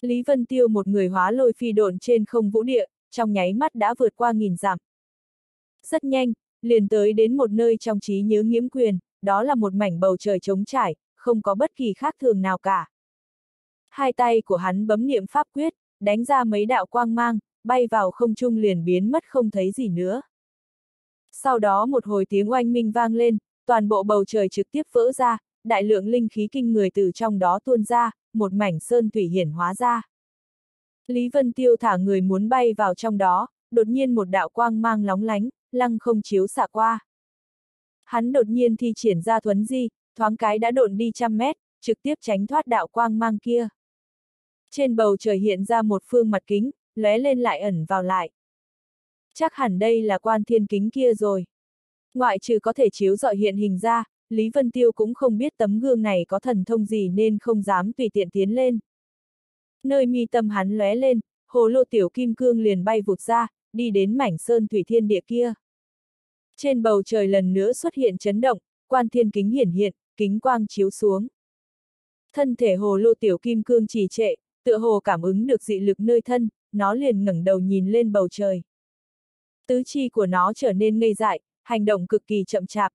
Lý Vân Tiêu một người hóa lôi phi độn trên không vũ địa, trong nháy mắt đã vượt qua nghìn dặm. Rất nhanh, liền tới đến một nơi trong trí nhớ nghiễm quyền, đó là một mảnh bầu trời trống trải, không có bất kỳ khác thường nào cả. Hai tay của hắn bấm niệm pháp quyết, đánh ra mấy đạo quang mang, bay vào không trung liền biến mất không thấy gì nữa. Sau đó một hồi tiếng oanh minh vang lên, toàn bộ bầu trời trực tiếp vỡ ra, đại lượng linh khí kinh người từ trong đó tuôn ra, một mảnh sơn thủy hiển hóa ra. Lý Vân Tiêu thả người muốn bay vào trong đó, đột nhiên một đạo quang mang lóng lánh, lăng không chiếu xạ qua. Hắn đột nhiên thi triển ra thuấn di, thoáng cái đã độn đi trăm mét, trực tiếp tránh thoát đạo quang mang kia. Trên bầu trời hiện ra một phương mặt kính, lóe lên lại ẩn vào lại. Chắc hẳn đây là quan thiên kính kia rồi. Ngoại trừ có thể chiếu dọi hiện hình ra, Lý Vân Tiêu cũng không biết tấm gương này có thần thông gì nên không dám tùy tiện tiến lên. Nơi mi tâm hắn lóe lên, hồ lô tiểu kim cương liền bay vụt ra, đi đến mảnh sơn thủy thiên địa kia. Trên bầu trời lần nữa xuất hiện chấn động, quan thiên kính hiển hiện, kính quang chiếu xuống. Thân thể hồ lô tiểu kim cương trì trệ, tựa hồ cảm ứng được dị lực nơi thân, nó liền ngẩng đầu nhìn lên bầu trời. Tứ chi của nó trở nên ngây dại, hành động cực kỳ chậm chạp.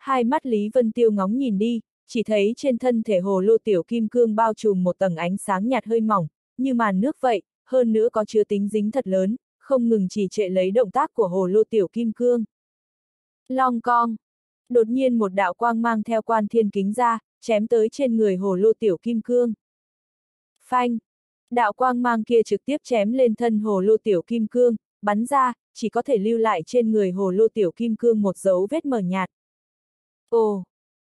Hai mắt Lý Vân Tiêu ngóng nhìn đi, chỉ thấy trên thân thể hồ lô tiểu kim cương bao trùm một tầng ánh sáng nhạt hơi mỏng, như màn nước vậy, hơn nữa có chứa tính dính thật lớn, không ngừng chỉ trệ lấy động tác của hồ lô tiểu kim cương. Long cong. Đột nhiên một đạo quang mang theo quan thiên kính ra, chém tới trên người hồ lô tiểu kim cương. Phanh. Đạo quang mang kia trực tiếp chém lên thân hồ lô tiểu kim cương, bắn ra, chỉ có thể lưu lại trên người hồ lô tiểu kim cương một dấu vết mờ nhạt. Ồ!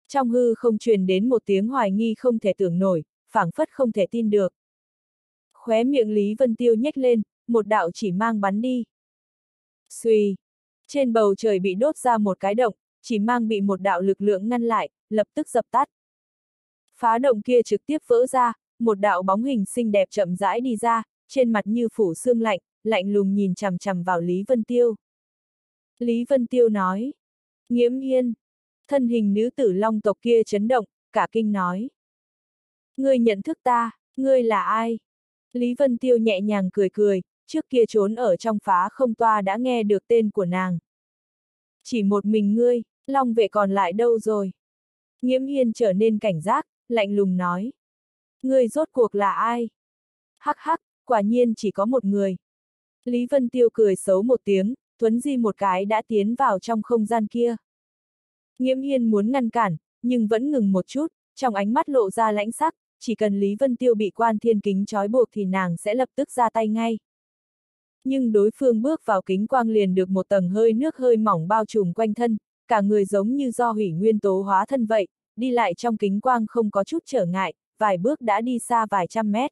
Trong hư không truyền đến một tiếng hoài nghi không thể tưởng nổi, phảng phất không thể tin được. Khóe miệng Lý Vân Tiêu nhếch lên, một đạo chỉ mang bắn đi. Xuy! Trên bầu trời bị đốt ra một cái động, chỉ mang bị một đạo lực lượng ngăn lại, lập tức dập tắt. Phá động kia trực tiếp vỡ ra, một đạo bóng hình xinh đẹp chậm rãi đi ra, trên mặt như phủ xương lạnh, lạnh lùng nhìn chằm chằm vào Lý Vân Tiêu. Lý Vân Tiêu nói. Nghiễm yên. Thân hình nữ tử long tộc kia chấn động, cả kinh nói. Ngươi nhận thức ta, ngươi là ai? Lý Vân Tiêu nhẹ nhàng cười cười, trước kia trốn ở trong phá không toa đã nghe được tên của nàng. Chỉ một mình ngươi, long vệ còn lại đâu rồi? Nghiễm Hiên trở nên cảnh giác, lạnh lùng nói. Ngươi rốt cuộc là ai? Hắc hắc, quả nhiên chỉ có một người. Lý Vân Tiêu cười xấu một tiếng, Tuấn Di một cái đã tiến vào trong không gian kia. Nghiễm Hiên muốn ngăn cản, nhưng vẫn ngừng một chút, trong ánh mắt lộ ra lãnh sắc, chỉ cần Lý Vân Tiêu bị quan thiên kính trói buộc thì nàng sẽ lập tức ra tay ngay. Nhưng đối phương bước vào kính quang liền được một tầng hơi nước hơi mỏng bao trùm quanh thân, cả người giống như do hủy nguyên tố hóa thân vậy, đi lại trong kính quang không có chút trở ngại, vài bước đã đi xa vài trăm mét.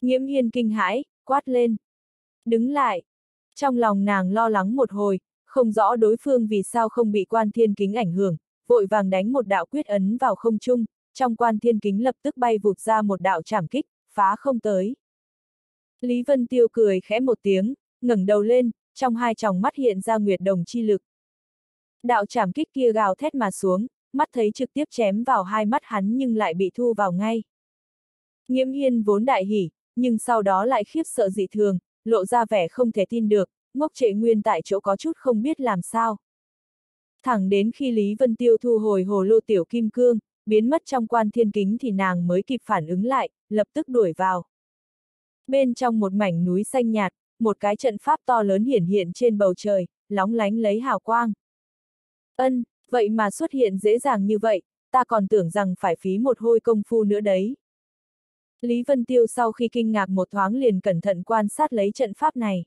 Nghiễm Hiên kinh hãi, quát lên. Đứng lại. Trong lòng nàng lo lắng một hồi, không rõ đối phương vì sao không bị quan thiên kính ảnh hưởng, vội vàng đánh một đạo quyết ấn vào không trung, trong quan thiên kính lập tức bay vụt ra một đạo trảm kích, phá không tới. Lý Vân Tiêu cười khẽ một tiếng, ngẩng đầu lên, trong hai tròng mắt hiện ra nguyệt đồng chi lực. Đạo trảm kích kia gào thét mà xuống, mắt thấy trực tiếp chém vào hai mắt hắn nhưng lại bị thu vào ngay. Nghiễm Hiên vốn đại hỉ, nhưng sau đó lại khiếp sợ dị thường, lộ ra vẻ không thể tin được, ngốc trệ nguyên tại chỗ có chút không biết làm sao. Thẳng đến khi Lý Vân Tiêu thu hồi hồ lô tiểu kim cương, biến mất trong quan thiên kính thì nàng mới kịp phản ứng lại, lập tức đuổi vào. Bên trong một mảnh núi xanh nhạt, một cái trận pháp to lớn hiển hiện trên bầu trời, lóng lánh lấy hào quang. Ân, vậy mà xuất hiện dễ dàng như vậy, ta còn tưởng rằng phải phí một hôi công phu nữa đấy. Lý Vân Tiêu sau khi kinh ngạc một thoáng liền cẩn thận quan sát lấy trận pháp này.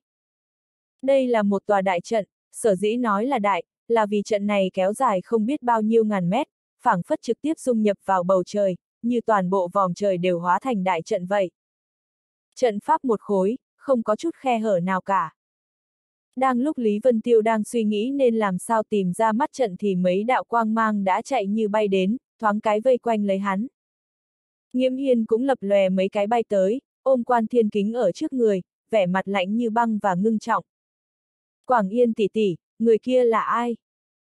Đây là một tòa đại trận, sở dĩ nói là đại, là vì trận này kéo dài không biết bao nhiêu ngàn mét, phảng phất trực tiếp dung nhập vào bầu trời, như toàn bộ vòng trời đều hóa thành đại trận vậy. Trận pháp một khối, không có chút khe hở nào cả. Đang lúc Lý Vân Tiêu đang suy nghĩ nên làm sao tìm ra mắt trận thì mấy đạo quang mang đã chạy như bay đến, thoáng cái vây quanh lấy hắn. Nghiễm Hiên cũng lập lòe mấy cái bay tới, ôm quan thiên kính ở trước người, vẻ mặt lạnh như băng và ngưng trọng. Quảng Yên tỷ tỷ, người kia là ai?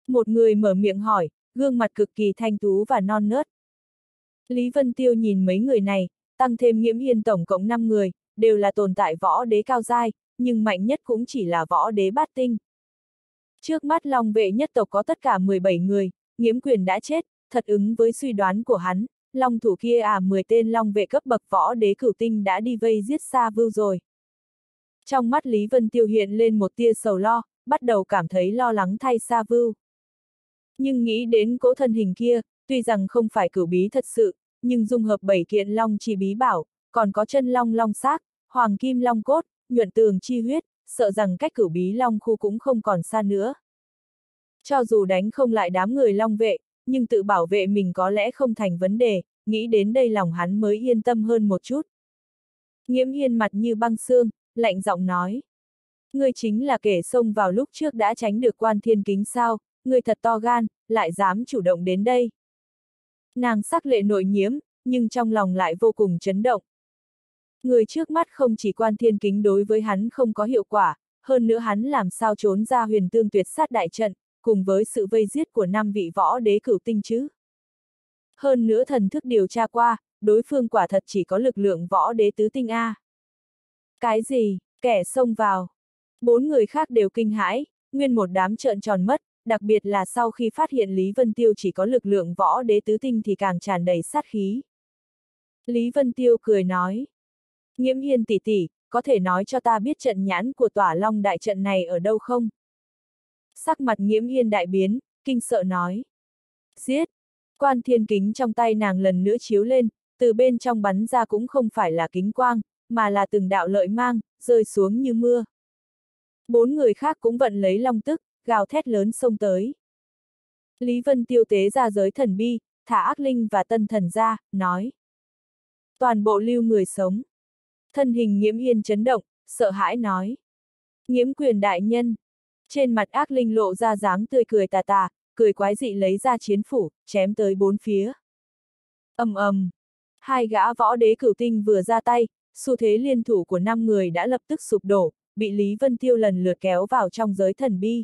Một người mở miệng hỏi, gương mặt cực kỳ thanh tú và non nớt. Lý Vân Tiêu nhìn mấy người này, tăng thêm nghiễm hiên tổng cộng 5 người, đều là tồn tại võ đế cao giai, nhưng mạnh nhất cũng chỉ là võ đế bát tinh. Trước mắt Long vệ nhất tộc có tất cả 17 người, nghiễm quyền đã chết, thật ứng với suy đoán của hắn, Long thủ kia à 10 tên Long vệ cấp bậc võ đế cửu tinh đã đi vây giết Sa Vưu rồi. Trong mắt Lý Vân Tiêu hiện lên một tia sầu lo, bắt đầu cảm thấy lo lắng thay Sa Vưu. Nhưng nghĩ đến cỗ thân hình kia, tuy rằng không phải cửu bí thật sự, nhưng dung hợp bảy kiện long chi bí bảo, còn có chân long long xác, hoàng kim long cốt, nhuận tường chi huyết, sợ rằng cách cửu bí long khu cũng không còn xa nữa. Cho dù đánh không lại đám người long vệ, nhưng tự bảo vệ mình có lẽ không thành vấn đề, nghĩ đến đây lòng hắn mới yên tâm hơn một chút. Nghiễm hiên mặt như băng xương, lạnh giọng nói. Ngươi chính là kẻ xông vào lúc trước đã tránh được quan thiên kính sao, ngươi thật to gan, lại dám chủ động đến đây. Nàng sắc lệ nội nhiễm, nhưng trong lòng lại vô cùng chấn động. Người trước mắt không chỉ quan thiên kính đối với hắn không có hiệu quả, hơn nữa hắn làm sao trốn ra huyền tương tuyệt sát đại trận, cùng với sự vây giết của năm vị võ đế cửu tinh chứ. Hơn nữa thần thức điều tra qua, đối phương quả thật chỉ có lực lượng võ đế tứ tinh A. Cái gì, kẻ xông vào. Bốn người khác đều kinh hãi, nguyên một đám trợn tròn mất, đặc biệt là sau khi phát hiện Lý Vân Tiêu chỉ có lực lượng võ đế tứ tinh thì càng tràn đầy sát khí. Lý Vân Tiêu cười nói. Nghiễm hiên tỷ tỷ, có thể nói cho ta biết trận nhãn của tỏa long đại trận này ở đâu không? Sắc mặt nghiễm hiên đại biến, kinh sợ nói. Giết! Quan thiên kính trong tay nàng lần nữa chiếu lên, từ bên trong bắn ra cũng không phải là kính quang, mà là từng đạo lợi mang, rơi xuống như mưa. Bốn người khác cũng vận lấy long tức, gào thét lớn xông tới. Lý Vân tiêu tế ra giới thần bi, thả ác linh và tân thần ra, nói. Toàn bộ lưu người sống. Thân hình nghiễm yên chấn động, sợ hãi nói. Nghiễm quyền đại nhân. Trên mặt ác linh lộ ra dáng tươi cười tà tà, cười quái dị lấy ra chiến phủ, chém tới bốn phía. ầm ầm, hai gã võ đế cửu tinh vừa ra tay, xu thế liên thủ của năm người đã lập tức sụp đổ, bị Lý Vân Tiêu lần lượt kéo vào trong giới thần bi.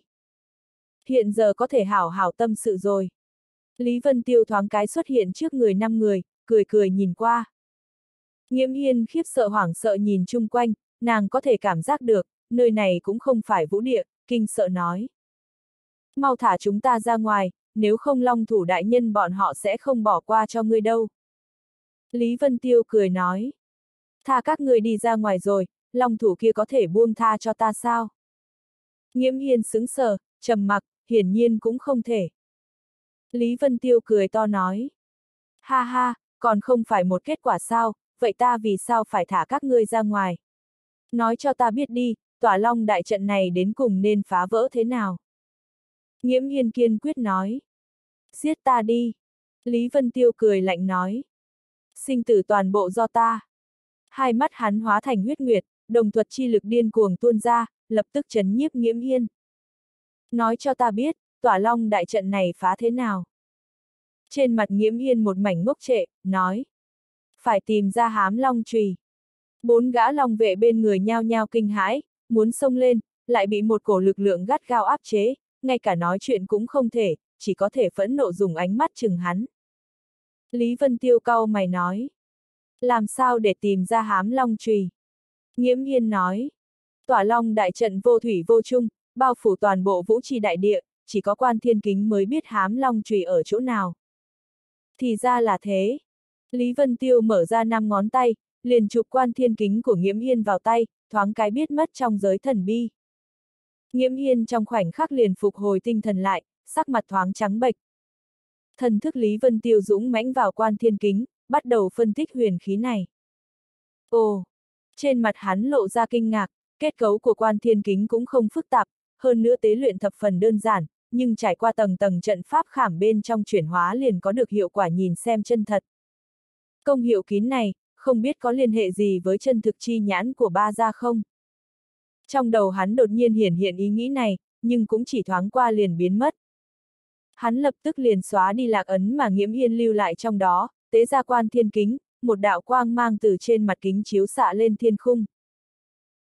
Hiện giờ có thể hảo hảo tâm sự rồi. Lý Vân Tiêu thoáng cái xuất hiện trước người năm người, cười cười nhìn qua. Nghiễm Hiên khiếp sợ hoảng sợ nhìn chung quanh, nàng có thể cảm giác được, nơi này cũng không phải vũ địa, kinh sợ nói. Mau thả chúng ta ra ngoài, nếu không long thủ đại nhân bọn họ sẽ không bỏ qua cho ngươi đâu. Lý Vân Tiêu cười nói. Tha các ngươi đi ra ngoài rồi, long thủ kia có thể buông tha cho ta sao? Nghiễm Hiên sững sờ, trầm mặc, hiển nhiên cũng không thể. Lý Vân Tiêu cười to nói. Ha ha, còn không phải một kết quả sao, vậy ta vì sao phải thả các ngươi ra ngoài? Nói cho ta biết đi, tỏa long đại trận này đến cùng nên phá vỡ thế nào? Nghiễm Hiên kiên quyết nói. Giết ta đi. Lý Vân Tiêu cười lạnh nói. Sinh tử toàn bộ do ta. Hai mắt hắn hóa thành huyết nguyệt, đồng thuật chi lực điên cuồng tuôn ra, lập tức chấn nhiếp Nghiễm Hiên. Nói cho ta biết, tỏa long đại trận này phá thế nào? Trên mặt Nghiễm Hiên một mảnh ngốc trệ, nói. Phải tìm ra hám long trùy. Bốn gã long vệ bên người nhao nhao kinh hãi, muốn xông lên, lại bị một cổ lực lượng gắt gao áp chế, ngay cả nói chuyện cũng không thể, chỉ có thể phẫn nộ dùng ánh mắt chừng hắn. Lý Vân Tiêu cau mày nói. Làm sao để tìm ra hám long trùy? Nghiễm Hiên nói. Tỏa long đại trận vô thủy vô chung, bao phủ toàn bộ vũ trì đại địa, chỉ có quan thiên kính mới biết hám long trùy ở chỗ nào. Thì ra là thế. Lý Vân Tiêu mở ra năm ngón tay, liền chụp quan thiên kính của Nghiễm Hiên vào tay, thoáng cái biết mất trong giới thần bi. Nghiễm Hiên trong khoảnh khắc liền phục hồi tinh thần lại, sắc mặt thoáng trắng bệch. Thần thức Lý Vân Tiêu dũng mãnh vào quan thiên kính, bắt đầu phân tích huyền khí này. Ồ! Trên mặt hắn lộ ra kinh ngạc, kết cấu của quan thiên kính cũng không phức tạp, hơn nữa tế luyện thập phần đơn giản, nhưng trải qua tầng tầng trận pháp khảm bên trong chuyển hóa liền có được hiệu quả nhìn xem chân thật. Công hiệu kín này, không biết có liên hệ gì với chân thực chi nhãn của ba gia không? Trong đầu hắn đột nhiên hiển hiện ý nghĩ này, nhưng cũng chỉ thoáng qua liền biến mất. Hắn lập tức liền xóa đi lạc ấn mà nghiễm hiên lưu lại trong đó, tế ra quan thiên kính, một đạo quang mang từ trên mặt kính chiếu xạ lên thiên khung.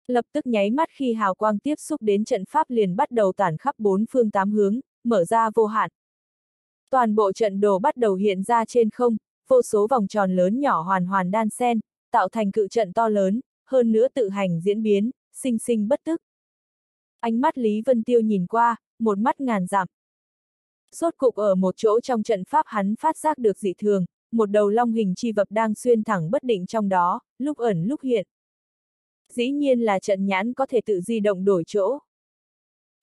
Lập tức nháy mắt khi hào quang tiếp xúc đến trận pháp liền bắt đầu tản khắp bốn phương tám hướng, mở ra vô hạn. Toàn bộ trận đồ bắt đầu hiện ra trên không, vô số vòng tròn lớn nhỏ hoàn hoàn đan xen, tạo thành cự trận to lớn, hơn nữa tự hành diễn biến, sinh sinh bất tức. Ánh mắt Lý Vân Tiêu nhìn qua, một mắt ngàn dặm. Sốt cục ở một chỗ trong trận pháp hắn phát giác được dị thường, một đầu long hình chi vật đang xuyên thẳng bất định trong đó, lúc ẩn lúc hiện. Dĩ nhiên là trận nhãn có thể tự di động đổi chỗ.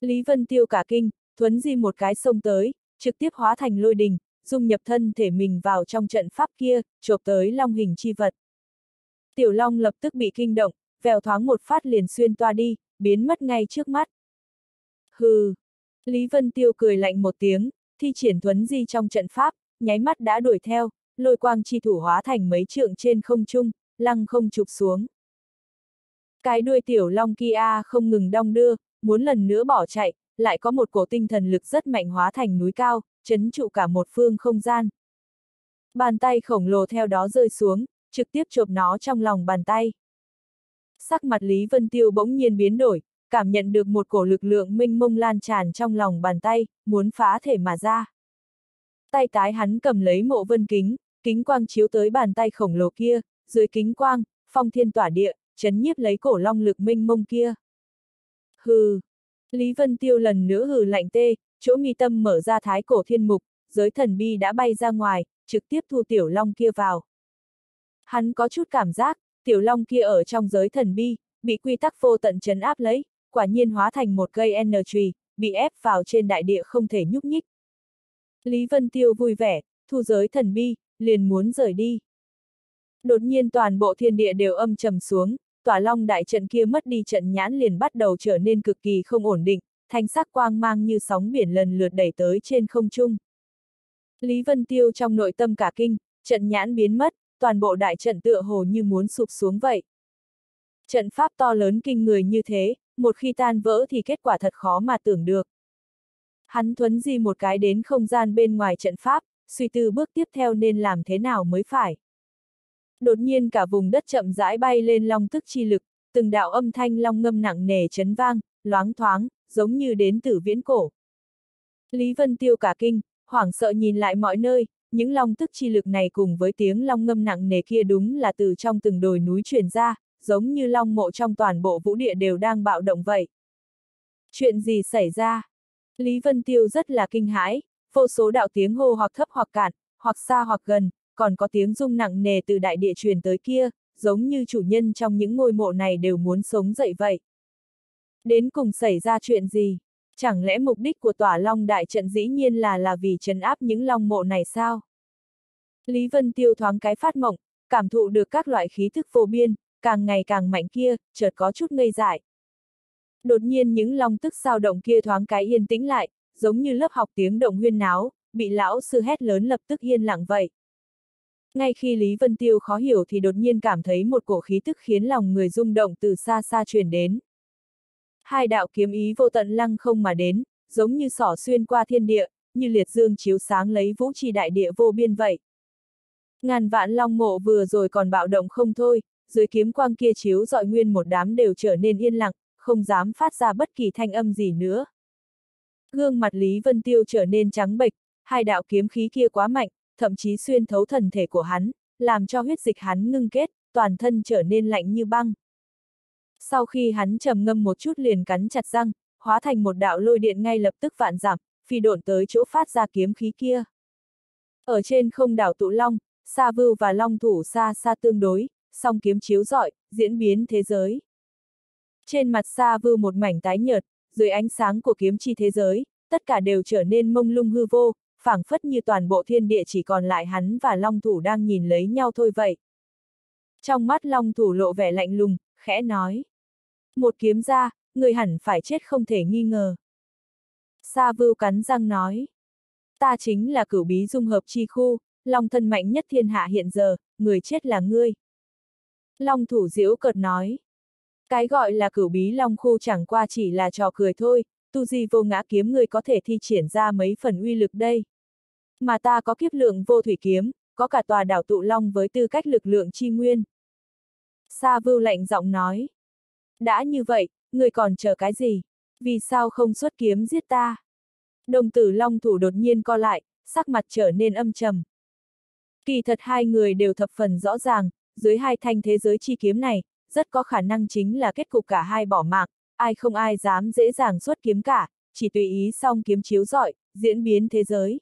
Lý Vân Tiêu cả kinh, thuấn di một cái sông tới, trực tiếp hóa thành lôi đình, dung nhập thân thể mình vào trong trận pháp kia, chộp tới long hình chi vật. Tiểu Long lập tức bị kinh động, vèo thoáng một phát liền xuyên toa đi, biến mất ngay trước mắt. Hừ! Lý Vân Tiêu cười lạnh một tiếng, thi triển thuấn di trong trận pháp, nháy mắt đã đuổi theo, lôi quang chi thủ hóa thành mấy trượng trên không trung, lăng không chụp xuống. Cái đuôi tiểu long kia không ngừng đong đưa, muốn lần nữa bỏ chạy, lại có một cổ tinh thần lực rất mạnh hóa thành núi cao, chấn trụ cả một phương không gian. Bàn tay khổng lồ theo đó rơi xuống, trực tiếp chộp nó trong lòng bàn tay. Sắc mặt Lý Vân Tiêu bỗng nhiên biến đổi, cảm nhận được một cổ lực lượng minh mông lan tràn trong lòng bàn tay, muốn phá thể mà ra. Tay tái hắn cầm lấy mộ vân kính, kính quang chiếu tới bàn tay khổng lồ kia, dưới kính quang, phong thiên tỏa địa, chấn nhiếp lấy cổ long lực minh mông kia. Hừ! Lý Vân Tiêu lần nữa hừ lạnh tê, chỗ mi tâm mở ra thái cổ thiên mục, giới thần bi đã bay ra ngoài, trực tiếp thu tiểu long kia vào. Hắn có chút cảm giác, tiểu long kia ở trong giới thần bi, bị quy tắc vô tận chấn áp lấy, quả nhiên hóa thành một cây energy, bị ép vào trên đại địa không thể nhúc nhích. Lý Vân Tiêu vui vẻ, thu giới thần bi, liền muốn rời đi. Đột nhiên toàn bộ thiên địa đều âm trầm xuống, tỏa long đại trận kia mất đi trận nhãn liền bắt đầu trở nên cực kỳ không ổn định, thanh sắc quang mang như sóng biển lần lượt đẩy tới trên không trung. Lý Vân Tiêu trong nội tâm cả kinh, trận nhãn biến mất, toàn bộ đại trận tựa hồ như muốn sụp xuống vậy. Trận pháp to lớn kinh người như thế, một khi tan vỡ thì kết quả thật khó mà tưởng được. Hắn thuấn di một cái đến không gian bên ngoài trận pháp, suy tư bước tiếp theo nên làm thế nào mới phải. Đột nhiên cả vùng đất chậm rãi bay lên long tức chi lực, từng đạo âm thanh long ngâm nặng nề chấn vang, loáng thoáng, giống như đến từ viễn cổ. Lý Vân Tiêu cả kinh, hoảng sợ nhìn lại mọi nơi, những long tức chi lực này cùng với tiếng long ngâm nặng nề kia đúng là từ trong từng đồi núi truyền ra, giống như long mộ trong toàn bộ vũ địa đều đang bạo động vậy. Chuyện gì xảy ra? Lý Vân Tiêu rất là kinh hãi, vô số đạo tiếng hô hoặc thấp hoặc cạn, hoặc xa hoặc gần, còn có tiếng rung nặng nề từ đại địa truyền tới kia, giống như chủ nhân trong những ngôi mộ này đều muốn sống dậy vậy. Đến cùng xảy ra chuyện gì? Chẳng lẽ mục đích của tỏa long đại trận dĩ nhiên là là vì trấn áp những long mộ này sao? Lý Vân Tiêu thoáng cái phát mộng, cảm thụ được các loại khí thức vô biên, càng ngày càng mạnh kia, chợt có chút ngây dại. Đột nhiên những long tức sao động kia thoáng cái yên tĩnh lại, giống như lớp học tiếng động huyên náo, bị lão sư hét lớn lập tức yên lặng vậy. Ngay khi Lý Vân Tiêu khó hiểu thì đột nhiên cảm thấy một cổ khí tức khiến lòng người rung động từ xa xa truyền đến. Hai đạo kiếm ý vô tận lăng không mà đến, giống như sỏ xuyên qua thiên địa, như liệt dương chiếu sáng lấy vũ trì đại địa vô biên vậy. Ngàn vạn long mộ vừa rồi còn bạo động không thôi, dưới kiếm quang kia chiếu dọi nguyên một đám đều trở nên yên lặng, không dám phát ra bất kỳ thanh âm gì nữa. Gương mặt Lý Vân Tiêu trở nên trắng bệch, hai đạo kiếm khí kia quá mạnh, thậm chí xuyên thấu thần thể của hắn, làm cho huyết dịch hắn ngưng kết, toàn thân trở nên lạnh như băng. Sau khi hắn trầm ngâm một chút liền cắn chặt răng, hóa thành một đạo lôi điện ngay lập tức vạn giảm, phi độn tới chỗ phát ra kiếm khí kia. Ở trên không đảo Tụ Long, Sa Vưu và Long Thủ xa xa tương đối, song kiếm chiếu rọi, diễn biến thế giới. Trên mặt Sa Vưu một mảnh tái nhợt, dưới ánh sáng của kiếm chi thế giới, tất cả đều trở nên mông lung hư vô, phảng phất như toàn bộ thiên địa chỉ còn lại hắn và Long Thủ đang nhìn lấy nhau thôi vậy. Trong mắt Long Thủ lộ vẻ lạnh lùng, khẽ nói. Một kiếm ra, người hẳn phải chết không thể nghi ngờ. Sa Vưu cắn răng nói. Ta chính là cửu bí dung hợp chi khu, Long thân mạnh nhất thiên hạ hiện giờ, người chết là ngươi. Long thủ diễu cợt nói. Cái gọi là cửu bí long khu chẳng qua chỉ là trò cười thôi, tu di vô ngã kiếm người có thể thi triển ra mấy phần uy lực đây. Mà ta có kiếp lượng vô thủy kiếm, có cả tòa đảo tụ long với tư cách lực lượng chi nguyên. Sa vưu lạnh giọng nói. Đã như vậy, người còn chờ cái gì? Vì sao không xuất kiếm giết ta? Đồng tử long thủ đột nhiên co lại, sắc mặt trở nên âm trầm. Kỳ thật hai người đều thập phần rõ ràng, dưới hai thanh thế giới chi kiếm này, rất có khả năng chính là kết cục cả hai bỏ mạng, ai không ai dám dễ dàng xuất kiếm cả, chỉ tùy ý song kiếm chiếu rọi, diễn biến thế giới.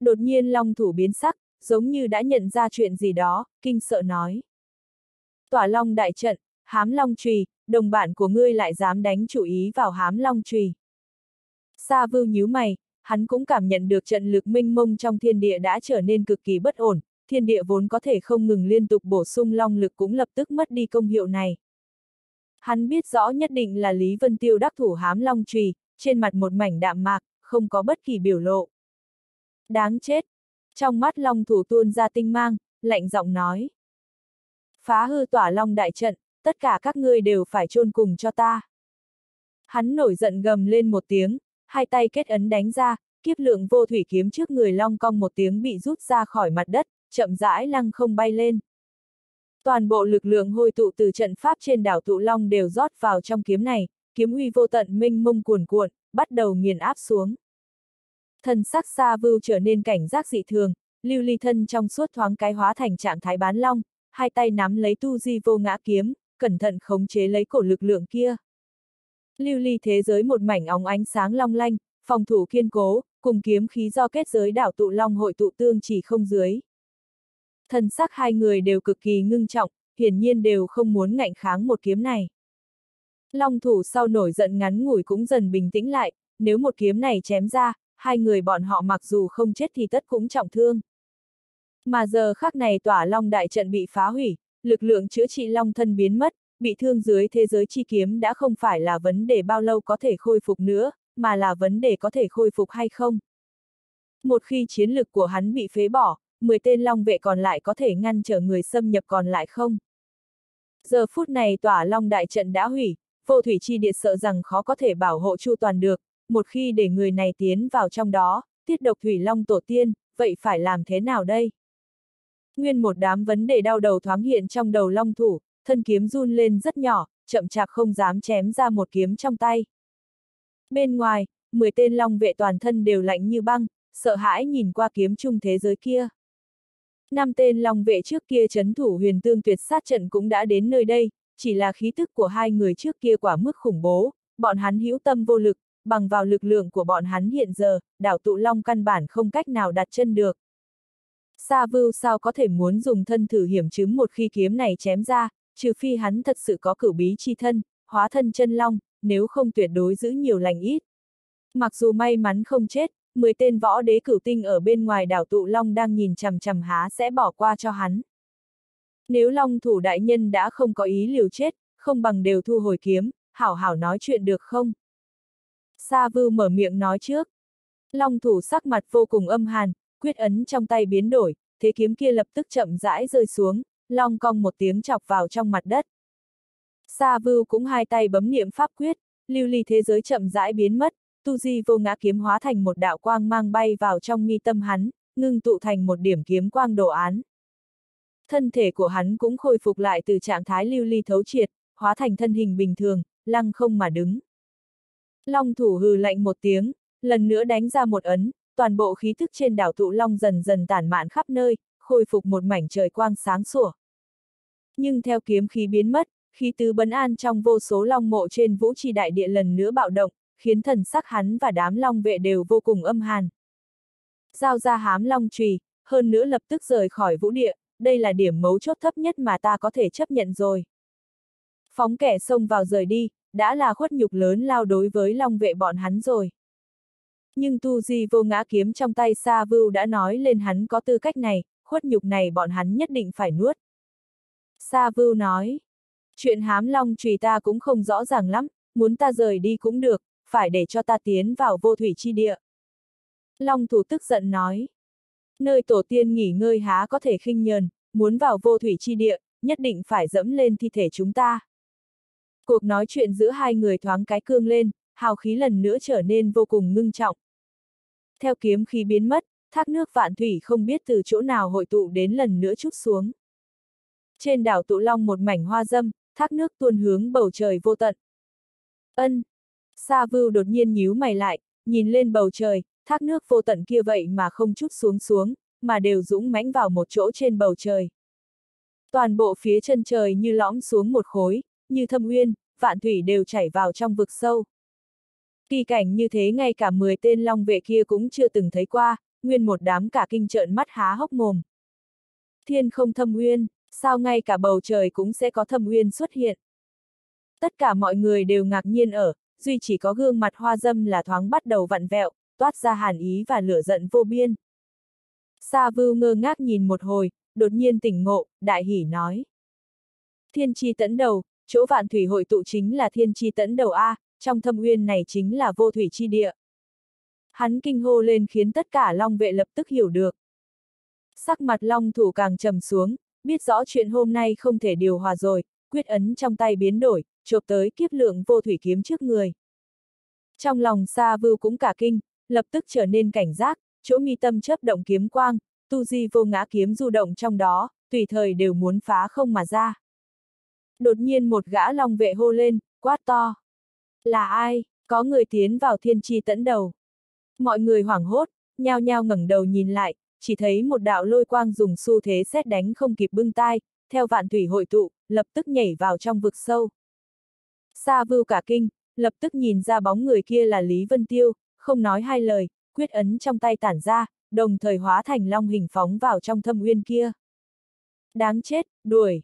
Đột nhiên long thủ biến sắc, giống như đã nhận ra chuyện gì đó, kinh sợ nói. Tỏa long đại trận, hám long trùy, đồng bạn của ngươi lại dám đánh chủ ý vào hám long trùy. Sa vưu nhíu mày, hắn cũng cảm nhận được trận lực minh mông trong thiên địa đã trở nên cực kỳ bất ổn, thiên địa vốn có thể không ngừng liên tục bổ sung long lực cũng lập tức mất đi công hiệu này. Hắn biết rõ nhất định là Lý Vân Tiêu đắc thủ hám long trùy, trên mặt một mảnh đạm mạc, không có bất kỳ biểu lộ. Đáng chết! Trong mắt long thủ tuôn ra tinh mang, lạnh giọng nói. Phá hư tỏa long đại trận, tất cả các ngươi đều phải chôn cùng cho ta. Hắn nổi giận gầm lên một tiếng, hai tay kết ấn đánh ra, kiếp lượng vô thủy kiếm trước người long cong một tiếng bị rút ra khỏi mặt đất, chậm rãi lăng không bay lên. Toàn bộ lực lượng hồi tụ từ trận pháp trên đảo tụ long đều rót vào trong kiếm này, kiếm uy vô tận minh mông cuồn cuộn, bắt đầu nghiền áp xuống. Thần sắc xa vưu trở nên cảnh giác dị thường, lưu ly thân trong suốt thoáng cái hóa thành trạng thái bán long, hai tay nắm lấy tu di vô ngã kiếm, cẩn thận khống chế lấy cổ lực lượng kia. Lưu ly thế giới một mảnh óng ánh sáng long lanh, phòng thủ kiên cố, cùng kiếm khí do kết giới đảo tụ long hội tụ tương chỉ không dưới. Thần sắc hai người đều cực kỳ ngưng trọng, hiển nhiên đều không muốn ngạnh kháng một kiếm này. Long thủ sau nổi giận ngắn ngủi cũng dần bình tĩnh lại, nếu một kiếm này chém ra, hai người bọn họ mặc dù không chết thì tất cũng trọng thương. Mà giờ khắc này tỏa long đại trận bị phá hủy, lực lượng chữa trị long thân biến mất, bị thương dưới thế giới chi kiếm đã không phải là vấn đề bao lâu có thể khôi phục nữa, mà là vấn đề có thể khôi phục hay không. Một khi chiến lực của hắn bị phế bỏ, 10 tên long vệ còn lại có thể ngăn trở người xâm nhập còn lại không? Giờ phút này tỏa long đại trận đã hủy, vô thủy chi địa sợ rằng khó có thể bảo hộ chu toàn được, một khi để người này tiến vào trong đó, tiết độc thủy long tổ tiên, vậy phải làm thế nào đây? Nguyên một đám vấn đề đau đầu thoáng hiện trong đầu long thủ, thân kiếm run lên rất nhỏ, chậm chạp không dám chém ra một kiếm trong tay. Bên ngoài, 10 tên long vệ toàn thân đều lạnh như băng, sợ hãi nhìn qua kiếm trung thế giới kia. Năm tên long vệ trước kia chấn thủ huyền tương tuyệt sát trận cũng đã đến nơi đây, chỉ là khí tức của hai người trước kia quả mức khủng bố, bọn hắn hữu tâm vô lực, bằng vào lực lượng của bọn hắn hiện giờ, đảo tụ long căn bản không cách nào đặt chân được. Sa vưu sao có thể muốn dùng thân thử hiểm chứng một khi kiếm này chém ra, trừ phi hắn thật sự có cửu bí chi thân, hóa thân chân long, nếu không tuyệt đối giữ nhiều lành ít. Mặc dù may mắn không chết, 10 tên võ đế cửu tinh ở bên ngoài đảo tụ long đang nhìn chằm chằm há sẽ bỏ qua cho hắn. Nếu long thủ đại nhân đã không có ý liều chết, không bằng đều thu hồi kiếm, hảo hảo nói chuyện được không? Sa vưu mở miệng nói trước. Long thủ sắc mặt vô cùng âm hàn, quyết ấn trong tay biến đổi, thế kiếm kia lập tức chậm rãi rơi xuống, long cong một tiếng chọc vào trong mặt đất. Sa vưu cũng hai tay bấm niệm pháp quyết, lưu ly thế giới chậm rãi biến mất, tu di vô ngã kiếm hóa thành một đạo quang mang bay vào trong mi tâm hắn, ngưng tụ thành một điểm kiếm quang đồ án. Thân thể của hắn cũng khôi phục lại từ trạng thái lưu ly thấu triệt, hóa thành thân hình bình thường, lăng không mà đứng. Long thủ hừ lạnh một tiếng, lần nữa đánh ra một ấn, toàn bộ khí thức trên đảo tụ long dần dần tản mạn khắp nơi, khôi phục một mảnh trời quang sáng sủa. Nhưng theo kiếm khí biến mất, khí tứ bấn an trong vô số long mộ trên vũ trì đại địa lần nữa bạo động, khiến thần sắc hắn và đám long vệ đều vô cùng âm hàn. Giao ra hám long trùy, hơn nữa lập tức rời khỏi vũ địa, đây là điểm mấu chốt thấp nhất mà ta có thể chấp nhận rồi. Phóng kẻ xông vào rời đi, đã là khuất nhục lớn lao đối với long vệ bọn hắn rồi. Nhưng tu di vô ngã kiếm trong tay Sa Vưu đã nói lên hắn có tư cách này, khuất nhục này bọn hắn nhất định phải nuốt. Sa Vưu nói, chuyện hám long trùy ta cũng không rõ ràng lắm, muốn ta rời đi cũng được, phải để cho ta tiến vào vô thủy chi địa. Long thủ tức giận nói, nơi tổ tiên nghỉ ngơi há có thể khinh nhờn, muốn vào vô thủy chi địa, nhất định phải dẫm lên thi thể chúng ta. Cuộc nói chuyện giữa hai người thoáng cái cương lên, hào khí lần nữa trở nên vô cùng ngưng trọng. Theo kiếm khí biến mất, thác nước vạn thủy không biết từ chỗ nào hội tụ đến lần nữa chút xuống. Trên đảo Tụ Long một mảnh hoa dâm, thác nước tuôn hướng bầu trời vô tận. Ân. Sa Vưu đột nhiên nhíu mày lại, nhìn lên bầu trời, thác nước vô tận kia vậy mà không chút xuống xuống, mà đều dũng mãnh vào một chỗ trên bầu trời. Toàn bộ phía chân trời như lõm xuống một khối, như thâm uyên, vạn thủy đều chảy vào trong vực sâu. Kỳ cảnh như thế ngay cả 10 tên long vệ kia cũng chưa từng thấy qua, nguyên một đám cả kinh trợn mắt há hốc mồm. Thiên không thâm uyên, sao ngay cả bầu trời cũng sẽ có thâm uyên xuất hiện. Tất cả mọi người đều ngạc nhiên ở, duy chỉ có gương mặt hoa dâm là thoáng bắt đầu vặn vẹo, toát ra hàn ý và lửa giận vô biên. Sa vưu ngơ ngác nhìn một hồi, đột nhiên tỉnh ngộ, đại hỉ nói. Thiên chi tẫn đầu, chỗ vạn thủy hội tụ chính là thiên chi tẫn đầu A, trong thâm uyên này chính là vô thủy chi địa. Hắn kinh hô lên khiến tất cả long vệ lập tức hiểu được. Sắc mặt long thủ càng trầm xuống, biết rõ chuyện hôm nay không thể điều hòa rồi, quyết ấn trong tay biến đổi, chộp tới kiếp lượng vô thủy kiếm trước người. Trong lòng Sa Vưu cũng cả kinh, lập tức trở nên cảnh giác, chỗ mi tâm chấp động kiếm quang, tu di vô ngã kiếm du động trong đó, tùy thời đều muốn phá không mà ra. Đột nhiên một gã long vệ hô lên, quát to. Là ai? Có người tiến vào thiên tri tẫn đầu. Mọi người hoảng hốt, nhao nhao ngẩng đầu nhìn lại, chỉ thấy một đạo lôi quang dùng xu thế xét đánh không kịp bưng tai, theo vạn thủy hội tụ, lập tức nhảy vào trong vực sâu. Sa vưu cả kinh, lập tức nhìn ra bóng người kia là Lý Vân Tiêu, không nói hai lời, quyết ấn trong tay tản ra, đồng thời hóa thành long hình phóng vào trong thâm uyên kia. Đáng chết, đuổi!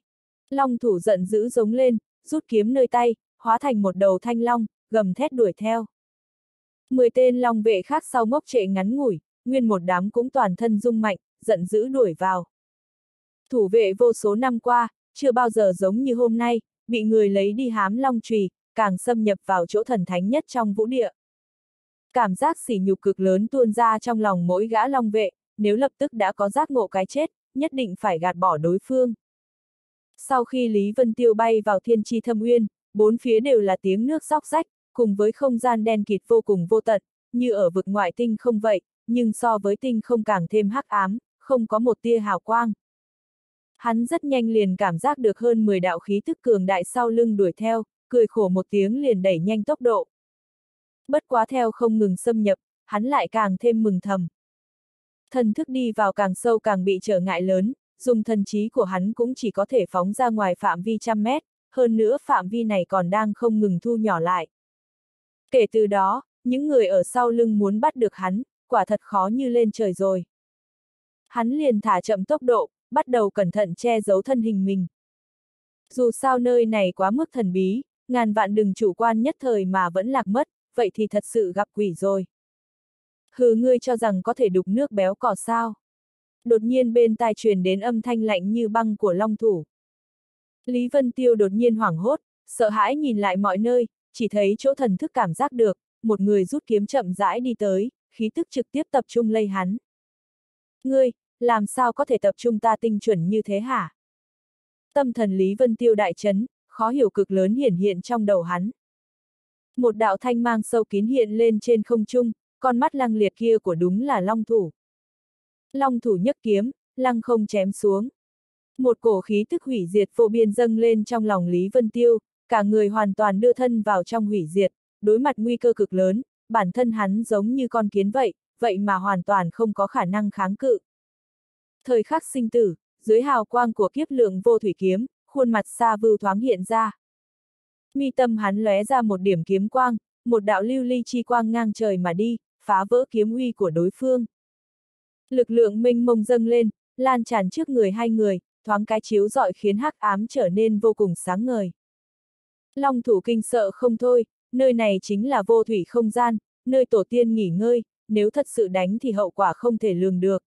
Long thủ giận dữ giống lên, rút kiếm nơi tay, hóa thành một đầu thanh long, gầm thét đuổi theo. Mười tên long vệ khác sau ngốc trệ ngắn ngủi, nguyên một đám cũng toàn thân rung mạnh, giận dữ đuổi vào. Thủ vệ vô số năm qua, chưa bao giờ giống như hôm nay, bị người lấy đi hám long trùy, càng xâm nhập vào chỗ thần thánh nhất trong vũ địa. Cảm giác sỉ nhục cực lớn tuôn ra trong lòng mỗi gã long vệ, nếu lập tức đã có giác ngộ cái chết, nhất định phải gạt bỏ đối phương. Sau khi Lý Vân Tiêu bay vào thiên tri thâm uyên, bốn phía đều là tiếng nước róc rách, cùng với không gian đen kịt vô cùng vô tận, như ở vực ngoại tinh không vậy, nhưng so với tinh không càng thêm hắc ám, không có một tia hào quang. Hắn rất nhanh liền cảm giác được hơn 10 đạo khí thức cường đại sau lưng đuổi theo, cười khổ một tiếng liền đẩy nhanh tốc độ. Bất quá theo không ngừng xâm nhập, hắn lại càng thêm mừng thầm. Thần thức đi vào càng sâu càng bị trở ngại lớn, dùng thần trí của hắn cũng chỉ có thể phóng ra ngoài phạm vi trăm mét, hơn nữa phạm vi này còn đang không ngừng thu nhỏ lại. Kể từ đó, những người ở sau lưng muốn bắt được hắn, quả thật khó như lên trời rồi. Hắn liền thả chậm tốc độ, bắt đầu cẩn thận che giấu thân hình mình. Dù sao nơi này quá mức thần bí, ngàn vạn đừng chủ quan nhất thời mà vẫn lạc mất, vậy thì thật sự gặp quỷ rồi. Hừ ngươi cho rằng có thể đục nước béo cỏ sao. Đột nhiên bên tai truyền đến âm thanh lạnh như băng của long thủ. Lý Vân Tiêu đột nhiên hoảng hốt, sợ hãi nhìn lại mọi nơi, chỉ thấy chỗ thần thức cảm giác được, một người rút kiếm chậm rãi đi tới, khí tức trực tiếp tập trung lây hắn. Ngươi, làm sao có thể tập trung ta tinh chuẩn như thế hả? Tâm thần Lý Vân Tiêu đại chấn, khó hiểu cực lớn hiển hiện trong đầu hắn. Một đạo thanh mang sâu kín hiện lên trên không trung, con mắt lăng liệt kia của đúng là long thủ. Long thủ nhấc kiếm, lăng không chém xuống. Một cổ khí tức hủy diệt vô biên dâng lên trong lòng Lý Vân Tiêu, cả người hoàn toàn đưa thân vào trong hủy diệt, đối mặt nguy cơ cực lớn, bản thân hắn giống như con kiến vậy, vậy mà hoàn toàn không có khả năng kháng cự. Thời khắc sinh tử, dưới hào quang của kiếp lượng vô thủy kiếm, khuôn mặt xa vưu thoáng hiện ra. Mi tâm hắn lóe ra một điểm kiếm quang, một đạo lưu ly chi quang ngang trời mà đi, phá vỡ kiếm uy của đối phương. Lực lượng minh mông dâng lên, lan tràn trước người hai người, thoáng cái chiếu dọi khiến hắc ám trở nên vô cùng sáng ngời. Long thủ kinh sợ không thôi, nơi này chính là vô thủy không gian, nơi tổ tiên nghỉ ngơi, nếu thật sự đánh thì hậu quả không thể lường được.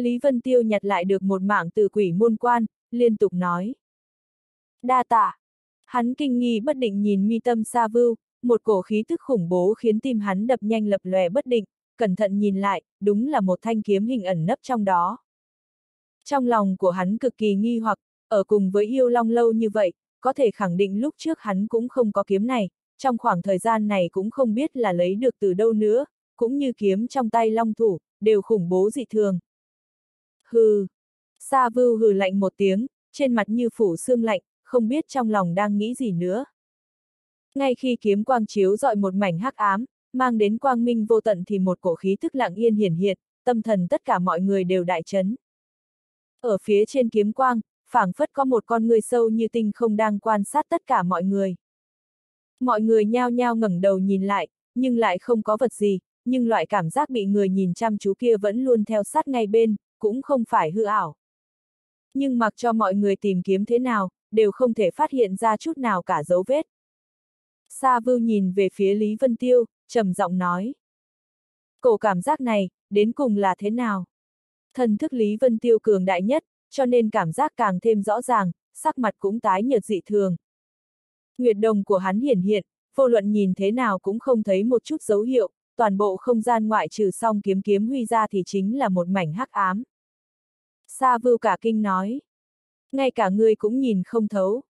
Lý Vân Tiêu nhặt lại được một mạng từ quỷ môn quan, liên tục nói. Đa tạ. Hắn kinh nghi bất định nhìn mi tâm sa vưu, một cổ khí tức khủng bố khiến tim hắn đập nhanh lập lòe bất định, cẩn thận nhìn lại, đúng là một thanh kiếm hình ẩn nấp trong đó. Trong lòng của hắn cực kỳ nghi hoặc, ở cùng với yêu long lâu như vậy, có thể khẳng định lúc trước hắn cũng không có kiếm này, trong khoảng thời gian này cũng không biết là lấy được từ đâu nữa, cũng như kiếm trong tay long thủ, đều khủng bố dị thường. Hừ. Sa vưu hừ lạnh một tiếng, trên mặt như phủ xương lạnh, không biết trong lòng đang nghĩ gì nữa. Ngay khi kiếm quang chiếu dọi một mảnh hắc ám, mang đến quang minh vô tận thì một cổ khí thức lặng yên hiển hiện, tâm thần tất cả mọi người đều đại chấn. Ở phía trên kiếm quang, phảng phất có một con người sâu như tinh không đang quan sát tất cả mọi người. Mọi người nhao nhao ngẩng đầu nhìn lại, nhưng lại không có vật gì, nhưng loại cảm giác bị người nhìn chăm chú kia vẫn luôn theo sát ngay bên, cũng không phải hư ảo. Nhưng mặc cho mọi người tìm kiếm thế nào, đều không thể phát hiện ra chút nào cả dấu vết. Sa Vưu nhìn về phía Lý Vân Tiêu, trầm giọng nói. Cổ cảm giác này, đến cùng là thế nào? Thần thức Lý Vân Tiêu cường đại nhất, cho nên cảm giác càng thêm rõ ràng, sắc mặt cũng tái nhợt dị thường. Nguyệt đồng của hắn hiển hiện, vô luận nhìn thế nào cũng không thấy một chút dấu hiệu, toàn bộ không gian ngoại trừ song kiếm kiếm huy ra thì chính là một mảnh hắc ám. Sa vưu cả kinh nói. Ngay cả ngươi cũng nhìn không thấu.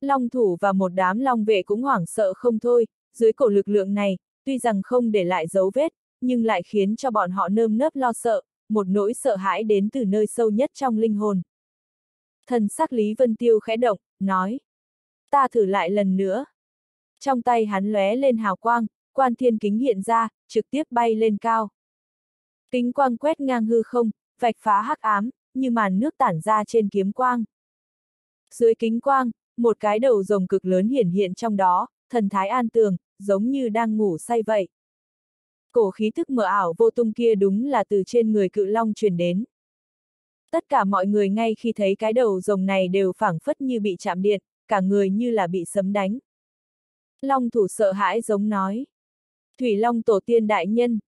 Long thủ và một đám long vệ cũng hoảng sợ không thôi, dưới cổ lực lượng này, tuy rằng không để lại dấu vết, nhưng lại khiến cho bọn họ nơm nớp lo sợ, một nỗi sợ hãi đến từ nơi sâu nhất trong linh hồn. Thần sắc Lý Vân Tiêu khẽ động, nói. Ta thử lại lần nữa. Trong tay hắn lóe lên hào quang, quan thiên kính hiện ra, trực tiếp bay lên cao. Kính quang quét ngang hư không, vạch phá hắc ám, như màn nước tản ra trên kiếm quang. Dưới kính quang, một cái đầu rồng cực lớn hiển hiện trong đó, thần thái an tường, giống như đang ngủ say vậy. Cổ khí thức mờ ảo vô tung kia đúng là từ trên người cự long truyền đến. Tất cả mọi người ngay khi thấy cái đầu rồng này đều phảng phất như bị chạm điện, cả người như là bị sấm đánh. Long thủ sợ hãi giống nói. Thủy Long tổ tiên đại nhân.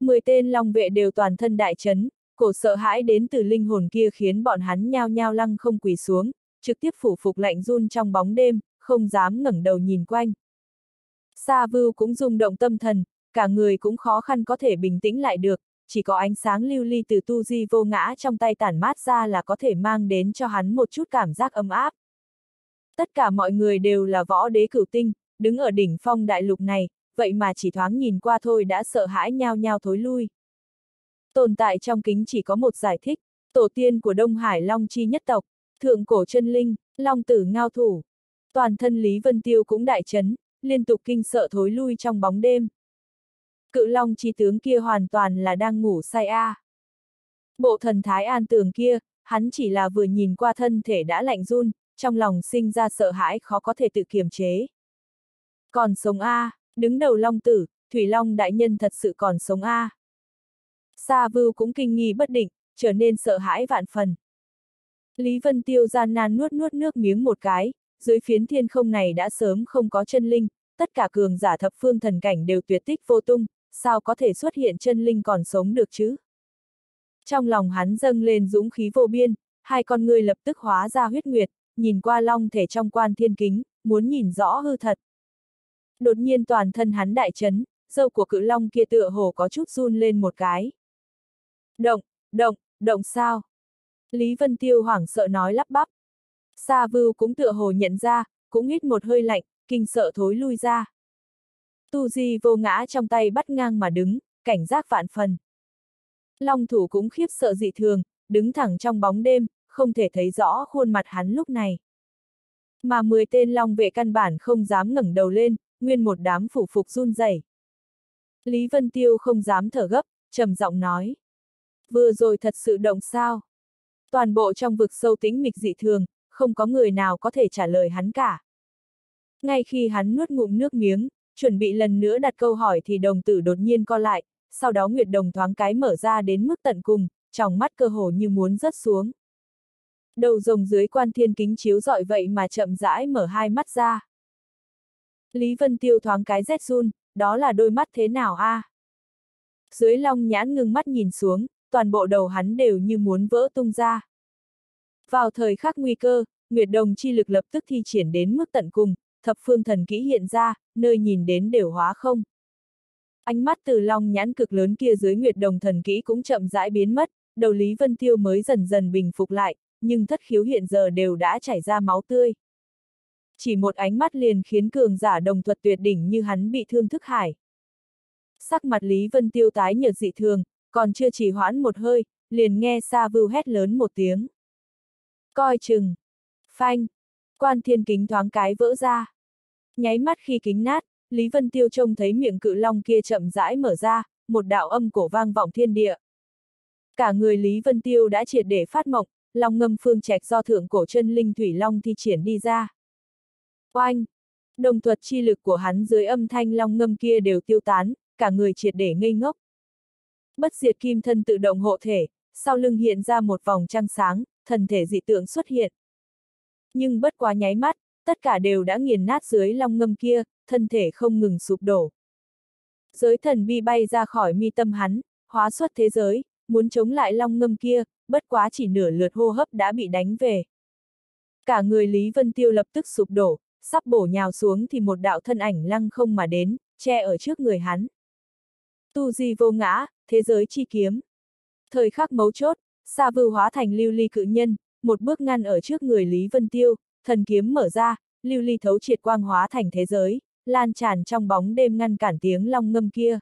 Mười tên Long vệ đều toàn thân đại chấn, cổ sợ hãi đến từ linh hồn kia khiến bọn hắn nhao nhao lăng không quỳ xuống, trực tiếp phủ phục lạnh run trong bóng đêm, không dám ngẩng đầu nhìn quanh. Sa Vưu cũng rung động tâm thần, cả người cũng khó khăn có thể bình tĩnh lại được, chỉ có ánh sáng lưu ly từ tu di vô ngã trong tay tản mát ra là có thể mang đến cho hắn một chút cảm giác ấm áp. Tất cả mọi người đều là võ đế cửu tinh, đứng ở đỉnh phong đại lục này, vậy mà chỉ thoáng nhìn qua thôi đã sợ hãi nhao nhao thối lui. Tồn tại trong kính chỉ có một giải thích, tổ tiên của Đông Hải Long Chi nhất tộc, thượng cổ chân linh, Long tử ngao thủ. Toàn thân Lý Vân Tiêu cũng đại chấn, liên tục kinh sợ thối lui trong bóng đêm. Cự Long chi tướng kia hoàn toàn là đang ngủ say a. À. Bộ thần thái an tường kia, hắn chỉ là vừa nhìn qua thân thể đã lạnh run, trong lòng sinh ra sợ hãi khó có thể tự kiềm chế. Còn sống a, à, đứng đầu Long tử, Thủy Long đại nhân thật sự còn sống a. À. Sa Vưu cũng kinh nghi bất định, trở nên sợ hãi vạn phần. Lý Vân Tiêu gian nan nuốt nuốt nước miếng một cái, dưới phiến thiên không này đã sớm không có chân linh, tất cả cường giả thập phương thần cảnh đều tuyệt tích vô tung, sao có thể xuất hiện chân linh còn sống được chứ? Trong lòng hắn dâng lên dũng khí vô biên, hai con người lập tức hóa ra huyết nguyệt, nhìn qua long thể trong quan thiên kính, muốn nhìn rõ hư thật. Đột nhiên toàn thân hắn đại chấn, dâu của cự long kia tựa hồ có chút run lên một cái. Động, động, động sao? Lý Vân Tiêu hoảng sợ nói lắp bắp. Sa Vưu cũng tựa hồ nhận ra, cũng hít một hơi lạnh, kinh sợ thối lui ra. Tu Di vô ngã trong tay bắt ngang mà đứng, cảnh giác vạn phần. Long thủ cũng khiếp sợ dị thường, đứng thẳng trong bóng đêm, không thể thấy rõ khuôn mặt hắn lúc này. Mà 10 tên long vệ căn bản không dám ngẩng đầu lên, nguyên một đám phủ phục run rẩy. Lý Vân Tiêu không dám thở gấp, trầm giọng nói. Vừa rồi thật sự động sao? Toàn bộ trong vực sâu tĩnh mịch dị thường, không có người nào có thể trả lời hắn cả. Ngay khi hắn nuốt ngụm nước miếng, chuẩn bị lần nữa đặt câu hỏi thì đồng tử đột nhiên co lại, sau đó Nguyệt Đồng thoáng cái mở ra đến mức tận cùng, trong mắt cơ hồ như muốn rớt xuống. Đầu rồng dưới quan thiên kính chiếu dọi vậy mà chậm rãi mở hai mắt ra. Lý Vân Tiêu thoáng cái rét run, đó là đôi mắt thế nào a? À? Dưới long nhãn ngưng mắt nhìn xuống, toàn bộ đầu hắn đều như muốn vỡ tung ra. Vào thời khắc nguy cơ, Nguyệt Đồng chi lực lập tức thi triển đến mức tận cùng, thập phương thần kỹ hiện ra, nơi nhìn đến đều hóa không. Ánh mắt từ long nhãn cực lớn kia dưới Nguyệt Đồng thần kỹ cũng chậm rãi biến mất, đầu Lý Vân Tiêu mới dần dần bình phục lại, nhưng thất khiếu hiện giờ đều đã chảy ra máu tươi. Chỉ một ánh mắt liền khiến cường giả đồng thuật tuyệt đỉnh như hắn bị thương thức hải. Sắc mặt Lý Vân Tiêu tái nhợt dị thường, còn chưa chỉ hoãn một hơi, liền nghe Sa Vưu hét lớn một tiếng. Coi chừng! Phanh! Quan thiên kính thoáng cái vỡ ra. Nháy mắt khi kính nát, Lý Vân Tiêu trông thấy miệng cự long kia chậm rãi mở ra, một đạo âm cổ vang vọng thiên địa. Cả người Lý Vân Tiêu đã triệt để phát mộng, long ngâm phương trạch do thượng cổ chân linh thủy long thi triển đi ra. Oanh! Đồng thuật chi lực của hắn dưới âm thanh long ngâm kia đều tiêu tán, cả người triệt để ngây ngốc. Bất diệt kim thân tự động hộ thể, sau lưng hiện ra một vòng trăng sáng, thần thể dị tượng xuất hiện. Nhưng bất quá nháy mắt, tất cả đều đã nghiền nát dưới long ngâm kia, thân thể không ngừng sụp đổ. Giới thần bi bay ra khỏi mi tâm hắn, hóa xuất thế giới, muốn chống lại long ngâm kia, bất quá chỉ nửa lượt hô hấp đã bị đánh về. Cả người Lý Vân Tiêu lập tức sụp đổ, sắp bổ nhào xuống thì một đạo thân ảnh lăng không mà đến, che ở trước người hắn. Tu di vô ngã, thế giới chi kiếm. Thời khắc mấu chốt, Sa Vưu hóa thành lưu ly cự nhân, một bước ngăn ở trước người Lý Vân Tiêu, thần kiếm mở ra, lưu ly thấu triệt quang hóa thành thế giới, lan tràn trong bóng đêm ngăn cản tiếng long ngâm kia.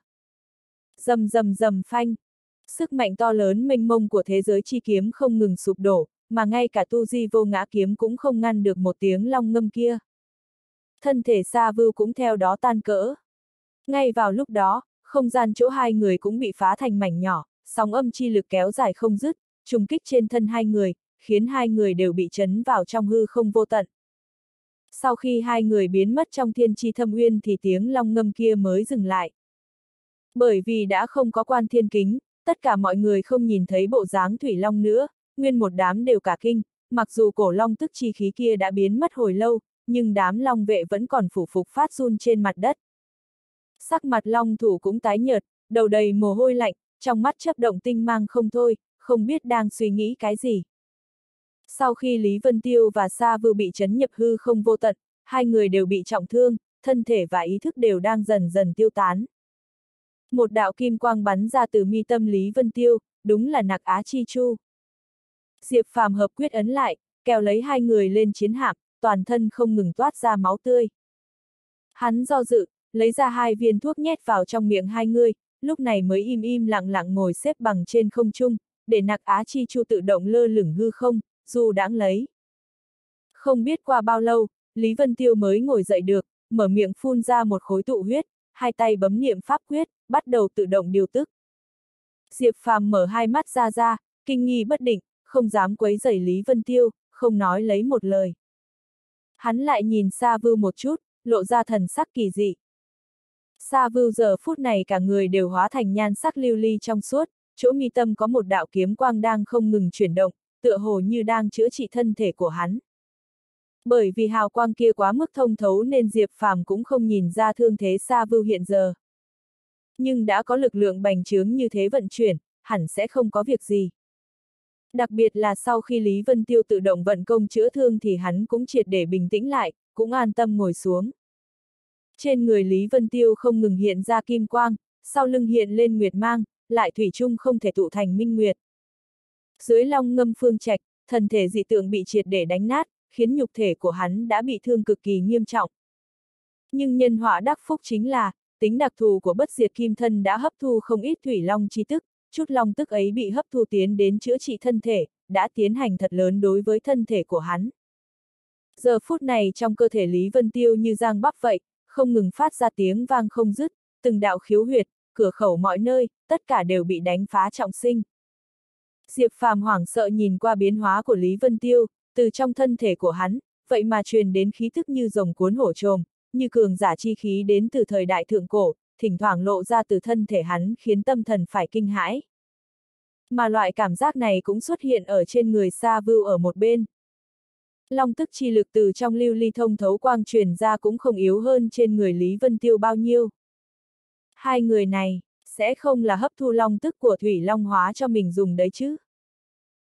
Dầm dầm dầm phanh. Sức mạnh to lớn mênh mông của thế giới chi kiếm không ngừng sụp đổ, mà ngay cả tu di vô ngã kiếm cũng không ngăn được một tiếng long ngâm kia. Thân thể Sa Vưu cũng theo đó tan cỡ. Ngay vào lúc đó, không gian chỗ hai người cũng bị phá thành mảnh nhỏ, sóng âm chi lực kéo dài không dứt, trùng kích trên thân hai người, khiến hai người đều bị chấn vào trong hư không vô tận. Sau khi hai người biến mất trong thiên chi thâm uyên thì tiếng long ngâm kia mới dừng lại. Bởi vì đã không có quan thiên kính, tất cả mọi người không nhìn thấy bộ dáng thủy long nữa, nguyên một đám đều cả kinh, mặc dù cổ long tức chi khí kia đã biến mất hồi lâu, nhưng đám long vệ vẫn còn phủ phục phát run trên mặt đất. Sắc mặt long thủ cũng tái nhợt, đầu đầy mồ hôi lạnh, trong mắt chấp động tinh mang không thôi, không biết đang suy nghĩ cái gì. Sau khi Lý Vân Tiêu và Sa vừa bị chấn nhập hư không vô tận, hai người đều bị trọng thương, thân thể và ý thức đều đang dần dần tiêu tán. Một đạo kim quang bắn ra từ mi tâm Lý Vân Tiêu, đúng là nặc Á Chi Chu. Diệp Phàm hợp quyết ấn lại, kéo lấy hai người lên chiến hạm, toàn thân không ngừng toát ra máu tươi. Hắn do dự, lấy ra hai viên thuốc nhét vào trong miệng hai người, lúc này mới im im lặng lặng ngồi xếp bằng trên không trung, để nặc Á Chi Chu tự động lơ lửng hư không, dù đáng lấy. Không biết qua bao lâu, Lý Vân Tiêu mới ngồi dậy được, mở miệng phun ra một khối tụ huyết, hai tay bấm niệm pháp quyết, bắt đầu tự động điều tức. Diệp Phàm mở hai mắt ra ra, kinh nghi bất định, không dám quấy rầy Lý Vân Tiêu, không nói lấy một lời. Hắn lại nhìn xa Vưu một chút, lộ ra thần sắc kỳ dị. Sa Vưu giờ phút này cả người đều hóa thành nhan sắc lưu ly trong suốt, chỗ mi tâm có một đạo kiếm quang đang không ngừng chuyển động, tựa hồ như đang chữa trị thân thể của hắn. Bởi vì hào quang kia quá mức thông thấu nên Diệp Phàm cũng không nhìn ra thương thế Sa Vưu hiện giờ. Nhưng đã có lực lượng bành trướng như thế vận chuyển, hẳn sẽ không có việc gì. Đặc biệt là sau khi Lý Vân Tiêu tự động vận công chữa thương thì hắn cũng triệt để bình tĩnh lại, cũng an tâm ngồi xuống. Trên người Lý Vân Tiêu không ngừng hiện ra kim quang, sau lưng hiện lên nguyệt mang, lại thủy chung không thể tụ thành minh nguyệt. Dưới long ngâm phương trạch, thần thể dị tượng bị triệt để đánh nát, khiến nhục thể của hắn đã bị thương cực kỳ nghiêm trọng. Nhưng nhân họa đắc phúc chính là, tính đặc thù của bất diệt kim thân đã hấp thu không ít thủy long chi tức, chút long tức ấy bị hấp thu tiến đến chữa trị thân thể, đã tiến hành thật lớn đối với thân thể của hắn. Giờ phút này trong cơ thể Lý Vân Tiêu như giang bắp vậy, không ngừng phát ra tiếng vang không dứt, từng đạo khiếu huyệt, cửa khẩu mọi nơi, tất cả đều bị đánh phá trọng sinh. Diệp Phàm hoảng sợ nhìn qua biến hóa của Lý Vân Tiêu, từ trong thân thể của hắn, vậy mà truyền đến khí thức như rồng cuốn hổ trồm, như cường giả chi khí đến từ thời đại thượng cổ, thỉnh thoảng lộ ra từ thân thể hắn khiến tâm thần phải kinh hãi. Mà loại cảm giác này cũng xuất hiện ở trên người Sa Vưu ở một bên. Long tức chi lực từ trong lưu ly thông thấu quang truyền ra cũng không yếu hơn trên người Lý Vân Tiêu bao nhiêu. Hai người này, sẽ không là hấp thu long tức của Thủy Long hóa cho mình dùng đấy chứ.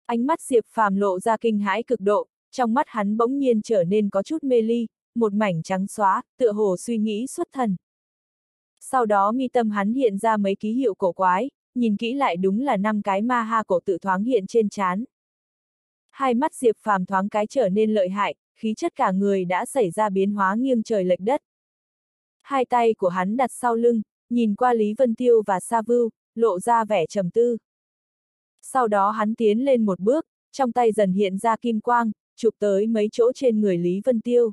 Ánh mắt Diệp Phàm lộ ra kinh hãi cực độ, trong mắt hắn bỗng nhiên trở nên có chút mê ly, một mảnh trắng xóa, tựa hồ suy nghĩ xuất thần. Sau đó mi tâm hắn hiện ra mấy ký hiệu cổ quái, nhìn kỹ lại đúng là năm cái ma ha cổ tự thoáng hiện trên chán. Hai mắt Diệp Phàm thoáng cái trở nên lợi hại, khí chất cả người đã xảy ra biến hóa nghiêng trời lệch đất. Hai tay của hắn đặt sau lưng, nhìn qua Lý Vân Tiêu và Sa Vưu, lộ ra vẻ trầm tư. Sau đó hắn tiến lên một bước, trong tay dần hiện ra kim quang, chụp tới mấy chỗ trên người Lý Vân Tiêu.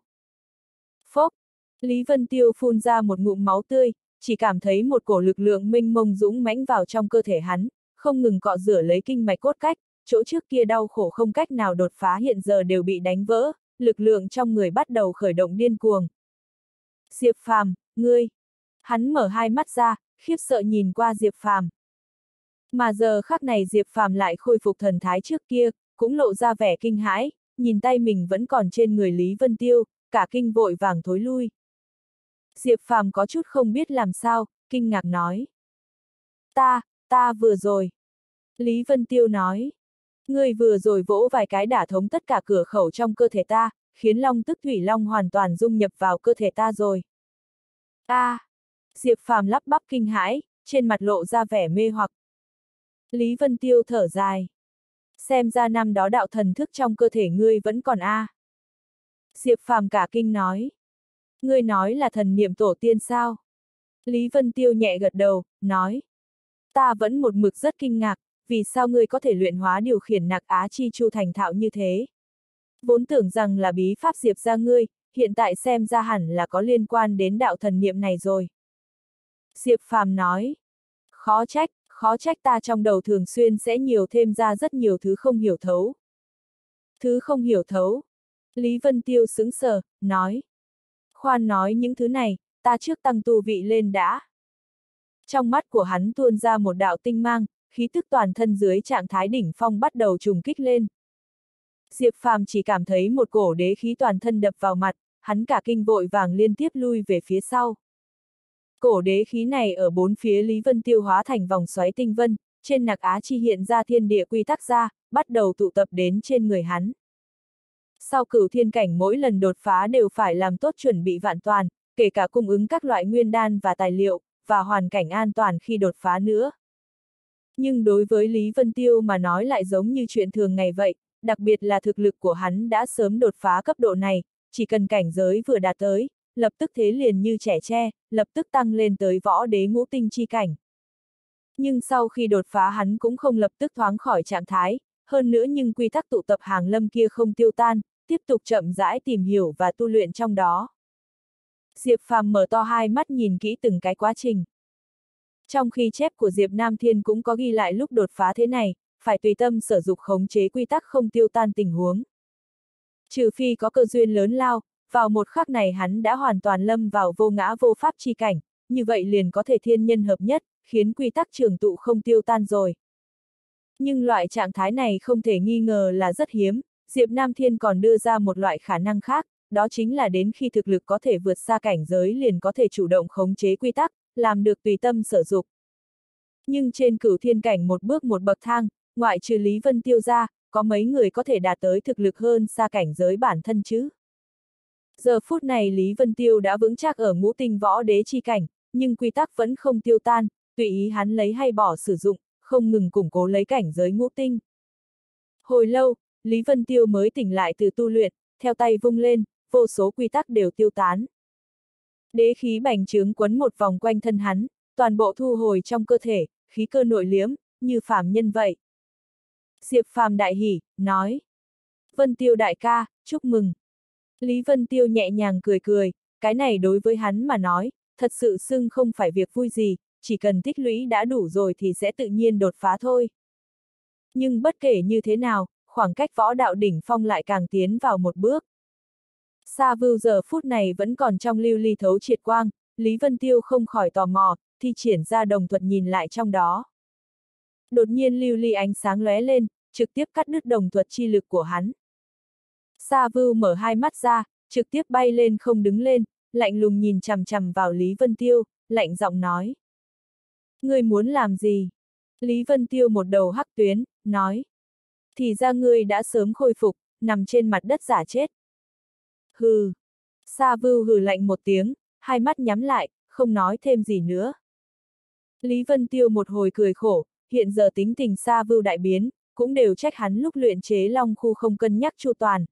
Phốc! Lý Vân Tiêu phun ra một ngụm máu tươi, chỉ cảm thấy một cổ lực lượng minh mông dũng mãnh vào trong cơ thể hắn, không ngừng cọ rửa lấy kinh mạch cốt cách, chỗ trước kia đau khổ không cách nào đột phá hiện giờ đều bị đánh vỡ, lực lượng trong người bắt đầu khởi động điên cuồng. Diệp Phàm, ngươi! Hắn mở hai mắt ra, khiếp sợ nhìn qua Diệp Phàm. Mà giờ khắc này Diệp Phàm lại khôi phục thần thái trước kia, cũng lộ ra vẻ kinh hãi, nhìn tay mình vẫn còn trên người Lý Vân Tiêu, cả kinh vội vàng thối lui. Diệp Phàm có chút không biết làm sao, kinh ngạc nói. Ta, ta vừa rồi. Lý Vân Tiêu nói. Ngươi vừa rồi vỗ vài cái đả thống tất cả cửa khẩu trong cơ thể ta, khiến long tức thủy long hoàn toàn dung nhập vào cơ thể ta rồi. A, à, Diệp Phàm lắp bắp kinh hãi, trên mặt lộ ra vẻ mê hoặc. Lý Vân Tiêu thở dài. Xem ra năm đó đạo thần thức trong cơ thể ngươi vẫn còn a. À. Diệp Phàm cả kinh nói. Ngươi nói là thần niệm tổ tiên sao? Lý Vân Tiêu nhẹ gật đầu, nói. Ta vẫn một mực rất kinh ngạc, vì sao ngươi có thể luyện hóa điều khiển nạc á chi chu thành thạo như thế? Vốn tưởng rằng là bí pháp diệp ra ngươi, hiện tại xem ra hẳn là có liên quan đến đạo thần niệm này rồi. Diệp Phàm nói, khó trách, khó trách ta trong đầu thường xuyên sẽ nhiều thêm ra rất nhiều thứ không hiểu thấu. Thứ không hiểu thấu. Lý Vân Tiêu sững sờ, nói. Khoan nói những thứ này, ta trước tăng tu vị lên đã. Trong mắt của hắn tuôn ra một đạo tinh mang, khí tức toàn thân dưới trạng thái đỉnh phong bắt đầu trùng kích lên. Diệp Phàm chỉ cảm thấy một cổ đế khí toàn thân đập vào mặt, hắn cả kinh vội vàng liên tiếp lui về phía sau. Cổ đế khí này ở bốn phía Lý Vân tiêu hóa thành vòng xoáy tinh vân, trên nạc á chi hiện ra thiên địa quy tắc ra, bắt đầu tụ tập đến trên người hắn. Sau cửu thiên cảnh mỗi lần đột phá đều phải làm tốt chuẩn bị vạn toàn, kể cả cung ứng các loại nguyên đan và tài liệu, và hoàn cảnh an toàn khi đột phá nữa. Nhưng đối với Lý Vân Tiêu mà nói lại giống như chuyện thường ngày vậy, đặc biệt là thực lực của hắn đã sớm đột phá cấp độ này, chỉ cần cảnh giới vừa đạt tới, lập tức thế liền như trẻ tre, lập tức tăng lên tới võ đế ngũ tinh chi cảnh. Nhưng sau khi đột phá hắn cũng không lập tức thoáng khỏi trạng thái, hơn nữa nhưng quy tắc tụ tập hàng lâm kia không tiêu tan, tiếp tục chậm rãi tìm hiểu và tu luyện trong đó. Diệp Phàm mở to hai mắt nhìn kỹ từng cái quá trình. Trong khi chép của Diệp Nam Thiên cũng có ghi lại lúc đột phá thế này, phải tùy tâm sử dụng khống chế quy tắc không tiêu tan tình huống. Trừ phi có cơ duyên lớn lao, vào một khắc này hắn đã hoàn toàn lâm vào vô ngã vô pháp chi cảnh, như vậy liền có thể thiên nhân hợp nhất, khiến quy tắc trường tụ không tiêu tan rồi. Nhưng loại trạng thái này không thể nghi ngờ là rất hiếm, Diệp Nam Thiên còn đưa ra một loại khả năng khác, đó chính là đến khi thực lực có thể vượt xa cảnh giới liền có thể chủ động khống chế quy tắc, làm được tùy tâm sở dụng. Nhưng trên cửu thiên cảnh một bước một bậc thang, ngoại trừ Lý Vân Tiêu ra, có mấy người có thể đạt tới thực lực hơn xa cảnh giới bản thân chứ? Giờ phút này Lý Vân Tiêu đã vững chắc ở ngũ tinh võ đế chi cảnh, nhưng quy tắc vẫn không tiêu tan, tùy ý hắn lấy hay bỏ sử dụng, không ngừng củng cố lấy cảnh giới ngũ tinh. Hồi lâu, Lý Vân Tiêu mới tỉnh lại từ tu luyện, theo tay vung lên, vô số quy tắc đều tiêu tán. Đế khí bành trướng quấn một vòng quanh thân hắn, toàn bộ thu hồi trong cơ thể, khí cơ nội liếm, như phàm nhân vậy. Diệp phàm đại hỉ, nói. Vân Tiêu đại ca, chúc mừng. Lý Vân Tiêu nhẹ nhàng cười cười, cái này đối với hắn mà nói, thật sự xưng không phải việc vui gì, chỉ cần tích lũy đã đủ rồi thì sẽ tự nhiên đột phá thôi. Nhưng bất kể như thế nào, khoảng cách võ đạo đỉnh phong lại càng tiến vào một bước. Sa vưu giờ phút này vẫn còn trong lưu ly thấu triệt quang, Lý Vân Tiêu không khỏi tò mò, thi triển ra đồng thuật nhìn lại trong đó. Đột nhiên lưu ly ánh sáng lóe lên, trực tiếp cắt đứt đồng thuật chi lực của hắn. Sa vưu mở hai mắt ra, trực tiếp bay lên không đứng lên, lạnh lùng nhìn chằm chằm vào Lý Vân Tiêu, lạnh giọng nói. Ngươi muốn làm gì? Lý Vân Tiêu một đầu hắc tuyến, nói. Thì ra ngươi đã sớm khôi phục, nằm trên mặt đất giả chết. Hừ. Sa vưu hừ lạnh một tiếng, hai mắt nhắm lại, không nói thêm gì nữa. Lý Vân Tiêu một hồi cười khổ, hiện giờ tính tình Sa vưu đại biến, cũng đều trách hắn lúc luyện chế long khu không cân nhắc chu toàn.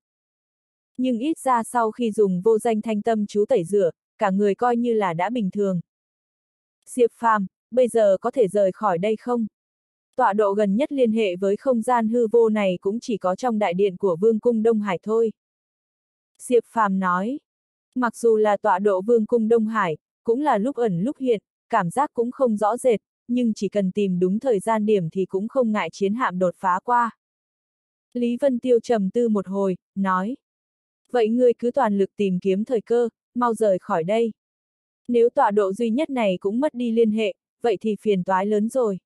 Nhưng ít ra sau khi dùng vô danh thanh tâm chú tẩy rửa, cả người coi như là đã bình thường. Diệp Phàm, bây giờ có thể rời khỏi đây không? Tọa độ gần nhất liên hệ với không gian hư vô này cũng chỉ có trong đại điện của Vương cung Đông Hải thôi. Diệp Phàm nói, mặc dù là tọa độ Vương cung Đông Hải, cũng là lúc ẩn lúc hiện, cảm giác cũng không rõ rệt, nhưng chỉ cần tìm đúng thời gian điểm thì cũng không ngại chiến hạm đột phá qua. Lý Vân Tiêu trầm tư một hồi, nói. Vậy ngươi cứ toàn lực tìm kiếm thời cơ, mau rời khỏi đây. Nếu tọa độ duy nhất này cũng mất đi liên hệ, vậy thì phiền toái lớn rồi.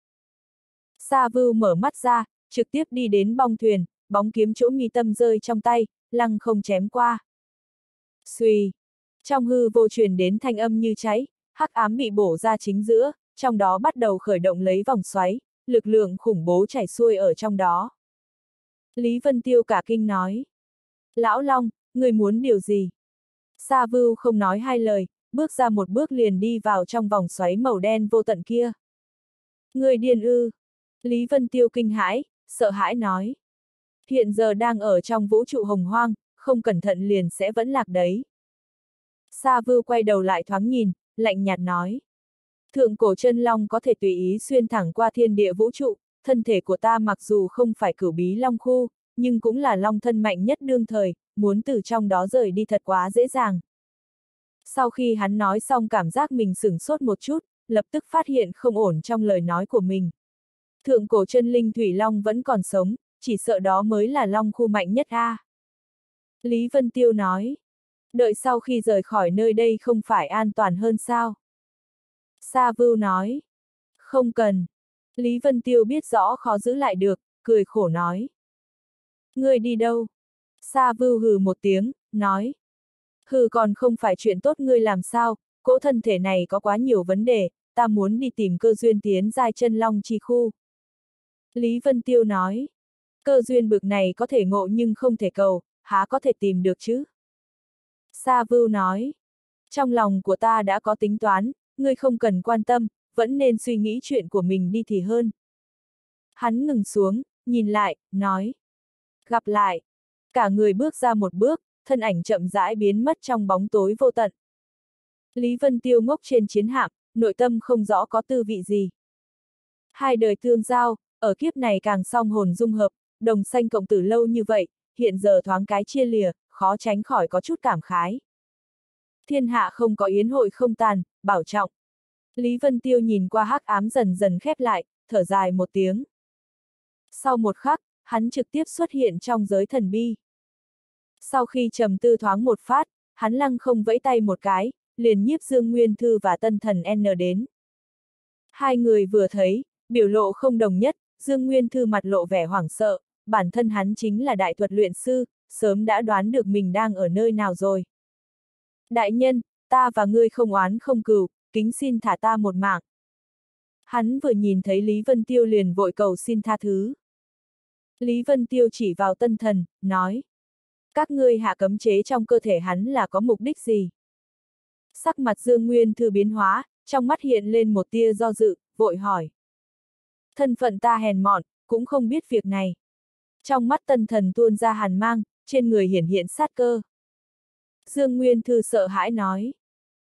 Sa Vưu mở mắt ra, trực tiếp đi đến bong thuyền, bóng kiếm chỗ mi tâm rơi trong tay, lăng không chém qua suy Trong hư vô truyền đến thanh âm như cháy, hắc ám bị bổ ra chính giữa, trong đó bắt đầu khởi động lấy vòng xoáy, lực lượng khủng bố chảy xuôi ở trong đó. Lý Vân Tiêu cả kinh nói. Lão Long, người muốn điều gì? Sa Vưu không nói hai lời, bước ra một bước liền đi vào trong vòng xoáy màu đen vô tận kia. Người điên ư. Lý Vân Tiêu kinh hãi, sợ hãi nói. Hiện giờ đang ở trong vũ trụ hồng hoang, không cẩn thận liền sẽ vẫn lạc đấy. Sa Vưu quay đầu lại thoáng nhìn, lạnh nhạt nói. Thượng cổ chân long có thể tùy ý xuyên thẳng qua thiên địa vũ trụ, thân thể của ta mặc dù không phải cửu bí long khu, nhưng cũng là long thân mạnh nhất đương thời, muốn từ trong đó rời đi thật quá dễ dàng. Sau khi hắn nói xong cảm giác mình sửng sốt một chút, lập tức phát hiện không ổn trong lời nói của mình. Thượng cổ chân linh Thủy Long vẫn còn sống, chỉ sợ đó mới là Long khu mạnh nhất a. Lý Vân Tiêu nói, đợi sau khi rời khỏi nơi đây không phải an toàn hơn sao? Sa Vưu nói, không cần. Lý Vân Tiêu biết rõ khó giữ lại được, cười khổ nói. Người đi đâu? Sa Vưu hừ một tiếng, nói. Hừ còn không phải chuyện tốt ngươi làm sao, cỗ thân thể này có quá nhiều vấn đề, ta muốn đi tìm cơ duyên tiến giai chân long chi khu. Lý Vân Tiêu nói. Cơ duyên bực này có thể ngộ nhưng không thể cầu, há có thể tìm được chứ? Sa Vưu nói. Trong lòng của ta đã có tính toán, ngươi không cần quan tâm, vẫn nên suy nghĩ chuyện của mình đi thì hơn. Hắn ngừng xuống, nhìn lại, nói. Gặp lại. Cả người bước ra một bước, thân ảnh chậm rãi biến mất trong bóng tối vô tận. Lý Vân Tiêu ngốc trên chiến hạm, nội tâm không rõ có tư vị gì. Hai đời tương giao, ở kiếp này càng song hồn dung hợp, đồng sanh cộng tử lâu như vậy, hiện giờ thoáng cái chia lìa, khó tránh khỏi có chút cảm khái. Thiên hạ không có yến hội không tàn, bảo trọng. Lý Vân Tiêu nhìn qua hắc ám dần dần khép lại, thở dài một tiếng. Sau một khắc, hắn trực tiếp xuất hiện trong giới thần bi. Sau khi trầm tư thoáng một phát, hắn lăng không vẫy tay một cái, liền nhiếp Dương Nguyên Thư và tân thần N đến. Hai người vừa thấy, biểu lộ không đồng nhất, Dương Nguyên Thư mặt lộ vẻ hoảng sợ, bản thân hắn chính là đại thuật luyện sư, sớm đã đoán được mình đang ở nơi nào rồi. Đại nhân, ta và ngươi không oán không cừu, kính xin thả ta một mạng. Hắn vừa nhìn thấy Lý Vân Tiêu liền vội cầu xin tha thứ. Lý Vân Tiêu chỉ vào tân thần, nói. Các ngươi hạ cấm chế trong cơ thể hắn là có mục đích gì? Sắc mặt Dương Nguyên Thư biến hóa, trong mắt hiện lên một tia do dự, vội hỏi. Thân phận ta hèn mọn, cũng không biết việc này. Trong mắt tân thần tuôn ra hàn mang, trên người hiển hiện sát cơ. Dương Nguyên Thư sợ hãi nói.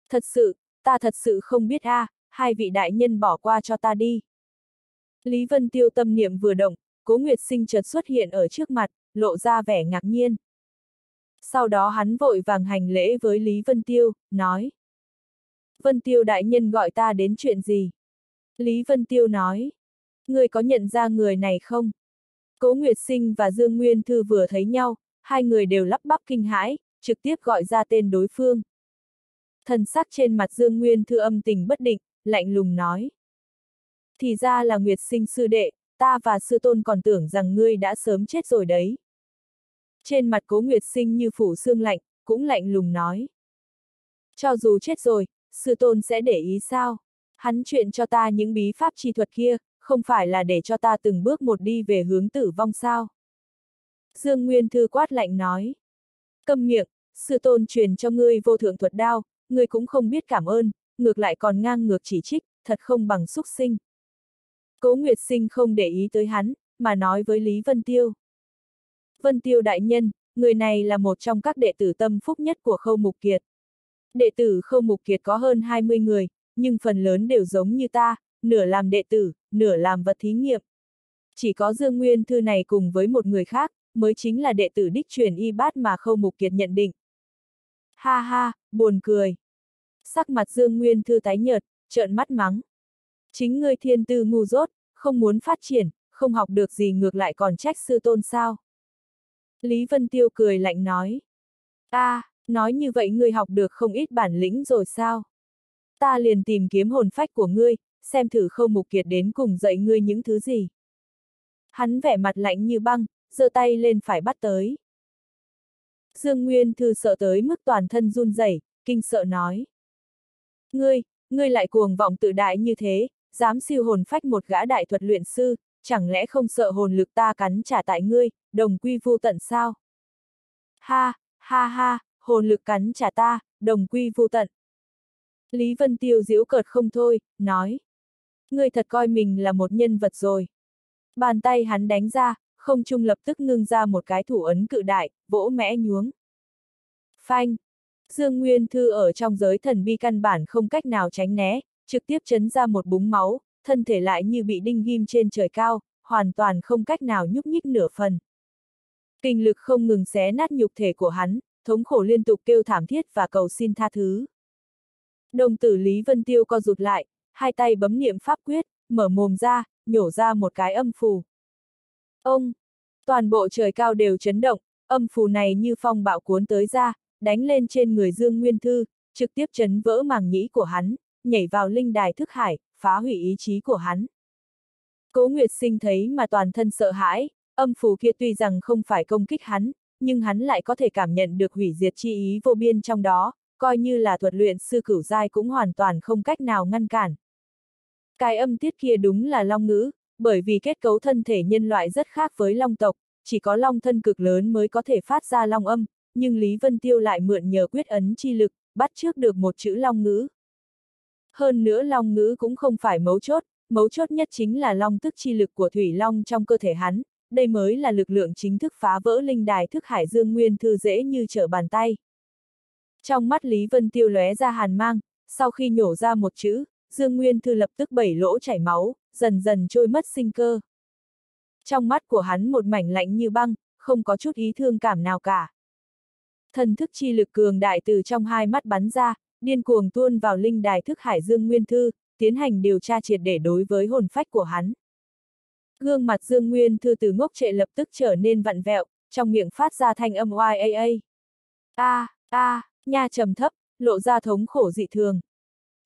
Thật sự, ta thật sự không biết a, à, hai vị đại nhân bỏ qua cho ta đi. Lý Vân Tiêu tâm niệm vừa động, Cố Nguyệt Sinh chợt xuất hiện ở trước mặt, lộ ra vẻ ngạc nhiên. Sau đó hắn vội vàng hành lễ với Lý Vân Tiêu, nói. Vân Tiêu đại nhân gọi ta đến chuyện gì? Lý Vân Tiêu nói. Người có nhận ra người này không? Cố Nguyệt Sinh và Dương Nguyên Thư vừa thấy nhau, hai người đều lắp bắp kinh hãi, trực tiếp gọi ra tên đối phương. Thần sắc trên mặt Dương Nguyên Thư âm tình bất định, lạnh lùng nói. Thì ra là Nguyệt Sinh sư đệ, ta và sư tôn còn tưởng rằng ngươi đã sớm chết rồi đấy. Trên mặt cố Nguyệt Sinh như phủ xương lạnh, cũng lạnh lùng nói. Cho dù chết rồi, sư tôn sẽ để ý sao? Hắn chuyện cho ta những bí pháp chi thuật kia, không phải là để cho ta từng bước một đi về hướng tử vong sao? Dương Nguyên Thư quát lạnh nói. Câm miệng, sư tôn truyền cho ngươi vô thượng thuật đao, ngươi cũng không biết cảm ơn, ngược lại còn ngang ngược chỉ trích, thật không bằng xúc sinh. Cố Nguyệt Sinh không để ý tới hắn, mà nói với Lý Vân Tiêu. Vân Tiêu đại nhân, người này là một trong các đệ tử tâm phúc nhất của Khâu Mục Kiệt. Đệ tử Khâu Mục Kiệt có hơn 20 người, nhưng phần lớn đều giống như ta, nửa làm đệ tử, nửa làm vật thí nghiệm. Chỉ có Dương Nguyên Thư này cùng với một người khác, mới chính là đệ tử đích truyền y bát mà Khâu Mục Kiệt nhận định. Ha ha, buồn cười. Sắc mặt Dương Nguyên Thư tái nhợt, trợn mắt mắng. Chính ngươi thiên tư ngu dốt, không muốn phát triển, không học được gì ngược lại còn trách sư tôn sao. Lý Vân Tiêu cười lạnh nói. a à, nói như vậy ngươi học được không ít bản lĩnh rồi sao? Ta liền tìm kiếm hồn phách của ngươi, xem thử khâu mục kiệt đến cùng dạy ngươi những thứ gì. Hắn vẻ mặt lạnh như băng, giơ tay lên phải bắt tới. Dương Nguyên Thư sợ tới mức toàn thân run rẩy, kinh sợ nói. Ngươi, ngươi lại cuồng vọng tự đại như thế, dám siêu hồn phách một gã đại thuật luyện sư, chẳng lẽ không sợ hồn lực ta cắn trả tại ngươi, đồng quy vu tận sao? Ha, ha ha, hồn lực cắn trả ta, đồng quy vu tận. Lý Vân Tiêu giễu cợt không thôi, nói. Ngươi thật coi mình là một nhân vật rồi. Bàn tay hắn đánh ra, không trung lập tức ngưng ra một cái thủ ấn cự đại, vỗ mẽ nhuống. Phanh! Dương Nguyên Thư ở trong giới thần bi căn bản không cách nào tránh né, trực tiếp chấn ra một búng máu, thân thể lại như bị đinh ghim trên trời cao, hoàn toàn không cách nào nhúc nhích nửa phần. Kinh lực không ngừng xé nát nhục thể của hắn, thống khổ liên tục kêu thảm thiết và cầu xin tha thứ. Đồng tử Lý Vân Tiêu co rụt lại, hai tay bấm niệm pháp quyết, mở mồm ra, nhổ ra một cái âm phù. Ông! Toàn bộ trời cao đều chấn động, âm phù này như phong bạo cuốn tới ra, đánh lên trên người Dương Nguyên Thư, trực tiếp chấn vỡ màng nhĩ của hắn, nhảy vào linh đài thức hải, phá hủy ý chí của hắn. Cố Nguyệt Sinh thấy mà toàn thân sợ hãi, âm phù kia tuy rằng không phải công kích hắn, nhưng hắn lại có thể cảm nhận được hủy diệt chi ý vô biên trong đó, coi như là thuật luyện sư cửu giai cũng hoàn toàn không cách nào ngăn cản. Cái âm tiết kia đúng là long ngữ, bởi vì kết cấu thân thể nhân loại rất khác với long tộc, chỉ có long thân cực lớn mới có thể phát ra long âm, nhưng Lý Vân Tiêu lại mượn nhờ quyết ấn chi lực, bắt trước được một chữ long ngữ. Hơn nữa long ngữ cũng không phải mấu chốt, mấu chốt nhất chính là long tức chi lực của thủy long trong cơ thể hắn, đây mới là lực lượng chính thức phá vỡ linh đài thức hải dương nguyên thư dễ như trở bàn tay. Trong mắt Lý Vân Tiêu lóe ra hàn mang, sau khi nhổ ra một chữ, Dương Nguyên Thư lập tức bảy lỗ chảy máu, dần dần trôi mất sinh cơ. Trong mắt của hắn một mảnh lạnh như băng, không có chút ý thương cảm nào cả. Thần thức chi lực cường đại từ trong hai mắt bắn ra, điên cuồng tuôn vào linh đài thức hải Dương Nguyên Thư, tiến hành điều tra triệt để đối với hồn phách của hắn. Gương mặt Dương Nguyên Thư từ ngốc trệ lập tức trở nên vặn vẹo, trong miệng phát ra thanh âm oai a a. A, a, nha trầm thấp, lộ ra thống khổ dị thường.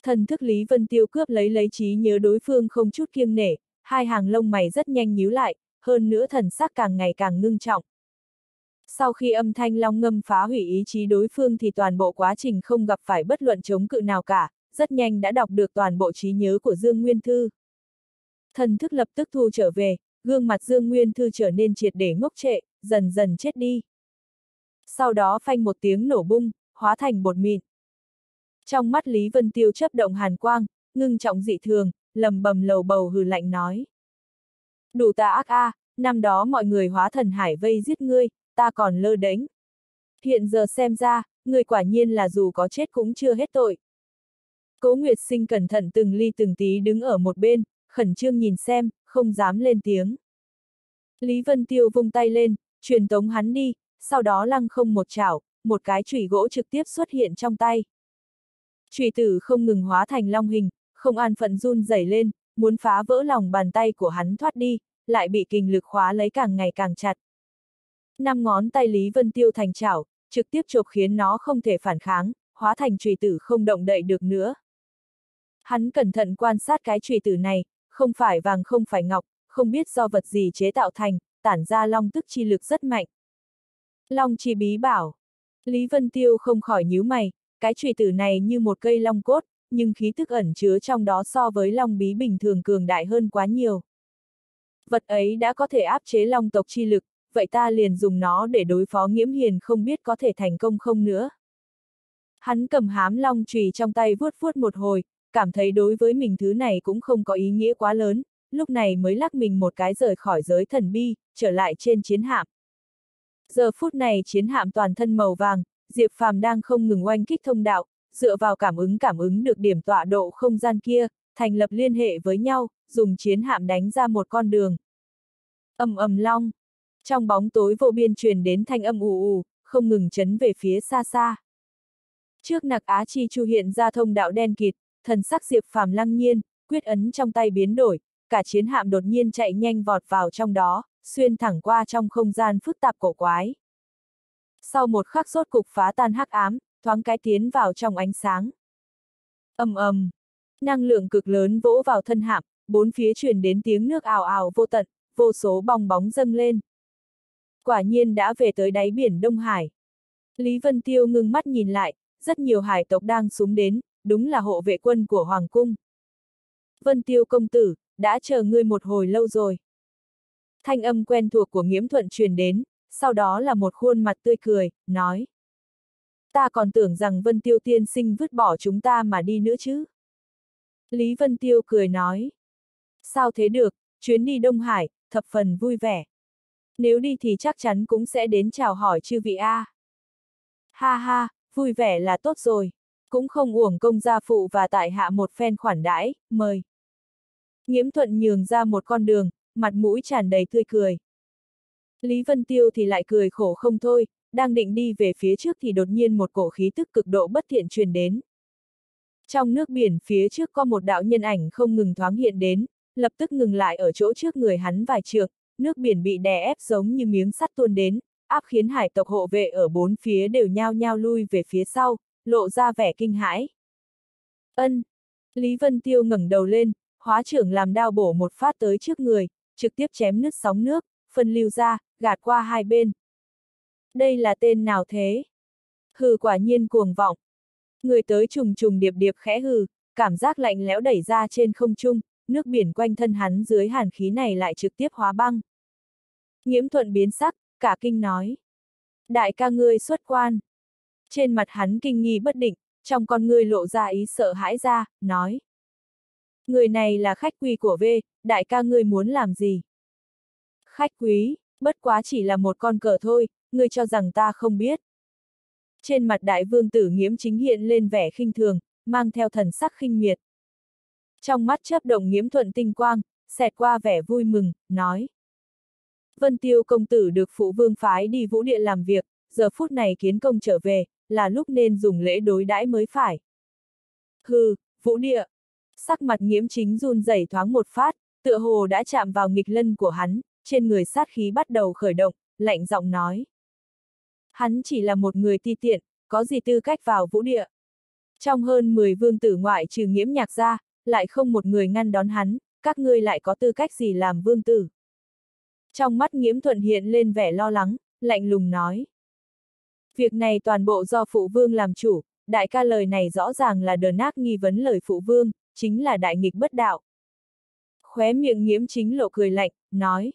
Thần thức Lý Vân Tiêu cướp lấy lấy trí nhớ đối phương không chút kiêng nể, hai hàng lông mày rất nhanh nhíu lại, hơn nữa thần sắc càng ngày càng ngưng trọng. Sau khi âm thanh long ngâm phá hủy ý chí đối phương thì toàn bộ quá trình không gặp phải bất luận chống cự nào cả, rất nhanh đã đọc được toàn bộ trí nhớ của Dương Nguyên Thư. Thần thức lập tức thu trở về, gương mặt Dương Nguyên Thư trở nên triệt để ngốc trệ, dần dần chết đi. Sau đó phanh một tiếng nổ bung, hóa thành bột mịn. Trong mắt Lý Vân Tiêu chấp động hàn quang, ngưng trọng dị thường, lầm bầm lầu bầu hừ lạnh nói. Đủ ta ác a, năm đó mọi người hóa thần hải vây giết ngươi, ta còn lơ đánh. Hiện giờ xem ra, ngươi quả nhiên là dù có chết cũng chưa hết tội. Cố Nguyệt Sinh cẩn thận từng ly từng tí đứng ở một bên, khẩn trương nhìn xem, không dám lên tiếng. Lý Vân Tiêu vung tay lên, truyền tống hắn đi, sau đó lăng không một chảo, một cái chùy gỗ trực tiếp xuất hiện trong tay. Trùy tử không ngừng hóa thành long hình, không an phận run rẩy lên, muốn phá vỡ lòng bàn tay của hắn thoát đi, lại bị kình lực khóa lấy càng ngày càng chặt. Năm ngón tay Lý Vân Tiêu thành chảo, trực tiếp chộp khiến nó không thể phản kháng, hóa thành Trùy tử không động đậy được nữa. Hắn cẩn thận quan sát cái Trùy tử này, không phải vàng không phải ngọc, không biết do vật gì chế tạo thành, tản ra long tức chi lực rất mạnh. Long chi bí bảo. Lý Vân Tiêu không khỏi nhíu mày, cái trùy tử này như một cây long cốt, nhưng khí tức ẩn chứa trong đó so với long bí bình thường cường đại hơn quá nhiều. Vật ấy đã có thể áp chế long tộc chi lực, vậy ta liền dùng nó để đối phó nghiễm hiền không biết có thể thành công không nữa. Hắn cầm hám long trùy trong tay vuốt vuốt một hồi, cảm thấy đối với mình thứ này cũng không có ý nghĩa quá lớn, lúc này mới lắc mình một cái rời khỏi giới thần bi, trở lại trên chiến hạm. Giờ phút này chiến hạm toàn thân màu vàng, Diệp Phàm đang không ngừng oanh kích thông đạo, dựa vào cảm ứng cảm ứng được điểm tọa độ không gian kia, thành lập liên hệ với nhau, dùng chiến hạm đánh ra một con đường. ầm ầm long. Trong bóng tối vô biên truyền đến thanh âm ù ù, không ngừng chấn về phía xa xa. Trước nặc Á Chi Chu hiện ra thông đạo đen kịt, thần sắc Diệp Phàm lăng nhiên, quyết ấn trong tay biến đổi, cả chiến hạm đột nhiên chạy nhanh vọt vào trong đó, xuyên thẳng qua trong không gian phức tạp cổ quái. Sau một khắc rốt cục phá tan hắc ám, thoáng cái tiến vào trong ánh sáng. ầm ầm, năng lượng cực lớn vỗ vào thân hạm, bốn phía truyền đến tiếng nước ào ào vô tận, vô số bong bóng dâng lên. Quả nhiên đã về tới đáy biển Đông Hải. Lý Vân Tiêu ngưng mắt nhìn lại, rất nhiều hải tộc đang súng đến, đúng là hộ vệ quân của Hoàng Cung. Vân Tiêu công tử, đã chờ ngươi một hồi lâu rồi. Thanh âm quen thuộc của nghiễm thuận truyền đến, sau đó là một khuôn mặt tươi cười, nói. Ta còn tưởng rằng Vân Tiêu tiên sinh vứt bỏ chúng ta mà đi nữa chứ. Lý Vân Tiêu cười nói. Sao thế được, chuyến đi Đông Hải, thập phần vui vẻ. Nếu đi thì chắc chắn cũng sẽ đến chào hỏi chư vị A. Ha ha, vui vẻ là tốt rồi. Cũng không uổng công gia phụ và tại hạ một phen khoản đãi, mời. Nghiễm thuận nhường ra một con đường, mặt mũi tràn đầy tươi cười. Lý Vân Tiêu thì lại cười khổ không thôi, đang định đi về phía trước thì đột nhiên một cổ khí tức cực độ bất thiện truyền đến. Trong nước biển phía trước có một đạo nhân ảnh không ngừng thoáng hiện đến, lập tức ngừng lại ở chỗ trước người hắn vài trượng, nước biển bị đè ép giống như miếng sắt tuôn đến, áp khiến hải tộc hộ vệ ở bốn phía đều nhao nhao lui về phía sau, lộ ra vẻ kinh hãi. Ân! Lý Vân Tiêu ngẩng đầu lên, hóa trưởng làm đao bổ một phát tới trước người, trực tiếp chém nứt sóng nước, phân lưu ra, gạt qua hai bên. Đây là tên nào thế? Hừ quả nhiên cuồng vọng. Người tới trùng trùng điệp điệp khẽ hừ, cảm giác lạnh lẽo đẩy ra trên không trung, nước biển quanh thân hắn dưới hàn khí này lại trực tiếp hóa băng. Nghiễm thuận biến sắc, cả kinh nói. Đại ca ngươi xuất quan. Trên mặt hắn kinh nghi bất định, trong con ngươi lộ ra ý sợ hãi ra, nói. Người này là khách quy của V, đại ca ngươi muốn làm gì? Khách quý, bất quá chỉ là một con cờ thôi, ngươi cho rằng ta không biết. Trên mặt đại vương tử nghiễm chính hiện lên vẻ khinh thường, mang theo thần sắc khinh miệt. Trong mắt chớp động nghiễm thuận tinh quang, xẹt qua vẻ vui mừng, nói. Vân Tiêu công tử được phụ vương phái đi vũ địa làm việc, giờ phút này kiến công trở về, là lúc nên dùng lễ đối đãi mới phải. Hừ, vũ địa. Sắc mặt nghiễm chính run rẩy thoáng một phát, tựa hồ đã chạm vào nghịch lân của hắn, trên người sát khí bắt đầu khởi động, lạnh giọng nói. Hắn chỉ là một người ti tiện, có gì tư cách vào vũ địa. Trong hơn 10 vương tử ngoại trừ nghiễm nhạc ra, lại không một người ngăn đón hắn, các ngươi lại có tư cách gì làm vương tử. Trong mắt nghiễm thuận hiện lên vẻ lo lắng, lạnh lùng nói. Việc này toàn bộ do phụ vương làm chủ, đại ca lời này rõ ràng là đờ nát nghi vấn lời phụ vương, chính là đại nghịch bất đạo. Khóe miệng nghiễm chính lộ cười lạnh, nói.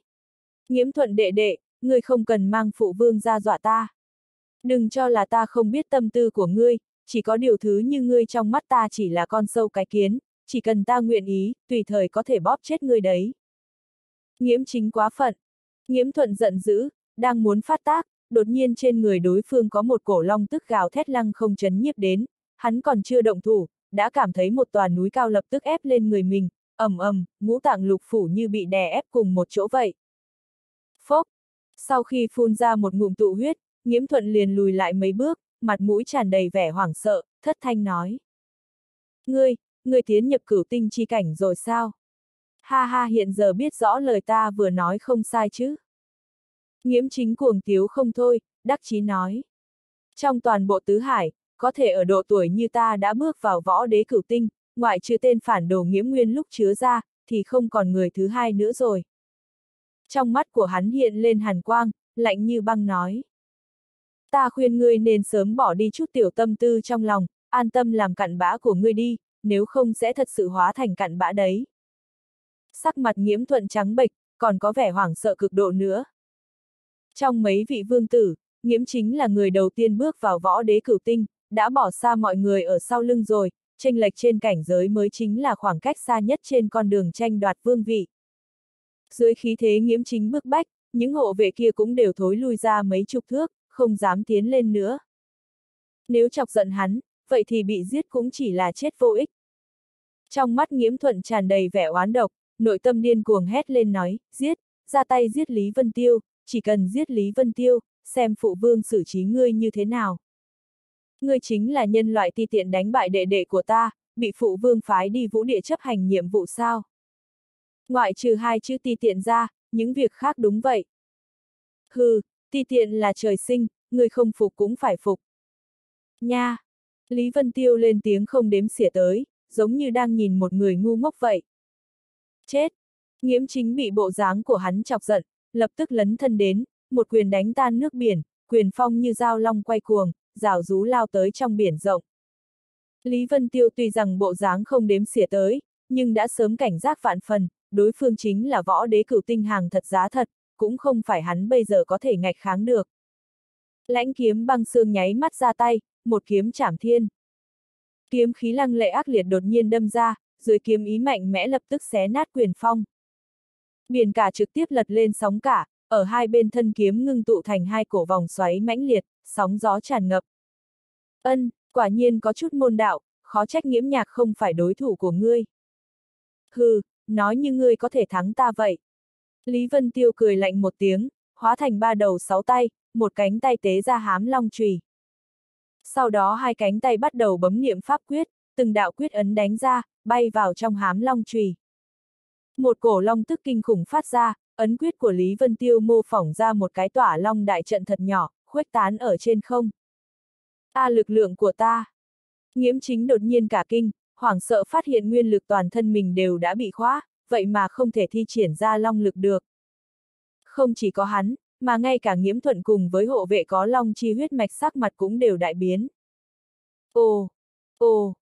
Nghiễm thuận đệ đệ, ngươi không cần mang phụ vương ra dọa ta. Đừng cho là ta không biết tâm tư của ngươi, chỉ có điều thứ như ngươi trong mắt ta chỉ là con sâu cái kiến, chỉ cần ta nguyện ý, tùy thời có thể bóp chết ngươi đấy. Nghiễm chính quá phận. Nghiễm thuận giận dữ, đang muốn phát tác, đột nhiên trên người đối phương có một cổ long tức gào thét lăng không chấn nhiếp đến, hắn còn chưa động thủ, đã cảm thấy một tòa núi cao lập tức ép lên người mình, ầm ầm, ngũ tạng lục phủ như bị đè ép cùng một chỗ vậy. Sau khi phun ra một ngụm tụ huyết, nghiễm thuận liền lùi lại mấy bước, mặt mũi tràn đầy vẻ hoảng sợ, thất thanh nói. Ngươi, ngươi tiến nhập cửu tinh chi cảnh rồi sao? Ha ha hiện giờ biết rõ lời ta vừa nói không sai chứ? Nghiễm chính cuồng tiếu không thôi, đắc chí nói. Trong toàn bộ tứ hải, có thể ở độ tuổi như ta đã bước vào võ đế cửu tinh, ngoại trừ tên phản đồ nghiễm nguyên lúc chứa ra, thì không còn người thứ hai nữa rồi. Trong mắt của hắn hiện lên hàn quang, lạnh như băng nói. Ta khuyên ngươi nên sớm bỏ đi chút tiểu tâm tư trong lòng, an tâm làm cặn bã của ngươi đi, nếu không sẽ thật sự hóa thành cặn bã đấy. Sắc mặt nghiễm thuận trắng bệch, còn có vẻ hoảng sợ cực độ nữa. Trong mấy vị vương tử, nghiễm chính là người đầu tiên bước vào võ đế cửu tinh, đã bỏ xa mọi người ở sau lưng rồi, tranh lệch trên cảnh giới mới chính là khoảng cách xa nhất trên con đường tranh đoạt vương vị. Dưới khí thế nghiễm chính bức bách, những hộ vệ kia cũng đều thối lui ra mấy chục thước, không dám tiến lên nữa. Nếu chọc giận hắn, vậy thì bị giết cũng chỉ là chết vô ích. Trong mắt nghiễm thuận tràn đầy vẻ oán độc, nội tâm điên cuồng hét lên nói, giết, ra tay giết Lý Vân Tiêu, chỉ cần giết Lý Vân Tiêu, xem phụ vương xử trí ngươi như thế nào. Ngươi chính là nhân loại ti tiện đánh bại đệ đệ của ta, bị phụ vương phái đi vũ địa chấp hành nhiệm vụ sao. Ngoại trừ hai chữ ti tiện ra, những việc khác đúng vậy. Hừ, ti tiện là trời sinh, người không phục cũng phải phục. Nha! Lý Vân Tiêu lên tiếng không đếm xỉa tới, giống như đang nhìn một người ngu ngốc vậy. Chết! Nghiễm chính bị bộ dáng của hắn chọc giận, lập tức lấn thân đến, một quyền đánh tan nước biển, quyền phong như dao long quay cuồng, rào rú lao tới trong biển rộng. Lý Vân Tiêu tuy rằng bộ dáng không đếm xỉa tới, nhưng đã sớm cảnh giác vạn phần, đối phương chính là võ đế cửu tinh hàng thật giá thật, cũng không phải hắn bây giờ có thể ngạch kháng được. Lãnh kiếm băng xương nháy mắt ra tay, một kiếm chảm thiên. Kiếm khí lăng lệ ác liệt đột nhiên đâm ra, dưới kiếm ý mạnh mẽ lập tức xé nát quyền phong. Biển cả trực tiếp lật lên sóng cả, ở hai bên thân kiếm ngưng tụ thành hai cổ vòng xoáy mãnh liệt, sóng gió tràn ngập. Ân, quả nhiên có chút môn đạo, khó trách nghiễm nhạc không phải đối thủ của ngươi. Hừ, nói như ngươi có thể thắng ta vậy. Lý Vân Tiêu cười lạnh một tiếng, hóa thành ba đầu sáu tay, một cánh tay tế ra hám long trùy. Sau đó hai cánh tay bắt đầu bấm niệm pháp quyết, từng đạo quyết ấn đánh ra, bay vào trong hám long trùy. Một cổ long tức kinh khủng phát ra, ấn quyết của Lý Vân Tiêu mô phỏng ra một cái tỏa long đại trận thật nhỏ, khuếch tán ở trên không. A lực lượng của ta. Nghiễm chính đột nhiên cả kinh, hoảng sợ phát hiện nguyên lực toàn thân mình đều đã bị khóa, vậy mà không thể thi triển ra long lực được. Không chỉ có hắn, mà ngay cả nghiễm thuận cùng với hộ vệ có long chi huyết mạch sắc mặt cũng đều đại biến. Ồ, ồ,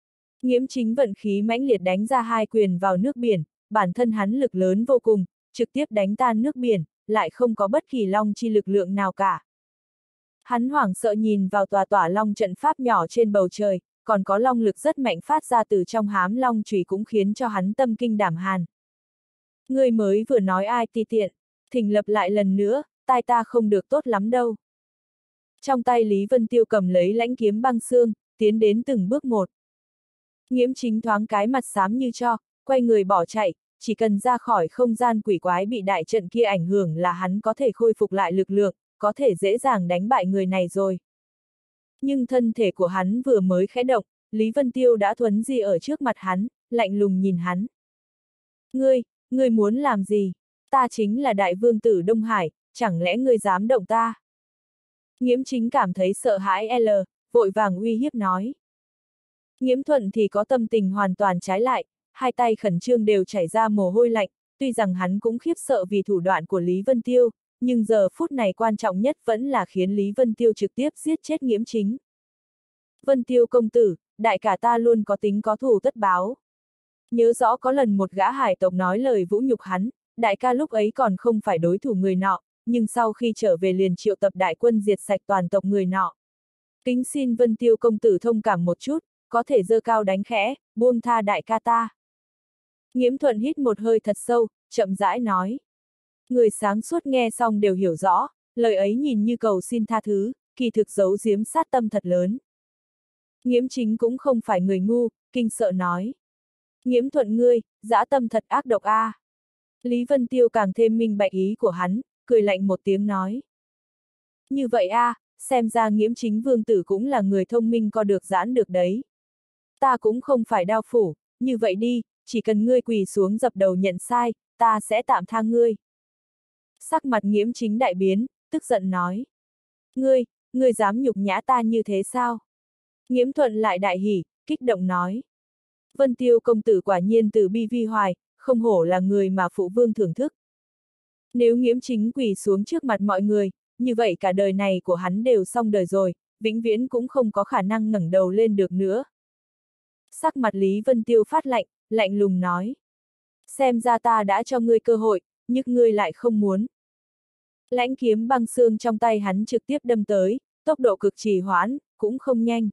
nghiễm chính vận khí mãnh liệt đánh ra hai quyền vào nước biển, bản thân hắn lực lớn vô cùng, trực tiếp đánh tan nước biển, lại không có bất kỳ long chi lực lượng nào cả. Hắn hoảng sợ nhìn vào tòa tỏa long trận pháp nhỏ trên bầu trời, còn có long lực rất mạnh phát ra từ trong hám long trùy cũng khiến cho hắn tâm kinh đảm hàn. Người mới vừa nói ai ti tiện, thỉnh lập lại lần nữa, tai ta không được tốt lắm đâu. Trong tay Lý Vân Tiêu cầm lấy lãnh kiếm băng xương, tiến đến từng bước một. Nghiễm chính thoáng cái mặt xám như cho, quay người bỏ chạy, chỉ cần ra khỏi không gian quỷ quái bị đại trận kia ảnh hưởng là hắn có thể khôi phục lại lực lượng, có thể dễ dàng đánh bại người này rồi. Nhưng thân thể của hắn vừa mới khẽ động, Lý Vân Tiêu đã thuấn di ở trước mặt hắn, lạnh lùng nhìn hắn. Ngươi, ngươi muốn làm gì? Ta chính là đại vương tử Đông Hải, chẳng lẽ ngươi dám động ta? Nghiễm chính cảm thấy sợ hãi L, vội vàng uy hiếp nói. Nghiễm thuận thì có tâm tình hoàn toàn trái lại, hai tay khẩn trương đều chảy ra mồ hôi lạnh, tuy rằng hắn cũng khiếp sợ vì thủ đoạn của Lý Vân Tiêu, nhưng giờ phút này quan trọng nhất vẫn là khiến Lý Vân Tiêu trực tiếp giết chết nghiễm chính. Vân Tiêu công tử, đại cả ta luôn có tính có thù tất báo. Nhớ rõ có lần một gã hải tộc nói lời vũ nhục hắn, đại ca lúc ấy còn không phải đối thủ người nọ, nhưng sau khi trở về liền triệu tập đại quân diệt sạch toàn tộc người nọ. Kính xin Vân Tiêu công tử thông cảm một chút, có thể dơ cao đánh khẽ, buông tha đại ca ta. Nghiễm thuận hít một hơi thật sâu, chậm rãi nói. Người sáng suốt nghe xong đều hiểu rõ, lời ấy nhìn như cầu xin tha thứ, kỳ thực giấu giếm sát tâm thật lớn. Nghiễm chính cũng không phải người ngu, kinh sợ nói. Nghiễm thuận ngươi, dã tâm thật ác độc a. À. Lý Vân Tiêu càng thêm minh bạch ý của hắn, cười lạnh một tiếng nói. Như vậy a, à, xem ra nghiễm chính vương tử cũng là người thông minh co được giãn được đấy. Ta cũng không phải đao phủ, như vậy đi, chỉ cần ngươi quỳ xuống dập đầu nhận sai, ta sẽ tạm tha ngươi. Sắc mặt nghiễm chính đại biến, tức giận nói. Ngươi, ngươi dám nhục nhã ta như thế sao? Nghiễm thuận lại đại hỉ, kích động nói. Vân tiêu công tử quả nhiên từ bi vi hoài, không hổ là người mà phụ vương thưởng thức. Nếu nghiễm chính quỳ xuống trước mặt mọi người, như vậy cả đời này của hắn đều xong đời rồi, vĩnh viễn cũng không có khả năng ngẩng đầu lên được nữa. Sắc mặt Lý Vân Tiêu phát lạnh, lạnh lùng nói. Xem ra ta đã cho ngươi cơ hội, nhưng ngươi lại không muốn. Lãnh kiếm băng xương trong tay hắn trực tiếp đâm tới, tốc độ cực trì hoãn, cũng không nhanh.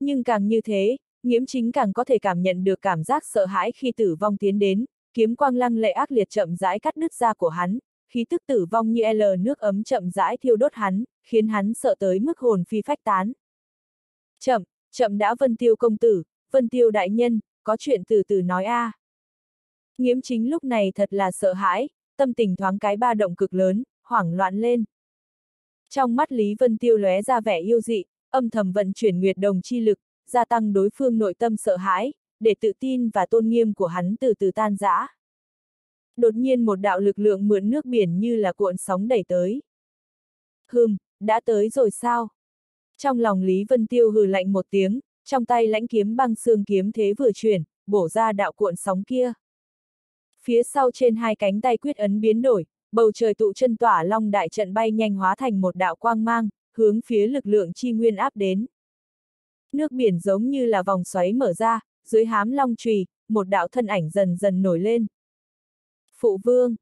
Nhưng càng như thế, nghiễm chính càng có thể cảm nhận được cảm giác sợ hãi khi tử vong tiến đến, kiếm quang lăng lệ ác liệt chậm rãi cắt đứt da của hắn, khí tức tử vong như L nước ấm chậm rãi thiêu đốt hắn, khiến hắn sợ tới mức hồn phi phách tán. Chậm, chậm đã vân tiêu công tử, vân tiêu đại nhân, có chuyện từ từ nói a. À. Nghiễm chính lúc này thật là sợ hãi, tâm tình thoáng cái ba động cực lớn, hoảng loạn lên. Trong mắt Lý Vân Tiêu lóe ra vẻ yêu dị, âm thầm vận chuyển nguyệt đồng chi lực, gia tăng đối phương nội tâm sợ hãi, để tự tin và tôn nghiêm của hắn từ từ tan rã. Đột nhiên một đạo lực lượng mượn nước biển như là cuộn sóng đẩy tới. Hừm, đã tới rồi sao? Trong lòng Lý Vân Tiêu hừ lạnh một tiếng, trong tay lãnh kiếm băng xương kiếm thế vừa chuyển, bổ ra đạo cuộn sóng kia. Phía sau trên hai cánh tay quyết ấn biến đổi, bầu trời tụ chân tỏa long đại trận bay nhanh hóa thành một đạo quang mang, hướng phía lực lượng chi nguyên áp đến. Nước biển giống như là vòng xoáy mở ra, dưới hám long trùy, một đạo thân ảnh dần dần nổi lên. Phụ vương,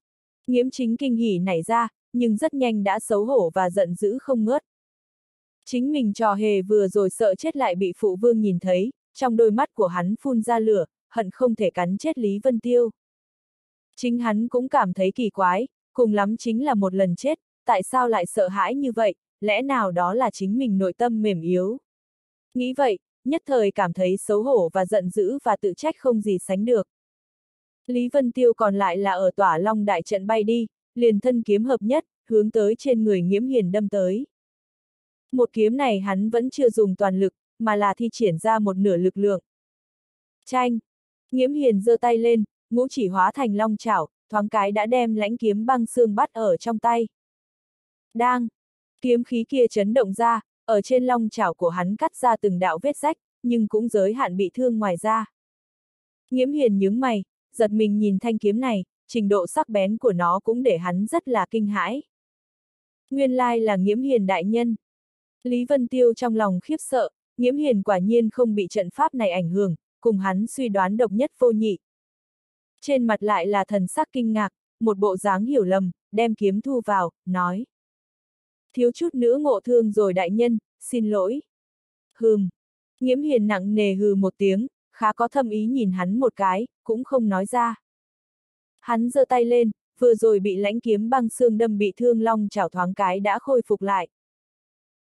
nghiễm chính kinh hỉ nảy ra, nhưng rất nhanh đã xấu hổ và giận dữ không ngớt. Chính mình trò hề vừa rồi sợ chết lại bị phụ vương nhìn thấy, trong đôi mắt của hắn phun ra lửa, hận không thể cắn chết Lý Vân Tiêu. Chính hắn cũng cảm thấy kỳ quái, cùng lắm chính là một lần chết, tại sao lại sợ hãi như vậy, lẽ nào đó là chính mình nội tâm mềm yếu. Nghĩ vậy, nhất thời cảm thấy xấu hổ và giận dữ và tự trách không gì sánh được. Lý Vân Tiêu còn lại là ở tỏa long đại trận bay đi, liền thân kiếm hợp nhất, hướng tới trên người nghiễm hiền đâm tới. Một kiếm này hắn vẫn chưa dùng toàn lực, mà là thi triển ra một nửa lực lượng. Tranh! Nghiễm hiền giơ tay lên, ngũ chỉ hóa thành long chảo, thoáng cái đã đem lãnh kiếm băng xương bắt ở trong tay. Đang! Kiếm khí kia chấn động ra, ở trên long chảo của hắn cắt ra từng đạo vết rách, nhưng cũng giới hạn bị thương ngoài ra. Nghiễm hiền nhướng mày, giật mình nhìn thanh kiếm này, trình độ sắc bén của nó cũng để hắn rất là kinh hãi. Nguyên lai là nghiễm hiền đại nhân. Lý Vân Tiêu trong lòng khiếp sợ, nghiễm hiền quả nhiên không bị trận pháp này ảnh hưởng, cùng hắn suy đoán độc nhất vô nhị. Trên mặt lại là thần sắc kinh ngạc, một bộ dáng hiểu lầm, đem kiếm thu vào, nói. Thiếu chút nữa ngộ thương rồi đại nhân, xin lỗi. Hừm. Nghiễm hiền nặng nề hừ một tiếng, khá có thâm ý nhìn hắn một cái, cũng không nói ra. Hắn giơ tay lên, vừa rồi bị lãnh kiếm băng xương đâm bị thương long chảo thoáng cái đã khôi phục lại.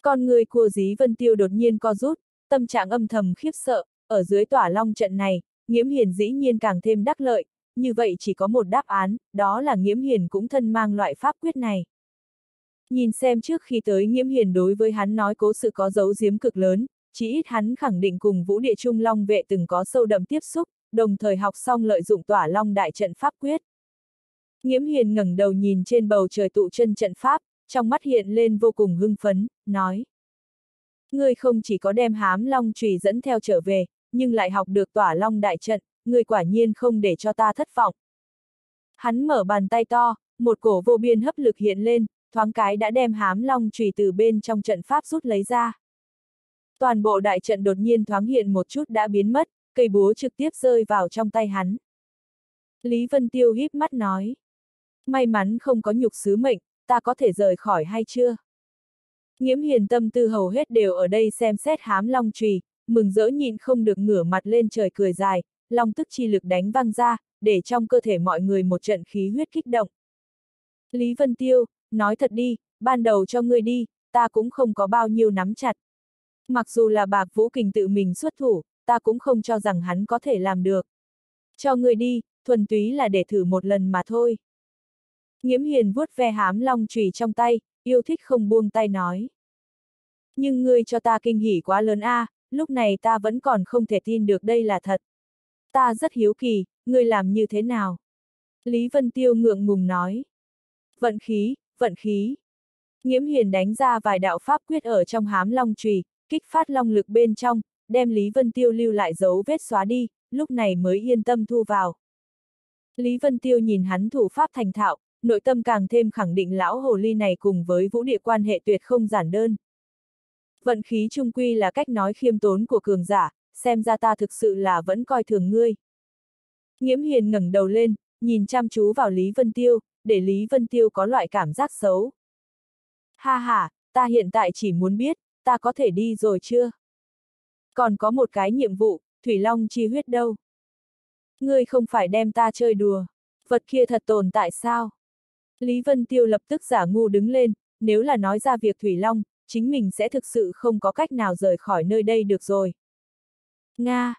Con người của dí vân tiêu đột nhiên co rút, tâm trạng âm thầm khiếp sợ, ở dưới tỏa long trận này, nghiễm hiền dĩ nhiên càng thêm đắc lợi, như vậy chỉ có một đáp án, đó là nghiễm hiền cũng thân mang loại pháp quyết này. Nhìn xem trước khi tới nghiễm hiền đối với hắn nói cố sự có dấu giếm cực lớn, chỉ ít hắn khẳng định cùng vũ địa trung long vệ từng có sâu đậm tiếp xúc, đồng thời học xong lợi dụng tỏa long đại trận pháp quyết. Nghiễm hiền ngẩng đầu nhìn trên bầu trời tụ chân trận pháp, trong mắt hiện lên vô cùng hưng phấn, nói. Ngươi không chỉ có đem hám long trùy dẫn theo trở về, nhưng lại học được tỏa long đại trận, người quả nhiên không để cho ta thất vọng. Hắn mở bàn tay to, một cổ vô biên hấp lực hiện lên, thoáng cái đã đem hám long trùy từ bên trong trận pháp rút lấy ra. Toàn bộ đại trận đột nhiên thoáng hiện một chút đã biến mất, cây búa trực tiếp rơi vào trong tay hắn. Lý Vân Tiêu híp mắt nói. May mắn không có nhục sứ mệnh, ta có thể rời khỏi hay chưa? Nghiễm hiền tâm tư hầu hết đều ở đây xem xét hám long trùy, mừng rỡ nhịn không được ngửa mặt lên trời cười dài, long tức chi lực đánh văng ra, để trong cơ thể mọi người một trận khí huyết kích động. Lý Vân Tiêu, nói thật đi, ban đầu cho ngươi đi, ta cũng không có bao nhiêu nắm chặt. Mặc dù là bạc vũ kình tự mình xuất thủ, ta cũng không cho rằng hắn có thể làm được. Cho ngươi đi, thuần túy là để thử một lần mà thôi. Nghiễm hiền vuốt ve hám long trùy trong tay, yêu thích không buông tay nói. Nhưng ngươi cho ta kinh hỉ quá lớn a, à, lúc này ta vẫn còn không thể tin được đây là thật. Ta rất hiếu kỳ, ngươi làm như thế nào? Lý Vân Tiêu ngượng ngùng nói. Vận khí, vận khí. Nghiễm hiền đánh ra vài đạo pháp quyết ở trong hám long trùy, kích phát long lực bên trong, đem Lý Vân Tiêu lưu lại dấu vết xóa đi, lúc này mới yên tâm thu vào. Lý Vân Tiêu nhìn hắn thủ pháp thành thạo, nội tâm càng thêm khẳng định lão hồ ly này cùng với vũ địa quan hệ tuyệt không giản đơn. Vận khí trung quy là cách nói khiêm tốn của cường giả, xem ra ta thực sự là vẫn coi thường ngươi. Nghiễm hiền ngẩng đầu lên, nhìn chăm chú vào Lý Vân Tiêu, để Lý Vân Tiêu có loại cảm giác xấu. Ha ha, ta hiện tại chỉ muốn biết, ta có thể đi rồi chưa? Còn có một cái nhiệm vụ, Thủy Long chi huyết đâu? Ngươi không phải đem ta chơi đùa, vật kia thật tồn tại sao? Lý Vân Tiêu lập tức giả ngu đứng lên, nếu là nói ra việc Thủy Long, chính mình sẽ thực sự không có cách nào rời khỏi nơi đây được rồi. Nga!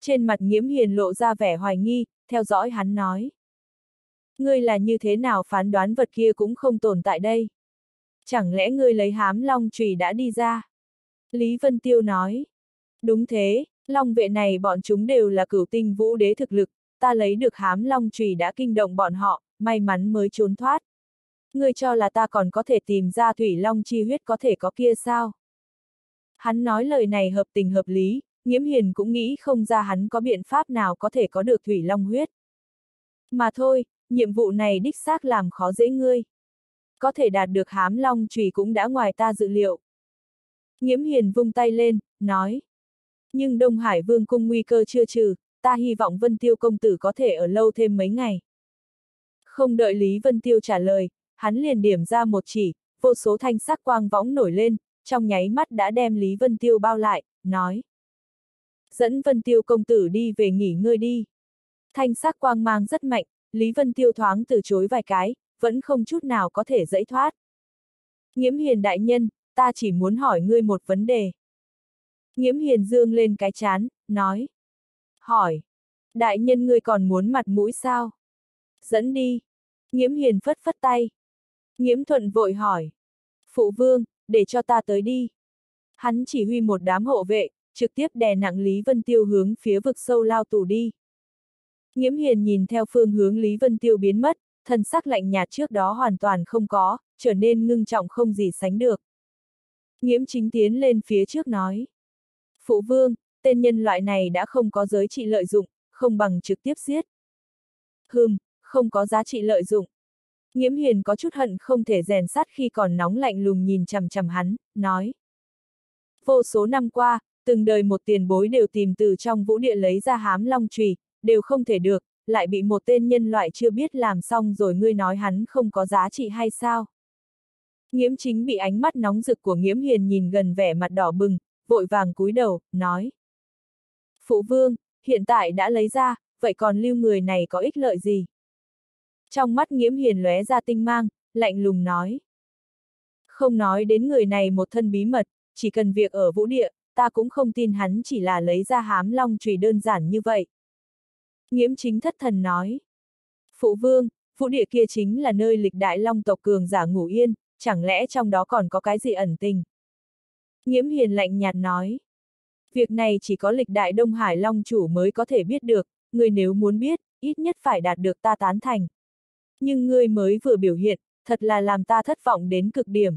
Trên mặt nghiễm hiền lộ ra vẻ hoài nghi, theo dõi hắn nói. Ngươi là như thế nào phán đoán vật kia cũng không tồn tại đây? Chẳng lẽ ngươi lấy hám long trùy đã đi ra? Lý Vân Tiêu nói. Đúng thế, long vệ này bọn chúng đều là cửu tinh vũ đế thực lực, ta lấy được hám long trùy đã kinh động bọn họ, may mắn mới trốn thoát. Ngươi cho là ta còn có thể tìm ra thủy long chi huyết có thể có kia sao? Hắn nói lời này hợp tình hợp lý, nghiễm hiền cũng nghĩ không ra hắn có biện pháp nào có thể có được thủy long huyết. Mà thôi, nhiệm vụ này đích xác làm khó dễ ngươi. Có thể đạt được hám long trùy cũng đã ngoài ta dự liệu. Nghiễm hiền vung tay lên, nói. Nhưng Đông Hải Vương cung nguy cơ chưa trừ, ta hy vọng Vân Tiêu công tử có thể ở lâu thêm mấy ngày. Không đợi Lý Vân Tiêu trả lời, hắn liền điểm ra một chỉ, vô số thanh sắc quang võng nổi lên, trong nháy mắt đã đem Lý Vân Tiêu bao lại, nói. Dẫn Vân Tiêu công tử đi về nghỉ ngơi đi. Thanh sắc quang mang rất mạnh, Lý Vân Tiêu thoáng từ chối vài cái, vẫn không chút nào có thể dẫy thoát. Nghiễm hiền đại nhân, ta chỉ muốn hỏi ngươi một vấn đề. Nghiễm hiền dương lên cái chán, nói. Hỏi. Đại nhân ngươi còn muốn mặt mũi sao? Dẫn đi. Nghiễm hiền phất phất tay. Nghiễm thuận vội hỏi. Phụ vương, để cho ta tới đi. Hắn chỉ huy một đám hộ vệ, trực tiếp đè nặng Lý Vân Tiêu hướng phía vực sâu lao tù đi. Nghiễm hiền nhìn theo phương hướng Lý Vân Tiêu biến mất, thân sắc lạnh nhạt trước đó hoàn toàn không có, trở nên ngưng trọng không gì sánh được. Nghiễm chính tiến lên phía trước nói. Phụ vương, tên nhân loại này đã không có giới trị lợi dụng, không bằng trực tiếp giết. Hừm, không có giá trị lợi dụng. Nghiễm hiền có chút hận không thể rèn sắt khi còn nóng lạnh lùng nhìn chằm chằm hắn, nói. Vô số năm qua, từng đời một tiền bối đều tìm từ trong vũ địa lấy ra hám long trùy, đều không thể được, lại bị một tên nhân loại chưa biết làm xong rồi ngươi nói hắn không có giá trị hay sao? Nghiễm chính bị ánh mắt nóng rực của nghiễm hiền nhìn gần vẻ mặt đỏ bừng, vội vàng cúi đầu, nói. Phụ vương, hiện tại đã lấy ra, vậy còn lưu người này có ích lợi gì? Trong mắt nghiễm hiền lóe ra tinh mang, lạnh lùng nói. Không nói đến người này một thân bí mật, chỉ cần việc ở vũ địa, ta cũng không tin hắn chỉ là lấy ra hám long trùy đơn giản như vậy. Nghiễm chính thất thần nói. Phụ vương, vũ địa kia chính là nơi lịch đại long tộc cường giả ngủ yên, chẳng lẽ trong đó còn có cái gì ẩn tình? Nghiễm hiền lạnh nhạt nói. Việc này chỉ có lịch đại Đông Hải Long chủ mới có thể biết được, người nếu muốn biết, ít nhất phải đạt được ta tán thành. Nhưng ngươi mới vừa biểu hiện, thật là làm ta thất vọng đến cực điểm.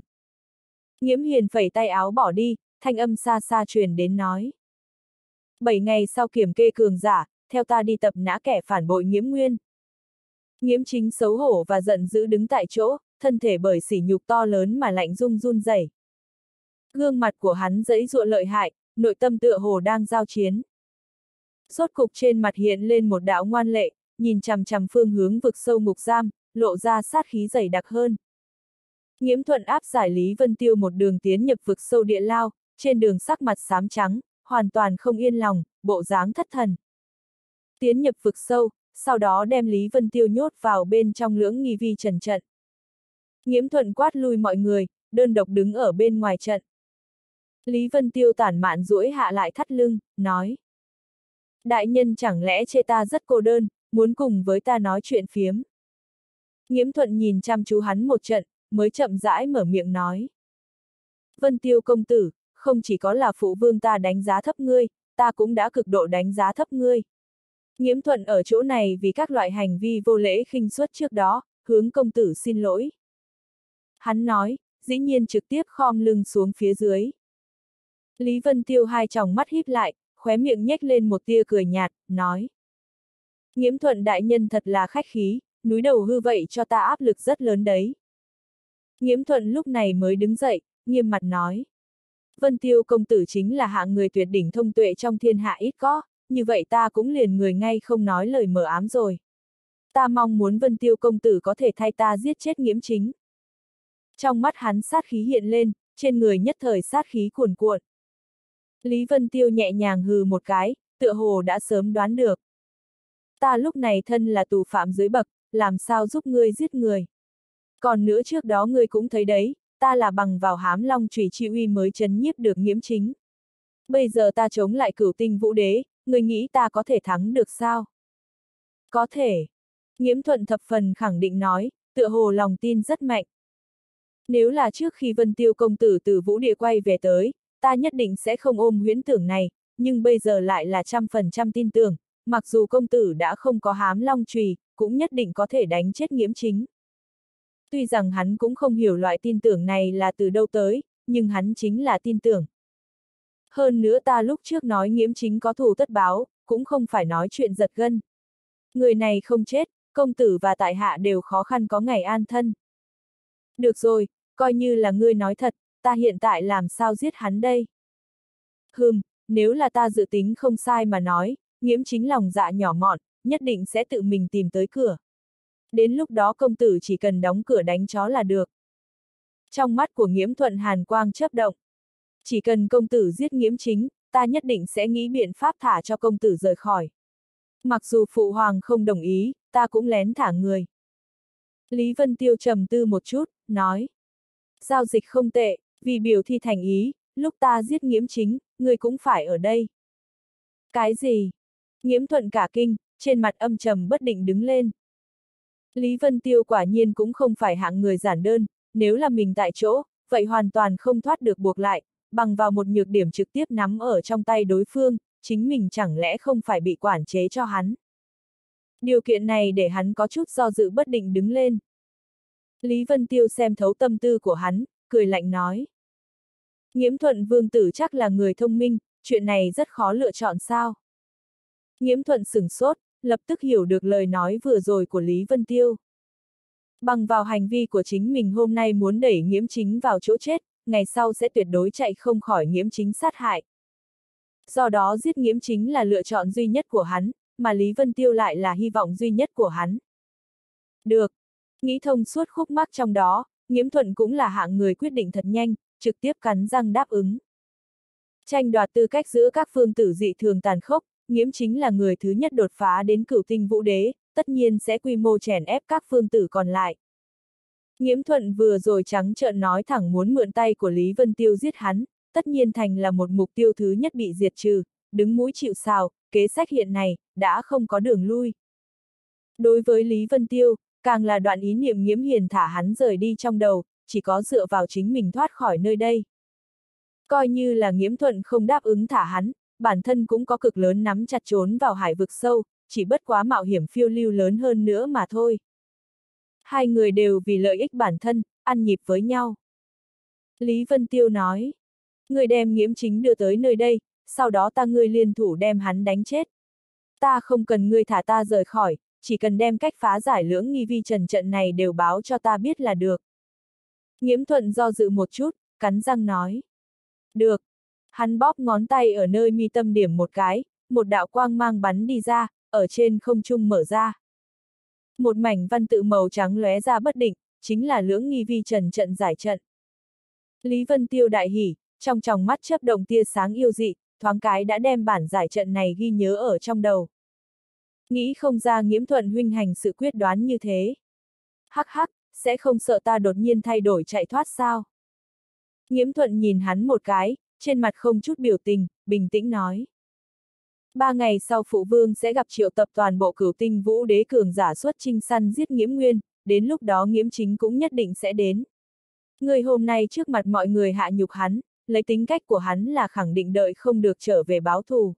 Nghiễm hiền phẩy tay áo bỏ đi, thanh âm xa xa truyền đến nói. Bảy ngày sau kiểm kê cường giả, theo ta đi tập nã kẻ phản bội nghiễm nguyên. Nghiễm chính xấu hổ và giận dữ đứng tại chỗ, thân thể bởi sỉ nhục to lớn mà lạnh run run rẩy. Gương mặt của hắn dẫy dụa lợi hại, nội tâm tựa hồ đang giao chiến. Sốt cục trên mặt hiện lên một đạo ngoan lệ, nhìn chằm chằm phương hướng vực sâu ngục giam, lộ ra sát khí dày đặc hơn. Nghiễm thuận áp giải Lý Vân Tiêu một đường tiến nhập vực sâu địa lao, trên đường sắc mặt xám trắng, hoàn toàn không yên lòng, bộ dáng thất thần. Tiến nhập vực sâu, sau đó đem Lý Vân Tiêu nhốt vào bên trong lưỡng nghi vi trần trận. Nghiễm thuận quát lui mọi người, đơn độc đứng ở bên ngoài trận. Lý Vân Tiêu tản mạn duỗi hạ lại thắt lưng, nói. Đại nhân chẳng lẽ chê ta rất cô đơn, muốn cùng với ta nói chuyện phiếm. Nghiễm thuận nhìn chăm chú hắn một trận, mới chậm rãi mở miệng nói. Vân Tiêu công tử, không chỉ có là phụ vương ta đánh giá thấp ngươi, ta cũng đã cực độ đánh giá thấp ngươi. Nghiễm thuận ở chỗ này vì các loại hành vi vô lễ khinh suất trước đó, hướng công tử xin lỗi. Hắn nói, dĩ nhiên trực tiếp khom lưng xuống phía dưới. Lý Vân Tiêu hai tròng mắt híp lại, khóe miệng nhếch lên một tia cười nhạt, nói. Nghiễm thuận đại nhân thật là khách khí, núi đầu hư vậy cho ta áp lực rất lớn đấy. Nghiễm thuận lúc này mới đứng dậy, nghiêm mặt nói. Vân Tiêu công tử chính là hạng người tuyệt đỉnh thông tuệ trong thiên hạ ít có, như vậy ta cũng liền người ngay không nói lời mờ ám rồi. Ta mong muốn Vân Tiêu công tử có thể thay ta giết chết nghiễm chính. Trong mắt hắn sát khí hiện lên, trên người nhất thời sát khí cuồn cuộn. Lý Vân Tiêu nhẹ nhàng hừ một cái, tựa hồ đã sớm đoán được. Ta lúc này thân là tù phạm dưới bậc, làm sao giúp ngươi giết người. Còn nữa trước đó ngươi cũng thấy đấy, ta là bằng vào hám long trùy chi uy mới chấn nhiếp được nghiễm chính. Bây giờ ta chống lại cửu tinh vũ đế, người nghĩ ta có thể thắng được sao? Có thể. Nghiễm thuận thập phần khẳng định nói, tựa hồ lòng tin rất mạnh. Nếu là trước khi Vân Tiêu công tử từ vũ địa quay về tới, ta nhất định sẽ không ôm huyễn tưởng này, nhưng bây giờ lại là trăm phần trăm tin tưởng, mặc dù công tử đã không có hám long trùy, cũng nhất định có thể đánh chết nghiễm chính. Tuy rằng hắn cũng không hiểu loại tin tưởng này là từ đâu tới, nhưng hắn chính là tin tưởng. Hơn nữa ta lúc trước nói nghiễm chính có thù tất báo, cũng không phải nói chuyện giật gân. Người này không chết, công tử và tại hạ đều khó khăn có ngày an thân. Được rồi, coi như là ngươi nói thật, ta hiện tại làm sao giết hắn đây? Hừm, nếu là ta dự tính không sai mà nói, nghiễm chính lòng dạ nhỏ mọn, nhất định sẽ tự mình tìm tới cửa. Đến lúc đó công tử chỉ cần đóng cửa đánh chó là được. Trong mắt của nghiễm thuận hàn quang chớp động. Chỉ cần công tử giết nghiễm chính, ta nhất định sẽ nghĩ biện pháp thả cho công tử rời khỏi. Mặc dù phụ hoàng không đồng ý, ta cũng lén thả người. Lý Vân Tiêu trầm tư một chút, nói. Giao dịch không tệ, vì biểu thi thành ý, lúc ta giết nghiễm chính, người cũng phải ở đây. Cái gì? Nghiễm thuận cả kinh, trên mặt âm trầm bất định đứng lên. Lý Vân Tiêu quả nhiên cũng không phải hạng người giản đơn, nếu là mình tại chỗ, vậy hoàn toàn không thoát được buộc lại, bằng vào một nhược điểm trực tiếp nắm ở trong tay đối phương, chính mình chẳng lẽ không phải bị quản chế cho hắn. Điều kiện này để hắn có chút do dự bất định đứng lên. Lý Vân Tiêu xem thấu tâm tư của hắn, cười lạnh nói. Nghiễm thuận vương tử chắc là người thông minh, chuyện này rất khó lựa chọn sao. Nghiễm thuận sửng sốt, lập tức hiểu được lời nói vừa rồi của Lý Vân Tiêu. Bằng vào hành vi của chính mình hôm nay muốn đẩy nghiễm chính vào chỗ chết, ngày sau sẽ tuyệt đối chạy không khỏi nghiễm chính sát hại. Do đó giết nghiễm chính là lựa chọn duy nhất của hắn, mà Lý Vân Tiêu lại là hy vọng duy nhất của hắn. Được. Nghĩ thông suốt khúc mắc trong đó, nghiễm thuận cũng là hạng người quyết định thật nhanh, trực tiếp cắn răng đáp ứng. Tranh đoạt tư cách giữa các phương tử dị thường tàn khốc, nghiễm chính là người thứ nhất đột phá đến cửu tinh vũ đế, tất nhiên sẽ quy mô chèn ép các phương tử còn lại. Nghiễm thuận vừa rồi trắng trợn nói thẳng muốn mượn tay của Lý Vân Tiêu giết hắn, tất nhiên thành là một mục tiêu thứ nhất bị diệt trừ, đứng mũi chịu sào, kế sách hiện này, đã không có đường lui. Đối với Lý Vân Tiêu, càng là đoạn ý niệm nghiễm hiền thả hắn rời đi trong đầu, chỉ có dựa vào chính mình thoát khỏi nơi đây. Coi như là nghiễm thuận không đáp ứng thả hắn, bản thân cũng có cực lớn nắm chặt trốn vào hải vực sâu, chỉ bất quá mạo hiểm phiêu lưu lớn hơn nữa mà thôi. Hai người đều vì lợi ích bản thân, ăn nhịp với nhau. Lý Vân Tiêu nói, người đem nghiễm chính đưa tới nơi đây, sau đó ta ngươi liên thủ đem hắn đánh chết. Ta không cần ngươi thả ta rời khỏi, chỉ cần đem cách phá giải lưỡng nghi vi trần trận này đều báo cho ta biết là được. Nghiễm thuận do dự một chút, cắn răng nói. Được. Hắn bóp ngón tay ở nơi mi tâm điểm một cái, một đạo quang mang bắn đi ra, ở trên không trung mở ra. Một mảnh văn tự màu trắng lóe ra bất định, chính là lưỡng nghi vi trần trận giải trận. Lý Vân Tiêu đại hỉ, trong tròng mắt chấp động tia sáng yêu dị, thoáng cái đã đem bản giải trận này ghi nhớ ở trong đầu. Nghĩ không ra nghiễm thuận huynh hành sự quyết đoán như thế. Hắc hắc, sẽ không sợ ta đột nhiên thay đổi chạy thoát sao? Nghiễm thuận nhìn hắn một cái, trên mặt không chút biểu tình, bình tĩnh nói. Ba ngày sau phụ vương sẽ gặp triệu tập toàn bộ cửu tinh vũ đế cường giả xuất trinh săn giết nghiễm nguyên, đến lúc đó nghiễm chính cũng nhất định sẽ đến. Người hôm nay trước mặt mọi người hạ nhục hắn, lấy tính cách của hắn là khẳng định đợi không được trở về báo thù.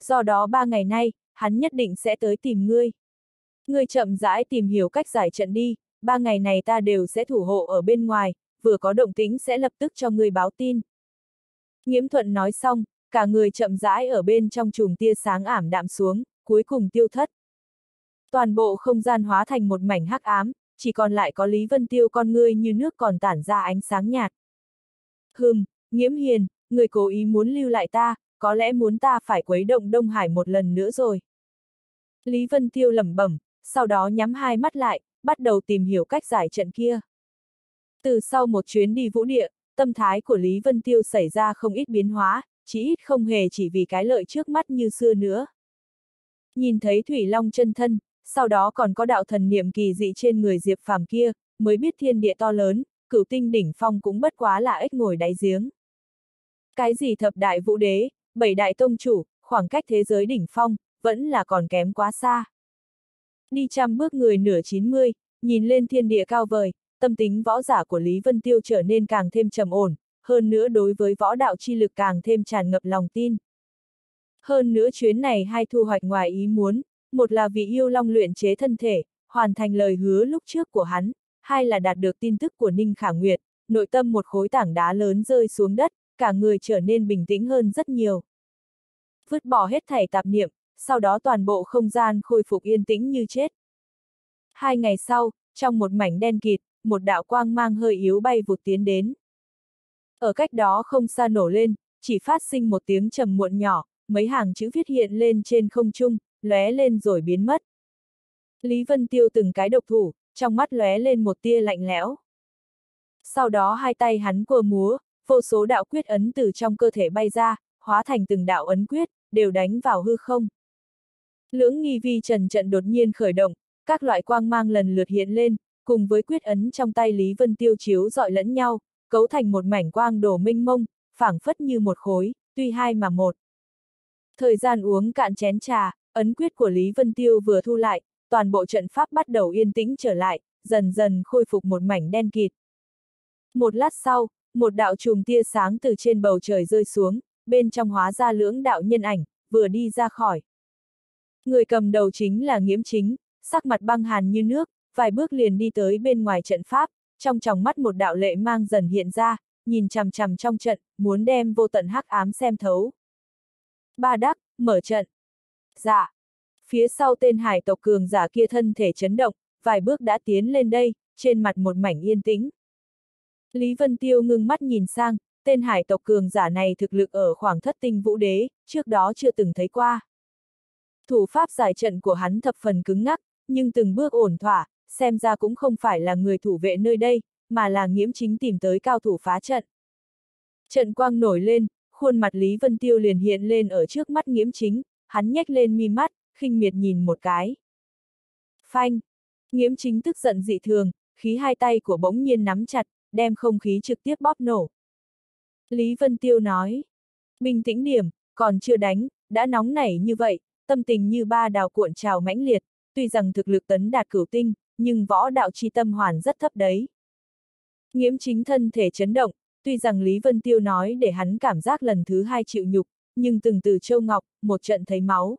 Do đó ba ngày nay, hắn nhất định sẽ tới tìm ngươi. Ngươi chậm rãi tìm hiểu cách giải trận đi, ba ngày này ta đều sẽ thủ hộ ở bên ngoài, vừa có động tính sẽ lập tức cho ngươi báo tin. Nghiễm thuận nói xong, cả người chậm rãi ở bên trong chùm tia sáng ảm đạm xuống, cuối cùng tiêu thất. Toàn bộ không gian hóa thành một mảnh hắc ám, chỉ còn lại có Lý Vân Tiêu con ngươi như nước còn tản ra ánh sáng nhạt. Hừm, nghiễm hiền, người cố ý muốn lưu lại ta, có lẽ muốn ta phải quấy động Đông Hải một lần nữa rồi. Lý Vân Tiêu lẩm bẩm, sau đó nhắm hai mắt lại, bắt đầu tìm hiểu cách giải trận kia. Từ sau một chuyến đi vũ địa, tâm thái của Lý Vân Tiêu xảy ra không ít biến hóa, chỉ ít không hề chỉ vì cái lợi trước mắt như xưa nữa. Nhìn thấy Thủy Long chân thân, sau đó còn có đạo thần niệm kỳ dị trên người Diệp Phàm kia, mới biết thiên địa to lớn, cửu tinh đỉnh phong cũng bất quá là ếch ngồi đáy giếng. Cái gì thập đại vũ đế, bảy đại tông chủ, khoảng cách thế giới đỉnh phong, vẫn là còn kém quá xa. Đi trăm bước người nửa 90, nhìn lên thiên địa cao vời, tâm tính võ giả của Lý Vân Tiêu trở nên càng thêm trầm ổn, hơn nữa đối với võ đạo chi lực càng thêm tràn ngập lòng tin. Hơn nữa chuyến này hai thu hoạch ngoài ý muốn, một là vì yêu long luyện chế thân thể, hoàn thành lời hứa lúc trước của hắn, hai là đạt được tin tức của Ninh Khả Nguyệt, nội tâm một khối tảng đá lớn rơi xuống đất, cả người trở nên bình tĩnh hơn rất nhiều. Vứt bỏ hết thảy tạp niệm, sau đó toàn bộ không gian khôi phục yên tĩnh như chết. Hai ngày sau, trong một mảnh đen kịt, một đạo quang mang hơi yếu bay vụt tiến đến. Ở cách đó không xa nổ lên, chỉ phát sinh một tiếng trầm muộn nhỏ, mấy hàng chữ viết hiện lên trên không trung, lóe lên rồi biến mất. Lý Vân Tiêu từng cái độc thủ, trong mắt lóe lên một tia lạnh lẽo. Sau đó hai tay hắn cua múa, vô số đạo quyết ấn từ trong cơ thể bay ra, hóa thành từng đạo ấn quyết, đều đánh vào hư không. Lưỡng nghi vi trần trận đột nhiên khởi động, các loại quang mang lần lượt hiện lên, cùng với quyết ấn trong tay Lý Vân Tiêu chiếu dọi lẫn nhau, cấu thành một mảnh quang đồ minh mông, phảng phất như một khối, tuy hai mà một. Thời gian uống cạn chén trà, ấn quyết của Lý Vân Tiêu vừa thu lại, toàn bộ trận pháp bắt đầu yên tĩnh trở lại, dần dần khôi phục một mảnh đen kịt. Một lát sau, một đạo chùm tia sáng từ trên bầu trời rơi xuống, bên trong hóa ra lưỡng đạo nhân ảnh, vừa đi ra khỏi. Người cầm đầu chính là nghiễm chính, sắc mặt băng hàn như nước, vài bước liền đi tới bên ngoài trận pháp, trong tròng mắt một đạo lệ mang dần hiện ra, nhìn chằm chằm trong trận, muốn đem vô tận hắc ám xem thấu. Ba đắc, mở trận. Dạ. Phía sau tên hải tộc cường giả kia thân thể chấn động, vài bước đã tiến lên đây, trên mặt một mảnh yên tĩnh. Lý Vân Tiêu ngưng mắt nhìn sang, tên hải tộc cường giả này thực lực ở khoảng thất tinh vũ đế, trước đó chưa từng thấy qua. Thủ pháp giải trận của hắn thập phần cứng ngắc, nhưng từng bước ổn thỏa, xem ra cũng không phải là người thủ vệ nơi đây, mà là nghiễm chính tìm tới cao thủ phá trận. Trận quang nổi lên, khuôn mặt Lý Vân Tiêu liền hiện lên ở trước mắt nghiễm chính, hắn nhếch lên mi mắt, khinh miệt nhìn một cái. Phanh! Nghiễm chính tức giận dị thường, khí hai tay của bỗng nhiên nắm chặt, đem không khí trực tiếp bóp nổ. Lý Vân Tiêu nói, bình tĩnh điểm, còn chưa đánh, đã nóng nảy như vậy, tâm tình như ba đào cuộn trào mãnh liệt, tuy rằng thực lực tấn đạt cửu tinh, nhưng võ đạo chi tâm hoàn rất thấp đấy. Nghiễm chính thân thể chấn động, tuy rằng Lý Vân Tiêu nói để hắn cảm giác lần thứ hai chịu nhục, nhưng từng từ Châu Ngọc, một trận thấy máu.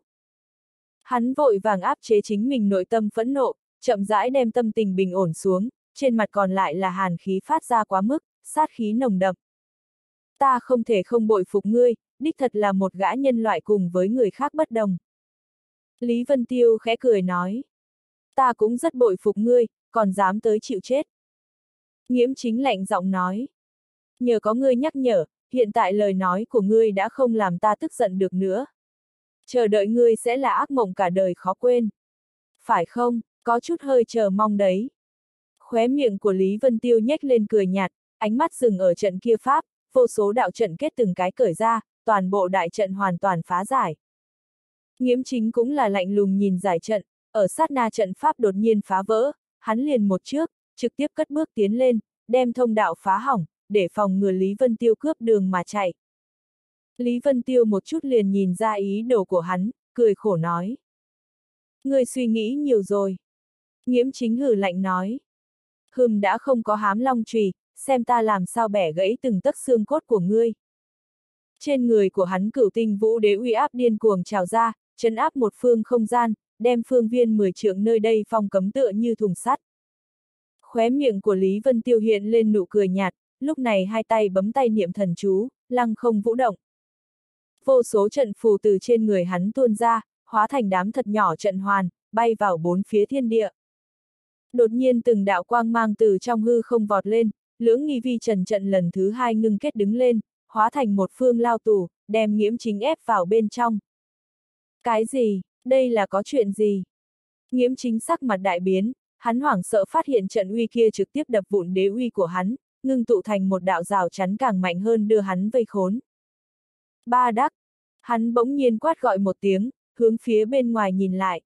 Hắn vội vàng áp chế chính mình nội tâm phẫn nộ, chậm rãi đem tâm tình bình ổn xuống, trên mặt còn lại là hàn khí phát ra quá mức, sát khí nồng đậm. Ta không thể không bội phục ngươi, đích thật là một gã nhân loại cùng với người khác bất đồng. Lý Vân Tiêu khẽ cười nói. Ta cũng rất bội phục ngươi, còn dám tới chịu chết. Nghiễm chính lạnh giọng nói. Nhờ có ngươi nhắc nhở, hiện tại lời nói của ngươi đã không làm ta tức giận được nữa. Chờ đợi ngươi sẽ là ác mộng cả đời khó quên. Phải không, có chút hơi chờ mong đấy. Khóe miệng của Lý Vân Tiêu nhếch lên cười nhạt, ánh mắt dừng ở trận kia pháp, vô số đạo trận kết từng cái cởi ra, toàn bộ đại trận hoàn toàn phá giải. Nghiễm chính cũng là lạnh lùng nhìn giải trận, ở sát na trận pháp đột nhiên phá vỡ, hắn liền một trước, trực tiếp cất bước tiến lên, đem thông đạo phá hỏng, để phòng ngừa Lý Vân Tiêu cướp đường mà chạy. Lý Vân Tiêu một chút liền nhìn ra ý đồ của hắn, cười khổ nói. Người suy nghĩ nhiều rồi. Nghiễm chính hử lạnh nói. Hừm đã không có hám long trùy, xem ta làm sao bẻ gãy từng tấc xương cốt của ngươi. Trên người của hắn cửu tinh vũ đế uy áp điên cuồng trào ra, chấn áp một phương không gian, đem phương viên mười trượng nơi đây phong cấm tựa như thùng sắt. Khóe miệng của Lý Vân Tiêu hiện lên nụ cười nhạt, lúc này hai tay bấm tay niệm thần chú, lăng không vũ động. Vô số trận phù từ trên người hắn tuôn ra, hóa thành đám thật nhỏ trận hoàn, bay vào bốn phía thiên địa. Đột nhiên từng đạo quang mang từ trong hư không vọt lên, lưỡng nghi vi trần trận lần thứ hai ngưng kết đứng lên, hóa thành một phương lao tù, đem nghiễm chính ép vào bên trong. Cái gì, đây là có chuyện gì? Nghiễm chính sắc mặt đại biến, hắn hoảng sợ phát hiện trận uy kia trực tiếp đập vụn đế uy của hắn, ngưng tụ thành một đạo rào chắn càng mạnh hơn đưa hắn vây khốn. Ba đắc, hắn bỗng nhiên quát gọi một tiếng, hướng phía bên ngoài nhìn lại.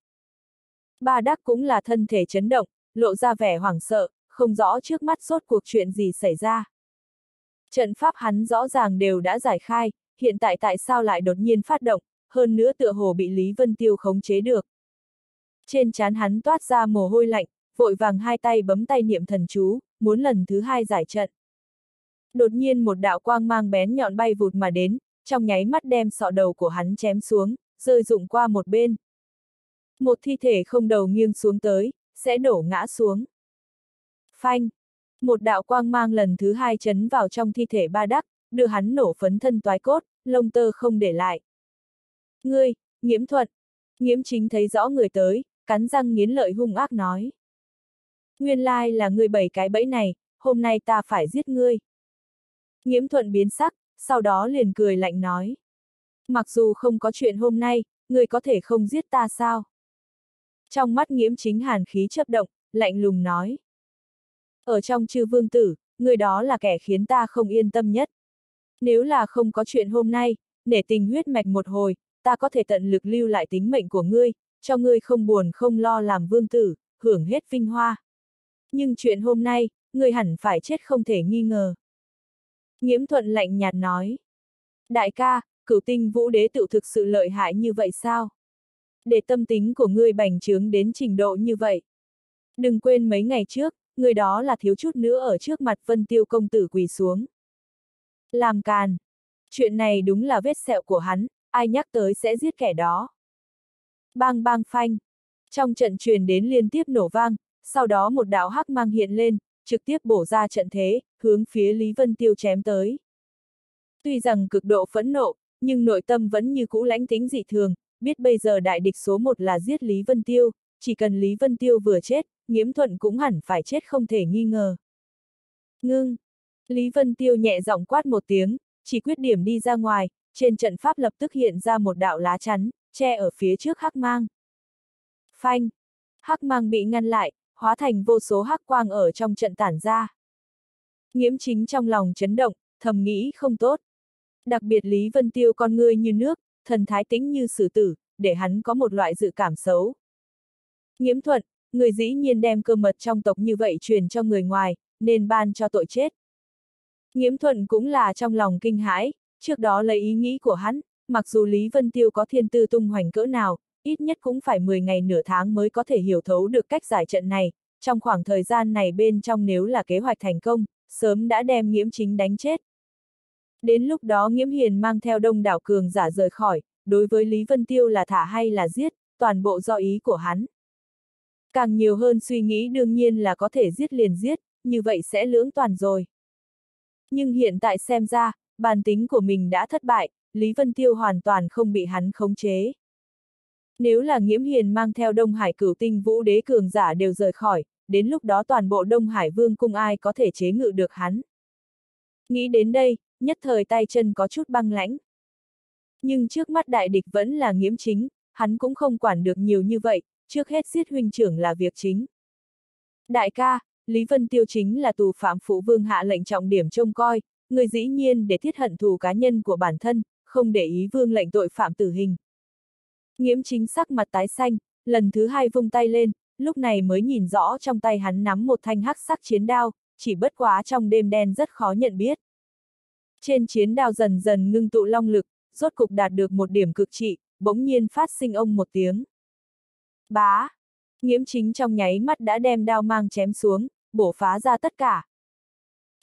Ba đắc cũng là thân thể chấn động, lộ ra vẻ hoảng sợ, không rõ trước mắt sốt cuộc chuyện gì xảy ra. Trận pháp hắn rõ ràng đều đã giải khai, hiện tại tại sao lại đột nhiên phát động, hơn nữa tựa hồ bị Lý Vân Tiêu khống chế được. Trên trán hắn toát ra mồ hôi lạnh, vội vàng hai tay bấm tay niệm thần chú, muốn lần thứ hai giải trận. Đột nhiên một đạo quang mang bén nhọn bay vụt mà đến, trong nháy mắt đem sọ đầu của hắn chém xuống, rơi rụng qua một bên. Một thi thể không đầu nghiêng xuống tới, sẽ đổ ngã xuống. Phanh! Một đạo quang mang lần thứ hai chấn vào trong thi thể ba đắc, đưa hắn nổ phấn thân toái cốt, lông tơ không để lại. Ngươi, nghiễm thuận! Nghiễm chính thấy rõ người tới, cắn răng nghiến lợi hung ác nói. Nguyên lai là ngươi bảy cái bẫy này, hôm nay ta phải giết ngươi. Nghiễm thuận biến sắc, sau đó liền cười lạnh nói. Mặc dù không có chuyện hôm nay, ngươi có thể không giết ta sao? Trong mắt nghiễm chính hàn khí chấp động, lạnh lùng nói. Ở trong chư vương tử, người đó là kẻ khiến ta không yên tâm nhất. Nếu là không có chuyện hôm nay, nể tình huyết mạch một hồi, ta có thể tận lực lưu lại tính mệnh của ngươi, cho ngươi không buồn không lo làm vương tử, hưởng hết vinh hoa. Nhưng chuyện hôm nay, ngươi hẳn phải chết không thể nghi ngờ. Nghiễm thuận lạnh nhạt nói. Đại ca, cửu tinh vũ đế tự thực sự lợi hại như vậy sao? Để tâm tính của ngươi bành trướng đến trình độ như vậy. Đừng quên mấy ngày trước, người đó là thiếu chút nữa ở trước mặt vân tiêu công tử quỳ xuống. Làm càn. Chuyện này đúng là vết sẹo của hắn, ai nhắc tới sẽ giết kẻ đó. Bang bang phanh. Trong trận truyền đến liên tiếp nổ vang, sau đó một đạo hắc mang hiện lên, trực tiếp bổ ra trận thế, hướng phía Lý Vân Tiêu chém tới. Tuy rằng cực độ phẫn nộ, nhưng nội tâm vẫn như cũ lãnh tính dị thường, biết bây giờ đại địch số một là giết Lý Vân Tiêu, chỉ cần Lý Vân Tiêu vừa chết, nghiễm thuận cũng hẳn phải chết không thể nghi ngờ. Ngưng! Lý Vân Tiêu nhẹ giọng quát một tiếng, chỉ quyết điểm đi ra ngoài, trên trận pháp lập tức hiện ra một đạo lá chắn, che ở phía trước hắc mang. Phanh! Hắc mang bị ngăn lại, hóa thành vô số hắc quang ở trong trận tản ra. Nghiễm chính trong lòng chấn động, thầm nghĩ không tốt. Đặc biệt Lý Vân Tiêu con ngươi như nước, thần thái tĩnh như sử tử, để hắn có một loại dự cảm xấu. Nghiễm thuận, người dĩ nhiên đem cơ mật trong tộc như vậy truyền cho người ngoài, nên ban cho tội chết. Nghiễm thuận cũng là trong lòng kinh hãi, trước đó lấy ý nghĩ của hắn, mặc dù Lý Vân Tiêu có thiên tư tung hoành cỡ nào, ít nhất cũng phải 10 ngày nửa tháng mới có thể hiểu thấu được cách giải trận này, trong khoảng thời gian này bên trong nếu là kế hoạch thành công, sớm đã đem nghiễm chính đánh chết. Đến lúc đó nghiễm hiền mang theo đông đảo cường giả rời khỏi, đối với Lý Vân Tiêu là thả hay là giết, toàn bộ do ý của hắn. Càng nhiều hơn suy nghĩ đương nhiên là có thể giết liền giết, như vậy sẽ lưỡng toàn rồi. Nhưng hiện tại xem ra, bản tính của mình đã thất bại, Lý Vân Tiêu hoàn toàn không bị hắn khống chế. Nếu là nghiễm hiền mang theo Đông Hải cửu tinh vũ đế cường giả đều rời khỏi, đến lúc đó toàn bộ Đông Hải vương cung ai có thể chế ngự được hắn. Nghĩ đến đây, nhất thời tay chân có chút băng lãnh. Nhưng trước mắt đại địch vẫn là nghiễm chính, hắn cũng không quản được nhiều như vậy, trước hết giết huynh trưởng là việc chính. Đại ca, Lý Vân Tiêu chính là tù phạm phụ vương hạ lệnh trọng điểm trông coi, người dĩ nhiên để thiết hận thù cá nhân của bản thân, không để ý vương lệnh tội phạm tử hình. Nghiễm chính sắc mặt tái xanh, lần thứ hai vung tay lên, lúc này mới nhìn rõ trong tay hắn nắm một thanh hắc sắc chiến đao, chỉ bất quá trong đêm đen rất khó nhận biết. Trên chiến đao dần dần ngưng tụ long lực, rốt cục đạt được một điểm cực trị, bỗng nhiên phát sinh ông một tiếng. Bá! Nghiễm chính trong nháy mắt đã đem đao mang chém xuống, bổ phá ra tất cả.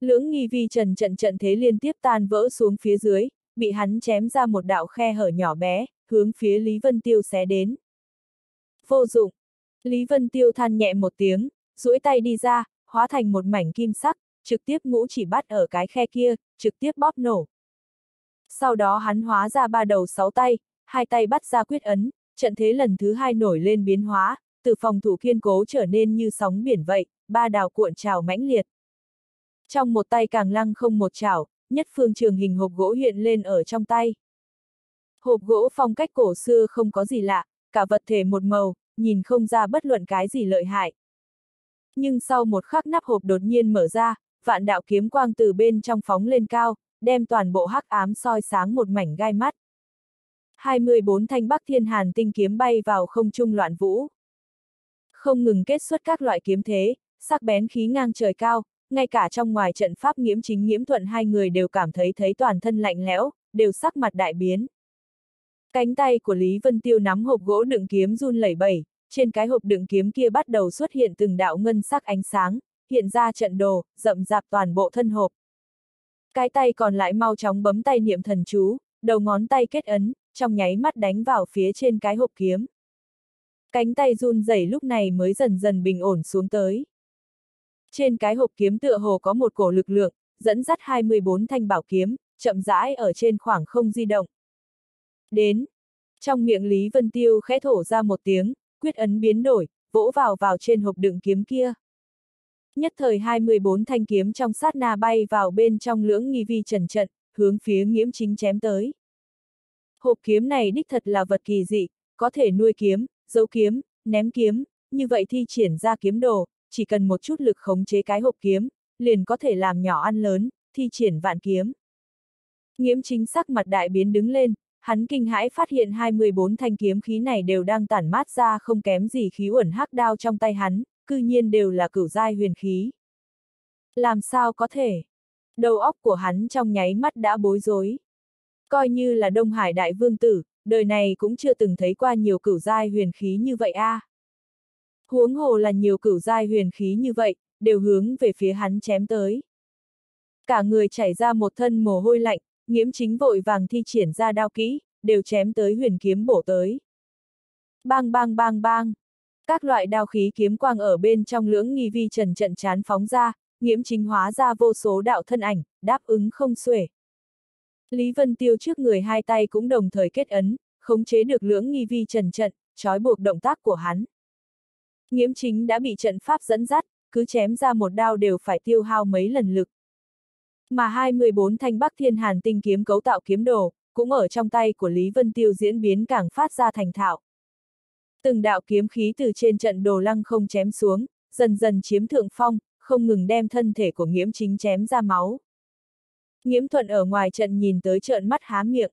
Lưỡng nghi vi trần trận trận thế liên tiếp tan vỡ xuống phía dưới, bị hắn chém ra một đạo khe hở nhỏ bé, hướng phía Lý Vân Tiêu xé đến. Vô dụng! Lý Vân Tiêu than nhẹ một tiếng, duỗi tay đi ra, hóa thành một mảnh kim sắc, trực tiếp ngũ chỉ bắt ở cái khe kia, trực tiếp bóp nổ. Sau đó hắn hóa ra ba đầu sáu tay, hai tay bắt ra quyết ấn, trận thế lần thứ hai nổi lên biến hóa, từ phòng thủ kiên cố trở nên như sóng biển vậy, ba đào cuộn trào mãnh liệt. Trong một tay càng lăng không một chảo, nhất phương trường hình hộp gỗ hiện lên ở trong tay. Hộp gỗ phong cách cổ xưa không có gì lạ, cả vật thể một màu, nhìn không ra bất luận cái gì lợi hại. Nhưng sau một khắc nắp hộp đột nhiên mở ra, vạn đạo kiếm quang từ bên trong phóng lên cao, đem toàn bộ hắc ám soi sáng một mảnh gai mắt. 24 thanh bắc thiên hàn tinh kiếm bay vào không trung loạn vũ. Không ngừng kết xuất các loại kiếm thế, sắc bén khí ngang trời cao, ngay cả trong ngoài trận pháp nghiễm chính nghiễm thuận hai người đều cảm thấy thấy toàn thân lạnh lẽo, đều sắc mặt đại biến. Cánh tay của Lý Vân Tiêu nắm hộp gỗ đựng kiếm run lẩy bẩy, trên cái hộp đựng kiếm kia bắt đầu xuất hiện từng đạo ngân sắc ánh sáng, hiện ra trận đồ, rậm rạp toàn bộ thân hộp. Cái tay còn lại mau chóng bấm tay niệm thần chú, đầu ngón tay kết ấn, trong nháy mắt đánh vào phía trên cái hộp kiếm. Cánh tay run rẩy lúc này mới dần dần bình ổn xuống tới. Trên cái hộp kiếm tựa hồ có một cổ lực lượng, dẫn dắt 24 thanh bảo kiếm, chậm rãi ở trên khoảng không di động. Đến. Trong miệng Lý Vân Tiêu khẽ thổ ra một tiếng, quyết ấn biến đổi, vỗ vào vào trên hộp đựng kiếm kia. Nhất thời 24 thanh kiếm trong sát na bay vào bên trong lưỡng nghi vi trần trận, hướng phía nghiễm chính chém tới. Hộp kiếm này đích thật là vật kỳ dị, có thể nuôi kiếm, giấu kiếm, ném kiếm, như vậy thi triển ra kiếm đồ, chỉ cần một chút lực khống chế cái hộp kiếm, liền có thể làm nhỏ ăn lớn, thi triển vạn kiếm. Nghiễm chính sắc mặt đại biến đứng lên, hắn kinh hãi phát hiện 24 thanh kiếm khí này đều đang tản mát ra không kém gì khí uẩn hắc đao trong tay hắn, cư nhiên đều là cửu giai huyền khí. Làm sao có thể? Đầu óc của hắn trong nháy mắt đã bối rối. Coi như là Đông Hải Đại Vương Tử, đời này cũng chưa từng thấy qua nhiều cửu giai huyền khí như vậy a. À. Huống hồ là nhiều cửu giai huyền khí như vậy, đều hướng về phía hắn chém tới. Cả người chảy ra một thân mồ hôi lạnh, nghiễm chính vội vàng thi triển ra đao kỹ, đều chém tới huyền kiếm bổ tới. Bang bang bang bang. Các loại đao khí kiếm quang ở bên trong lưỡng nghi vi trần trận chán phóng ra, nghiễm chính hóa ra vô số đạo thân ảnh, đáp ứng không xuể. Lý Vân Tiêu trước người hai tay cũng đồng thời kết ấn, khống chế được lưỡng nghi vi trần trận, trói buộc động tác của hắn. Nghiễm chính đã bị trận pháp dẫn dắt, cứ chém ra một đao đều phải tiêu hao mấy lần lực. Mà 214 thanh bắc thiên hàn tinh kiếm cấu tạo kiếm đồ, cũng ở trong tay của Lý Vân Tiêu diễn biến càng phát ra thành thạo. Từng đạo kiếm khí từ trên trận đồ lăng không chém xuống, dần dần chiếm thượng phong, không ngừng đem thân thể của nghiễm chính chém ra máu. Nghiễm thuận ở ngoài trận nhìn tới trợn mắt há miệng.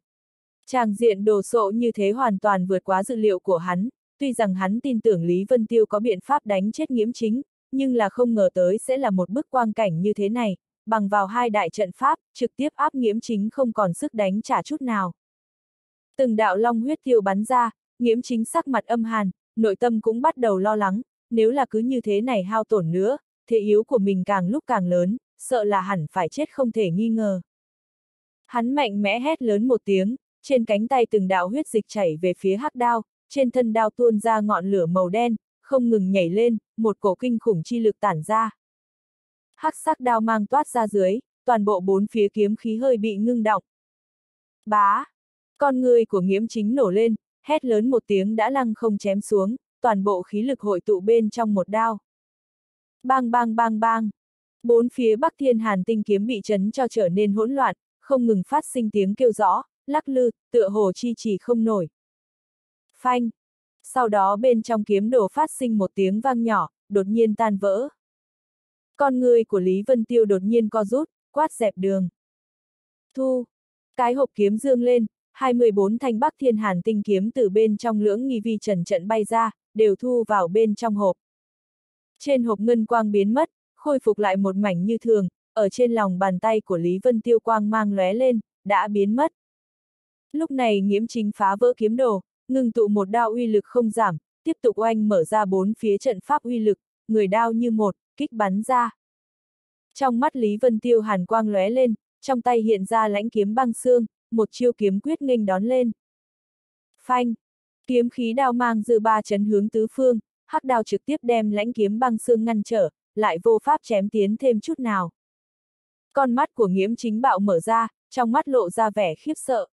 Tràng diện đồ sộ như thế hoàn toàn vượt quá dự liệu của hắn, tuy rằng hắn tin tưởng Lý Vân Tiêu có biện pháp đánh chết nghiễm chính, nhưng là không ngờ tới sẽ là một bức quang cảnh như thế này, bằng vào hai đại trận pháp, trực tiếp áp nghiễm chính không còn sức đánh trả chút nào. Từng đạo long huyết tiêu bắn ra, nghiễm chính sắc mặt âm hàn, nội tâm cũng bắt đầu lo lắng, nếu là cứ như thế này hao tổn nữa, thế yếu của mình càng lúc càng lớn, sợ là hẳn phải chết không thể nghi ngờ. Hắn mạnh mẽ hét lớn một tiếng, trên cánh tay từng đạo huyết dịch chảy về phía hắc đao, trên thân đao tuôn ra ngọn lửa màu đen, không ngừng nhảy lên, một cổ kinh khủng chi lực tản ra. Hắc sắc đao mang toát ra dưới, toàn bộ bốn phía kiếm khí hơi bị ngưng động. Bá! Con người của nghiễm chính nổ lên, hét lớn một tiếng đã lăng không chém xuống, toàn bộ khí lực hội tụ bên trong một đao. Bang bang bang bang! Bốn phía bắc thiên hàn tinh kiếm bị chấn cho trở nên hỗn loạn, không ngừng phát sinh tiếng kêu rõ, lắc lư, tựa hồ chi chỉ không nổi. Phanh! Sau đó bên trong kiếm đồ phát sinh một tiếng vang nhỏ, đột nhiên tan vỡ. Con người của Lý Vân Tiêu đột nhiên co rút, quát dẹp đường. Thu! Cái hộp kiếm dương lên, 24 thanh bắc thiên hàn tinh kiếm từ bên trong lưỡng nghi vi trần trận bay ra, đều thu vào bên trong hộp. Trên hộp ngân quang biến mất, khôi phục lại một mảnh như thường, ở trên lòng bàn tay của Lý Vân Tiêu quang mang lóe lên, đã biến mất. Lúc này nghiễm chính phá vỡ kiếm đồ, ngưng tụ một đao uy lực không giảm, tiếp tục oanh mở ra bốn phía trận pháp uy lực, người đao như một, kích bắn ra. Trong mắt Lý Vân Tiêu hàn quang lóe lên, trong tay hiện ra lãnh kiếm băng xương, một chiêu kiếm quyết nghênh đón lên. Phanh! Kiếm khí đao mang dư ba chấn hướng tứ phương, hắc đao trực tiếp đem lãnh kiếm băng xương ngăn trở, lại vô pháp chém tiến thêm chút nào. Con mắt của nghiễm chính bạo mở ra, trong mắt lộ ra vẻ khiếp sợ.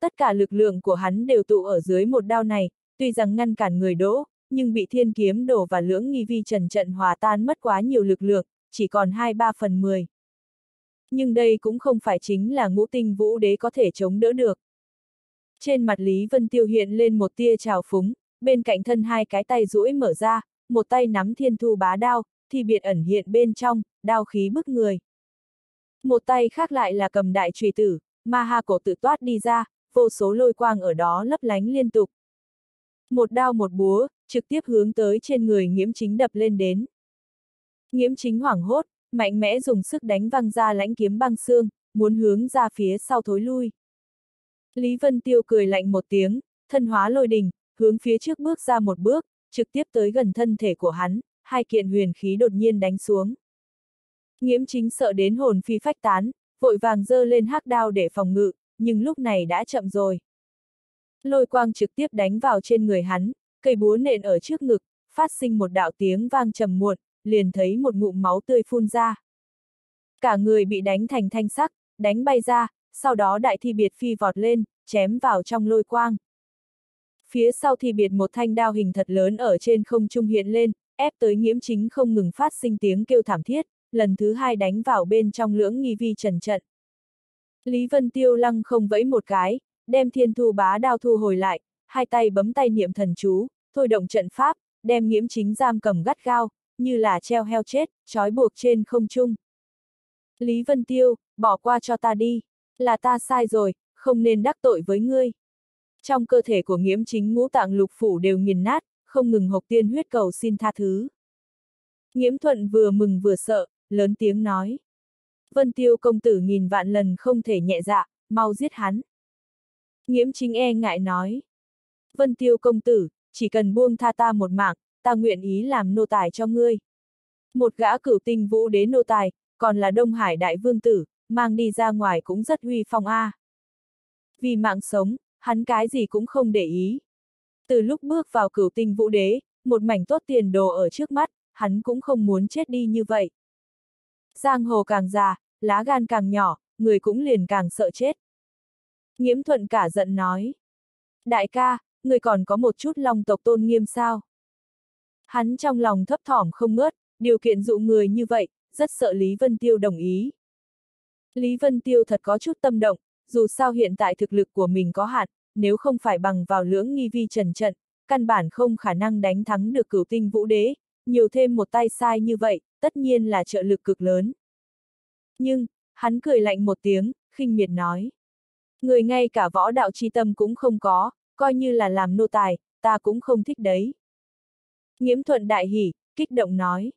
Tất cả lực lượng của hắn đều tụ ở dưới một đao này, tuy rằng ngăn cản người đỗ, nhưng bị thiên kiếm đổ và lưỡng nghi vi trần trận hòa tan mất quá nhiều lực lượng, chỉ còn 2-3 phần 10. Nhưng đây cũng không phải chính là ngũ tinh vũ đế có thể chống đỡ được. Trên mặt Lý Vân Tiêu hiện lên một tia trào phúng, bên cạnh thân hai cái tay duỗi mở ra, một tay nắm thiên thu bá đao, thì biệt ẩn hiện bên trong, đao khí bức người. Một tay khác lại là cầm đại trùy tử, ma ha cổ tự toát đi ra, vô số lôi quang ở đó lấp lánh liên tục. Một đao một búa, trực tiếp hướng tới trên người nghiễm chính đập lên đến. Nghiễm chính hoảng hốt, mạnh mẽ dùng sức đánh văng ra lãnh kiếm băng xương, muốn hướng ra phía sau thối lui. Lý Vân Tiêu cười lạnh một tiếng, thân hóa lôi đình, hướng phía trước bước ra một bước, trực tiếp tới gần thân thể của hắn, hai kiện huyền khí đột nhiên đánh xuống. Nghiễm chính sợ đến hồn phi phách tán, vội vàng dơ lên hắc đao để phòng ngự, nhưng lúc này đã chậm rồi. Lôi quang trực tiếp đánh vào trên người hắn, cây búa nện ở trước ngực, phát sinh một đạo tiếng vang trầm muộn, liền thấy một ngụm máu tươi phun ra. Cả người bị đánh thành thanh sắc, đánh bay ra, sau đó đại thi biệt phi vọt lên, chém vào trong lôi quang. Phía sau thi biệt một thanh đao hình thật lớn ở trên không trung hiện lên, ép tới nghiễm chính không ngừng phát sinh tiếng kêu thảm thiết, lần thứ hai đánh vào bên trong lưỡng nghi vi trần trận. Lý Vân Tiêu lăng không vẫy một cái, đem thiên thu bá đao thu hồi lại, hai tay bấm tay niệm thần chú, thôi động trận pháp, đem nghiễm chính giam cầm gắt gao, như là treo heo chết, trói buộc trên không trung. Lý Vân Tiêu, bỏ qua cho ta đi, là ta sai rồi, không nên đắc tội với ngươi. Trong cơ thể của nghiễm chính ngũ tạng lục phủ đều nghiền nát, không ngừng hộc tiên huyết cầu xin tha thứ. Nghiễm thuận vừa mừng vừa sợ, lớn tiếng nói. Vân tiêu công tử nghìn vạn lần không thể nhẹ dạ, mau giết hắn. Nghiễm chính e ngại nói. Vân tiêu công tử, chỉ cần buông tha ta một mạng, ta nguyện ý làm nô tài cho ngươi. Một gã cửu tinh vũ đế nô tài, còn là Đông Hải đại vương tử, mang đi ra ngoài cũng rất huy phong a. Vì mạng sống, hắn cái gì cũng không để ý. Từ lúc bước vào cửu tinh vũ đế, một mảnh tốt tiền đồ ở trước mắt, hắn cũng không muốn chết đi như vậy. Giang hồ càng già, lá gan càng nhỏ, người cũng liền càng sợ chết. Nhiễm thuận cả giận nói. Đại ca, người còn có một chút lòng tộc tôn nghiêm sao? Hắn trong lòng thấp thỏm không ngớt, điều kiện dụ người như vậy, rất sợ Lý Vân Tiêu đồng ý. Lý Vân Tiêu thật có chút tâm động, dù sao hiện tại thực lực của mình có hạn, nếu không phải bằng vào lưỡng nghi vi trần trận, căn bản không khả năng đánh thắng được cửu tinh vũ đế, nhiều thêm một tay sai như vậy, tất nhiên là trợ lực cực lớn. Nhưng, hắn cười lạnh một tiếng, khinh miệt nói. Người ngay cả võ đạo chi tâm cũng không có, coi như là làm nô tài, ta cũng không thích đấy. nghiễm thuận đại hỉ, kích động nói.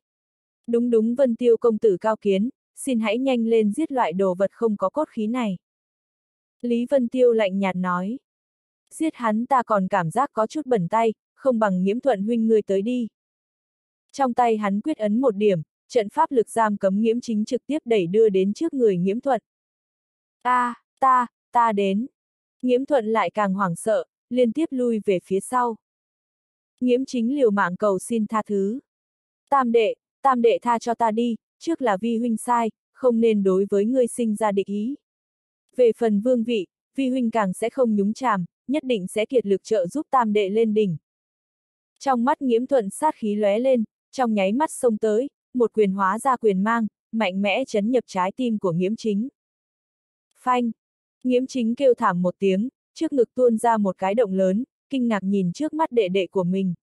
Đúng đúng vân tiêu công tử cao kiến, xin hãy nhanh lên giết loại đồ vật không có cốt khí này. Lý Vân Tiêu lạnh nhạt nói. Giết hắn ta còn cảm giác có chút bẩn tay, không bằng nhiễm thuận huynh ngươi tới đi. Trong tay hắn quyết ấn một điểm, trận pháp lực giam cấm nhiễm chính trực tiếp đẩy đưa đến trước người nhiễm thuận. A, à, ta, ta đến. Nhiễm thuận lại càng hoảng sợ, liên tiếp lui về phía sau. Nhiễm chính liều mạng cầu xin tha thứ. Tam đệ, tam đệ tha cho ta đi, trước là vi huynh sai, không nên đối với ngươi sinh ra địch ý. Về phần vương vị, vi huynh càng sẽ không nhúng chàm, nhất định sẽ kiệt lực trợ giúp tam đệ lên đỉnh. Trong mắt nghiễm thuận sát khí lóe lên, trong nháy mắt xông tới, một quyền hóa ra quyền mang, mạnh mẽ chấn nhập trái tim của nghiễm chính. Phanh! Nghiễm chính kêu thảm một tiếng, trước ngực tuôn ra một cái động lớn, kinh ngạc nhìn trước mắt đệ đệ của mình.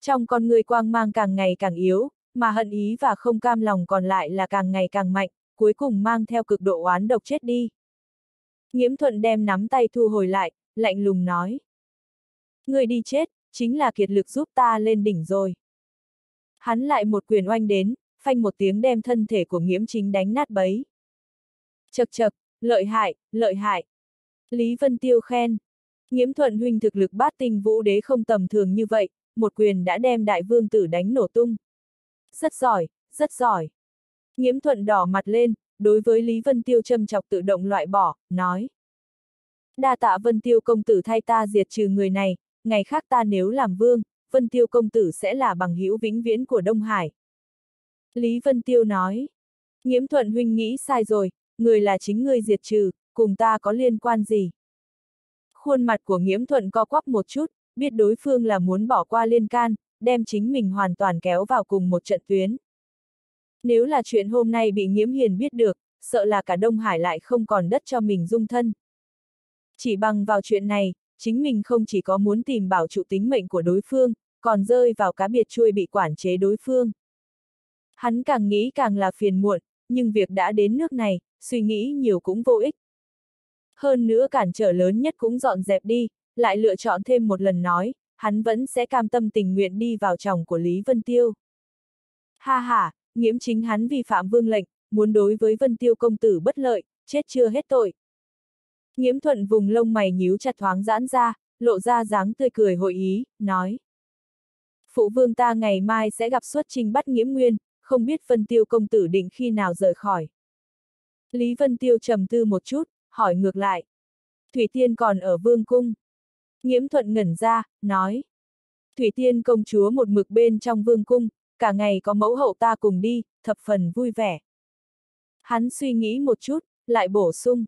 Trong con người quang mang càng ngày càng yếu, mà hận ý và không cam lòng còn lại là càng ngày càng mạnh, cuối cùng mang theo cực độ oán độc chết đi. Nghiễm thuận đem nắm tay thu hồi lại, lạnh lùng nói. Người đi chết, chính là kiệt lực giúp ta lên đỉnh rồi. Hắn lại một quyền oanh đến, phanh một tiếng đem thân thể của nghiễm chính đánh nát bấy. Chật chật, lợi hại, lợi hại. Lý Vân Tiêu khen. Nghiễm thuận huynh thực lực bát tinh vũ đế không tầm thường như vậy, một quyền đã đem đại vương tử đánh nổ tung. Rất giỏi, rất giỏi. Nghiễm thuận đỏ mặt lên, đối với Lý Vân Tiêu châm chọc tự động loại bỏ, nói. Đa tạ Vân Tiêu công tử thay ta diệt trừ người này, ngày khác ta nếu làm vương, Vân Tiêu công tử sẽ là bằng hữu vĩnh viễn của Đông Hải. Lý Vân Tiêu nói. Nghiễm thuận huynh nghĩ sai rồi, người là chính người diệt trừ, cùng ta có liên quan gì? Khuôn mặt của nghiễm thuận co quắp một chút, biết đối phương là muốn bỏ qua liên can, đem chính mình hoàn toàn kéo vào cùng một trận tuyến. Nếu là chuyện hôm nay bị nghiễm hiền biết được, sợ là cả Đông Hải lại không còn đất cho mình dung thân. Chỉ bằng vào chuyện này, chính mình không chỉ có muốn tìm bảo trụ tính mệnh của đối phương, còn rơi vào cá biệt chui bị quản chế đối phương. Hắn càng nghĩ càng là phiền muộn, nhưng việc đã đến nước này, suy nghĩ nhiều cũng vô ích. Hơn nữa cản trở lớn nhất cũng dọn dẹp đi, lại lựa chọn thêm một lần nói, hắn vẫn sẽ cam tâm tình nguyện đi vào chồng của Lý Vân Tiêu. Ha ha, nghiễm chính hắn vi phạm vương lệnh, muốn đối với Vân Tiêu công tử bất lợi, chết chưa hết tội. Nhiễm thuận vùng lông mày nhíu chặt thoáng giãn ra, lộ ra dáng tươi cười hội ý, nói. Phụ vương ta ngày mai sẽ gặp xuất trình bắt nghiễm nguyên, không biết Vân Tiêu công tử định khi nào rời khỏi. Lý Vân Tiêu trầm tư một chút, hỏi ngược lại. Thủy Tiên còn ở vương cung. Nhiễm thuận ngẩn ra, nói. Thủy Tiên công chúa một mực bên trong vương cung, cả ngày có mẫu hậu ta cùng đi, thập phần vui vẻ. Hắn suy nghĩ một chút, lại bổ sung.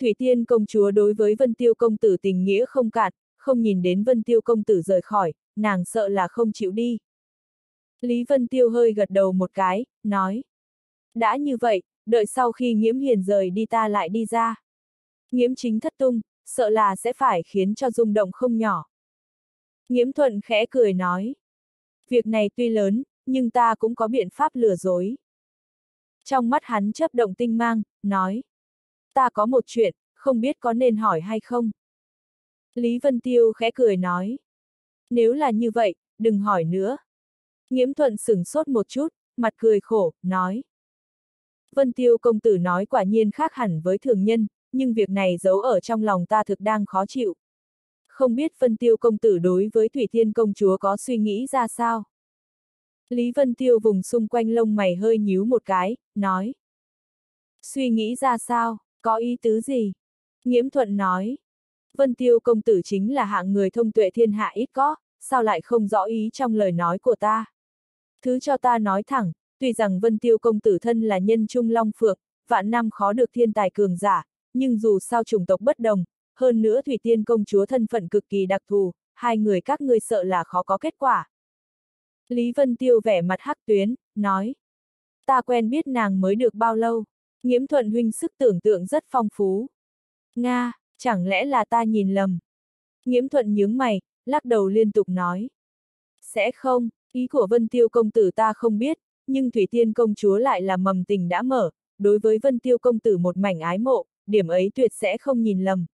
Thủy Tiên công chúa đối với Vân Tiêu công tử tình nghĩa không cạn, không nhìn đến Vân Tiêu công tử rời khỏi, nàng sợ là không chịu đi. Lý Vân Tiêu hơi gật đầu một cái, nói. Đã như vậy, đợi sau khi nghiễm hiền rời đi ta lại đi ra. Nghiễm chính thất tung, sợ là sẽ phải khiến cho rung động không nhỏ. Nghiễm thuận khẽ cười nói. Việc này tuy lớn, nhưng ta cũng có biện pháp lừa dối. Trong mắt hắn chấp động tinh mang, nói. Ta có một chuyện, không biết có nên hỏi hay không. Lý Vân Tiêu khẽ cười nói. Nếu là như vậy, đừng hỏi nữa. Nghiễm thuận sửng sốt một chút, mặt cười khổ, nói. Vân Tiêu công tử nói quả nhiên khác hẳn với thường nhân, nhưng việc này giấu ở trong lòng ta thực đang khó chịu. Không biết Vân Tiêu công tử đối với Thủy Thiên công chúa có suy nghĩ ra sao? Lý Vân Tiêu vùng xung quanh lông mày hơi nhíu một cái, nói. Suy nghĩ ra sao, có ý tứ gì? Nghiễm Thuận nói. Vân Tiêu công tử chính là hạng người thông tuệ thiên hạ ít có, sao lại không rõ ý trong lời nói của ta? Thứ cho ta nói thẳng, tuy rằng Vân Tiêu công tử thân là nhân trung long phượng, vạn năm khó được thiên tài cường giả, nhưng dù sao chủng tộc bất đồng, hơn nữa Thủy Tiên công chúa thân phận cực kỳ đặc thù, hai người các ngươi sợ là khó có kết quả. Lý Vân Tiêu vẻ mặt hắc tuyến, nói. Ta quen biết nàng mới được bao lâu, nghiễm thuận huynh sức tưởng tượng rất phong phú. Nga, chẳng lẽ là ta nhìn lầm? Nghiễm thuận nhướng mày, lắc đầu liên tục nói. Sẽ không, ý của Vân Tiêu công tử ta không biết, nhưng Thủy Tiên công chúa lại là mầm tình đã mở, đối với Vân Tiêu công tử một mảnh ái mộ, điểm ấy tuyệt sẽ không nhìn lầm.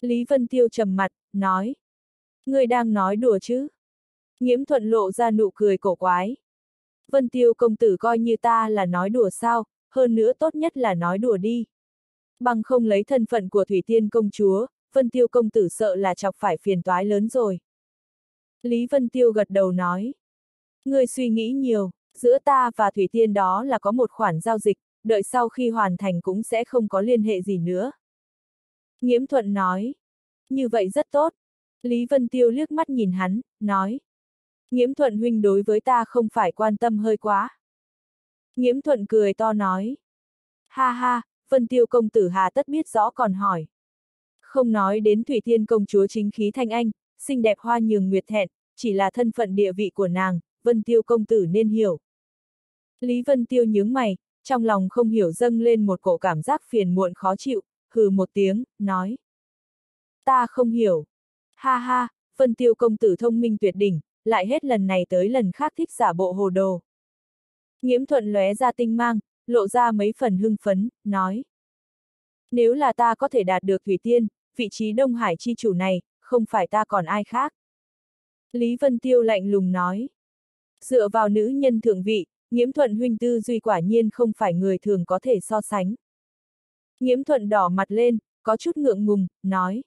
Lý Vân Tiêu trầm mặt, nói. Người đang nói đùa chứ? Nghiễm thuận lộ ra nụ cười cổ quái. Vân Tiêu công tử coi như ta là nói đùa sao, hơn nữa tốt nhất là nói đùa đi. Bằng không lấy thân phận của Thủy Tiên công chúa, Vân Tiêu công tử sợ là chọc phải phiền toái lớn rồi. Lý Vân Tiêu gật đầu nói. Người suy nghĩ nhiều, giữa ta và Thủy Tiên đó là có một khoản giao dịch, đợi sau khi hoàn thành cũng sẽ không có liên hệ gì nữa. Nghiễm Thuận nói. Như vậy rất tốt. Lý Vân Tiêu liếc mắt nhìn hắn, nói. Nghiễm Thuận huynh đối với ta không phải quan tâm hơi quá. Nhiễm Thuận cười to nói. Ha ha, Vân Tiêu công tử hà tất biết rõ còn hỏi. Không nói đến Thủy Thiên công chúa chính khí thanh anh, xinh đẹp hoa nhường nguyệt thẹn, chỉ là thân phận địa vị của nàng, Vân Tiêu công tử nên hiểu. Lý Vân Tiêu nhướng mày, trong lòng không hiểu dâng lên một cổ cảm giác phiền muộn khó chịu, hừ một tiếng, nói. Ta không hiểu. Ha ha, Vân Tiêu công tử thông minh tuyệt đỉnh, lại hết lần này tới lần khác thích giả bộ hồ đồ. Nghiễm thuận lóe ra tinh mang, lộ ra mấy phần hưng phấn, nói. Nếu là ta có thể đạt được Thủy Tiên, vị trí Đông Hải chi chủ này, không phải ta còn ai khác. Lý Vân Tiêu lạnh lùng nói. Dựa vào nữ nhân thượng vị, nghiễm thuận huynh tư duy quả nhiên không phải người thường có thể so sánh. Nghiễm thuận đỏ mặt lên, có chút ngượng ngùng, nói.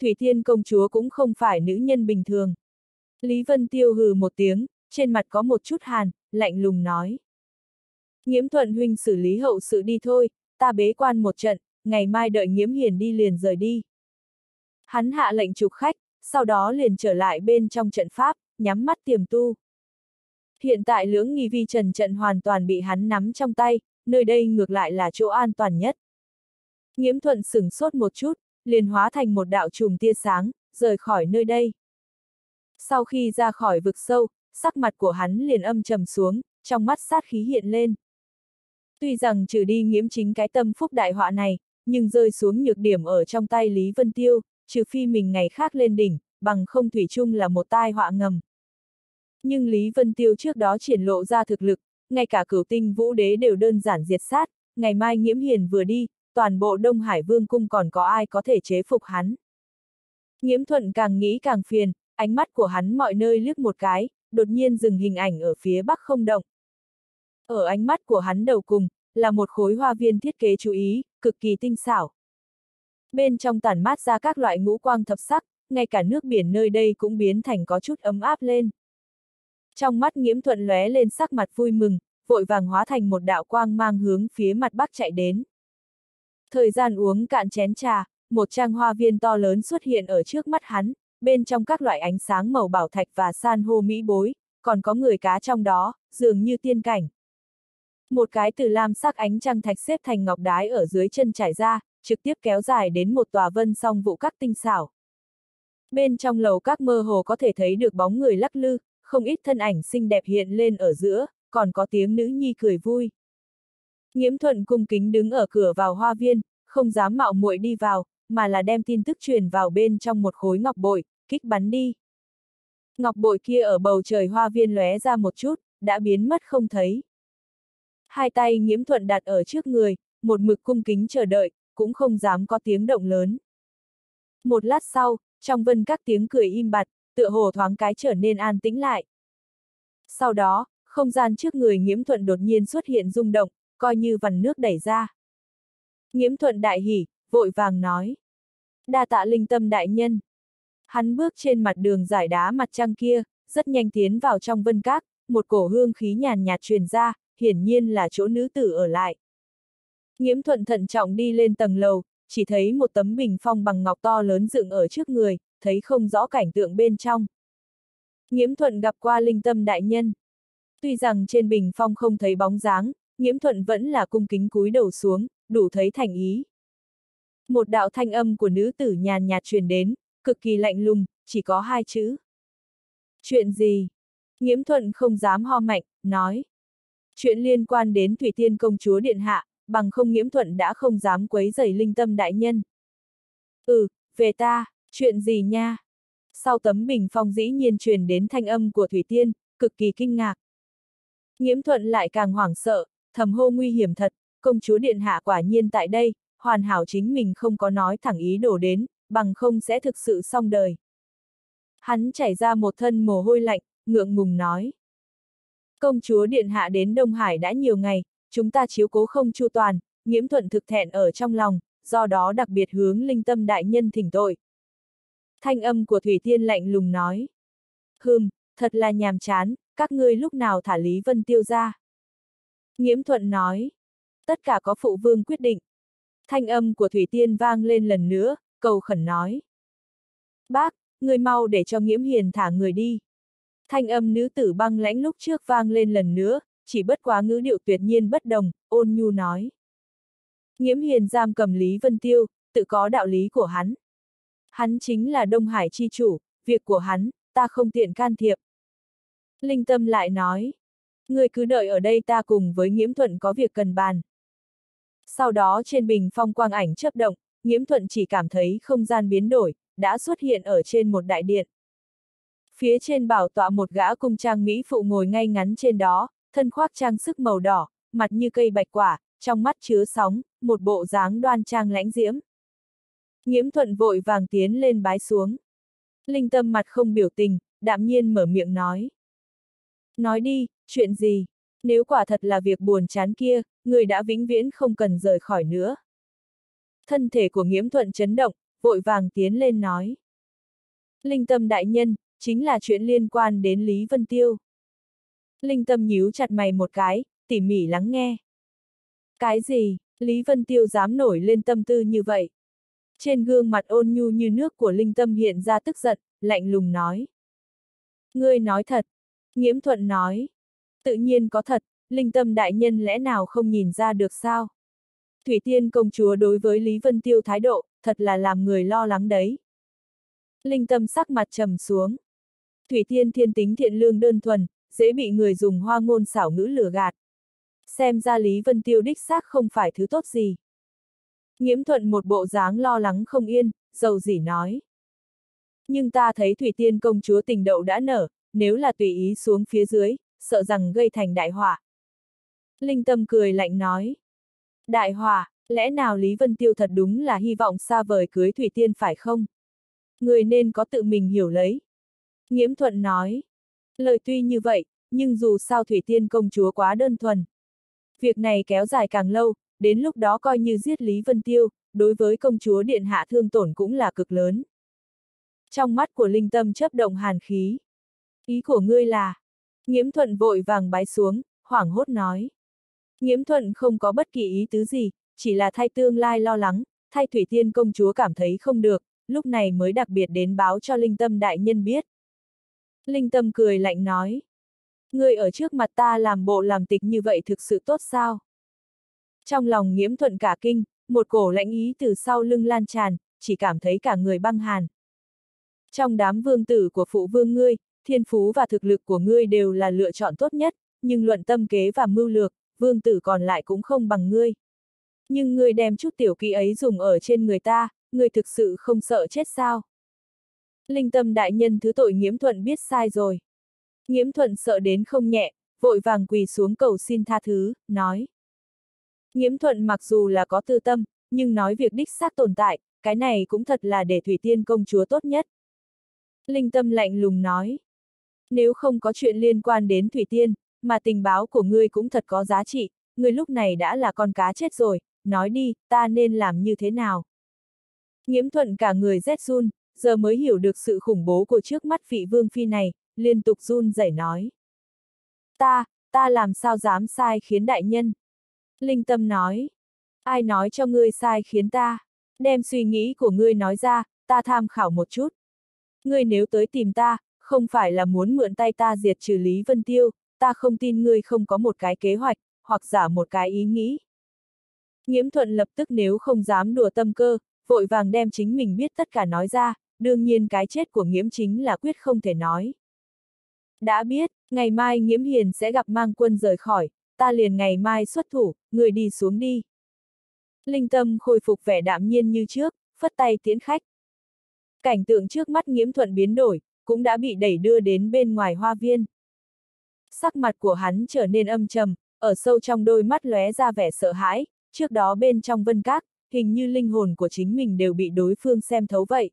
Thủy Thiên công chúa cũng không phải nữ nhân bình thường. Lý Vân Tiêu hừ một tiếng, trên mặt có một chút hàn, lạnh lùng nói. Nghiễm thuận huynh xử lý hậu sự đi thôi, ta bế quan một trận, ngày mai đợi nghiễm hiền đi liền rời đi. Hắn hạ lệnh trục khách, sau đó liền trở lại bên trong trận pháp, nhắm mắt tiềm tu. Hiện tại lưỡng nghi vi trần trận hoàn toàn bị hắn nắm trong tay, nơi đây ngược lại là chỗ an toàn nhất. Nghiễm thuận sửng sốt một chút, liền hóa thành một đạo trùm tia sáng, rời khỏi nơi đây. Sau khi ra khỏi vực sâu, sắc mặt của hắn liền âm trầm xuống, trong mắt sát khí hiện lên. Tuy rằng trừ đi nghiễm chính cái tâm phúc đại họa này, nhưng rơi xuống nhược điểm ở trong tay Lý Vân Tiêu, trừ phi mình ngày khác lên đỉnh, bằng không thủy chung là một tai họa ngầm. Nhưng Lý Vân Tiêu trước đó triển lộ ra thực lực, ngay cả cửu tinh vũ đế đều đơn giản diệt sát, ngày mai nghiễm hiền vừa đi, toàn bộ Đông Hải Vương cung còn có ai có thể chế phục hắn. Nghiễm thuận càng nghĩ càng phiền, ánh mắt của hắn mọi nơi liếc một cái, đột nhiên dừng hình ảnh ở phía bắc không động. Ở ánh mắt của hắn đầu cùng, là một khối hoa viên thiết kế chú ý, cực kỳ tinh xảo. Bên trong tản mát ra các loại ngũ quang thập sắc, ngay cả nước biển nơi đây cũng biến thành có chút ấm áp lên. Trong mắt nghiễm thuận lóe lên sắc mặt vui mừng, vội vàng hóa thành một đạo quang mang hướng phía mặt bắc chạy đến. Thời gian uống cạn chén trà, một trang hoa viên to lớn xuất hiện ở trước mắt hắn, bên trong các loại ánh sáng màu bảo thạch và san hô mỹ bối, còn có người cá trong đó, dường như tiên cảnh. Một cái từ lam sắc ánh trăng thạch xếp thành ngọc đái ở dưới chân trải ra, trực tiếp kéo dài đến một tòa vân song vụ các tinh xảo. Bên trong lầu các mơ hồ có thể thấy được bóng người lắc lư, không ít thân ảnh xinh đẹp hiện lên ở giữa, còn có tiếng nữ nhi cười vui. nghiễm thuận cung kính đứng ở cửa vào hoa viên, không dám mạo muội đi vào, mà là đem tin tức truyền vào bên trong một khối ngọc bội, kích bắn đi. Ngọc bội kia ở bầu trời hoa viên lóe ra một chút, đã biến mất không thấy. Hai tay nghiễm thuận đặt ở trước người, một mực cung kính chờ đợi, cũng không dám có tiếng động lớn. Một lát sau, trong vân các tiếng cười im bặt, tựa hồ thoáng cái trở nên an tĩnh lại. Sau đó, không gian trước người nghiễm thuận đột nhiên xuất hiện rung động, coi như vằn nước đẩy ra. Nghiễm thuận đại hỉ, vội vàng nói. Đa tạ linh tâm đại nhân. Hắn bước trên mặt đường giải đá mặt trăng kia, rất nhanh tiến vào trong vân các, một cổ hương khí nhàn nhạt truyền ra, hiển nhiên là chỗ nữ tử ở lại. nghiễm thuận thận trọng đi lên tầng lầu, chỉ thấy một tấm bình phong bằng ngọc to lớn dựng ở trước người, thấy không rõ cảnh tượng bên trong. nghiễm thuận gặp qua linh tâm đại nhân. Tuy rằng trên bình phong không thấy bóng dáng, nghiễm thuận vẫn là cung kính cúi đầu xuống, đủ thấy thành ý. Một đạo thanh âm của nữ tử nhàn nhạt truyền đến, cực kỳ lạnh lùng, chỉ có hai chữ. Chuyện gì? nghiễm thuận không dám ho mạnh, nói. Chuyện liên quan đến Thủy Tiên công chúa Điện Hạ, bằng không nghiễm thuận đã không dám quấy rầy linh tâm đại nhân. Ừ, về ta, chuyện gì nha? Sau tấm bình phong dĩ nhiên truyền đến thanh âm của Thủy Tiên, cực kỳ kinh ngạc. nghiễm thuận lại càng hoảng sợ, thầm hô nguy hiểm thật, công chúa Điện Hạ quả nhiên tại đây, hoàn hảo chính mình không có nói thẳng ý đổ đến, bằng không sẽ thực sự xong đời. Hắn chảy ra một thân mồ hôi lạnh, ngượng ngùng nói. Công chúa Điện Hạ đến Đông Hải đã nhiều ngày, chúng ta chiếu cố không chu toàn, nhiễm thuận thực thẹn ở trong lòng, do đó đặc biệt hướng linh tâm đại nhân thỉnh tội. Thanh âm của Thủy Tiên lạnh lùng nói. Hừm, thật là nhàm chán, các ngươi lúc nào thả Lý Vân Tiêu ra. Nhiễm thuận nói. Tất cả có phụ vương quyết định. Thanh âm của Thủy Tiên vang lên lần nữa, cầu khẩn nói. Bác, người mau để cho Nghiễm Hiền thả người đi. Thanh âm nữ tử băng lãnh lúc trước vang lên lần nữa, chỉ bất quá ngữ điệu tuyệt nhiên bất đồng, ôn nhu nói. Nghiễm Hiền giam cầm Lý Vân Tiêu, tự có đạo lý của hắn. Hắn chính là Đông Hải chi chủ, việc của hắn, ta không tiện can thiệp. Linh Tâm lại nói, người cứ đợi ở đây ta cùng với Nghiễm Thuận có việc cần bàn. Sau đó trên bình phong quang ảnh chấp động, Nhiễm Thuận chỉ cảm thấy không gian biến đổi, đã xuất hiện ở trên một đại điện. Phía trên bảo tọa một gã cung trang Mỹ phụ ngồi ngay ngắn trên đó, thân khoác trang sức màu đỏ, mặt như cây bạch quả, trong mắt chứa sóng, một bộ dáng đoan trang lãnh diễm. Nhiễm thuận vội vàng tiến lên bái xuống. Linh tâm mặt không biểu tình, đạm nhiên mở miệng nói. Nói đi, chuyện gì? Nếu quả thật là việc buồn chán kia, người đã vĩnh viễn không cần rời khỏi nữa. Thân thể của nghiễm thuận chấn động, vội vàng tiến lên nói. Linh tâm đại nhân, chính là chuyện liên quan đến Lý Vân Tiêu. Linh tâm nhíu chặt mày một cái, tỉ mỉ lắng nghe. Cái gì, Lý Vân Tiêu dám nổi lên tâm tư như vậy? Trên gương mặt ôn nhu như nước của Linh tâm hiện ra tức giận, lạnh lùng nói. Ngươi nói thật. nghiễm thuận nói. Tự nhiên có thật, Linh tâm đại nhân lẽ nào không nhìn ra được sao? Thủy Tiên công chúa đối với Lý Vân Tiêu thái độ, thật là làm người lo lắng đấy. Linh tâm sắc mặt trầm xuống. Thủy Tiên thiên tính thiện lương đơn thuần, dễ bị người dùng hoa ngôn xảo ngữ lừa gạt. Xem ra Lý Vân Tiêu đích xác không phải thứ tốt gì. Nghiễm thuận một bộ dáng lo lắng không yên, dầu gì nói. Nhưng ta thấy Thủy Tiên công chúa tình đậu đã nở, nếu là tùy ý xuống phía dưới, sợ rằng gây thành đại họa. Linh tâm cười lạnh nói. Đại hòa, lẽ nào Lý Vân Tiêu thật đúng là hy vọng xa vời cưới Thủy Tiên phải không? Người nên có tự mình hiểu lấy. Nhiễm thuận nói. Lời tuy như vậy, nhưng dù sao Thủy Tiên công chúa quá đơn thuần. Việc này kéo dài càng lâu, đến lúc đó coi như giết Lý Vân Tiêu, đối với công chúa Điện Hạ thương tổn cũng là cực lớn. Trong mắt của Linh Tâm chấp động hàn khí. Ý của ngươi là, Nhiễm Thuận vội vàng bái xuống, hoảng hốt nói. Nghiễm Thuận không có bất kỳ ý tứ gì, chỉ là thay tương lai lo lắng, thay Thủy Tiên công chúa cảm thấy không được, lúc này mới đặc biệt đến báo cho Linh Tâm đại nhân biết. Linh Tâm cười lạnh nói. Ngươi ở trước mặt ta làm bộ làm tịch như vậy thực sự tốt sao? Trong lòng nghiễm thuận cả kinh, một cổ lãnh ý từ sau lưng lan tràn, chỉ cảm thấy cả người băng hàn. Trong đám vương tử của phụ vương ngươi, thiên phú và thực lực của ngươi đều là lựa chọn tốt nhất, nhưng luận tâm kế và mưu lược, vương tử còn lại cũng không bằng ngươi. Nhưng ngươi đem chút tiểu kỹ ấy dùng ở trên người ta, ngươi thực sự không sợ chết sao? Linh tâm đại nhân thứ tội nghiễm thuận biết sai rồi. Nghiễm thuận sợ đến không nhẹ, vội vàng quỳ xuống cầu xin tha thứ, nói. Nghiễm thuận mặc dù là có tư tâm, nhưng nói việc đích xác tồn tại, cái này cũng thật là để Thủy Tiên công chúa tốt nhất. Linh tâm lạnh lùng nói. Nếu không có chuyện liên quan đến Thủy Tiên, mà tình báo của ngươi cũng thật có giá trị, ngươi lúc này đã là con cá chết rồi, nói đi, ta nên làm như thế nào? Nghiễm thuận cả người rét run, giờ mới hiểu được sự khủng bố của trước mắt vị vương phi này, liên tục run rẩy nói. Ta, ta làm sao dám sai khiến đại nhân? Linh tâm nói. Ai nói cho ngươi sai khiến ta? Đem suy nghĩ của ngươi nói ra, ta tham khảo một chút. Ngươi nếu tới tìm ta, không phải là muốn mượn tay ta diệt trừ Lý Vân Tiêu, ta không tin ngươi không có một cái kế hoạch, hoặc giả một cái ý nghĩ. Nghiễm thuận lập tức nếu không dám đùa tâm cơ, vội vàng đem chính mình biết tất cả nói ra, đương nhiên cái chết của nghiễm chính là quyết không thể nói. Đã biết, ngày mai nghiễm hiền sẽ gặp mang quân rời khỏi, ta liền ngày mai xuất thủ, người đi xuống đi. Linh tâm khôi phục vẻ đạm nhiên như trước, phất tay tiễn khách. Cảnh tượng trước mắt nghiễm thuận biến đổi, cũng đã bị đẩy đưa đến bên ngoài hoa viên. Sắc mặt của hắn trở nên âm trầm, ở sâu trong đôi mắt lóe ra vẻ sợ hãi, trước đó bên trong vân các, hình như linh hồn của chính mình đều bị đối phương xem thấu vậy.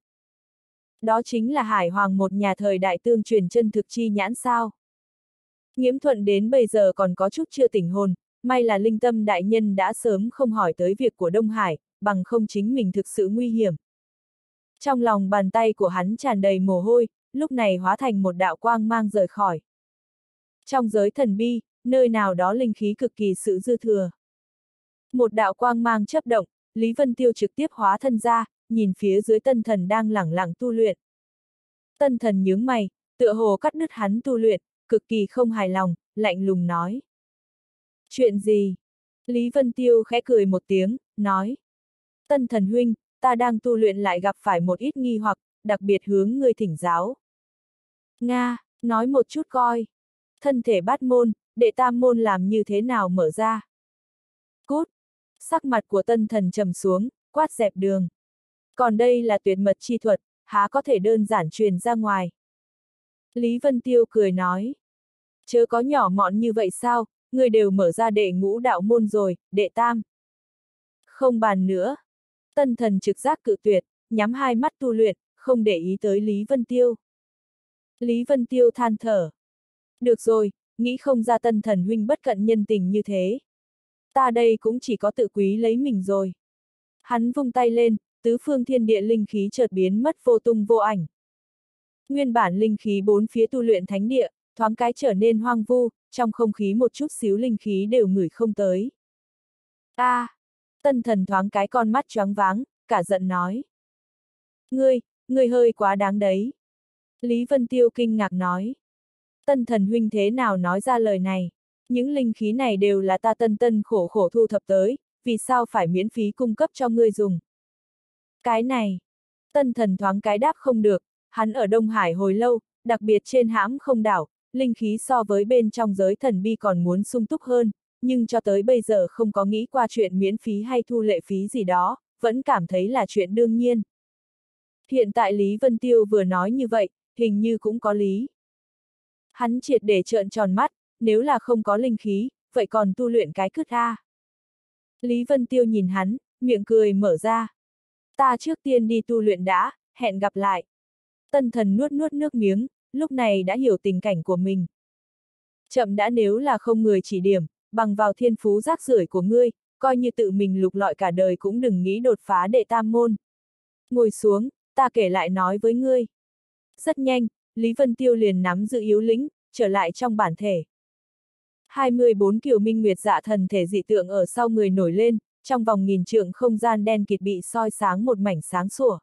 Đó chính là Hải Hoàng một nhà thời đại tương truyền chân thực chi nhãn sao. Nghiễm thuận đến bây giờ còn có chút chưa tỉnh hồn, may là linh tâm đại nhân đã sớm không hỏi tới việc của Đông Hải, bằng không chính mình thực sự nguy hiểm. Trong lòng bàn tay của hắn tràn đầy mồ hôi, lúc này hóa thành một đạo quang mang rời khỏi. Trong giới thần bi, nơi nào đó linh khí cực kỳ sự dư thừa. Một đạo quang mang chấp động, Lý Vân Tiêu trực tiếp hóa thân ra, nhìn phía dưới tân thần đang lẳng lặng tu luyện. Tân thần nhướng mày, tựa hồ cắt đứt hắn tu luyện, cực kỳ không hài lòng, lạnh lùng nói. Chuyện gì? Lý Vân Tiêu khẽ cười một tiếng, nói. Tân thần huynh, ta đang tu luyện lại gặp phải một ít nghi hoặc, đặc biệt hướng người thỉnh giáo. Nga, nói một chút coi. Thân thể bát môn, đệ tam môn làm như thế nào mở ra? Cút! Sắc mặt của tân thần trầm xuống, quát dẹp đường. Còn đây là tuyệt mật chi thuật, há có thể đơn giản truyền ra ngoài. Lý Vân Tiêu cười nói. Chớ có nhỏ mọn như vậy sao, người đều mở ra đệ ngũ đạo môn rồi, đệ tam. Không bàn nữa. Tân thần trực giác cự tuyệt, nhắm hai mắt tu luyện, không để ý tới Lý Vân Tiêu. Lý Vân Tiêu than thở. Được rồi, nghĩ không ra tân thần huynh bất cận nhân tình như thế. Ta đây cũng chỉ có tự quý lấy mình rồi. Hắn vung tay lên, tứ phương thiên địa linh khí chợt biến mất vô tung vô ảnh. Nguyên bản linh khí bốn phía tu luyện thánh địa, thoáng cái trở nên hoang vu, trong không khí một chút xíu linh khí đều ngửi không tới. A, à, tân thần thoáng cái con mắt choáng váng, cả giận nói. Ngươi, ngươi hơi quá đáng đấy. Lý Vân Tiêu kinh ngạc nói. Tân thần huynh thế nào nói ra lời này? Những linh khí này đều là ta tân tân khổ khổ thu thập tới, vì sao phải miễn phí cung cấp cho ngươi dùng? Cái này, tân thần thoáng cái đáp không được, hắn ở Đông Hải hồi lâu, đặc biệt trên hãm không đảo, linh khí so với bên trong giới thần bi còn muốn sung túc hơn, nhưng cho tới bây giờ không có nghĩ qua chuyện miễn phí hay thu lệ phí gì đó, vẫn cảm thấy là chuyện đương nhiên. Hiện tại Lý Vân Tiêu vừa nói như vậy, hình như cũng có lý. Hắn triệt để trợn tròn mắt, nếu là không có linh khí, vậy còn tu luyện cái cứt A. Lý Vân Tiêu nhìn hắn, miệng cười mở ra. Ta trước tiên đi tu luyện đã, hẹn gặp lại. Tân thần nuốt nuốt nước miếng, lúc này đã hiểu tình cảnh của mình. Chậm đã nếu là không người chỉ điểm, bằng vào thiên phú rác rưởi của ngươi, coi như tự mình lục lọi cả đời cũng đừng nghĩ đột phá đệ tam môn. Ngồi xuống, ta kể lại nói với ngươi. Rất nhanh, Lý Vân Tiêu liền nắm giữ yếu lĩnh, trở lại trong bản thể. 24 kiều minh nguyệt dạ thần thể dị tượng ở sau người nổi lên, trong vòng nghìn trượng không gian đen kịt bị soi sáng một mảnh sáng sủa.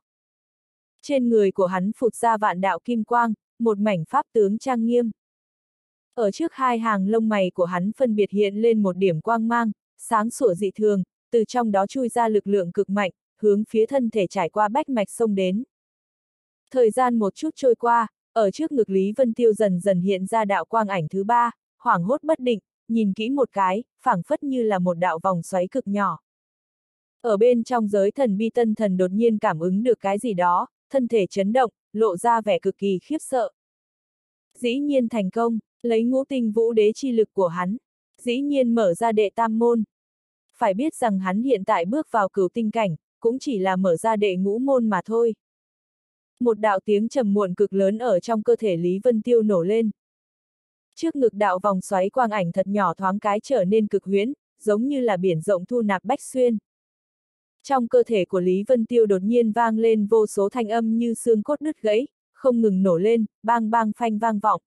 Trên người của hắn phụt ra vạn đạo kim quang, một mảnh pháp tướng trang nghiêm. Ở trước hai hàng lông mày của hắn phân biệt hiện lên một điểm quang mang, sáng sủa dị thường, từ trong đó chui ra lực lượng cực mạnh, hướng phía thân thể trải qua bách mạch sông đến. Thời gian một chút trôi qua, ở trước ngực Lý Vân Tiêu dần dần hiện ra đạo quang ảnh thứ ba, hoảng hốt bất định, nhìn kỹ một cái, phảng phất như là một đạo vòng xoáy cực nhỏ. Ở bên trong giới thần bi tân thần đột nhiên cảm ứng được cái gì đó, thân thể chấn động, lộ ra vẻ cực kỳ khiếp sợ. Dĩ nhiên thành công, lấy ngũ tinh vũ đế chi lực của hắn, dĩ nhiên mở ra đệ tam môn. Phải biết rằng hắn hiện tại bước vào cửu tinh cảnh, cũng chỉ là mở ra đệ ngũ môn mà thôi. Một đạo tiếng trầm muộn cực lớn ở trong cơ thể Lý Vân Tiêu nổ lên. Trước ngực đạo vòng xoáy quang ảnh thật nhỏ thoáng cái trở nên cực huyễn, giống như là biển rộng thu nạp bách xuyên. Trong cơ thể của Lý Vân Tiêu đột nhiên vang lên vô số thanh âm như xương cốt đứt gãy, không ngừng nổ lên, bang bang phanh vang vọng.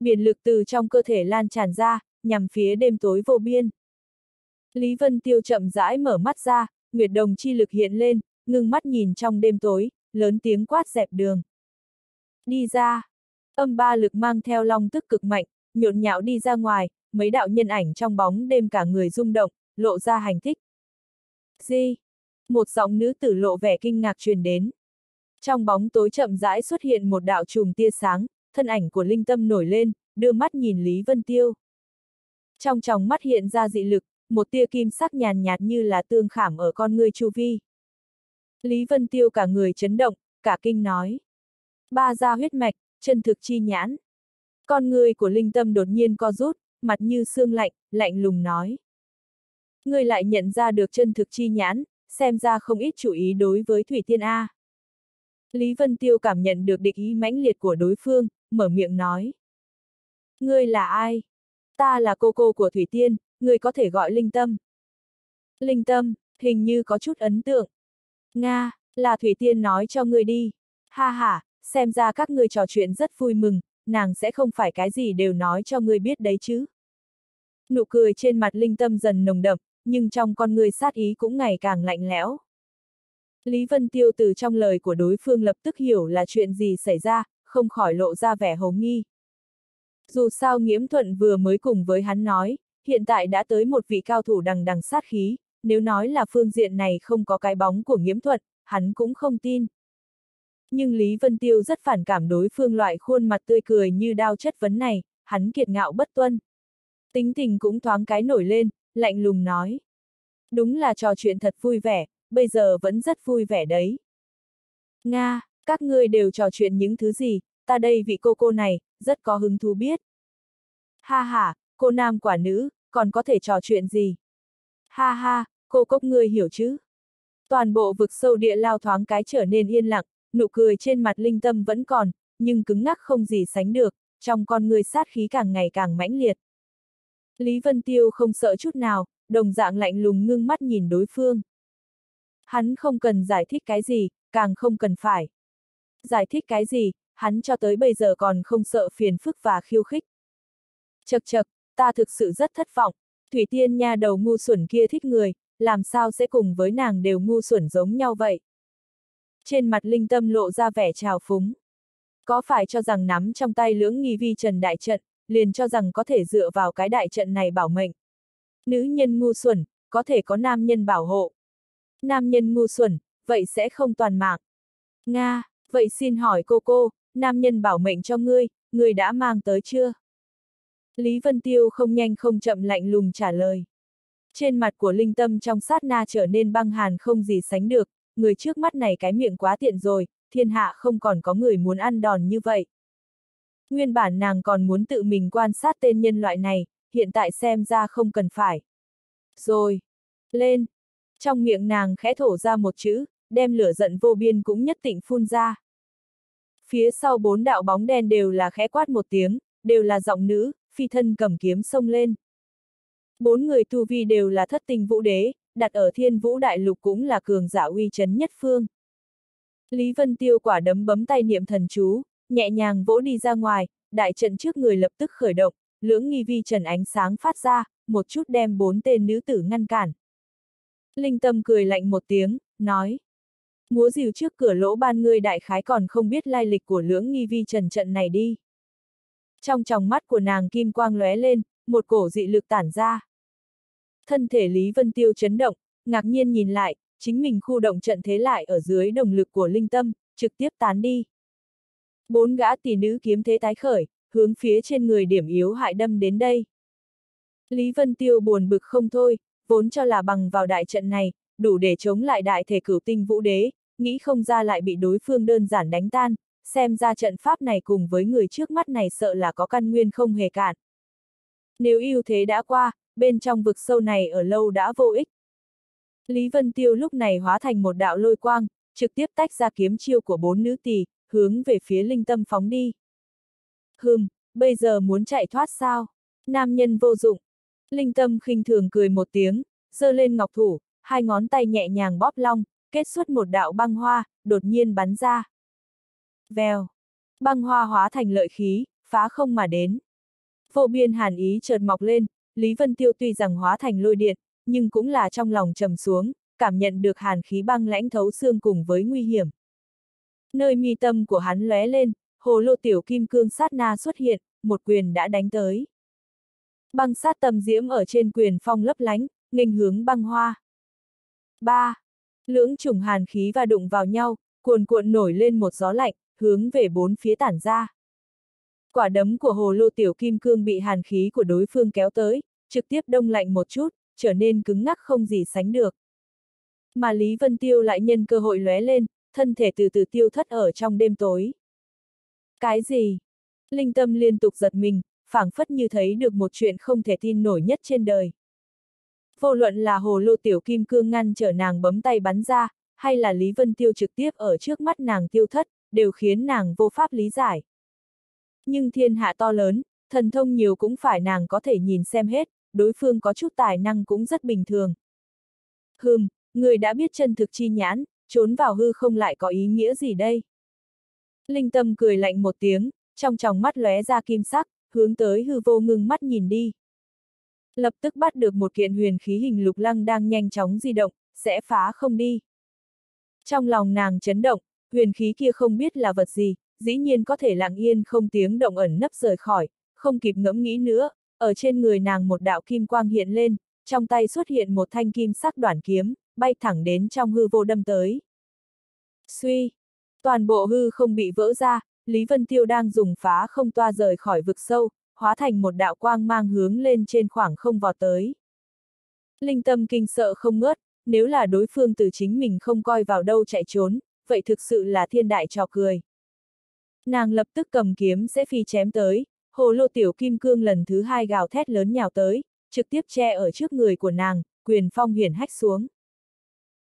Biển lực từ trong cơ thể lan tràn ra, nhằm phía đêm tối vô biên. Lý Vân Tiêu chậm rãi mở mắt ra, Nguyệt Đồng chi lực hiện lên, ngưng mắt nhìn trong đêm tối, lớn tiếng quát dẹp đường. Đi ra! Âm ba lực mang theo long tức cực mạnh, nhộn nhạo đi ra ngoài, mấy đạo nhân ảnh trong bóng đêm cả người rung động, lộ ra hành thích. Di! Một giọng nữ tử lộ vẻ kinh ngạc truyền đến. Trong bóng tối chậm rãi xuất hiện một đạo chùm tia sáng, thân ảnh của linh tâm nổi lên, đưa mắt nhìn Lý Vân Tiêu. Trong tròng mắt hiện ra dị lực, một tia kim sắc nhàn nhạt như là tương khảm ở con người chu vi. Lý Vân Tiêu cả người chấn động, cả kinh nói. Ba gia huyết mạch, chân thực chi nhãn. Con người của linh tâm đột nhiên co rút, mặt như xương lạnh, lạnh lùng nói. Người lại nhận ra được chân thực chi nhãn, xem ra không ít chú ý đối với Thủy Tiên A. Lý Vân Tiêu cảm nhận được địch ý mãnh liệt của đối phương, mở miệng nói. Ngươi là ai? Ta là cô cô của Thủy Tiên, ngươi có thể gọi Linh Tâm. Linh Tâm, hình như có chút ấn tượng. Nga, là Thủy Tiên nói cho ngươi đi. Ha ha, xem ra các ngươi trò chuyện rất vui mừng, nàng sẽ không phải cái gì đều nói cho ngươi biết đấy chứ. Nụ cười trên mặt Linh Tâm dần nồng đậm, nhưng trong con người sát ý cũng ngày càng lạnh lẽo. Lý Vân Tiêu từ trong lời của đối phương lập tức hiểu là chuyện gì xảy ra, không khỏi lộ ra vẻ hồ nghi. Dù sao nghiễm thuận vừa mới cùng với hắn nói, hiện tại đã tới một vị cao thủ đằng đằng sát khí, nếu nói là phương diện này không có cái bóng của nghiễm thuận, hắn cũng không tin. Nhưng Lý Vân Tiêu rất phản cảm đối phương loại khuôn mặt tươi cười như đao chất vấn này, hắn kiệt ngạo bất tuân. Tính tình cũng thoáng cái nổi lên, lạnh lùng nói. Đúng là trò chuyện thật vui vẻ, bây giờ vẫn rất vui vẻ đấy. Nga, các ngươi đều trò chuyện những thứ gì, ta đây vị cô cô này, rất có hứng thú biết. Ha ha, cô nam quả nữ, còn có thể trò chuyện gì? Ha ha, cô cốc ngươi hiểu chứ? Toàn bộ vực sâu địa lao thoáng cái trở nên yên lặng, nụ cười trên mặt linh tâm vẫn còn, nhưng cứng ngắc không gì sánh được, trong con người sát khí càng ngày càng mãnh liệt. Lý Vân Tiêu không sợ chút nào, đồng dạng lạnh lùng ngưng mắt nhìn đối phương. Hắn không cần giải thích cái gì, càng không cần phải. Giải thích cái gì, hắn cho tới bây giờ còn không sợ phiền phức và khiêu khích. Chật chật, ta thực sự rất thất vọng, Thủy Tiên nha đầu ngu xuẩn kia thích người, làm sao sẽ cùng với nàng đều ngu xuẩn giống nhau vậy? Trên mặt linh tâm lộ ra vẻ trào phúng. Có phải cho rằng nắm trong tay lưỡng nghi vi trần đại trận, liền cho rằng có thể dựa vào cái đại trận này bảo mệnh. Nữ nhân ngu xuẩn, có thể có nam nhân bảo hộ. Nam nhân ngu xuẩn, vậy sẽ không toàn mạng. Nga, vậy xin hỏi cô cô, nam nhân bảo mệnh cho ngươi, ngươi đã mang tới chưa? Lý Vân Tiêu không nhanh không chậm lạnh lùng trả lời. Trên mặt của linh tâm trong sát na trở nên băng hàn không gì sánh được, người trước mắt này cái miệng quá tiện rồi, thiên hạ không còn có người muốn ăn đòn như vậy. Nguyên bản nàng còn muốn tự mình quan sát tên nhân loại này, hiện tại xem ra không cần phải. Rồi. Lên. Trong miệng nàng khẽ thổ ra một chữ, đem lửa giận vô biên cũng nhất định phun ra. Phía sau bốn đạo bóng đen đều là khẽ quát một tiếng, đều là giọng nữ, phi thân cầm kiếm xông lên. Bốn người tu vi đều là thất tinh vũ đế, đặt ở thiên vũ đại lục cũng là cường giả uy chấn nhất phương. Lý Vân Tiêu quả đấm bấm tay niệm thần chú, nhẹ nhàng vỗ đi ra ngoài, đại trận trước người lập tức khởi động, lưỡng nghi vi trần ánh sáng phát ra, một chút đem bốn tên nữ tử ngăn cản. Linh tâm cười lạnh một tiếng, nói. Múa dìu trước cửa lỗ ban ngươi đại khái còn không biết lai lịch của lưỡng nghi vi trần trận này đi. Trong tròng mắt của nàng kim quang lóe lên, một cổ dị lực tản ra. Thân thể Lý Vân Tiêu chấn động, ngạc nhiên nhìn lại, chính mình khu động trận thế lại ở dưới đồng lực của linh tâm, trực tiếp tán đi. Bốn gã tỷ nữ kiếm thế tái khởi, hướng phía trên người điểm yếu hại đâm đến đây. Lý Vân Tiêu buồn bực không thôi, vốn cho là bằng vào đại trận này, đủ để chống lại đại thể cửu tinh vũ đế, nghĩ không ra lại bị đối phương đơn giản đánh tan, xem ra trận pháp này cùng với người trước mắt này sợ là có căn nguyên không hề cản. Nếu ưu thế đã qua, bên trong vực sâu này ở lâu đã vô ích. Lý Vân Tiêu lúc này hóa thành một đạo lôi quang, trực tiếp tách ra kiếm chiêu của bốn nữ tỳ, hướng về phía linh tâm phóng đi. Hừm, bây giờ muốn chạy thoát sao? Nam nhân vô dụng. Linh tâm khinh thường cười một tiếng, giơ lên ngọc thủ, hai ngón tay nhẹ nhàng bóp long, kết xuất một đạo băng hoa, đột nhiên bắn ra. Vèo. Băng hoa hóa thành lợi khí, phá không mà đến. Vô biên hàn ý chợt mọc lên, Lý Vân Tiêu tuy rằng hóa thành lôi điện, nhưng cũng là trong lòng trầm xuống, cảm nhận được hàn khí băng lãnh thấu xương cùng với nguy hiểm. Nơi mi tâm của hắn lóe lên, hồ lô tiểu kim cương sát na xuất hiện, một quyền đã đánh tới. Băng sát tâm diễm ở trên quyền phong lấp lánh, nghênh hướng băng hoa. 3. Lưỡng trùng hàn khí và đụng vào nhau, cuồn cuộn nổi lên một gió lạnh, hướng về bốn phía tản ra. Quả đấm của hồ lô tiểu kim cương bị hàn khí của đối phương kéo tới, trực tiếp đông lạnh một chút, trở nên cứng ngắc không gì sánh được. Mà Lý Vân Tiêu lại nhân cơ hội lóe lên, thân thể từ từ tiêu thất ở trong đêm tối. Cái gì? Linh tâm liên tục giật mình, phảng phất như thấy được một chuyện không thể tin nổi nhất trên đời. Vô luận là hồ lô tiểu kim cương ngăn trở nàng bấm tay bắn ra, hay là Lý Vân Tiêu trực tiếp ở trước mắt nàng tiêu thất, đều khiến nàng vô pháp lý giải. Nhưng thiên hạ to lớn, thần thông nhiều cũng phải nàng có thể nhìn xem hết, đối phương có chút tài năng cũng rất bình thường. Hừm, người đã biết chân thực chi nhãn, trốn vào hư không lại có ý nghĩa gì đây? Linh tâm cười lạnh một tiếng, trong tròng mắt lóe ra kim sắc, hướng tới hư vô ngưng mắt nhìn đi. Lập tức bắt được một kiện huyền khí hình lục lăng đang nhanh chóng di động, sẽ phá không đi. Trong lòng nàng chấn động, huyền khí kia không biết là vật gì, dĩ nhiên có thể lặng yên không tiếng động ẩn nấp rời khỏi, không kịp ngẫm nghĩ nữa, ở trên người nàng một đạo kim quang hiện lên, trong tay xuất hiện một thanh kim sắc đoạn kiếm, bay thẳng đến trong hư vô đâm tới. Suy! Toàn bộ hư không bị vỡ ra, Lý Vân Tiêu đang dùng phá không toa rời khỏi vực sâu, hóa thành một đạo quang mang hướng lên trên khoảng không vọt tới. Linh tâm kinh sợ không ngớt, nếu là đối phương từ chính mình không coi vào đâu chạy trốn, vậy thực sự là thiên đại trò cười. Nàng lập tức cầm kiếm sẽ phi chém tới, hồ lô tiểu kim cương lần thứ hai gào thét lớn nhào tới, trực tiếp che ở trước người của nàng, quyền phong huyền hách xuống.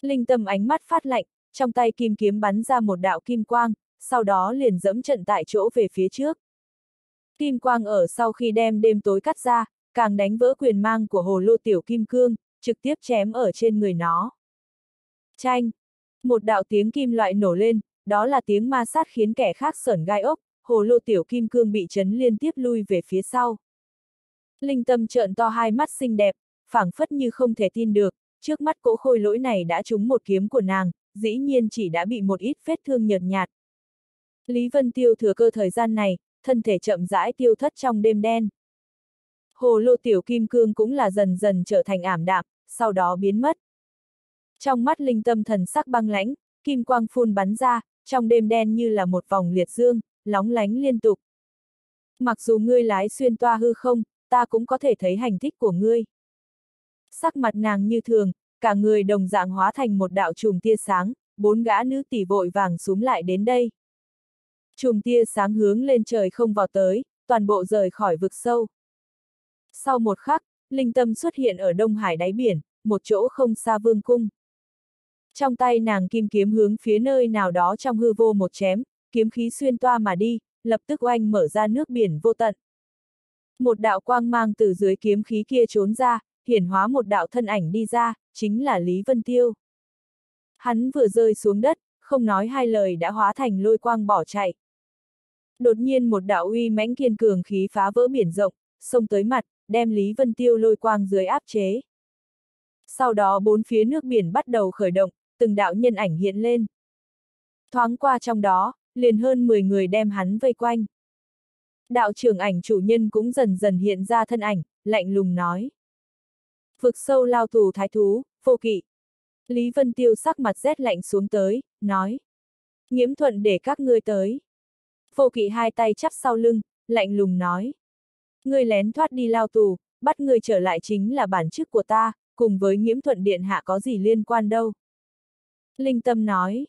Linh tâm ánh mắt phát lạnh, trong tay kim kiếm bắn ra một đạo kim quang, sau đó liền dẫm trận tại chỗ về phía trước. Kim quang ở sau khi đem đêm tối cắt ra, càng đánh vỡ quyền mang của hồ lô tiểu kim cương, trực tiếp chém ở trên người nó. Chanh! Một đạo tiếng kim loại nổ lên, đó là tiếng ma sát khiến kẻ khác sởn gai ốc, hồ lô tiểu kim cương bị chấn liên tiếp lui về phía sau. Linh tâm trợn to hai mắt xinh đẹp, phảng phất như không thể tin được, trước mắt cỗ khôi lỗi này đã trúng một kiếm của nàng, dĩ nhiên chỉ đã bị một ít vết thương nhợt nhạt. Lý Vân Tiêu thừa cơ thời gian này, thân thể chậm rãi tiêu thất trong đêm đen. Hồ lô tiểu kim cương cũng là dần dần trở thành ảm đạm, sau đó biến mất. Trong mắt linh tâm thần sắc băng lãnh, kim quang phun bắn ra, trong đêm đen như là một vòng liệt dương, lóng lánh liên tục. Mặc dù ngươi lái xuyên toa hư không, ta cũng có thể thấy hành thích của ngươi. Sắc mặt nàng như thường, cả người đồng dạng hóa thành một đạo trùm tia sáng, bốn gã nữ tỷ vội vàng xuống lại đến đây. Chùm tia sáng hướng lên trời không vào tới, toàn bộ rời khỏi vực sâu. Sau một khắc, linh tâm xuất hiện ở Đông Hải đáy biển, một chỗ không xa vương cung. Trong tay nàng kim kiếm hướng phía nơi nào đó trong hư vô một chém, kiếm khí xuyên toa mà đi, lập tức oanh mở ra nước biển vô tận. Một đạo quang mang từ dưới kiếm khí kia trốn ra, hiển hóa một đạo thân ảnh đi ra, chính là Lý Vân Tiêu. Hắn vừa rơi xuống đất, không nói hai lời đã hóa thành lôi quang bỏ chạy. Đột nhiên một đạo uy mãnh kiên cường khí phá vỡ biển rộng, xông tới mặt, đem Lý Vân Tiêu lôi quang dưới áp chế. Sau đó bốn phía nước biển bắt đầu khởi động, từng đạo nhân ảnh hiện lên. Thoáng qua trong đó, liền hơn 10 người đem hắn vây quanh. Đạo trưởng ảnh chủ nhân cũng dần dần hiện ra thân ảnh, lạnh lùng nói. Vực sâu lao tù thái thú, vô kỵ. Lý Vân Tiêu sắc mặt rét lạnh xuống tới, nói. Nghiễm thuận để các ngươi tới. Vô kỵ hai tay chắp sau lưng, lạnh lùng nói. Ngươi lén thoát đi lao tù, bắt ngươi trở lại chính là bản chức của ta, cùng với nghiễm thuận điện hạ có gì liên quan đâu. Linh Tâm nói.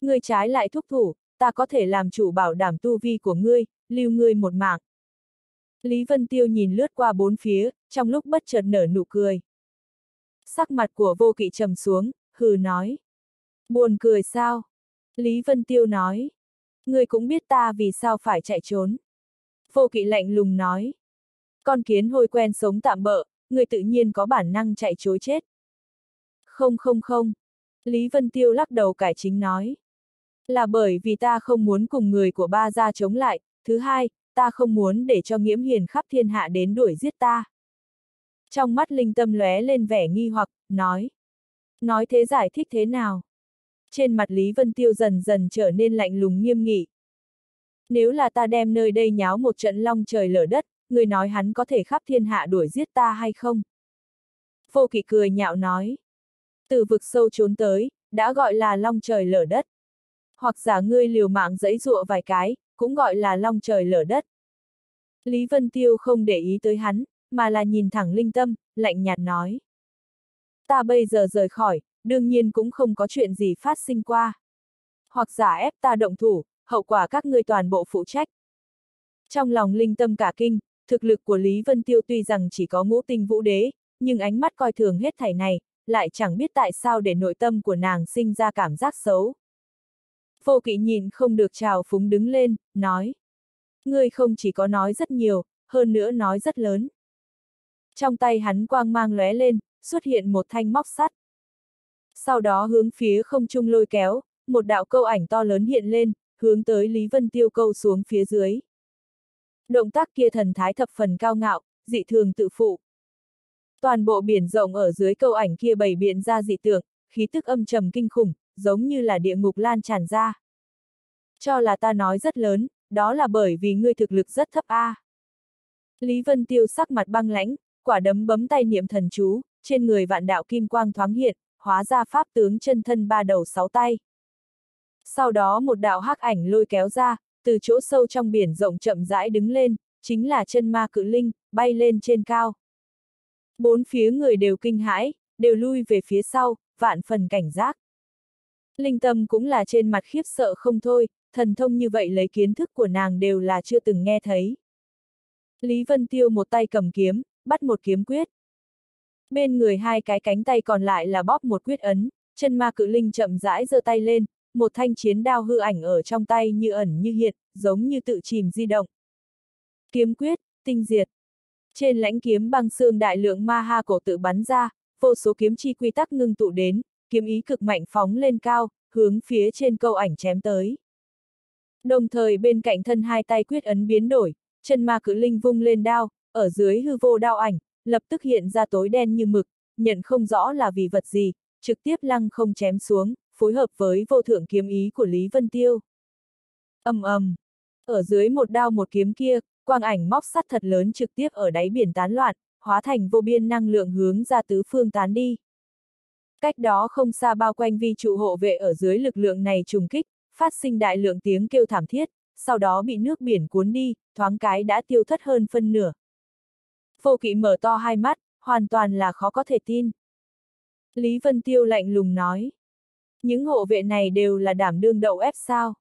Ngươi trái lại thúc thủ, ta có thể làm chủ bảo đảm tu vi của ngươi, lưu ngươi một mạng. Lý Vân Tiêu nhìn lướt qua bốn phía, trong lúc bất chợt nở nụ cười. Sắc mặt của vô kỵ trầm xuống, hừ nói. Buồn cười sao? Lý Vân Tiêu nói. Ngươi cũng biết ta vì sao phải chạy trốn. Vô kỵ lạnh lùng nói. Con kiến hôi quen sống tạm bợ, người tự nhiên có bản năng chạy chối chết. Không không không. Lý Vân Tiêu lắc đầu cải chính nói. Là bởi vì ta không muốn cùng người của ba gia chống lại, thứ hai, ta không muốn để cho nghiễm hiền khắp thiên hạ đến đuổi giết ta. Trong mắt linh tâm lóe lên vẻ nghi hoặc, nói. Nói thế giải thích thế nào? Trên mặt Lý Vân Tiêu dần dần trở nên lạnh lùng nghiêm nghị. Nếu là ta đem nơi đây nháo một trận long trời lở đất, người nói hắn có thể khắp thiên hạ đuổi giết ta hay không? Vô kỵ cười nhạo nói. Từ vực sâu trốn tới, đã gọi là long trời lở đất. Hoặc giả ngươi liều mạng dẫy dụa vài cái, cũng gọi là long trời lở đất. Lý Vân Tiêu không để ý tới hắn, mà là nhìn thẳng linh tâm, lạnh nhạt nói. Ta bây giờ rời khỏi, đương nhiên cũng không có chuyện gì phát sinh qua. Hoặc giả ép ta động thủ, hậu quả các ngươi toàn bộ phụ trách. Trong lòng linh tâm cả kinh, thực lực của Lý Vân Tiêu tuy rằng chỉ có ngũ tinh vũ đế, nhưng ánh mắt coi thường hết thảy này, lại chẳng biết tại sao để nội tâm của nàng sinh ra cảm giác xấu. Vô kỵ nhìn không được trào phúng đứng lên, nói. Ngươi không chỉ có nói rất nhiều, hơn nữa nói rất lớn. Trong tay hắn quang mang lóe lên, xuất hiện một thanh móc sắt. Sau đó hướng phía không trung lôi kéo, một đạo câu ảnh to lớn hiện lên, hướng tới Lý Vân Tiêu câu xuống phía dưới. Động tác kia thần thái thập phần cao ngạo, dị thường tự phụ. Toàn bộ biển rộng ở dưới câu ảnh kia bày biện ra dị tượng, khí tức âm trầm kinh khủng, giống như là địa ngục lan tràn ra. Cho là ta nói rất lớn, đó là bởi vì ngươi thực lực rất thấp a. À. Lý Vân Tiêu sắc mặt băng lãnh, quả đấm bấm tay niệm thần chú, trên người vạn đạo kim quang thoáng hiện, hóa ra pháp tướng chân thân ba đầu sáu tay. Sau đó một đạo hắc ảnh lôi kéo ra, từ chỗ sâu trong biển rộng chậm rãi đứng lên, chính là chân ma cự linh, bay lên trên cao. Bốn phía người đều kinh hãi, đều lui về phía sau, vạn phần cảnh giác. Linh tâm cũng là trên mặt khiếp sợ không thôi, thần thông như vậy lấy kiến thức của nàng đều là chưa từng nghe thấy. Lý Vân Tiêu một tay cầm kiếm, bắt một kiếm quyết. Bên người hai cái cánh tay còn lại là bóp một quyết ấn, chân ma cự linh chậm rãi giơ tay lên, một thanh chiến đao hư ảnh ở trong tay như ẩn như hiện, giống như tự chìm di động. Kiếm quyết, tinh diệt. Trên lãnh kiếm băng xương đại lượng ma ha cổ tự bắn ra, vô số kiếm chi quy tắc ngưng tụ đến, kiếm ý cực mạnh phóng lên cao, hướng phía trên câu ảnh chém tới. Đồng thời bên cạnh thân hai tay quyết ấn biến đổi, chân ma cử linh vung lên đao, ở dưới hư vô đao ảnh, lập tức hiện ra tối đen như mực, nhận không rõ là vì vật gì, trực tiếp lăng không chém xuống, phối hợp với vô thượng kiếm ý của Lý Vân Tiêu. ầm ầm, ở dưới một đao một kiếm kia, quang ảnh móc sắt thật lớn trực tiếp ở đáy biển tán loạn, hóa thành vô biên năng lượng hướng ra tứ phương tán đi. Cách đó không xa bao quanh vi trụ hộ vệ ở dưới lực lượng này trùng kích, phát sinh đại lượng tiếng kêu thảm thiết, sau đó bị nước biển cuốn đi, thoáng cái đã tiêu thất hơn phân nửa. Vô kỵ mở to hai mắt, hoàn toàn là khó có thể tin. Lý Vân Tiêu lạnh lùng nói. Những hộ vệ này đều là đảm đương đậu ép sao.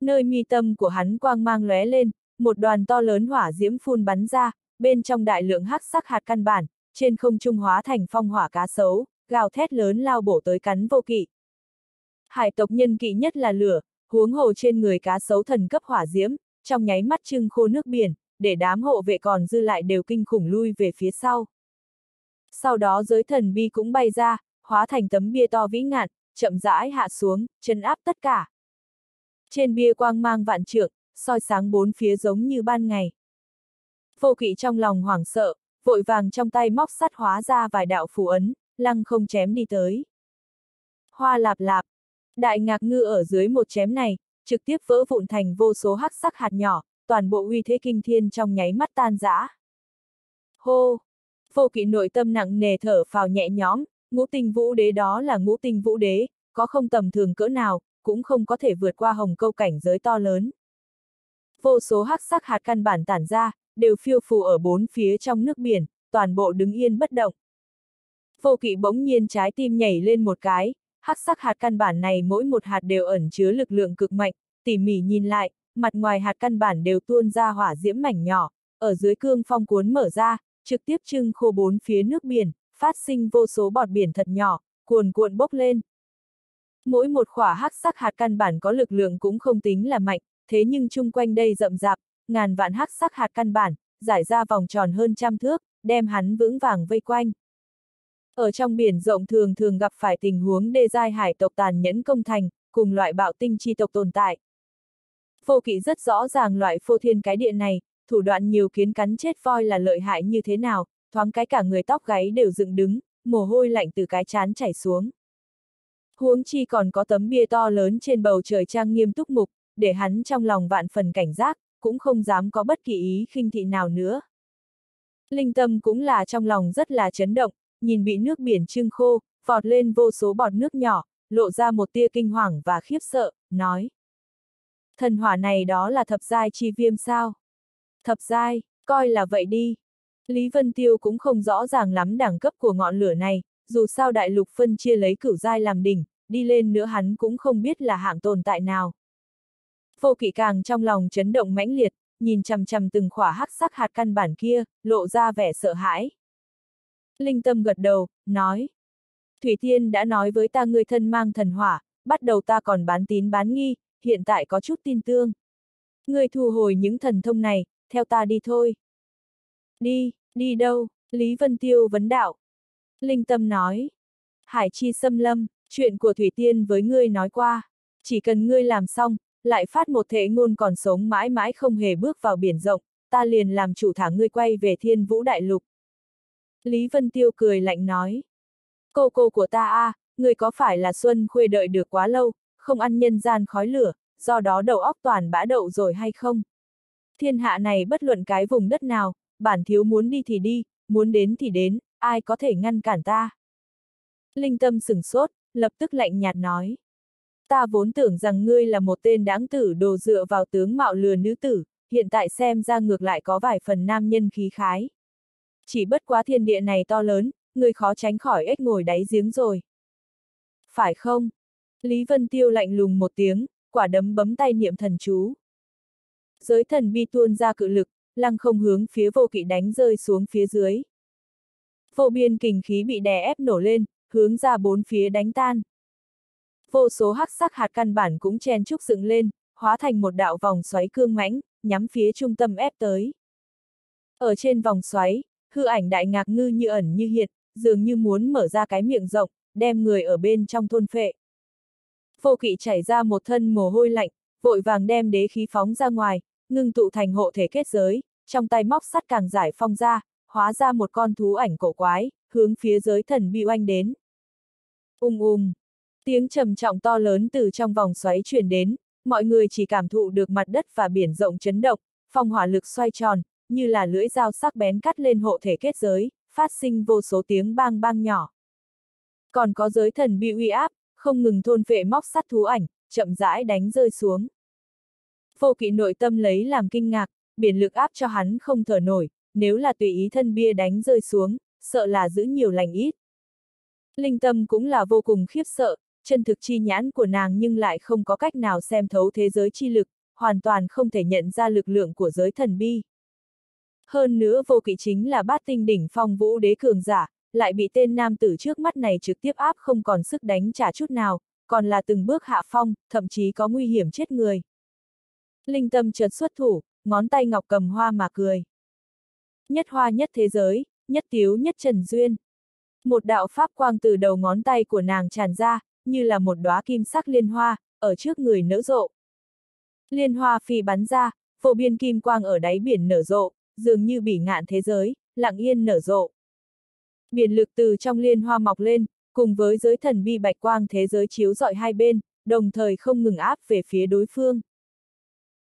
Nơi mi tâm của hắn quang mang lóe lên, một đoàn to lớn hỏa diễm phun bắn ra, bên trong đại lượng hắc sắc hạt căn bản, trên không trung hóa thành phong hỏa cá sấu, gào thét lớn lao bổ tới cắn vô kỵ. Hải tộc nhân kỵ nhất là lửa, huống hồ trên người cá sấu thần cấp hỏa diễm, trong nháy mắt trưng khô nước biển, để đám hộ vệ còn dư lại đều kinh khủng lui về phía sau. Sau đó giới thần bi cũng bay ra, hóa thành tấm bia to vĩ ngạn, chậm rãi hạ xuống, chân áp tất cả. Trên bia quang mang vạn trượng, soi sáng bốn phía giống như ban ngày. Vô kỵ trong lòng hoảng sợ, vội vàng trong tay móc sắt hóa ra vài đạo phù ấn, lăng không chém đi tới. Hoa lạp lạp, đại ngạc ngư ở dưới một chém này, trực tiếp vỡ vụn thành vô số hắc sắc hạt nhỏ, toàn bộ uy thế kinh thiên trong nháy mắt tan rã. Hô! Vô kỵ nội tâm nặng nề thở phào nhẹ nhõm, ngũ tinh vũ đế đó là ngũ tinh vũ đế, có không tầm thường cỡ nào, cũng không có thể vượt qua hồng câu cảnh giới to lớn. Vô số hắc sắc hạt căn bản tản ra, đều phiêu phù ở bốn phía trong nước biển, toàn bộ đứng yên bất động. Vô kỵ bỗng nhiên trái tim nhảy lên một cái, hắc sắc hạt căn bản này mỗi một hạt đều ẩn chứa lực lượng cực mạnh, tỉ mỉ nhìn lại, mặt ngoài hạt căn bản đều tuôn ra hỏa diễm mảnh nhỏ, ở dưới cương phong cuốn mở ra, trực tiếp trưng khô bốn phía nước biển, phát sinh vô số bọt biển thật nhỏ, cuồn cuộn bốc lên. Mỗi một khỏa hắc sắc hạt căn bản có lực lượng cũng không tính là mạnh, thế nhưng chung quanh đây rậm rạp, ngàn vạn hắc sắc hạt căn bản, giải ra vòng tròn hơn trăm thước, đem hắn vững vàng vây quanh. Ở trong biển rộng thường thường gặp phải tình huống đê giai hải tộc tàn nhẫn công thành, cùng loại bạo tinh chi tộc tồn tại. Vô kỵ rất rõ ràng loại phô thiên cái địa này, thủ đoạn nhiều kiến cắn chết voi là lợi hại như thế nào, thoáng cái cả người tóc gáy đều dựng đứng, mồ hôi lạnh từ cái chán chảy xuống. Huống chi còn có tấm bia to lớn trên bầu trời trang nghiêm túc mục, để hắn trong lòng vạn phần cảnh giác, cũng không dám có bất kỳ ý khinh thị nào nữa. Linh tâm cũng là trong lòng rất là chấn động, nhìn bị nước biển trưng khô, vọt lên vô số bọt nước nhỏ, lộ ra một tia kinh hoàng và khiếp sợ, nói. Thần hỏa này đó là thập giai chi viêm sao? Thập giai, coi là vậy đi. Lý Vân Tiêu cũng không rõ ràng lắm đẳng cấp của ngọn lửa này, dù sao đại lục phân chia lấy cửu giai làm đỉnh, đi lên nữa hắn cũng không biết là hạng tồn tại nào. Vô kỵ càng trong lòng chấn động mãnh liệt, nhìn chằm chằm từng khỏa hắc sắc hạt căn bản kia, lộ ra vẻ sợ hãi. Linh tâm gật đầu, nói. Thủy Tiên đã nói với ta người thân mang thần hỏa, bắt đầu ta còn bán tín bán nghi, hiện tại có chút tin tương. Người thu hồi những thần thông này, theo ta đi thôi. Đi, đi đâu? Lý Vân Tiêu vấn đạo. Linh Tâm nói. Hải chi xâm lâm, chuyện của Thủy Tiên với ngươi nói qua. Chỉ cần ngươi làm xong, lại phát một thể ngôn còn sống mãi mãi không hề bước vào biển rộng, ta liền làm chủ thả ngươi quay về thiên vũ đại lục. Lý Vân Tiêu cười lạnh nói. Cô cô của ta a, à, ngươi có phải là Xuân Khuê đợi được quá lâu, không ăn nhân gian khói lửa, do đó đầu óc toàn bã đậu rồi hay không? Thiên hạ này bất luận cái vùng đất nào, bản thiếu muốn đi thì đi, muốn đến thì đến, ai có thể ngăn cản ta? Linh tâm sửng sốt, lập tức lạnh nhạt nói. Ta vốn tưởng rằng ngươi là một tên đáng tử đồ dựa vào tướng mạo lừa nữ tử, hiện tại xem ra ngược lại có vài phần nam nhân khí khái. Chỉ bất quá thiên địa này to lớn, ngươi khó tránh khỏi ếch ngồi đáy giếng rồi. Phải không? Lý Vân Tiêu lạnh lùng một tiếng, quả đấm bấm tay niệm thần chú. Giới thần bi tuôn ra cự lực, lăng không hướng phía vô kỵ đánh rơi xuống phía dưới. Vô biên kình khí bị đè ép nổ lên, hướng ra bốn phía đánh tan. Vô số hắc sắc hạt căn bản cũng chen trúc dựng lên, hóa thành một đạo vòng xoáy cương mãnh, nhắm phía trung tâm ép tới. Ở trên vòng xoáy, hư ảnh đại ngạc ngư như ẩn như hiện, dường như muốn mở ra cái miệng rộng, đem người ở bên trong thôn phệ. Vô kỵ chảy ra một thân mồ hôi lạnh, vội vàng đem đế khí phóng ra ngoài, ngưng tụ thành hộ thể kết giới, trong tay móc sắt càng giải phong ra, hóa ra một con thú ảnh cổ quái, hướng phía giới thần bi oanh đến. Ung um ung, um tiếng trầm trọng to lớn từ trong vòng xoáy truyền đến, mọi người chỉ cảm thụ được mặt đất và biển rộng chấn động, phong hỏa lực xoay tròn, như là lưỡi dao sắc bén cắt lên hộ thể kết giới, phát sinh vô số tiếng bang bang nhỏ. Còn có giới thần bị uy áp, không ngừng thôn vệ móc sắt thú ảnh, chậm rãi đánh rơi xuống. Vô kỵ nội tâm lấy làm kinh ngạc, biển lực áp cho hắn không thở nổi, nếu là tùy ý thân bia đánh rơi xuống, sợ là giữ nhiều lành ít. Linh tâm cũng là vô cùng khiếp sợ, chân thực chi nhãn của nàng nhưng lại không có cách nào xem thấu thế giới chi lực, hoàn toàn không thể nhận ra lực lượng của giới thần bi. Hơn nữa vô kỵ chính là bát tinh đỉnh phong vũ đế cường giả, lại bị tên nam tử trước mắt này trực tiếp áp không còn sức đánh trả chút nào, còn là từng bước hạ phong, thậm chí có nguy hiểm chết người. Linh tâm chợt xuất thủ, ngón tay ngọc cầm hoa mà cười. Nhất hoa nhất thế giới, nhất tiếu nhất trần duyên. Một đạo pháp quang từ đầu ngón tay của nàng tràn ra, như là một đóa kim sắc liên hoa, ở trước người nở rộ. Liên hoa phi bắn ra, phổ biên kim quang ở đáy biển nở rộ, dường như bỉ ngạn thế giới, lặng yên nở rộ. Biển lực từ trong liên hoa mọc lên, cùng với giới thần bi bạch quang thế giới chiếu rọi hai bên, đồng thời không ngừng áp về phía đối phương.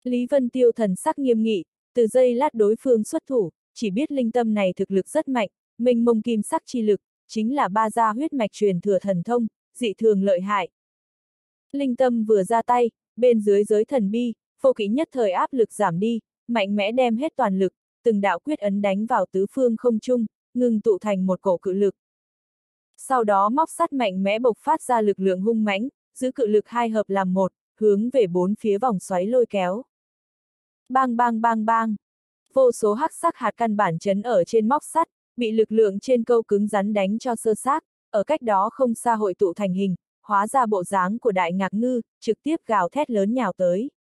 Lý Vân Tiêu thần sắc nghiêm nghị, từ giây lát đối phương xuất thủ, chỉ biết linh tâm này thực lực rất mạnh, mình mông kim sắc chi lực, chính là ba gia huyết mạch truyền thừa thần thông, dị thường lợi hại. Linh tâm vừa ra tay, bên dưới giới thần bi, vô kỹ nhất thời áp lực giảm đi, mạnh mẽ đem hết toàn lực, từng đạo quyết ấn đánh vào tứ phương không trung, ngừng tụ thành một cổ cự lực. Sau đó móc sắt mạnh mẽ bộc phát ra lực lượng hung mãnh, giữ cự lực hai hợp làm một, hướng về bốn phía vòng xoáy lôi kéo. Bang bang bang bang. Vô số hắc sắc hạt căn bản chấn ở trên móc sắt, bị lực lượng trên câu cứng rắn đánh cho sơ xác, ở cách đó không xa hội tụ thành hình, hóa ra bộ dáng của đại ngạc ngư, trực tiếp gào thét lớn nhào tới.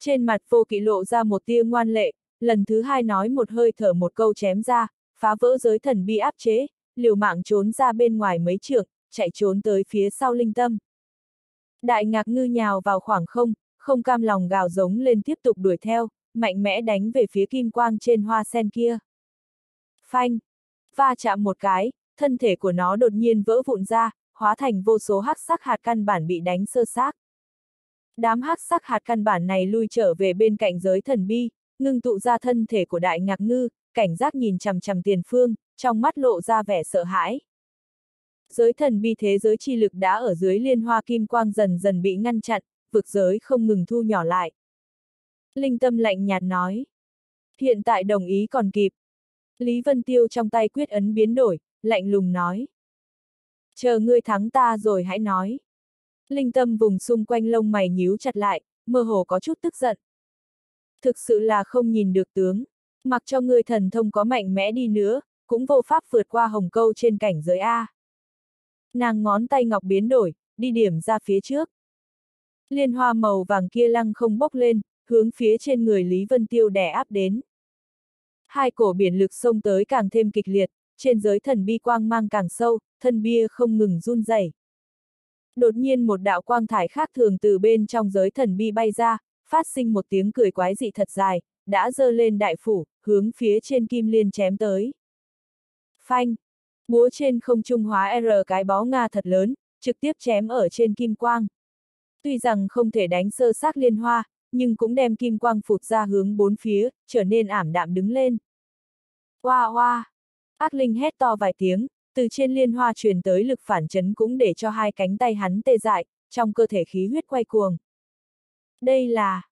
Trên mặt vô kỵ lộ ra một tia ngoan lệ, lần thứ hai nói một hơi thở một câu chém ra, phá vỡ giới thần bi áp chế, liều mạng trốn ra bên ngoài mấy trượng, chạy trốn tới phía sau linh tâm. Đại ngạc ngư nhào vào khoảng không, không cam lòng gào giống lên tiếp tục đuổi theo, mạnh mẽ đánh về phía kim quang trên hoa sen kia. Phanh! Va chạm một cái, thân thể của nó đột nhiên vỡ vụn ra, hóa thành vô số hắc sắc hạt căn bản bị đánh sơ xác. Đám hắc sắc hạt căn bản này lui trở về bên cạnh giới thần bi, ngưng tụ ra thân thể của đại ngạc ngư, cảnh giác nhìn chằm chằm tiền phương, trong mắt lộ ra vẻ sợ hãi. Giới thần bi thế giới chi lực đã ở dưới liên hoa kim quang dần dần bị ngăn chặn, vực giới không ngừng thu nhỏ lại. Linh tâm lạnh nhạt nói. Hiện tại đồng ý còn kịp. Lý Vân Tiêu trong tay quyết ấn biến đổi, lạnh lùng nói. Chờ ngươi thắng ta rồi hãy nói. Linh tâm vùng xung quanh lông mày nhíu chặt lại, mơ hồ có chút tức giận. Thực sự là không nhìn được tướng. Mặc cho ngươi thần thông có mạnh mẽ đi nữa, cũng vô pháp vượt qua hồng câu trên cảnh giới A. Nàng ngón tay ngọc biến đổi, đi điểm ra phía trước. Liên hoa màu vàng kia lăng không bốc lên, hướng phía trên người Lý Vân Tiêu đè áp đến. Hai cổ biển lực xông tới càng thêm kịch liệt, trên giới thần bi quang mang càng sâu, thân bia không ngừng run rẩy. Đột nhiên một đạo quang thải khác thường từ bên trong giới thần bi bay ra, phát sinh một tiếng cười quái dị thật dài, đã dơ lên đại phủ, hướng phía trên kim liên chém tới. Phanh! Búa trên không trung hóa R cái bó Nga thật lớn, trực tiếp chém ở trên kim quang. Tuy rằng không thể đánh sơ xác liên hoa, nhưng cũng đem kim quang phụt ra hướng bốn phía, trở nên ảm đạm đứng lên. Hoa hoa! Ác linh hét to vài tiếng, từ trên liên hoa truyền tới lực phản chấn cũng để cho hai cánh tay hắn tê dại, trong cơ thể khí huyết quay cuồng. Đây là...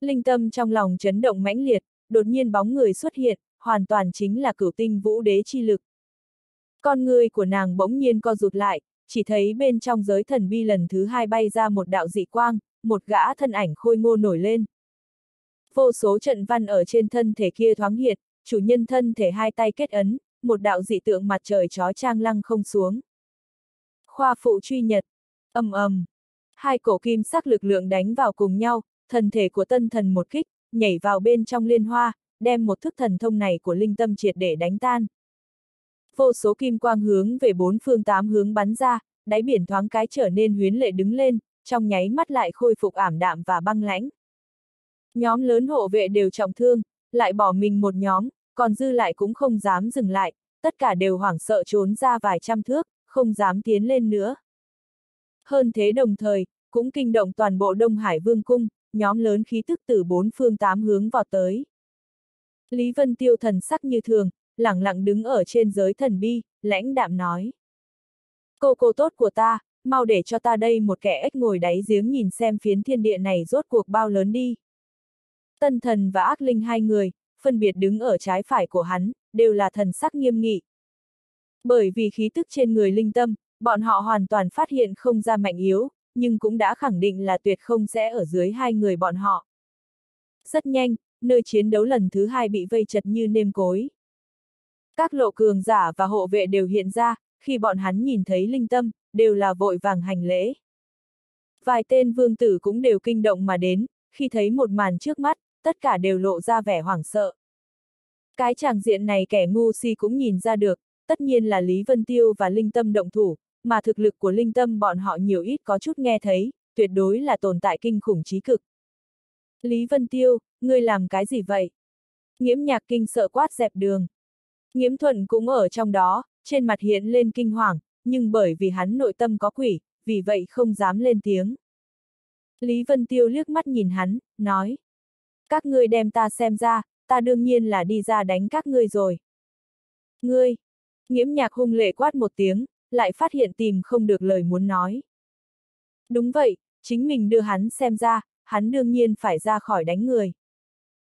Linh tâm trong lòng chấn động mãnh liệt, đột nhiên bóng người xuất hiện, hoàn toàn chính là cửu tinh vũ đế chi lực. Con người của nàng bỗng nhiên co rụt lại, chỉ thấy bên trong giới thần bi lần thứ hai bay ra một đạo dị quang, một gã thân ảnh khôi ngô nổi lên. Vô số trận văn ở trên thân thể kia thoáng hiện, chủ nhân thân thể hai tay kết ấn, một đạo dị tượng mặt trời trói trang lăng không xuống. Khoa phụ truy nhật, ầm ầm, hai cổ kim sắc lực lượng đánh vào cùng nhau, thân thể của tân thần một kích, nhảy vào bên trong liên hoa, đem một thức thần thông này của linh tâm triệt để đánh tan. Vô số kim quang hướng về bốn phương tám hướng bắn ra, đáy biển thoáng cái trở nên huyến lệ đứng lên, trong nháy mắt lại khôi phục ảm đạm và băng lãnh. Nhóm lớn hộ vệ đều trọng thương, lại bỏ mình một nhóm, còn dư lại cũng không dám dừng lại, tất cả đều hoảng sợ trốn ra vài trăm thước, không dám tiến lên nữa. Hơn thế đồng thời, cũng kinh động toàn bộ Đông Hải Vương Cung, nhóm lớn khí tức từ bốn phương tám hướng vào tới. Lý Vân Tiêu thần sắc như thường, lẳng lặng đứng ở trên giới thần bi, lãnh đạm nói. Cô cô tốt của ta, mau để cho ta đây một kẻ ếch ngồi đáy giếng nhìn xem phiến thiên địa này rốt cuộc bao lớn đi. Tân thần và ác linh hai người, phân biệt đứng ở trái phải của hắn, đều là thần sắc nghiêm nghị. Bởi vì khí tức trên người linh tâm, bọn họ hoàn toàn phát hiện không ra mạnh yếu, nhưng cũng đã khẳng định là tuyệt không sẽ ở dưới hai người bọn họ. Rất nhanh, nơi chiến đấu lần thứ hai bị vây chật như nêm cối. Các lộ cường giả và hộ vệ đều hiện ra, khi bọn hắn nhìn thấy linh tâm, đều là vội vàng hành lễ. Vài tên vương tử cũng đều kinh động mà đến, khi thấy một màn trước mắt, tất cả đều lộ ra vẻ hoảng sợ. Cái tràng diện này kẻ ngu si cũng nhìn ra được, tất nhiên là Lý Vân Tiêu và Linh Tâm động thủ, mà thực lực của Linh Tâm bọn họ nhiều ít có chút nghe thấy, tuyệt đối là tồn tại kinh khủng trí cực. Lý Vân Tiêu, ngươi làm cái gì vậy? Nghiễm nhạc kinh sợ quát dẹp đường. Nghiễm thuận cũng ở trong đó, trên mặt hiện lên kinh hoàng, nhưng bởi vì hắn nội tâm có quỷ, vì vậy không dám lên tiếng. Lý Vân Tiêu liếc mắt nhìn hắn, nói, các ngươi đem ta xem ra, ta đương nhiên là đi ra đánh các ngươi rồi. Ngươi! Nghiễm nhạc hung lệ quát một tiếng, lại phát hiện tìm không được lời muốn nói. Đúng vậy, chính mình đưa hắn xem ra, hắn đương nhiên phải ra khỏi đánh người.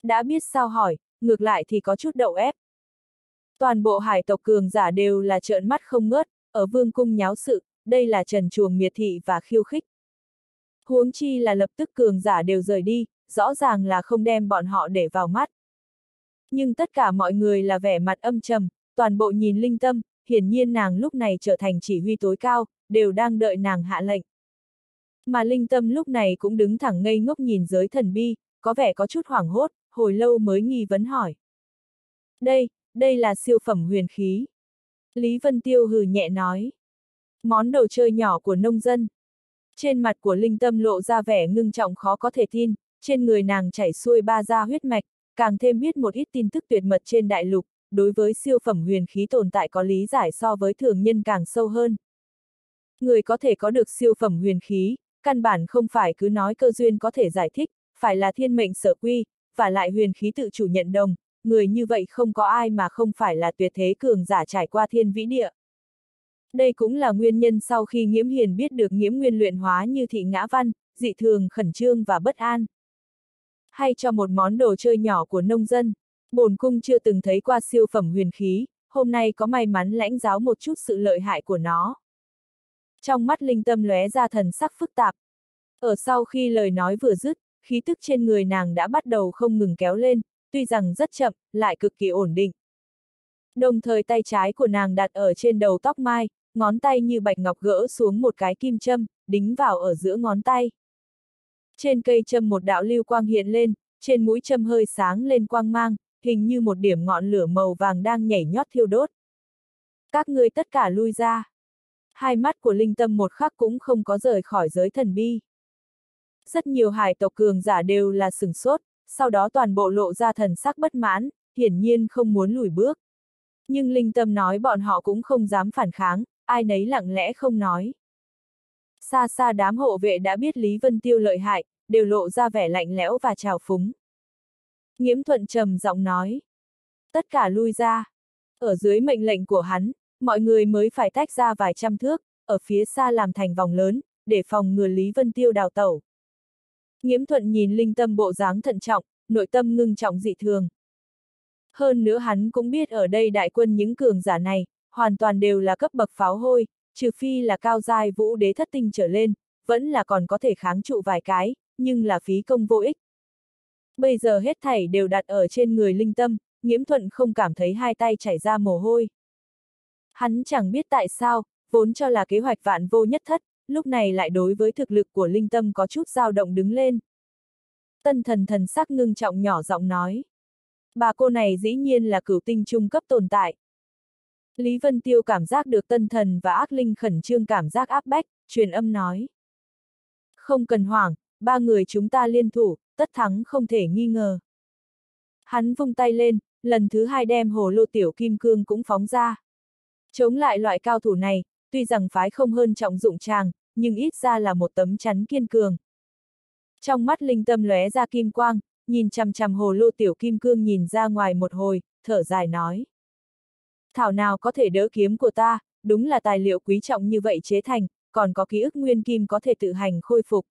Đã biết sao hỏi, ngược lại thì có chút đậu ép. Toàn bộ hải tộc cường giả đều là trợn mắt không ngớt, ở vương cung nháo sự, đây là trần chuồng miệt thị và khiêu khích. Huống chi là lập tức cường giả đều rời đi, rõ ràng là không đem bọn họ để vào mắt. Nhưng tất cả mọi người là vẻ mặt âm trầm, toàn bộ nhìn linh tâm, hiển nhiên nàng lúc này trở thành chỉ huy tối cao, đều đang đợi nàng hạ lệnh. Mà linh tâm lúc này cũng đứng thẳng ngây ngốc nhìn giới thần bi, có vẻ có chút hoảng hốt, hồi lâu mới nghi vấn hỏi. Đây, đây là siêu phẩm huyền khí. Lý Vân Tiêu hừ nhẹ nói. Món đồ chơi nhỏ của nông dân. Trên mặt của linh tâm lộ ra vẻ ngưng trọng khó có thể tin, trên người nàng chảy xuôi ba da huyết mạch, càng thêm biết một ít tin tức tuyệt mật trên đại lục, đối với siêu phẩm huyền khí tồn tại có lý giải so với thường nhân càng sâu hơn. Người có thể có được siêu phẩm huyền khí, căn bản không phải cứ nói cơ duyên có thể giải thích, phải là thiên mệnh sở quy, và lại huyền khí tự chủ nhận đồng, người như vậy không có ai mà không phải là tuyệt thế cường giả trải qua thiên vĩ địa. Đây cũng là nguyên nhân sau khi nghiễm hiền biết được nghiễm nguyên luyện hóa như thị ngã văn, dị thường khẩn trương và bất an. Hay cho một món đồ chơi nhỏ của nông dân, bổn cung chưa từng thấy qua siêu phẩm huyền khí, hôm nay có may mắn lãnh giáo một chút sự lợi hại của nó. Trong mắt linh tâm lóe ra thần sắc phức tạp. Ở sau khi lời nói vừa dứt, khí tức trên người nàng đã bắt đầu không ngừng kéo lên, tuy rằng rất chậm, lại cực kỳ ổn định. Đồng thời tay trái của nàng đặt ở trên đầu tóc mai, ngón tay như bạch ngọc gỡ xuống một cái kim châm, đính vào ở giữa ngón tay. Trên cây châm một đạo lưu quang hiện lên, trên mũi châm hơi sáng lên quang mang, hình như một điểm ngọn lửa màu vàng đang nhảy nhót thiêu đốt. Các ngươi tất cả lui ra. Hai mắt của linh tâm một khắc cũng không có rời khỏi giới thần bi. Rất nhiều hải tộc cường giả đều là sừng sốt, sau đó toàn bộ lộ ra thần sắc bất mãn, hiển nhiên không muốn lùi bước. Nhưng linh tâm nói bọn họ cũng không dám phản kháng, ai nấy lặng lẽ không nói. Xa xa đám hộ vệ đã biết Lý Vân Tiêu lợi hại, đều lộ ra vẻ lạnh lẽo và trào phúng. Nghiễm thuận trầm giọng nói. Tất cả lui ra. Ở dưới mệnh lệnh của hắn, mọi người mới phải tách ra vài trăm thước, ở phía xa làm thành vòng lớn, để phòng ngừa Lý Vân Tiêu đào tẩu. Nghiễm thuận nhìn linh tâm bộ dáng thận trọng, nội tâm ngưng trọng dị thường. Hơn nữa hắn cũng biết ở đây đại quân những cường giả này, hoàn toàn đều là cấp bậc pháo hôi, trừ phi là cao giai vũ đế thất tinh trở lên, vẫn là còn có thể kháng trụ vài cái, nhưng là phí công vô ích. Bây giờ hết thảy đều đặt ở trên người linh tâm, nghiễm thuận không cảm thấy hai tay chảy ra mồ hôi. Hắn chẳng biết tại sao, vốn cho là kế hoạch vạn vô nhất thất, lúc này lại đối với thực lực của linh tâm có chút dao động đứng lên. Tân thần thần sắc ngưng trọng nhỏ giọng nói. Bà cô này dĩ nhiên là cửu tinh trung cấp tồn tại. Lý Vân Tiêu cảm giác được tân thần và ác linh khẩn trương cảm giác áp bách, truyền âm nói. Không cần hoảng, ba người chúng ta liên thủ, tất thắng không thể nghi ngờ. Hắn vung tay lên, lần thứ hai đem hồ lô tiểu kim cương cũng phóng ra. Chống lại loại cao thủ này, tuy rằng phái không hơn trọng dụng chàng, nhưng ít ra là một tấm chắn kiên cường. Trong mắt linh tâm lóe ra kim quang, nhìn chằm chằm hồ lô tiểu kim cương nhìn ra ngoài một hồi, thở dài nói. Thảo nào có thể đỡ kiếm của ta, đúng là tài liệu quý trọng như vậy chế thành, còn có ký ức nguyên kim có thể tự hành khôi phục.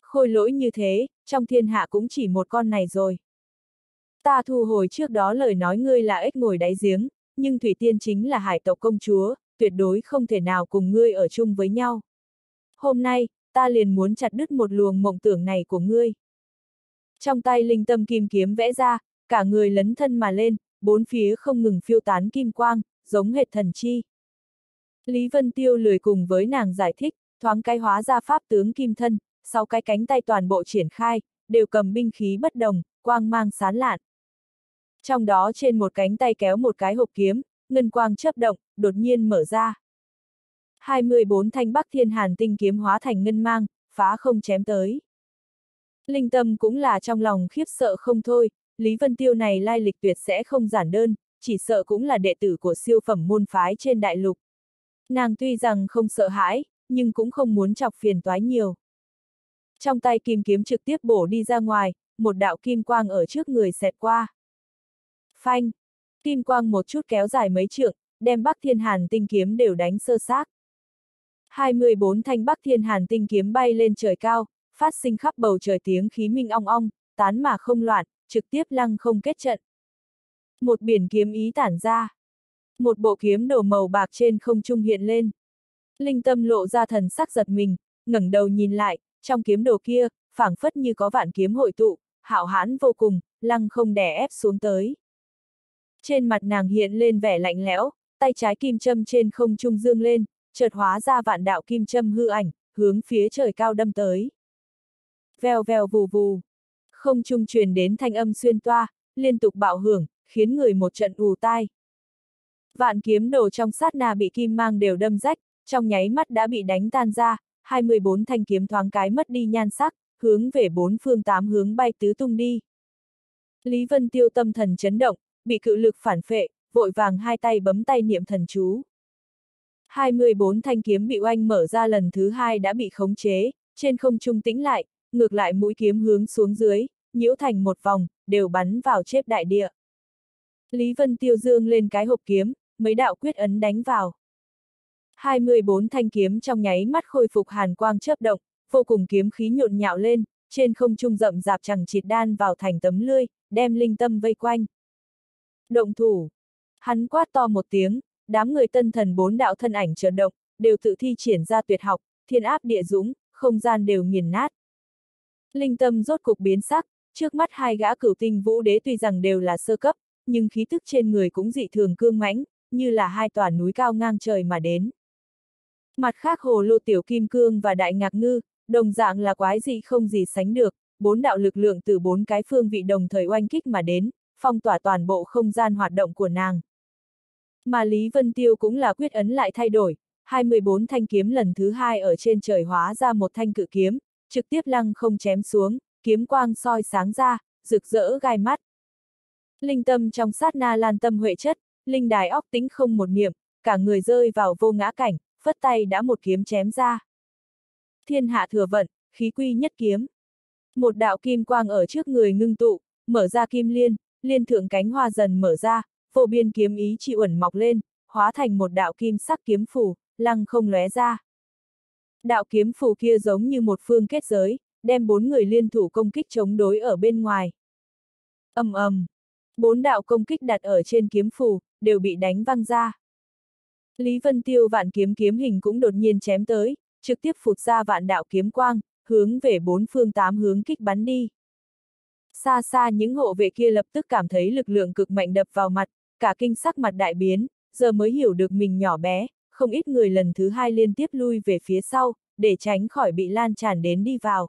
Khôi lỗi như thế, trong thiên hạ cũng chỉ một con này rồi. Ta thu hồi trước đó lời nói ngươi là ếch ngồi đáy giếng, nhưng Thủy Tiên chính là hải tộc công chúa, tuyệt đối không thể nào cùng ngươi ở chung với nhau. Hôm nay, ta liền muốn chặt đứt một luồng mộng tưởng này của ngươi. Trong tay linh tâm kim kiếm vẽ ra, cả người lấn thân mà lên, bốn phía không ngừng phiêu tán kim quang, giống hệt thần chi. Lý Vân Tiêu lười cùng với nàng giải thích, thoáng cái hóa ra pháp tướng kim thân, sau cái cánh tay toàn bộ triển khai, đều cầm binh khí bất đồng, quang mang sán lạn. Trong đó trên một cánh tay kéo một cái hộp kiếm, ngân quang chớp động, đột nhiên mở ra. 24 thanh bắc thiên hàn tinh kiếm hóa thành ngân mang, phá không chém tới. Linh tâm cũng là trong lòng khiếp sợ không thôi, Lý Vân Tiêu này lai lịch tuyệt sẽ không giản đơn, chỉ sợ cũng là đệ tử của siêu phẩm môn phái trên đại lục. Nàng tuy rằng không sợ hãi, nhưng cũng không muốn chọc phiền toái nhiều. Trong tay kim kiếm trực tiếp bổ đi ra ngoài, một đạo kim quang ở trước người xẹt qua. Phanh! Kim quang một chút kéo dài mấy trượng, đem Bắc Thiên Hàn tinh kiếm đều đánh sơ xác. 24 thanh Bắc Thiên Hàn tinh kiếm bay lên trời cao, phát sinh khắp bầu trời tiếng khí minh ong ong, tán mà không loạn, trực tiếp lăng không kết trận. Một biển kiếm ý tản ra. Một bộ kiếm đồ màu bạc trên không trung hiện lên. Linh tâm lộ ra thần sắc giật mình, ngẩng đầu nhìn lại, trong kiếm đồ kia, phảng phất như có vạn kiếm hội tụ, hạo hãn vô cùng, lăng không đè ép xuống tới. Trên mặt nàng hiện lên vẻ lạnh lẽo, tay trái kim châm trên không trung dương lên, chợt hóa ra vạn đạo kim châm hư ảnh, hướng phía trời cao đâm tới. Vèo vèo vù vù. Không trung truyền đến thanh âm xuyên toa, liên tục bạo hưởng, khiến người một trận ù tai. Vạn kiếm đồ trong sát na bị kim mang đều đâm rách, trong nháy mắt đã bị đánh tan ra, 24 thanh kiếm thoáng cái mất đi nhan sắc, hướng về bốn phương tám hướng bay tứ tung đi. Lý Vân Tiêu tâm thần chấn động, bị cự lực phản phệ, vội vàng hai tay bấm tay niệm thần chú. 24 thanh kiếm bị oanh mở ra lần thứ hai đã bị khống chế, trên không trung tĩnh lại, ngược lại mũi kiếm hướng xuống dưới, nhiễu thành một vòng, đều bắn vào chếp đại địa. Lý Vân Tiêu dương lên cái hộp kiếm, mấy đạo quyết ấn đánh vào. 24 thanh kiếm trong nháy mắt khôi phục hàn quang chớp động, vô cùng kiếm khí nhộn nhạo lên, trên không trung rậm rạp chẳng chịt đan vào thành tấm lươi, đem linh tâm vây quanh. Động thủ. Hắn quát to một tiếng, đám người tân thần bốn đạo thân ảnh chợt động, đều tự thi triển ra tuyệt học, thiên áp địa dũng, không gian đều nghiền nát. Linh tâm rốt cục biến sắc, trước mắt hai gã cửu tinh vũ đế tuy rằng đều là sơ cấp, nhưng khí thức trên người cũng dị thường cương mãnh, như là hai tòa núi cao ngang trời mà đến. Mặt khác hồ lô tiểu kim cương và đại ngạc ngư, đồng dạng là quái dị không gì sánh được, bốn đạo lực lượng từ bốn cái phương vị đồng thời oanh kích mà đến, phong tỏa toàn bộ không gian hoạt động của nàng. Mà Lý Vân Tiêu cũng là quyết ấn lại thay đổi, 24 thanh kiếm lần thứ hai ở trên trời hóa ra một thanh cự kiếm, trực tiếp lăng không chém xuống, kiếm quang soi sáng ra, rực rỡ gai mắt. Linh tâm trong sát na lan tâm huệ chất, linh đài óc tính không một niệm, cả người rơi vào vô ngã cảnh, phất tay đã một kiếm chém ra. Thiên hạ thừa vận, khí quy nhất kiếm. Một đạo kim quang ở trước người ngưng tụ, mở ra kim liên, liên thượng cánh hoa dần mở ra, vô biên kiếm ý trị uẩn mọc lên, hóa thành một đạo kim sắc kiếm phủ, lăng không lóe ra. Đạo kiếm phủ kia giống như một phương kết giới, đem bốn người liên thủ công kích chống đối ở bên ngoài. ầm ầm, bốn đạo công kích đặt ở trên kiếm phù đều bị đánh văng ra. Lý Vân Tiêu vạn kiếm kiếm hình cũng đột nhiên chém tới, trực tiếp phụt ra vạn đạo kiếm quang, hướng về bốn phương tám hướng kích bắn đi. Xa xa những hộ vệ kia lập tức cảm thấy lực lượng cực mạnh đập vào mặt, cả kinh sắc mặt đại biến, giờ mới hiểu được mình nhỏ bé, không ít người lần thứ hai liên tiếp lui về phía sau, để tránh khỏi bị lan tràn đến đi vào.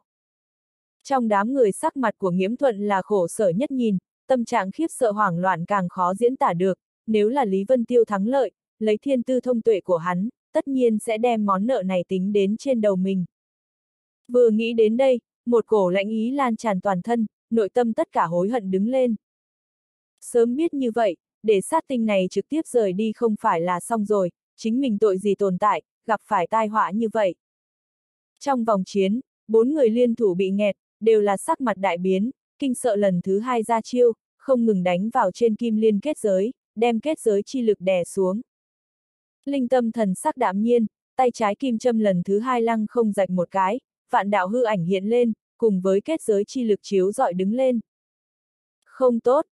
Trong đám người sắc mặt của nghiễm thuận là khổ sở nhất nhìn, tâm trạng khiếp sợ hoảng loạn càng khó diễn tả được, nếu là Lý Vân Tiêu thắng lợi, lấy thiên tư thông tuệ của hắn, tất nhiên sẽ đem món nợ này tính đến trên đầu mình. Vừa nghĩ đến đây, một cổ lãnh ý lan tràn toàn thân, nội tâm tất cả hối hận đứng lên. Sớm biết như vậy, để sát tinh này trực tiếp rời đi không phải là xong rồi, chính mình tội gì tồn tại, gặp phải tai họa như vậy. Trong vòng chiến, bốn người liên thủ bị nghẹt, đều là sắc mặt đại biến, kinh sợ lần thứ hai ra chiêu, không ngừng đánh vào trên kim liên kết giới, đem kết giới chi lực đè xuống. Linh tâm thần sắc đạm nhiên, tay trái kim châm lần thứ hai lăng không rạch một cái, vạn đạo hư ảnh hiện lên, cùng với kết giới chi lực chiếu dọi đứng lên. Không tốt!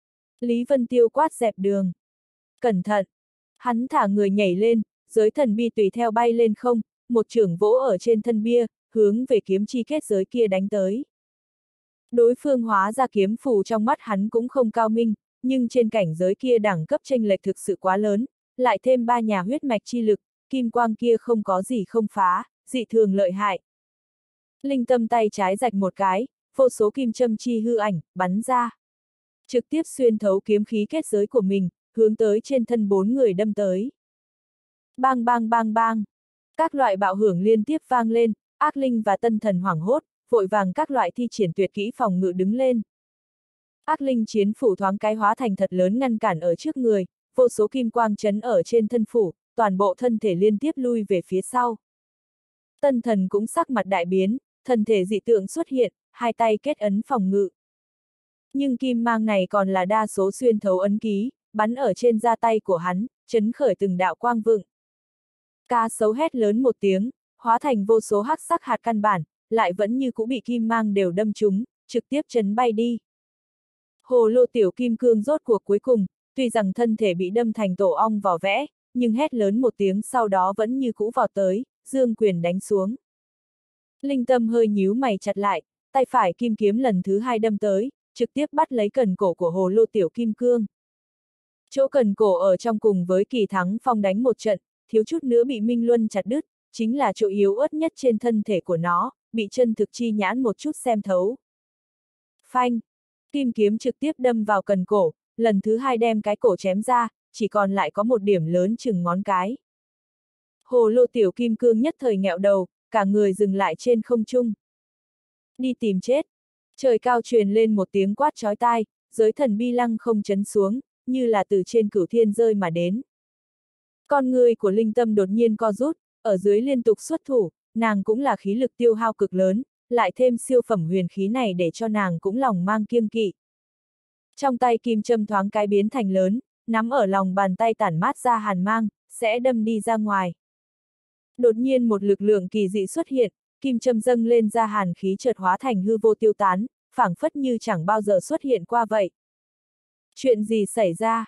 Lý Vân Tiêu quát dẹp đường. Cẩn thận! Hắn thả người nhảy lên, giới thần bi tùy theo bay lên không, một trưởng vỗ ở trên thân bia, hướng về kiếm chi kết giới kia đánh tới. Đối phương hóa ra kiếm phù trong mắt hắn cũng không cao minh, nhưng trên cảnh giới kia đẳng cấp tranh lệch thực sự quá lớn, lại thêm ba nhà huyết mạch chi lực, kim quang kia không có gì không phá, dị thường lợi hại. Linh tâm tay trái rạch một cái, vô số kim châm chi hư ảnh, bắn ra. Trực tiếp xuyên thấu kiếm khí kết giới của mình, hướng tới trên thân bốn người đâm tới. Bang bang bang bang. Các loại bạo hưởng liên tiếp vang lên, ác linh và tân thần hoảng hốt, vội vàng các loại thi triển tuyệt kỹ phòng ngự đứng lên. Ác linh chiến phủ thoáng cái hóa thành thật lớn ngăn cản ở trước người, vô số kim quang chấn ở trên thân phủ, toàn bộ thân thể liên tiếp lui về phía sau. Tân thần cũng sắc mặt đại biến, thân thể dị tượng xuất hiện, hai tay kết ấn phòng ngự. Nhưng kim mang này còn là đa số xuyên thấu ấn ký, bắn ở trên da tay của hắn, chấn khởi từng đạo quang vựng. Ca sấu hét lớn một tiếng, hóa thành vô số hắc sắc hạt căn bản, lại vẫn như cũ bị kim mang đều đâm trúng, trực tiếp chấn bay đi. Hồ lô tiểu kim cương rốt cuộc cuối cùng, tuy rằng thân thể bị đâm thành tổ ong vỏ vẽ, nhưng hét lớn một tiếng sau đó vẫn như cũ vào tới, dương quyền đánh xuống. Linh tâm hơi nhíu mày chặt lại, tay phải kim kiếm lần thứ hai đâm tới, trực tiếp bắt lấy cần cổ của hồ lô tiểu kim cương. Chỗ cần cổ ở trong cùng với kỳ thắng phong đánh một trận, thiếu chút nữa bị Minh Luân chặt đứt, chính là chỗ yếu ớt nhất trên thân thể của nó, bị chân thực chi nhãn một chút xem thấu. Phanh! Kim kiếm trực tiếp đâm vào cần cổ, lần thứ hai đem cái cổ chém ra, chỉ còn lại có một điểm lớn chừng ngón cái. Hồ lô tiểu kim cương nhất thời nghẹo đầu, cả người dừng lại trên không trung. Đi tìm chết. Trời cao truyền lên một tiếng quát chói tai, giới thần bi lăng không chấn xuống, như là từ trên cửu thiên rơi mà đến. Con người của linh tâm đột nhiên co rút, ở dưới liên tục xuất thủ, nàng cũng là khí lực tiêu hao cực lớn, lại thêm siêu phẩm huyền khí này để cho nàng cũng lòng mang kiêng kỵ. Trong tay kim châm thoáng cái biến thành lớn, nắm ở lòng bàn tay tản mát ra hàn mang, sẽ đâm đi ra ngoài. Đột nhiên một lực lượng kỳ dị xuất hiện, kim châm dâng lên ra hàn khí chợt hóa thành hư vô tiêu tán, phảng phất như chẳng bao giờ xuất hiện qua vậy. Chuyện gì xảy ra?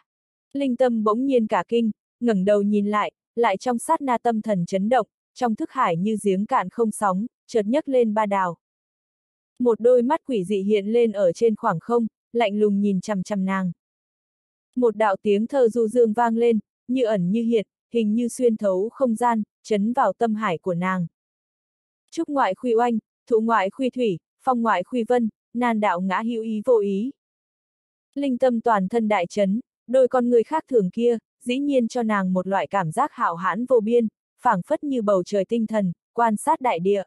Linh tâm bỗng nhiên cả kinh, ngẩng đầu nhìn lại, lại trong sát na tâm thần chấn động, trong thức hải như giếng cạn không sóng, chợt nhấc lên ba đào. Một đôi mắt quỷ dị hiện lên ở trên khoảng không, lạnh lùng nhìn chằm chằm nàng. Một đạo tiếng thơ du dương vang lên, như ẩn như hiện, hình như xuyên thấu không gian, chấn vào tâm hải của nàng. Trúc ngoại khuy oanh, thụ ngoại khuy thủy, phong ngoại khuy vân, nan đạo ngã hữu ý vô ý. Linh tâm toàn thân đại chấn, đôi con người khác thường kia, dĩ nhiên cho nàng một loại cảm giác hạo hãn vô biên, phảng phất như bầu trời tinh thần, quan sát đại địa.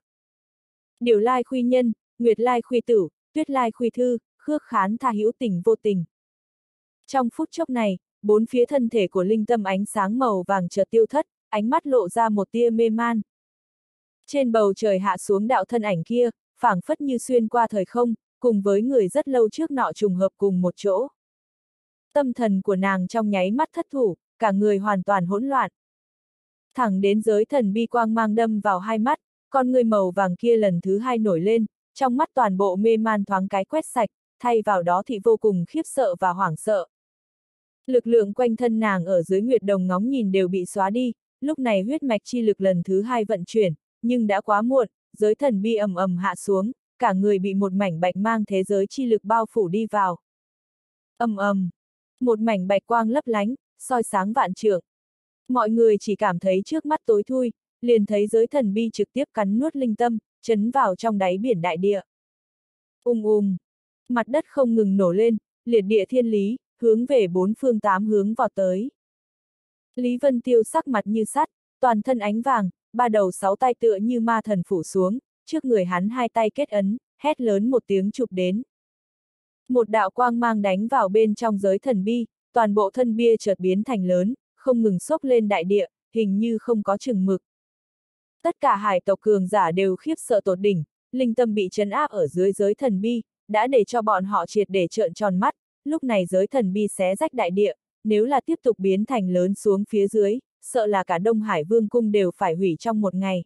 Điều lai khuy nhân, nguyệt lai khuy tử, tuyết lai khuy thư, khước khán tha hữu tình vô tình. Trong phút chốc này, bốn phía thân thể của linh tâm ánh sáng màu vàng chợt tiêu thất, ánh mắt lộ ra một tia mê man. Trên bầu trời hạ xuống đạo thân ảnh kia, phảng phất như xuyên qua thời không, cùng với người rất lâu trước nọ trùng hợp cùng một chỗ. Tâm thần của nàng trong nháy mắt thất thủ, cả người hoàn toàn hỗn loạn. Thẳng đến giới thần bi quang mang đâm vào hai mắt, con người màu vàng kia lần thứ hai nổi lên, trong mắt toàn bộ mê man thoáng cái quét sạch, thay vào đó thì vô cùng khiếp sợ và hoảng sợ. Lực lượng quanh thân nàng ở dưới nguyệt đồng ngóng nhìn đều bị xóa đi, lúc này huyết mạch chi lực lần thứ hai vận chuyển, nhưng đã quá muộn, giới thần bi ầm ầm hạ xuống, cả người bị một mảnh bạch mang thế giới chi lực bao phủ đi vào. ầm ầm, một mảnh bạch quang lấp lánh, soi sáng vạn trượng. Mọi người chỉ cảm thấy trước mắt tối thui, liền thấy giới thần bi trực tiếp cắn nuốt linh tâm, chấn vào trong đáy biển đại địa. Ung um ung, um. mặt đất không ngừng nổ lên, liệt địa thiên lý, hướng về bốn phương tám hướng vào tới. Lý Vân Tiêu sắc mặt như sắt, toàn thân ánh vàng, ba đầu sáu tay tựa như ma thần phủ xuống, trước người hắn hai tay kết ấn, hét lớn một tiếng chụp đến. Một đạo quang mang đánh vào bên trong giới thần bi, toàn bộ thân bia chợt biến thành lớn, không ngừng sốc lên đại địa, hình như không có chừng mực. Tất cả hải tộc cường giả đều khiếp sợ tột đỉnh, linh tâm bị chấn áp ở dưới giới thần bi, đã để cho bọn họ triệt để trợn tròn mắt, lúc này giới thần bi xé rách đại địa, nếu là tiếp tục biến thành lớn xuống phía dưới, sợ là cả Đông Hải Vương cung đều phải hủy trong một ngày.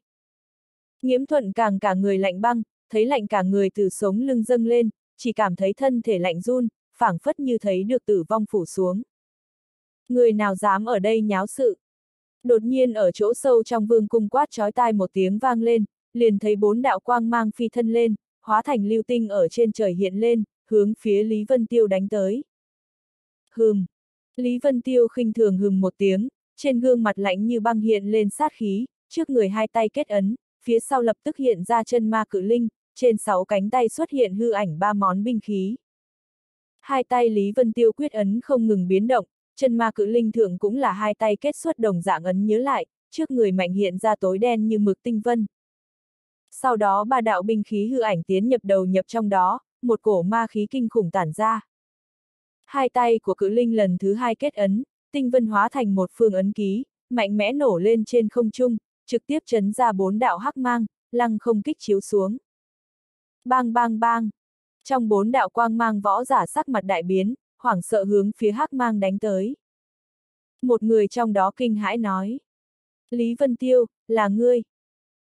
Nghiễm thuận càng cả người lạnh băng, thấy lạnh cả người từ sống lưng dâng lên, chỉ cảm thấy thân thể lạnh run, phảng phất như thấy được tử vong phủ xuống. Người nào dám ở đây nháo sự? Đột nhiên ở chỗ sâu trong vương cung quát chói tai một tiếng vang lên, liền thấy bốn đạo quang mang phi thân lên, hóa thành lưu tinh ở trên trời hiện lên, hướng phía Lý Vân Tiêu đánh tới. Hừm. Lý Vân Tiêu khinh thường hừm một tiếng, trên gương mặt lạnh như băng hiện lên sát khí, trước người hai tay kết ấn, phía sau lập tức hiện ra chân ma cử linh, trên sáu cánh tay xuất hiện hư ảnh ba món binh khí. Hai tay Lý Vân Tiêu quyết ấn không ngừng biến động, chân ma cự linh thượng cũng là hai tay kết xuất đồng dạng ấn nhớ lại, trước người mạnh hiện ra tối đen như mực tinh vân. Sau đó ba đạo binh khí hư ảnh tiến nhập đầu nhập trong đó, một cổ ma khí kinh khủng tản ra. Hai tay của cự linh lần thứ hai kết ấn, tinh vân hóa thành một phương ấn ký, mạnh mẽ nổ lên trên không trung, trực tiếp chấn ra bốn đạo hắc mang, lăng không kích chiếu xuống. Bang bang bang! Trong bốn đạo quang mang võ giả sắc mặt đại biến, hoảng sợ hướng phía hắc mang đánh tới. Một người trong đó kinh hãi nói. Lý Vân Tiêu, là ngươi.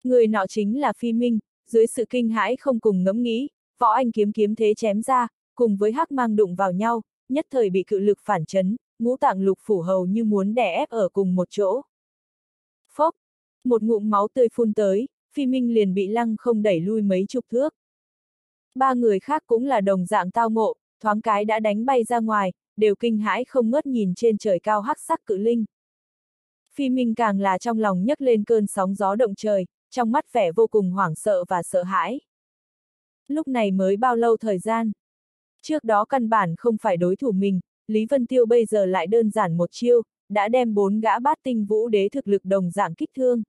Người nọ chính là Phi Minh, dưới sự kinh hãi không cùng ngẫm nghĩ, võ anh kiếm kiếm thế chém ra, cùng với hắc mang đụng vào nhau, nhất thời bị cự lực phản chấn, ngũ tạng lục phủ hầu như muốn đè ép ở cùng một chỗ. Phốc, một ngụm máu tươi phun tới, Phi Minh liền bị lăng không đẩy lui mấy chục thước. Ba người khác cũng là đồng dạng tao ngộ, thoáng cái đã đánh bay ra ngoài, đều kinh hãi không ngớt nhìn trên trời cao hắc sắc cự linh. Phi Minh càng là trong lòng nhấc lên cơn sóng gió động trời, trong mắt vẻ vô cùng hoảng sợ và sợ hãi. Lúc này mới bao lâu thời gian? Trước đó căn bản không phải đối thủ mình, Lý Vân Tiêu bây giờ lại đơn giản một chiêu, đã đem bốn gã bát tinh vũ đế thực lực đồng dạng kích thương.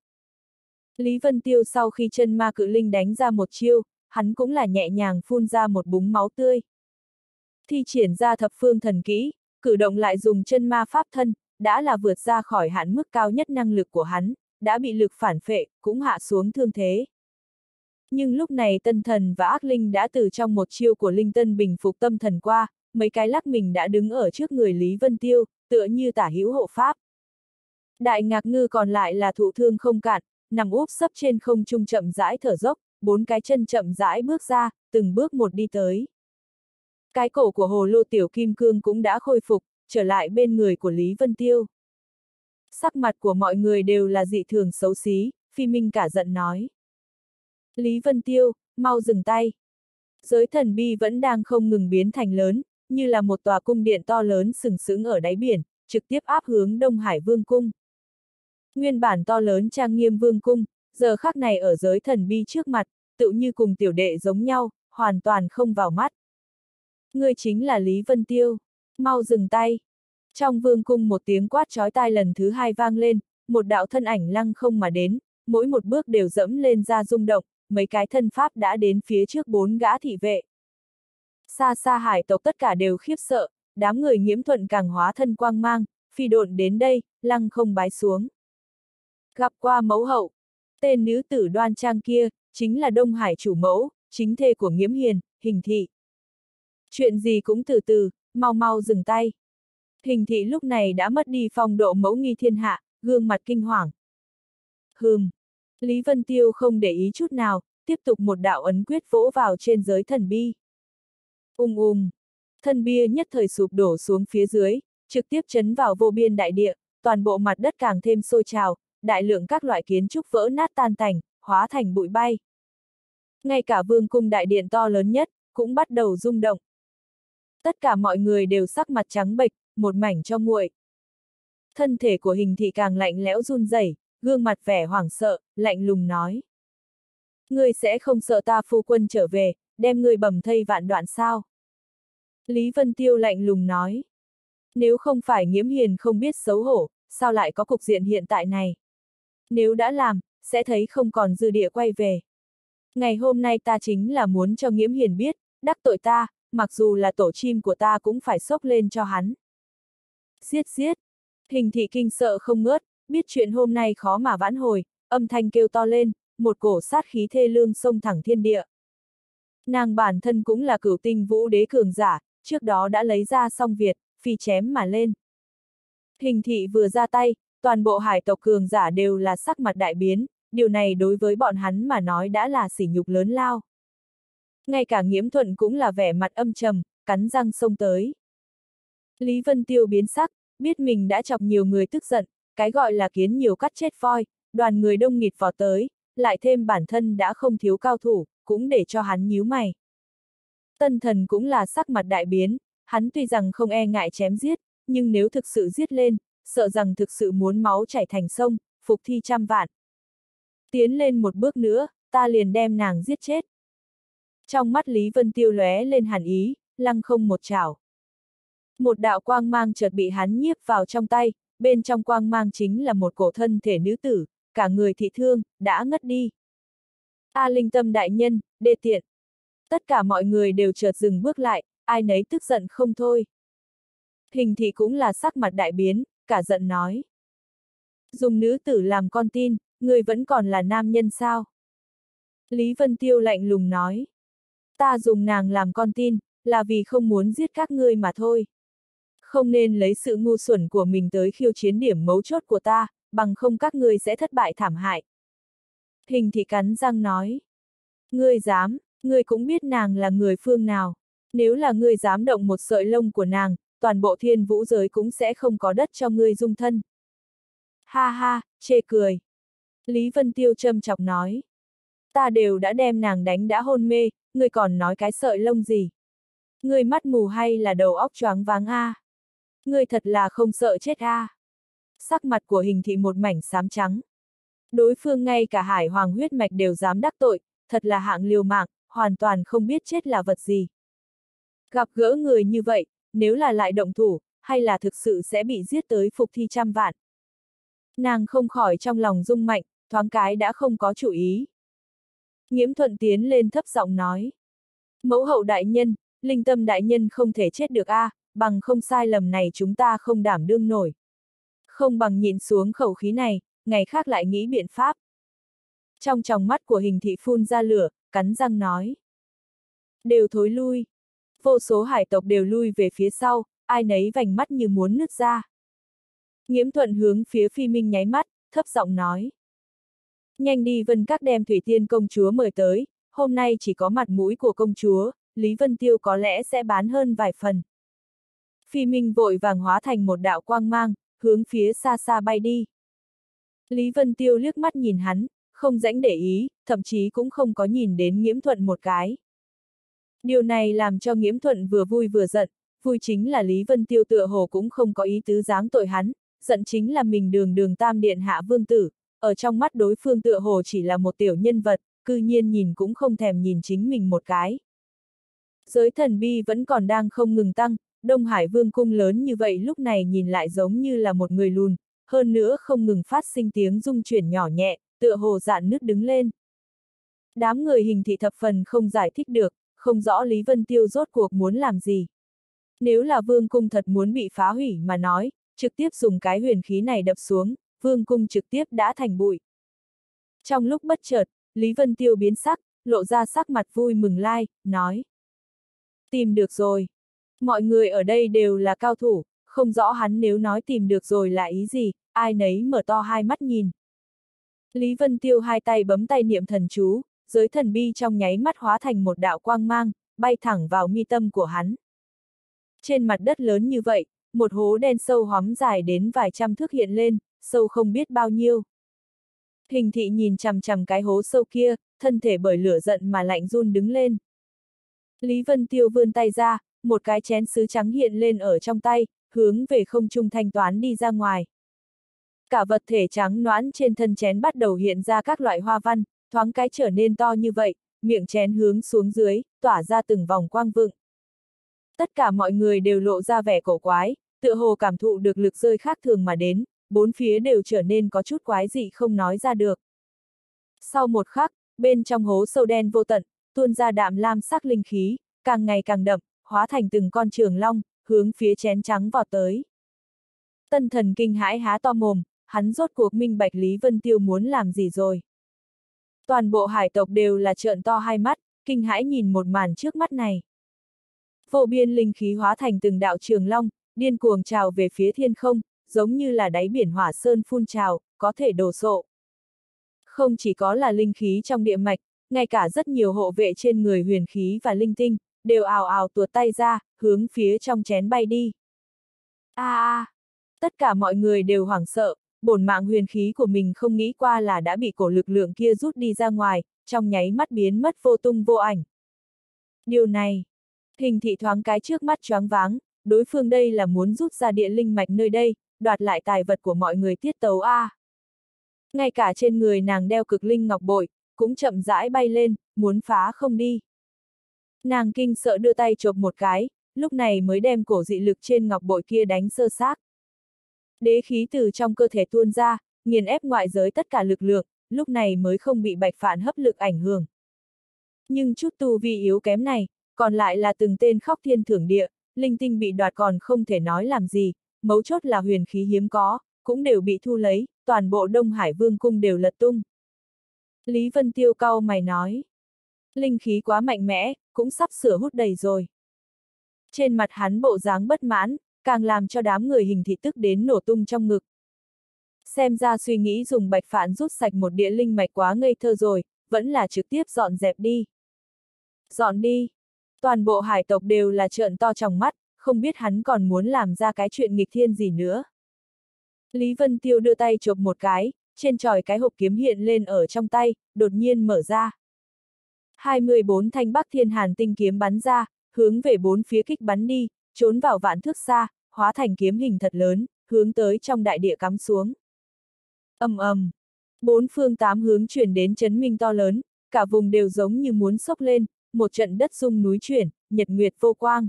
Lý Vân Tiêu sau khi chân ma cự linh đánh ra một chiêu, hắn cũng là nhẹ nhàng phun ra một búng máu tươi. Thi triển ra thập phương thần kỹ, cử động lại dùng chân ma pháp thân, đã là vượt ra khỏi hạn mức cao nhất năng lực của hắn, đã bị lực phản phệ, cũng hạ xuống thương thế. Nhưng lúc này tân thần và ác linh đã từ trong một chiêu của linh tân bình phục tâm thần qua, mấy cái lắc mình đã đứng ở trước người Lý Vân Tiêu, tựa như tả hữu hộ pháp. Đại ngạc ngư còn lại là thụ thương không cạn, nằm úp sấp trên không trung chậm rãi thở dốc, bốn cái chân chậm rãi bước ra, từng bước một đi tới. Cái cổ của hồ lô tiểu kim cương cũng đã khôi phục, trở lại bên người của Lý Vân Tiêu. Sắc mặt của mọi người đều là dị thường xấu xí, phi minh cả giận nói. Lý Vân Tiêu, mau dừng tay. Giới thần bi vẫn đang không ngừng biến thành lớn, như là một tòa cung điện to lớn sừng sững ở đáy biển, trực tiếp áp hướng Đông Hải Vương Cung. Nguyên bản to lớn trang nghiêm Vương Cung, giờ khắc này ở giới thần bi trước mặt, tự như cùng tiểu đệ giống nhau, hoàn toàn không vào mắt. Ngươi chính là Lý Vân Tiêu. Mau dừng tay. Trong vương cung một tiếng quát chói tai lần thứ hai vang lên, một đạo thân ảnh lăng không mà đến, mỗi một bước đều dẫm lên ra rung động, mấy cái thân pháp đã đến phía trước bốn gã thị vệ. Xa xa hải tộc tất cả đều khiếp sợ, đám người nhiễm thuận càng hóa thân quang mang, phi độn đến đây, lăng không bái xuống. Gặp qua mẫu hậu, tên nữ tử đoan trang kia, chính là Đông Hải chủ mẫu, chính thê của nghiễm hiền, hình thị. Chuyện gì cũng từ từ, mau mau dừng tay. Hình thị lúc này đã mất đi phong độ mẫu nghi thiên hạ, gương mặt kinh hoàng. Hừm. Lý Vân Tiêu không để ý chút nào, tiếp tục một đạo ấn quyết vỗ vào trên giới thần bi. Ung um um. Thân bia nhất thời sụp đổ xuống phía dưới, trực tiếp chấn vào vô biên đại địa, toàn bộ mặt đất càng thêm sôi trào, đại lượng các loại kiến trúc vỡ nát tan tành, hóa thành bụi bay. Ngay cả vương cung đại điện to lớn nhất, cũng bắt đầu rung động. Tất cả mọi người đều sắc mặt trắng bệch, một mảnh cho nguội. Thân thể của hình thị càng lạnh lẽo run rẩy, gương mặt vẻ hoảng sợ, lạnh lùng nói. Ngươi sẽ không sợ ta phu quân trở về, đem ngươi bầm thây vạn đoạn sao? Lý Vân Tiêu lạnh lùng nói. Nếu không phải nghiễm hiền không biết xấu hổ, sao lại có cục diện hiện tại này? Nếu đã làm, sẽ thấy không còn dư địa quay về. Ngày hôm nay ta chính là muốn cho nghiễm hiền biết, đắc tội ta, mặc dù là tổ chim của ta cũng phải sốc lên cho hắn. Giết giết! Hình thị kinh sợ không ngớt, biết chuyện hôm nay khó mà vãn hồi, âm thanh kêu to lên, một cổ sát khí thê lương sông thẳng thiên địa. Nàng bản thân cũng là cửu tinh vũ đế cường giả, trước đó đã lấy ra song Việt, phi chém mà lên. Hình thị vừa ra tay, toàn bộ hải tộc cường giả đều là sắc mặt đại biến, điều này đối với bọn hắn mà nói đã là sỉ nhục lớn lao. Ngay cả nghiễm thuận cũng là vẻ mặt âm trầm, cắn răng xông tới. Lý Vân Tiêu biến sắc, biết mình đã chọc nhiều người tức giận, cái gọi là kiến nhiều cắt chết voi, đoàn người đông nghịt vào tới, lại thêm bản thân đã không thiếu cao thủ, cũng để cho hắn nhíu mày. Tân thần cũng là sắc mặt đại biến, hắn tuy rằng không e ngại chém giết, nhưng nếu thực sự giết lên, sợ rằng thực sự muốn máu chảy thành sông, phục thi trăm vạn. Tiến lên một bước nữa, ta liền đem nàng giết chết. Trong mắt Lý Vân Tiêu lóe lên hàn ý, lăng không một chảo. Một đạo quang mang chợt bị hắn nhiếp vào trong tay, bên trong quang mang chính là một cổ thân thể nữ tử, cả người thị thương, đã ngất đi. A linh tâm đại nhân, đê tiện. Tất cả mọi người đều chợt dừng bước lại, ai nấy tức giận không thôi. Hình thị cũng là sắc mặt đại biến, cả giận nói. Dùng nữ tử làm con tin, người vẫn còn là nam nhân sao? Lý Vân Tiêu lạnh lùng nói. Ta dùng nàng làm con tin, là vì không muốn giết các ngươi mà thôi. Không nên lấy sự ngu xuẩn của mình tới khiêu chiến điểm mấu chốt của ta, bằng không các ngươi sẽ thất bại thảm hại. Hình thị cắn răng nói. Ngươi dám, ngươi cũng biết nàng là người phương nào. Nếu là ngươi dám động một sợi lông của nàng, toàn bộ thiên vũ giới cũng sẽ không có đất cho ngươi dung thân. Ha ha, chê cười. Lý Vân Tiêu châm chọc nói. Ta đều đã đem nàng đánh đã hôn mê, ngươi còn nói cái sợi lông gì. Ngươi mắt mù hay là đầu óc choáng váng a? À? Ngươi thật là không sợ chết a? À? Sắc mặt của hình thị một mảnh xám trắng. Đối phương ngay cả hải hoàng huyết mạch đều dám đắc tội, thật là hạng liều mạng, hoàn toàn không biết chết là vật gì. Gặp gỡ người như vậy, nếu là lại động thủ, hay là thực sự sẽ bị giết tới phục thi trăm vạn. Nàng không khỏi trong lòng rung mạnh, thoáng cái đã không có chủ ý. Nhiễm thuận tiến lên thấp giọng nói. Mẫu hậu đại nhân, linh tâm đại nhân không thể chết được a, à, bằng không sai lầm này chúng ta không đảm đương nổi. Không bằng nhìn xuống khẩu khí này, ngày khác lại nghĩ biện pháp. Trong tròng mắt của hình thị phun ra lửa, cắn răng nói. Đều thối lui. Vô số hải tộc đều lui về phía sau, ai nấy vành mắt như muốn nứt ra. Nghiễm thuận hướng phía phi minh nháy mắt, thấp giọng nói. Nhanh đi vân các đem thủy tiên công chúa mời tới, hôm nay chỉ có mặt mũi của công chúa, Lý Vân Tiêu có lẽ sẽ bán hơn vài phần. Phi Minh vội vàng hóa thành một đạo quang mang, hướng phía xa xa bay đi. Lý Vân Tiêu liếc mắt nhìn hắn, không rãnh để ý, thậm chí cũng không có nhìn đến nghiễm thuận một cái. Điều này làm cho nghiễm thuận vừa vui vừa giận, vui chính là Lý Vân Tiêu tựa hồ cũng không có ý tứ dáng tội hắn, giận chính là mình đường đường tam điện hạ vương tử, ở trong mắt đối phương tựa hồ chỉ là một tiểu nhân vật, cư nhiên nhìn cũng không thèm nhìn chính mình một cái. Giới thần bi vẫn còn đang không ngừng tăng, Đông Hải Vương cung lớn như vậy lúc này nhìn lại giống như là một người lùn, hơn nữa không ngừng phát sinh tiếng rung chuyển nhỏ nhẹ, tựa hồ dạn nứt đứng lên. Đám người hình thị thập phần không giải thích được, không rõ Lý Vân Tiêu rốt cuộc muốn làm gì. Nếu là vương cung thật muốn bị phá hủy mà nói, trực tiếp dùng cái huyền khí này đập xuống, vương cung trực tiếp đã thành bụi. Trong lúc bất chợt, Lý Vân Tiêu biến sắc, lộ ra sắc mặt vui mừng lai, nói. Tìm được rồi. Mọi người ở đây đều là cao thủ, không rõ hắn nếu nói tìm được rồi là ý gì, ai nấy mở to hai mắt nhìn. Lý Vân Tiêu hai tay bấm tay niệm thần chú, giới thần bi trong nháy mắt hóa thành một đạo quang mang, bay thẳng vào mi tâm của hắn. Trên mặt đất lớn như vậy, một hố đen sâu hóm dài đến vài trăm thước hiện lên, sâu không biết bao nhiêu. Hình thị nhìn chằm chằm cái hố sâu kia, thân thể bởi lửa giận mà lạnh run đứng lên. Lý Vân Tiêu vươn tay ra, một cái chén sứ trắng hiện lên ở trong tay, hướng về không trung thanh toán đi ra ngoài. Cả vật thể trắng noãn trên thân chén bắt đầu hiện ra các loại hoa văn, thoáng cái trở nên to như vậy, miệng chén hướng xuống dưới, tỏa ra từng vòng quang vựng. Tất cả mọi người đều lộ ra vẻ cổ quái, tựa hồ cảm thụ được lực rơi khác thường mà đến, bốn phía đều trở nên có chút quái dị không nói ra được. Sau một khắc, bên trong hố sâu đen vô tận, tuôn ra đạm lam sắc linh khí, càng ngày càng đậm, hóa thành từng con trường long, hướng phía chén trắng vọt tới. Tân thần kinh hãi há to mồm, hắn rốt cuộc minh bạch Lý Vân Tiêu muốn làm gì rồi. Toàn bộ hải tộc đều là trợn to hai mắt, kinh hãi nhìn một màn trước mắt này. Vô biên linh khí hóa thành từng đạo trường long, điên cuồng trào về phía thiên không, giống như là đáy biển hỏa sơn phun trào, có thể đổ sộ. Không chỉ có là linh khí trong địa mạch, ngay cả rất nhiều hộ vệ trên người huyền khí và linh tinh, đều ào ào tuột tay ra, hướng phía trong chén bay đi. A à, a! Tất cả mọi người đều hoảng sợ, bổn mạng huyền khí của mình không nghĩ qua là đã bị cổ lực lượng kia rút đi ra ngoài, trong nháy mắt biến mất vô tung vô ảnh. Điều này, hình thị thoáng cái trước mắt choáng váng, đối phương đây là muốn rút ra địa linh mạch nơi đây, đoạt lại tài vật của mọi người tiết tấu A. Ngay cả trên người nàng đeo cực linh ngọc bội, cũng chậm rãi bay lên, muốn phá không đi. Nàng kinh sợ đưa tay chộp một cái, lúc này mới đem cổ dị lực trên ngọc bội kia đánh sơ xác. Đế khí từ trong cơ thể tuôn ra, nghiền ép ngoại giới tất cả lực lượng, lúc này mới không bị bạch phản hấp lực ảnh hưởng. Nhưng chút tu vi yếu kém này, còn lại là từng tên khóc thiên thưởng địa, linh tinh bị đoạt còn không thể nói làm gì, mấu chốt là huyền khí hiếm có, cũng đều bị thu lấy, toàn bộ Đông Hải Vương cung đều lật tung. Lý Vân Tiêu cau mày nói. Linh khí quá mạnh mẽ, cũng sắp sửa hút đầy rồi. Trên mặt hắn bộ dáng bất mãn, càng làm cho đám người hình thị tức đến nổ tung trong ngực. Xem ra suy nghĩ dùng bạch phản rút sạch một địa linh mạch quá ngây thơ rồi, vẫn là trực tiếp dọn dẹp đi. Dọn đi. Toàn bộ hải tộc đều là trợn to trong mắt, không biết hắn còn muốn làm ra cái chuyện nghịch thiên gì nữa. Lý Vân Tiêu đưa tay chộp một cái, trên tròi cái hộp kiếm hiện lên ở trong tay, đột nhiên mở ra. 24 thanh bắc thiên hàn tinh kiếm bắn ra, hướng về bốn phía kích bắn đi, trốn vào vạn thước xa, hóa thành kiếm hình thật lớn, hướng tới trong đại địa cắm xuống. ầm ầm, bốn phương tám hướng chuyển đến chấn minh to lớn, cả vùng đều giống như muốn sốc lên, một trận đất rung núi chuyển, nhật nguyệt vô quang.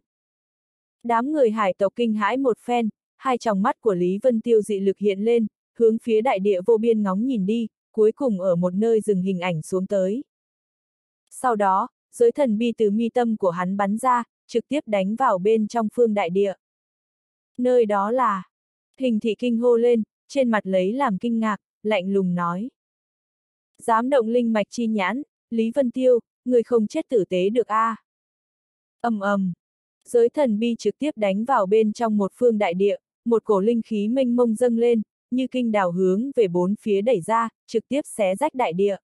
Đám người hải tộc kinh hãi một phen, hai tròng mắt của Lý Vân Tiêu dị lực hiện lên, hướng phía đại địa vô biên ngóng nhìn đi, cuối cùng ở một nơi dừng hình ảnh xuống tới. Sau đó, giới thần bi từ mi tâm của hắn bắn ra, trực tiếp đánh vào bên trong phương đại địa. Nơi đó là, hình thị kinh hô lên, trên mặt lấy làm kinh ngạc, lạnh lùng nói. Dám động linh mạch chi nhãn, Lý Vân Tiêu, người không chết tử tế được a. À. ầm ầm, giới thần bi trực tiếp đánh vào bên trong một phương đại địa, một cổ linh khí mênh mông dâng lên, như kinh đào hướng về bốn phía đẩy ra, trực tiếp xé rách đại địa.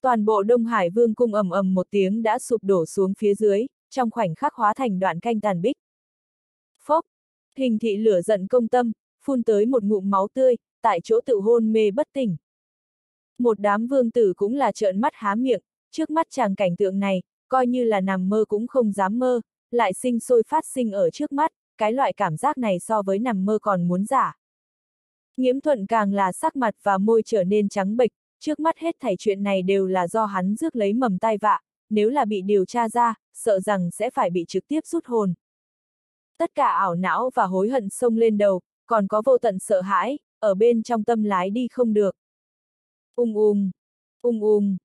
Toàn bộ Đông Hải Vương cung ầm ầm một tiếng đã sụp đổ xuống phía dưới, trong khoảnh khắc hóa thành đoạn canh tàn bích. Phốc, hình thị lửa giận công tâm, phun tới một ngụm máu tươi, tại chỗ tự hôn mê bất tỉnh. Một đám vương tử cũng là trợn mắt há miệng, trước mắt chàng cảnh tượng này, coi như là nằm mơ cũng không dám mơ, lại sinh sôi phát sinh ở trước mắt, cái loại cảm giác này so với nằm mơ còn muốn giả. nghiễm thuận càng là sắc mặt và môi trở nên trắng bệch, trước mắt hết thảy chuyện này đều là do hắn rước lấy mầm tai vạ, nếu là bị điều tra ra, sợ rằng sẽ phải bị trực tiếp rút hồn. Tất cả ảo não và hối hận xông lên đầu, còn có vô tận sợ hãi, ở bên trong tâm lái đi không được. Ung ung, ung ung.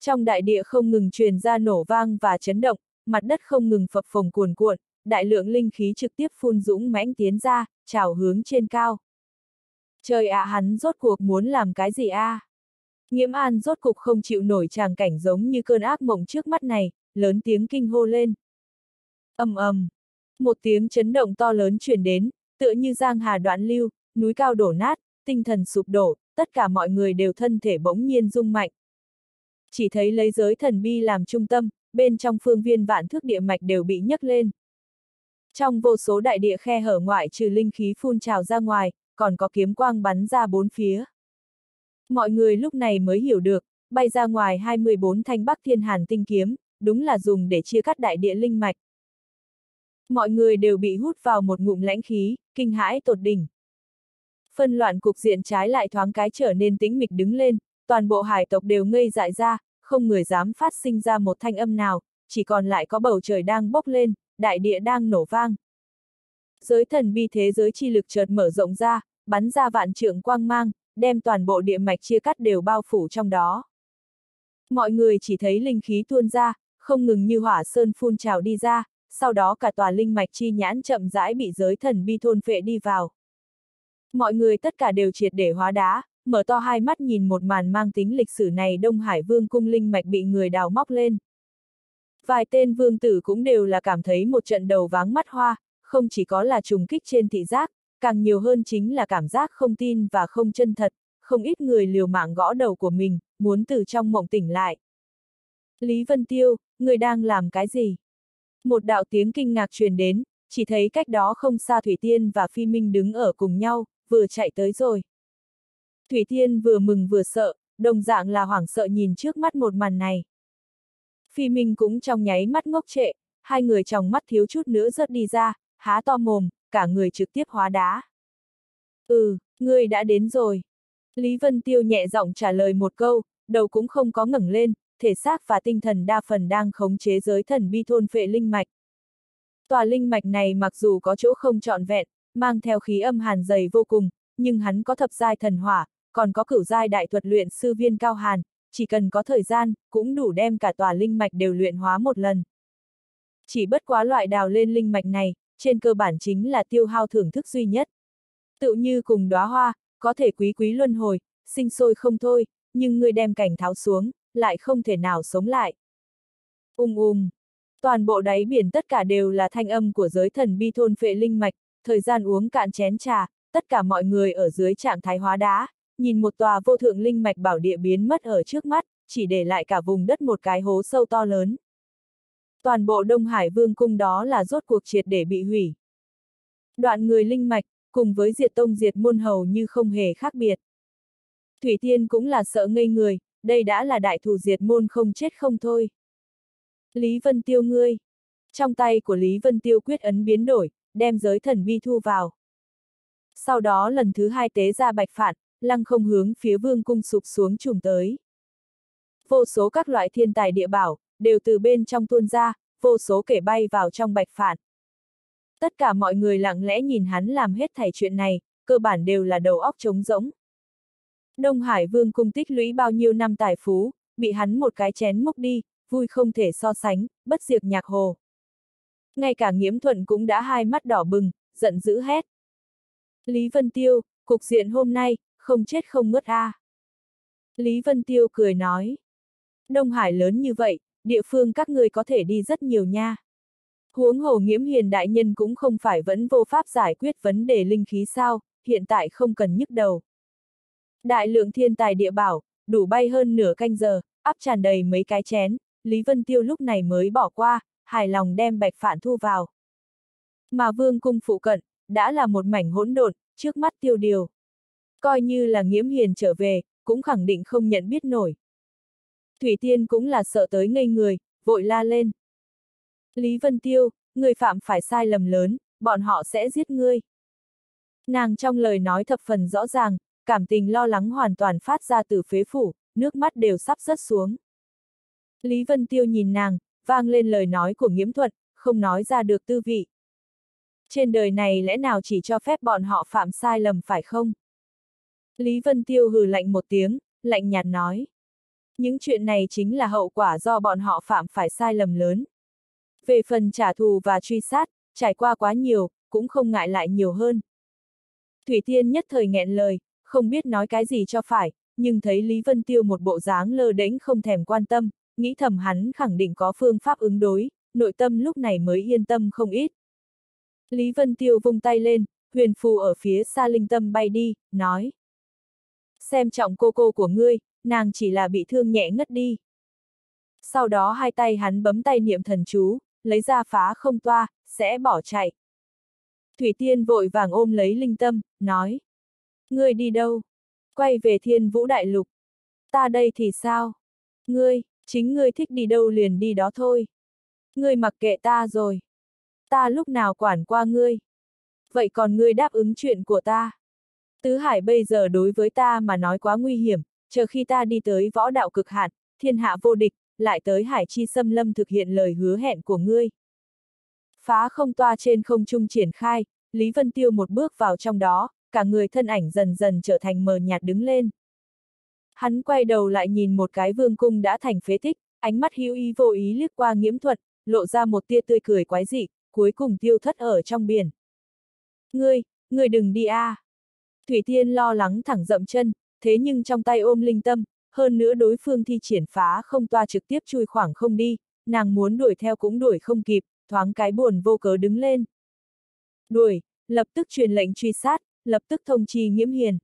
Trong đại địa không ngừng truyền ra nổ vang và chấn động, mặt đất không ngừng phập phồng cuồn cuộn, đại lượng linh khí trực tiếp phun dũng mãnh tiến ra, trào hướng trên cao. Trời ạ à, hắn rốt cuộc muốn làm cái gì a? À? Nghiễm an rốt cục không chịu nổi tràng cảnh giống như cơn ác mộng trước mắt này, lớn tiếng kinh hô lên. ầm ầm, một tiếng chấn động to lớn truyền đến, tựa như giang hà đoạn lưu, núi cao đổ nát, tinh thần sụp đổ, tất cả mọi người đều thân thể bỗng nhiên rung mạnh. Chỉ thấy lấy giới thần bi làm trung tâm, bên trong phương viên vạn thước địa mạch đều bị nhấc lên. Trong vô số đại địa khe hở ngoại trừ linh khí phun trào ra ngoài, còn có kiếm quang bắn ra bốn phía. Mọi người lúc này mới hiểu được, bay ra ngoài 24 thanh bắc thiên hàn tinh kiếm, đúng là dùng để chia cắt đại địa linh mạch. Mọi người đều bị hút vào một ngụm lãnh khí, kinh hãi tột đỉnh. Phân loạn cục diện trái lại thoáng cái trở nên tĩnh mịch đứng lên, toàn bộ hải tộc đều ngây dại ra, không người dám phát sinh ra một thanh âm nào, chỉ còn lại có bầu trời đang bốc lên, đại địa đang nổ vang. Giới thần bi thế giới chi lực chợt mở rộng ra, bắn ra vạn trượng quang mang, đem toàn bộ địa mạch chia cắt đều bao phủ trong đó. Mọi người chỉ thấy linh khí tuôn ra, không ngừng như hỏa sơn phun trào đi ra, sau đó cả tòa linh mạch chi nhãn chậm rãi bị giới thần bi thôn phệ đi vào. Mọi người tất cả đều triệt để hóa đá, mở to hai mắt nhìn một màn mang tính lịch sử này Đông Hải Vương cung linh mạch bị người đào móc lên. Vài tên vương tử cũng đều là cảm thấy một trận đầu váng mắt hoa, không chỉ có là trùng kích trên thị giác, càng nhiều hơn chính là cảm giác không tin và không chân thật, không ít người liều mạng gõ đầu của mình, muốn từ trong mộng tỉnh lại. Lý Vân Tiêu, người đang làm cái gì? Một đạo tiếng kinh ngạc truyền đến, chỉ thấy cách đó không xa Thủy Tiên và Phi Minh đứng ở cùng nhau, vừa chạy tới rồi. Thủy Tiên vừa mừng vừa sợ, đồng dạng là hoảng sợ nhìn trước mắt một màn này. Phi Minh cũng trong nháy mắt ngốc trệ, hai người trong mắt thiếu chút nữa rớt đi ra, há to mồm, cả người trực tiếp hóa đá. Ừ, ngươi đã đến rồi. Lý Vân Tiêu nhẹ giọng trả lời một câu, đầu cũng không có ngẩng lên, thể xác và tinh thần đa phần đang khống chế giới thần bi thôn phệ linh mạch. Tòa linh mạch này mặc dù có chỗ không trọn vẹn, mang theo khí âm hàn dày vô cùng, nhưng hắn có thập giai thần hỏa, còn có cửu giai đại thuật luyện sư viên cao hàn, chỉ cần có thời gian, cũng đủ đem cả tòa linh mạch đều luyện hóa một lần. Chỉ bất quá loại đào lên linh mạch này, trên cơ bản chính là tiêu hao thưởng thức duy nhất. Tự như cùng đóa hoa, có thể quý quý luân hồi, sinh sôi không thôi, nhưng người đem cảnh tháo xuống, lại không thể nào sống lại. Ung ung. Toàn bộ đáy biển tất cả đều là thanh âm của giới thần bi thôn phệ linh mạch, thời gian uống cạn chén trà, tất cả mọi người ở dưới trạng thái hóa đá, nhìn một tòa vô thượng linh mạch bảo địa biến mất ở trước mắt, chỉ để lại cả vùng đất một cái hố sâu to lớn. Toàn bộ Đông Hải Vương cung đó là rốt cuộc triệt để bị hủy. Đoạn người linh mạch, cùng với diệt tông diệt môn hầu như không hề khác biệt. Thủy Tiên cũng là sợ ngây người, đây đã là đại thù diệt môn không chết không thôi. Lý Vân Tiêu ngươi. Trong tay của Lý Vân Tiêu quyết ấn biến đổi, đem giới thần bi thu vào. Sau đó lần thứ hai tế ra bạch phản, lăng không hướng phía vương cung sụp xuống trùng tới. Vô số các loại thiên tài địa bảo, đều từ bên trong tuôn ra, vô số kể bay vào trong bạch phản. Tất cả mọi người lặng lẽ nhìn hắn làm hết thảy chuyện này, cơ bản đều là đầu óc trống rỗng. Đông Hải Vương cung tích lũy bao nhiêu năm tài phú, bị hắn một cái chén múc đi, vui không thể so sánh, bất diệt nhạc hồ. Ngay cả nghiễm thuận cũng đã hai mắt đỏ bừng, giận dữ hét. Lý Vân Tiêu, cục diện hôm nay, không chết không ngất a. À. Lý Vân Tiêu cười nói. Đông Hải lớn như vậy, địa phương các người có thể đi rất nhiều nha. Huống hồ nghiễm hiền đại nhân cũng không phải vẫn vô pháp giải quyết vấn đề linh khí sao, hiện tại không cần nhức đầu. Đại lượng thiên tài địa bảo, đủ bay hơn nửa canh giờ, áp tràn đầy mấy cái chén, Lý Vân Tiêu lúc này mới bỏ qua, hài lòng đem bạch phản thu vào. Mà vương cung phụ cận, đã là một mảnh hỗn độn, trước mắt tiêu điều. Coi như là nghiễm hiền trở về, cũng khẳng định không nhận biết nổi. Thủy Tiên cũng là sợ tới ngây người, vội la lên. Lý Vân Tiêu, người phạm phải sai lầm lớn, bọn họ sẽ giết ngươi. Nàng trong lời nói thập phần rõ ràng, cảm tình lo lắng hoàn toàn phát ra từ phế phủ, nước mắt đều sắp rớt xuống. Lý Vân Tiêu nhìn nàng, vang lên lời nói của nghiễm thuật, không nói ra được tư vị. Trên đời này lẽ nào chỉ cho phép bọn họ phạm sai lầm phải không? Lý Vân Tiêu hừ lạnh một tiếng, lạnh nhạt nói. Những chuyện này chính là hậu quả do bọn họ phạm phải sai lầm lớn. Về phần trả thù và truy sát, trải qua quá nhiều, cũng không ngại lại nhiều hơn. Thủy Tiên nhất thời nghẹn lời, không biết nói cái gì cho phải, nhưng thấy Lý Vân Tiêu một bộ dáng lơ đễnh không thèm quan tâm, nghĩ thầm hắn khẳng định có phương pháp ứng đối, nội tâm lúc này mới yên tâm không ít. Lý Vân Tiêu vung tay lên, huyền phù ở phía xa linh tâm bay đi, nói. Xem trọng cô cô của ngươi, nàng chỉ là bị thương nhẹ ngất đi. Sau đó hai tay hắn bấm tay niệm thần chú, lấy ra phá không toa, sẽ bỏ chạy. Thủy Tiên vội vàng ôm lấy linh tâm, nói. Ngươi đi đâu? Quay về thiên vũ đại lục. Ta đây thì sao? Ngươi, chính ngươi thích đi đâu liền đi đó thôi. Ngươi mặc kệ ta rồi. Ta lúc nào quản qua ngươi. Vậy còn ngươi đáp ứng chuyện của ta. Tứ Hải bây giờ đối với ta mà nói quá nguy hiểm, chờ khi ta đi tới võ đạo cực hạn, thiên hạ vô địch, lại tới Hải Chi xâm lâm thực hiện lời hứa hẹn của ngươi. Phá không toa trên không trung triển khai, Lý Vân Tiêu một bước vào trong đó, cả người thân ảnh dần dần trở thành mờ nhạt đứng lên. Hắn quay đầu lại nhìn một cái vương cung đã thành phế tích, ánh mắt hữu ý vô ý liếc qua nghiễm thuật, lộ ra một tia tươi cười quái dị, cuối cùng tiêu thất ở trong biển. Ngươi, ngươi đừng đi a. À. Thủy Thiên lo lắng thẳng dậm chân, thế nhưng trong tay ôm linh tâm, hơn nữa đối phương thi triển phá không toa trực tiếp chui khoảng không đi, nàng muốn đuổi theo cũng đuổi không kịp, thoáng cái buồn vô cớ đứng lên. Đuổi, lập tức truyền lệnh truy sát, lập tức thông chi nghiễm hiền.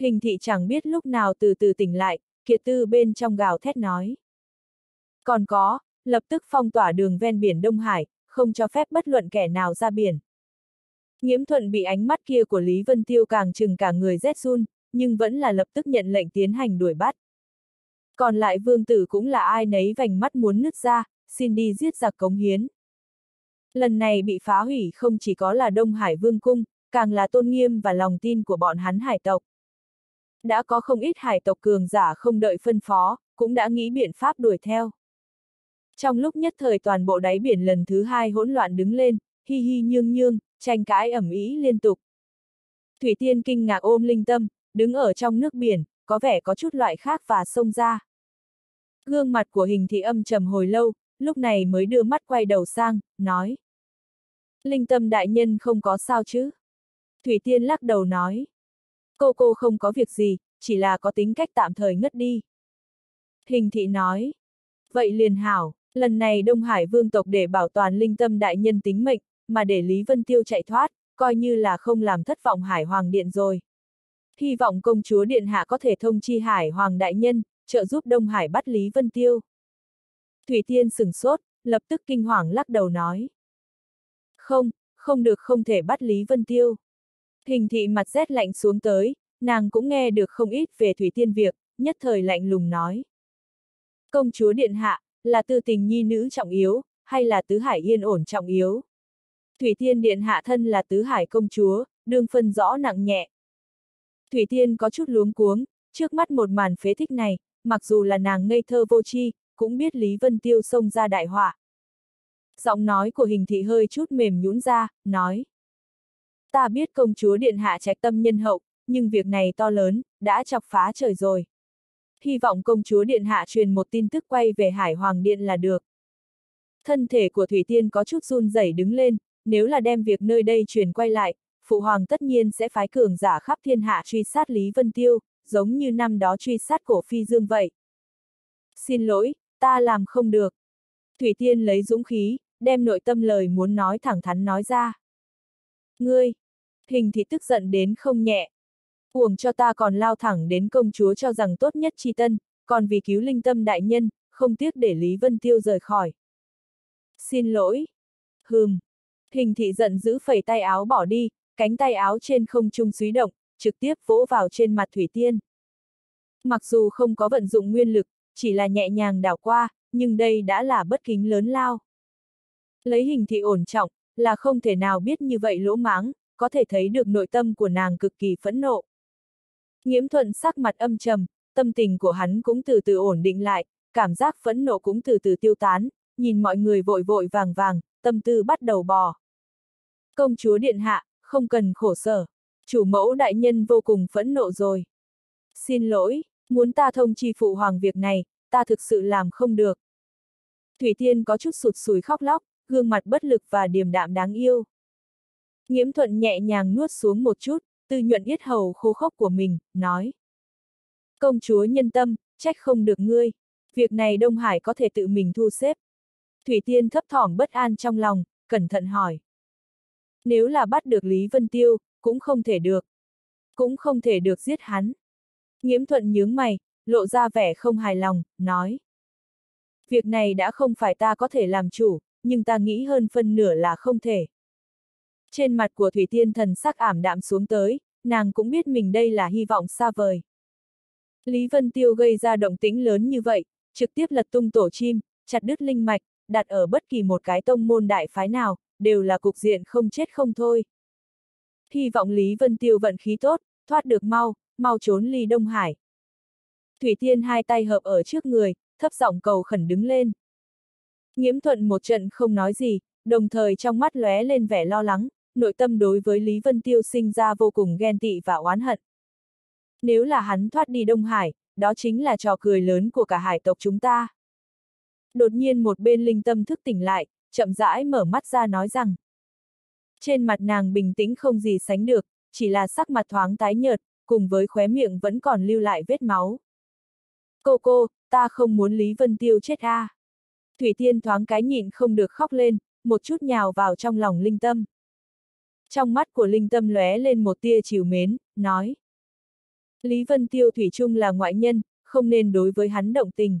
Hình thị chẳng biết lúc nào từ từ tỉnh lại, kiệt tư bên trong gào thét nói. Còn có, lập tức phong tỏa đường ven biển Đông Hải, không cho phép bất luận kẻ nào ra biển. Nghiễm thuận bị ánh mắt kia của Lý Vân Tiêu càng chừng cả người rét run, nhưng vẫn là lập tức nhận lệnh tiến hành đuổi bắt. Còn lại vương tử cũng là ai nấy vành mắt muốn nứt ra, xin đi giết giặc cống hiến. Lần này bị phá hủy không chỉ có là Đông Hải Vương Cung, càng là tôn nghiêm và lòng tin của bọn hắn hải tộc. Đã có không ít hải tộc cường giả không đợi phân phó, cũng đã nghĩ biện pháp đuổi theo. Trong lúc nhất thời toàn bộ đáy biển lần thứ hai hỗn loạn đứng lên, hi hi nhương nhương, tranh cãi ẩm ý liên tục. Thủy Tiên kinh ngạc ôm linh tâm, đứng ở trong nước biển, có vẻ có chút loại khác và xông ra. Gương mặt của hình thị âm trầm hồi lâu, lúc này mới đưa mắt quay đầu sang, nói. Linh tâm đại nhân không có sao chứ? Thủy Tiên lắc đầu nói. Cô cô không có việc gì, chỉ là có tính cách tạm thời ngất đi. Hình thị nói. Vậy liền hảo, Lần này Đông Hải vương tộc để bảo toàn linh tâm đại nhân tính mệnh, mà để Lý Vân Tiêu chạy thoát, coi như là không làm thất vọng Hải Hoàng Điện rồi. Hy vọng công chúa Điện Hạ có thể thông chi Hải Hoàng Đại Nhân, trợ giúp Đông Hải bắt Lý Vân Tiêu. Thủy Tiên sừng sốt, lập tức kinh hoàng lắc đầu nói. Không, không được không thể bắt Lý Vân Tiêu. Hình thị mặt rét lạnh xuống tới, nàng cũng nghe được không ít về Thủy Tiên việc, nhất thời lạnh lùng nói. Công chúa Điện Hạ, là tư tình nhi nữ trọng yếu, hay là tứ hải yên ổn trọng yếu? Thủy Tiên Điện Hạ thân là tứ hải công chúa, đương phân rõ nặng nhẹ. Thủy Tiên có chút luống cuống, trước mắt một màn phế thích này, mặc dù là nàng ngây thơ vô tri, cũng biết Lý Vân Tiêu xông ra đại họa. Giọng nói của hình thị hơi chút mềm nhũn ra, nói. Ta biết công chúa điện hạ trạch tâm nhân hậu, nhưng việc này to lớn, đã chọc phá trời rồi. Hy vọng công chúa điện hạ truyền một tin tức quay về Hải Hoàng Điện là được. Thân thể của Thủy Tiên có chút run rẩy đứng lên, nếu là đem việc nơi đây truyền quay lại, Phụ Hoàng tất nhiên sẽ phái cường giả khắp thiên hạ truy sát Lý Vân Tiêu, giống như năm đó truy sát cổ phi dương vậy. Xin lỗi, ta làm không được. Thủy Tiên lấy dũng khí, đem nội tâm lời muốn nói thẳng thắn nói ra. Ngươi! Hình thị tức giận đến không nhẹ. Uổng cho ta còn lao thẳng đến công chúa cho rằng tốt nhất chi tân, còn vì cứu linh tâm đại nhân, không tiếc để Lý Vân Tiêu rời khỏi. Xin lỗi. Hừm. Hình thị giận giữ phẩy tay áo bỏ đi, cánh tay áo trên không trung suy động, trực tiếp vỗ vào trên mặt Thủy Tiên. Mặc dù không có vận dụng nguyên lực, chỉ là nhẹ nhàng đảo qua, nhưng đây đã là bất kính lớn lao. Lấy hình thị ổn trọng, là không thể nào biết như vậy lỗ máng, có thể thấy được nội tâm của nàng cực kỳ phẫn nộ. nghiễm thuận sắc mặt âm trầm, tâm tình của hắn cũng từ từ ổn định lại, cảm giác phẫn nộ cũng từ từ tiêu tán, nhìn mọi người vội vội vàng vàng, tâm tư bắt đầu bò. Công chúa điện hạ, không cần khổ sở, chủ mẫu đại nhân vô cùng phẫn nộ rồi. Xin lỗi, muốn ta thông chi phụ hoàng việc này, ta thực sự làm không được. Thủy Tiên có chút sụt sùi khóc lóc, gương mặt bất lực và điềm đạm đáng yêu. nghiễm thuận nhẹ nhàng nuốt xuống một chút, tư nhuận yết hầu khô khốc của mình, nói. Công chúa nhân tâm, trách không được ngươi. Việc này Đông Hải có thể tự mình thu xếp. Thủy Tiên thấp thỏm bất an trong lòng, cẩn thận hỏi. Nếu là bắt được Lý Vân Tiêu, cũng không thể được. Cũng không thể được giết hắn. Nhiễm thuận nhướng mày, lộ ra vẻ không hài lòng, nói. Việc này đã không phải ta có thể làm chủ, nhưng ta nghĩ hơn phân nửa là không thể. Trên mặt của Thủy Tiên thần sắc ảm đạm xuống tới, nàng cũng biết mình đây là hy vọng xa vời. Lý Vân Tiêu gây ra động tĩnh lớn như vậy, trực tiếp lật tung tổ chim, chặt đứt linh mạch, đặt ở bất kỳ một cái tông môn đại phái nào, đều là cục diện không chết không thôi. Hy vọng Lý Vân Tiêu vận khí tốt, thoát được mau, mau trốn ly Đông Hải. Thủy Tiên hai tay hợp ở trước người, thấp giọng cầu khẩn đứng lên. nghiễm thuận một trận không nói gì, đồng thời trong mắt lóe lên vẻ lo lắng, nội tâm đối với Lý Vân Tiêu sinh ra vô cùng ghen tị và oán hận. Nếu là hắn thoát đi Đông Hải, đó chính là trò cười lớn của cả hải tộc chúng ta. Đột nhiên một bên linh tâm thức tỉnh lại, chậm rãi mở mắt ra nói rằng. Trên mặt nàng bình tĩnh không gì sánh được, chỉ là sắc mặt thoáng tái nhợt, cùng với khóe miệng vẫn còn lưu lại vết máu. Cô cô, ta không muốn Lý Vân Tiêu chết a. À. Thủy Tiên thoáng cái nhịn không được khóc lên, một chút nhào vào trong lòng linh tâm. Trong mắt của linh tâm lóe lên một tia chiều mến, nói. Lý Vân Tiêu Thủy trung là ngoại nhân, không nên đối với hắn động tình.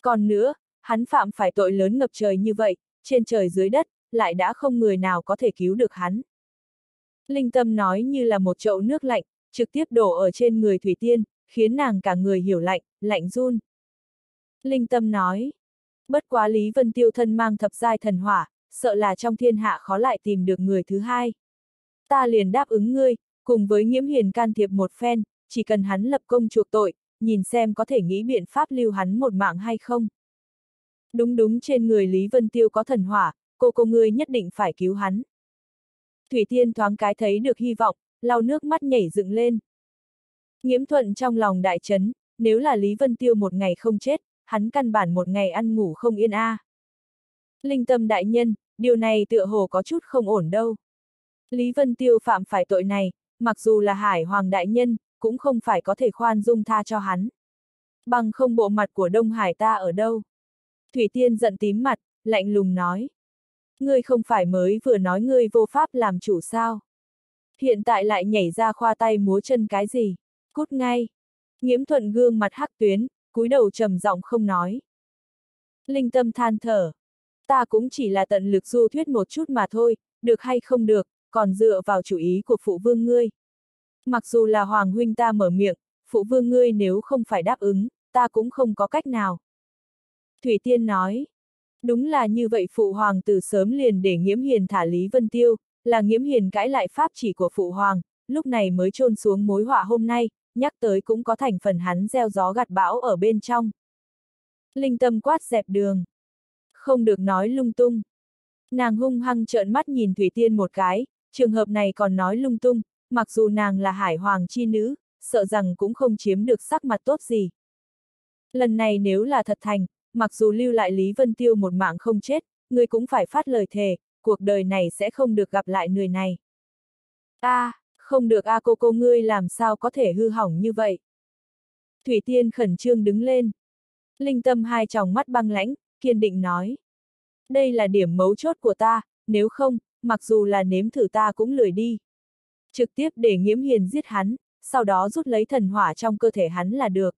Còn nữa, hắn phạm phải tội lớn ngập trời như vậy, trên trời dưới đất, lại đã không người nào có thể cứu được hắn. Linh tâm nói như là một chậu nước lạnh, trực tiếp đổ ở trên người Thủy Tiên, khiến nàng cả người hiểu lạnh, lạnh run. Linh tâm nói, bất quá Lý Vân Tiêu thân mang thập giai thần hỏa, sợ là trong thiên hạ khó lại tìm được người thứ hai. Ta liền đáp ứng ngươi, cùng với nghiễm hiền can thiệp một phen, chỉ cần hắn lập công chuộc tội, nhìn xem có thể nghĩ biện pháp lưu hắn một mạng hay không. Đúng đúng trên người Lý Vân Tiêu có thần hỏa, cô cô ngươi nhất định phải cứu hắn. Thủy Tiên thoáng cái thấy được hy vọng, lau nước mắt nhảy dựng lên. Nghiễm thuận trong lòng đại chấn, nếu là Lý Vân Tiêu một ngày không chết, hắn căn bản một ngày ăn ngủ không yên a. À. Linh tâm đại nhân, điều này tựa hồ có chút không ổn đâu. Lý Vân Tiêu phạm phải tội này, mặc dù là hải hoàng đại nhân, cũng không phải có thể khoan dung tha cho hắn. Bằng không bộ mặt của Đông Hải ta ở đâu. Thủy Tiên giận tím mặt, lạnh lùng nói. Ngươi không phải mới vừa nói ngươi vô pháp làm chủ sao? Hiện tại lại nhảy ra khoa tay múa chân cái gì? Cút ngay! Nhiễm thuận gương mặt hắc tuyến, cúi đầu trầm giọng không nói. Linh tâm than thở. Ta cũng chỉ là tận lực du thuyết một chút mà thôi, được hay không được, còn dựa vào chủ ý của phụ vương ngươi. Mặc dù là hoàng huynh ta mở miệng, phụ vương ngươi nếu không phải đáp ứng, ta cũng không có cách nào. Thủy Tiên nói, đúng là như vậy phụ hoàng từ sớm liền để nghiễm hiền thả Lý Vân Tiêu, là nghiễm hiền cãi lại pháp chỉ của phụ hoàng, lúc này mới trôn xuống mối họa hôm nay, nhắc tới cũng có thành phần hắn gieo gió gặt bão ở bên trong. Linh tâm quát dẹp đường. Không được nói lung tung. Nàng hung hăng trợn mắt nhìn Thủy Tiên một cái, trường hợp này còn nói lung tung, mặc dù nàng là hải hoàng chi nữ, sợ rằng cũng không chiếm được sắc mặt tốt gì. Lần này nếu là thật thành, mặc dù lưu lại Lý Vân Tiêu một mạng không chết, ngươi cũng phải phát lời thề, cuộc đời này sẽ không được gặp lại người này. a à, không được a cô cô ngươi làm sao có thể hư hỏng như vậy. Thủy Tiên khẩn trương đứng lên. Linh tâm hai tròng mắt băng lãnh, kiên định nói. Đây là điểm mấu chốt của ta, nếu không, mặc dù là nếm thử ta cũng lười đi. Trực tiếp để nghiễm hiền giết hắn, sau đó rút lấy thần hỏa trong cơ thể hắn là được.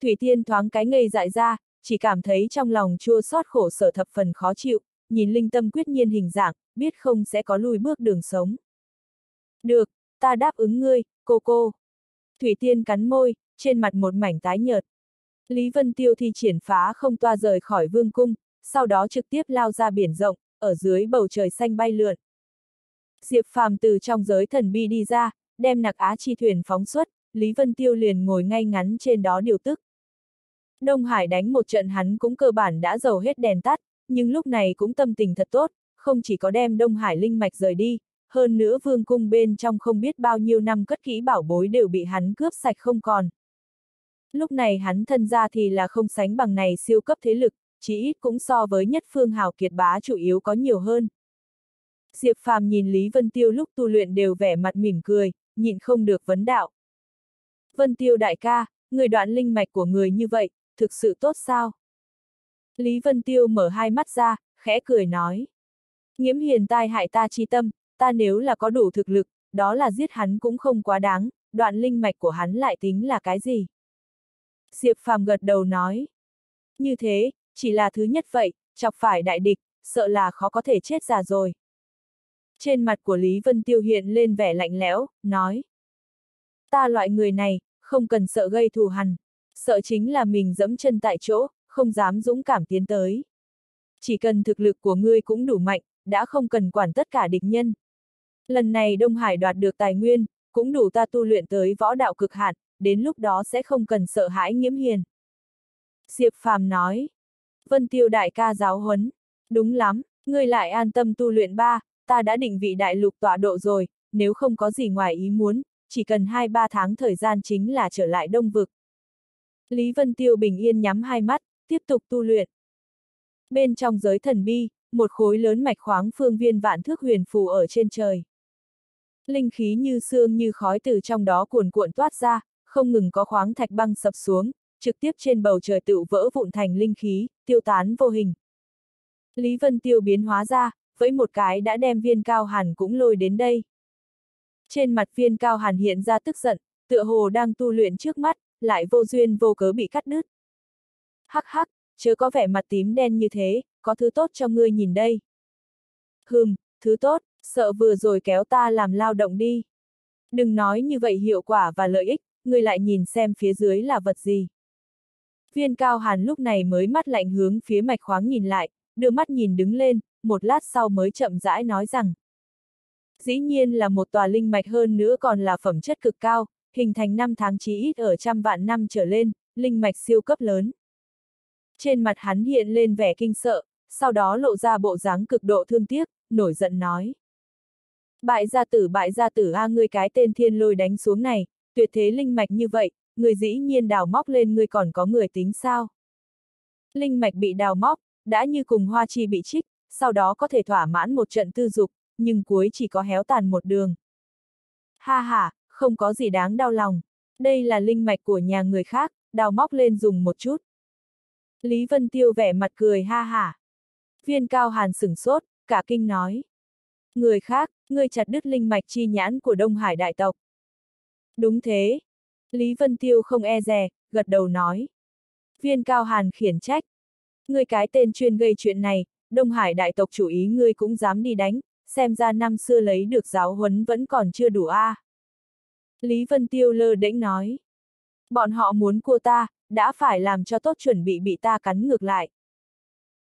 Thủy Tiên thoáng cái ngây dại ra, chỉ cảm thấy trong lòng chua xót khổ sở thập phần khó chịu, nhìn linh tâm quyết nhiên hình dạng, biết không sẽ có lùi bước đường sống. Được, ta đáp ứng ngươi, cô cô. Thủy Tiên cắn môi, trên mặt một mảnh tái nhợt. Lý Vân Tiêu thi triển phá không toa rời khỏi vương cung, sau đó trực tiếp lao ra biển rộng, ở dưới bầu trời xanh bay lượn. Diệp Phàm từ trong giới thần bi đi ra, đem nặc á chi thuyền phóng xuất, Lý Vân Tiêu liền ngồi ngay ngắn trên đó điều tức. Đông Hải đánh một trận hắn cũng cơ bản đã dầu hết đèn tắt, nhưng lúc này cũng tâm tình thật tốt, không chỉ có đem Đông Hải linh mạch rời đi, hơn nữa vương cung bên trong không biết bao nhiêu năm cất kỹ bảo bối đều bị hắn cướp sạch không còn. Lúc này hắn thân ra thì là không sánh bằng này siêu cấp thế lực, chỉ ít cũng so với nhất phương hào kiệt bá chủ yếu có nhiều hơn. Diệp Phàm nhìn Lý Vân Tiêu lúc tu luyện đều vẻ mặt mỉm cười, nhịn không được vấn đạo. Vân Tiêu đại ca, người đoạn linh mạch của người như vậy, thực sự tốt sao? Lý Vân Tiêu mở hai mắt ra, khẽ cười nói. Nghiễm hiền tai hại ta chi tâm, ta nếu là có đủ thực lực, đó là giết hắn cũng không quá đáng, đoạn linh mạch của hắn lại tính là cái gì? Diệp Phàm gật đầu nói. Như thế, chỉ là thứ nhất vậy, chọc phải đại địch, sợ là khó có thể chết già rồi. Trên mặt của Lý Vân Tiêu hiện lên vẻ lạnh lẽo, nói. Ta loại người này, không cần sợ gây thù hằn, sợ chính là mình dẫm chân tại chỗ, không dám dũng cảm tiến tới. Chỉ cần thực lực của ngươi cũng đủ mạnh, đã không cần quản tất cả địch nhân. Lần này Đông Hải đoạt được tài nguyên, cũng đủ ta tu luyện tới võ đạo cực hạn, đến lúc đó sẽ không cần sợ hãi nghiễm hiền. Diệp Phàm nói. Vân Tiêu đại ca giáo huấn. Đúng lắm, ngươi lại an tâm tu luyện ba, ta đã định vị đại lục tọa độ rồi, nếu không có gì ngoài ý muốn, chỉ cần 2-3 tháng thời gian chính là trở lại đông vực. Lý Vân Tiêu bình yên nhắm hai mắt, tiếp tục tu luyện. Bên trong giới thần bi, một khối lớn mạch khoáng phương viên vạn thước huyền phù ở trên trời. Linh khí như xương như khói từ trong đó cuồn cuộn toát ra, không ngừng có khoáng thạch băng sập xuống, trực tiếp trên bầu trời tự vỡ vụn thành linh khí, tiêu tán vô hình. Lý Vân Tiêu biến hóa ra, với một cái đã đem viên cao hàn cũng lôi đến đây. Trên mặt viên cao hàn hiện ra tức giận, tựa hồ đang tu luyện trước mắt, lại vô duyên vô cớ bị cắt đứt. Hắc hắc, chớ có vẻ mặt tím đen như thế, có thứ tốt cho ngươi nhìn đây. Hừm, thứ tốt, sợ vừa rồi kéo ta làm lao động đi. Đừng nói như vậy hiệu quả và lợi ích, ngươi lại nhìn xem phía dưới là vật gì. Viên cao hàn lúc này mới mắt lạnh hướng phía mạch khoáng nhìn lại, đưa mắt nhìn đứng lên, một lát sau mới chậm rãi nói rằng. Dĩ nhiên là một tòa linh mạch hơn nữa còn là phẩm chất cực cao, hình thành năm tháng chí ít ở trăm vạn năm trở lên, linh mạch siêu cấp lớn. Trên mặt hắn hiện lên vẻ kinh sợ, sau đó lộ ra bộ dáng cực độ thương tiếc, nổi giận nói. Bại gia tử bại gia tử a ngươi cái tên thiên lôi đánh xuống này, tuyệt thế linh mạch như vậy, người dĩ nhiên đào móc lên ngươi còn có người tính sao? Linh mạch bị đào móc, đã như cùng hoa chi bị trích, sau đó có thể thỏa mãn một trận tư dục, nhưng cuối chỉ có héo tàn một đường. Ha ha, không có gì đáng đau lòng. Đây là linh mạch của nhà người khác, đào móc lên dùng một chút. Lý Vân Tiêu vẻ mặt cười ha hả. Viên cao hàn sửng sốt, cả kinh nói. Người khác, ngươi chặt đứt linh mạch chi nhãn của Đông Hải đại tộc. Đúng thế. Lý Vân Tiêu không e dè, gật đầu nói. Viên cao hàn khiển trách. Ngươi cái tên chuyên gây chuyện này, Đông Hải đại tộc chủ ý ngươi cũng dám đi đánh, xem ra năm xưa lấy được giáo huấn vẫn còn chưa đủ a. À. Lý Vân Tiêu lơ đễnh nói. Bọn họ muốn cua ta, đã phải làm cho tốt chuẩn bị bị ta cắn ngược lại.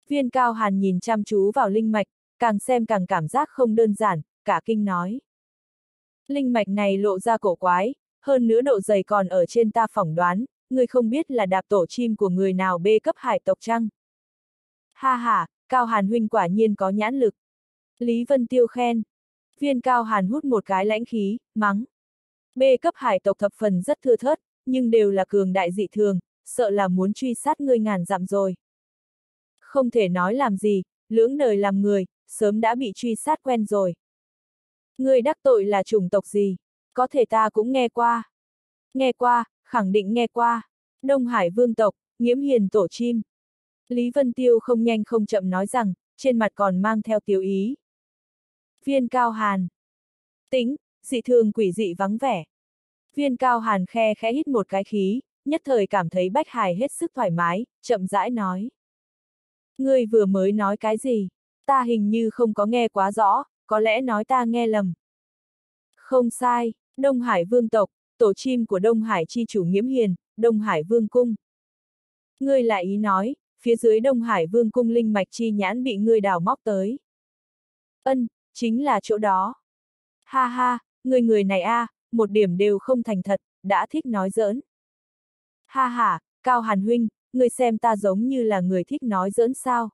Viên cao hàn nhìn chăm chú vào linh mạch, càng xem càng cảm giác không đơn giản, cả kinh nói. Linh mạch này lộ ra cổ quái, hơn nữa độ dày còn ở trên ta phỏng đoán, người không biết là đạp tổ chim của người nào bê cấp hải tộc chăng. Ha ha, Cao Hàn huynh quả nhiên có nhãn lực. Lý Vân Tiêu khen. Viên Cao Hàn hút một cái lãnh khí, mắng. B cấp hải tộc thập phần rất thưa thớt, nhưng đều là cường đại dị thường, sợ là muốn truy sát ngươi ngàn dặm rồi. Không thể nói làm gì, lưỡng đời làm người, sớm đã bị truy sát quen rồi. Ngươi đắc tội là chủng tộc gì? Có thể ta cũng nghe qua. Nghe qua, khẳng định nghe qua. Đông Hải vương tộc, nghiễm hiền tổ chim. Lý Vân Tiêu không nhanh không chậm nói rằng, trên mặt còn mang theo tiêu ý. Viên cao hàn. Tính, dị thường quỷ dị vắng vẻ. Viên cao hàn khe khẽ hít một cái khí, nhất thời cảm thấy bách hài hết sức thoải mái, chậm rãi nói. Ngươi vừa mới nói cái gì? Ta hình như không có nghe quá rõ, có lẽ nói ta nghe lầm. Không sai, Đông Hải vương tộc, tổ chim của Đông Hải chi chủ nghiễm hiền, Đông Hải vương cung. Ngươi lại ý nói, phía dưới Đông Hải vương cung linh mạch chi nhãn bị ngươi đào móc tới. Ân, chính là chỗ đó. Ha ha, người người này a, à, một điểm đều không thành thật, đã thích nói giỡn. Ha ha, Cao Hàn Huynh, người xem ta giống như là người thích nói giỡn sao.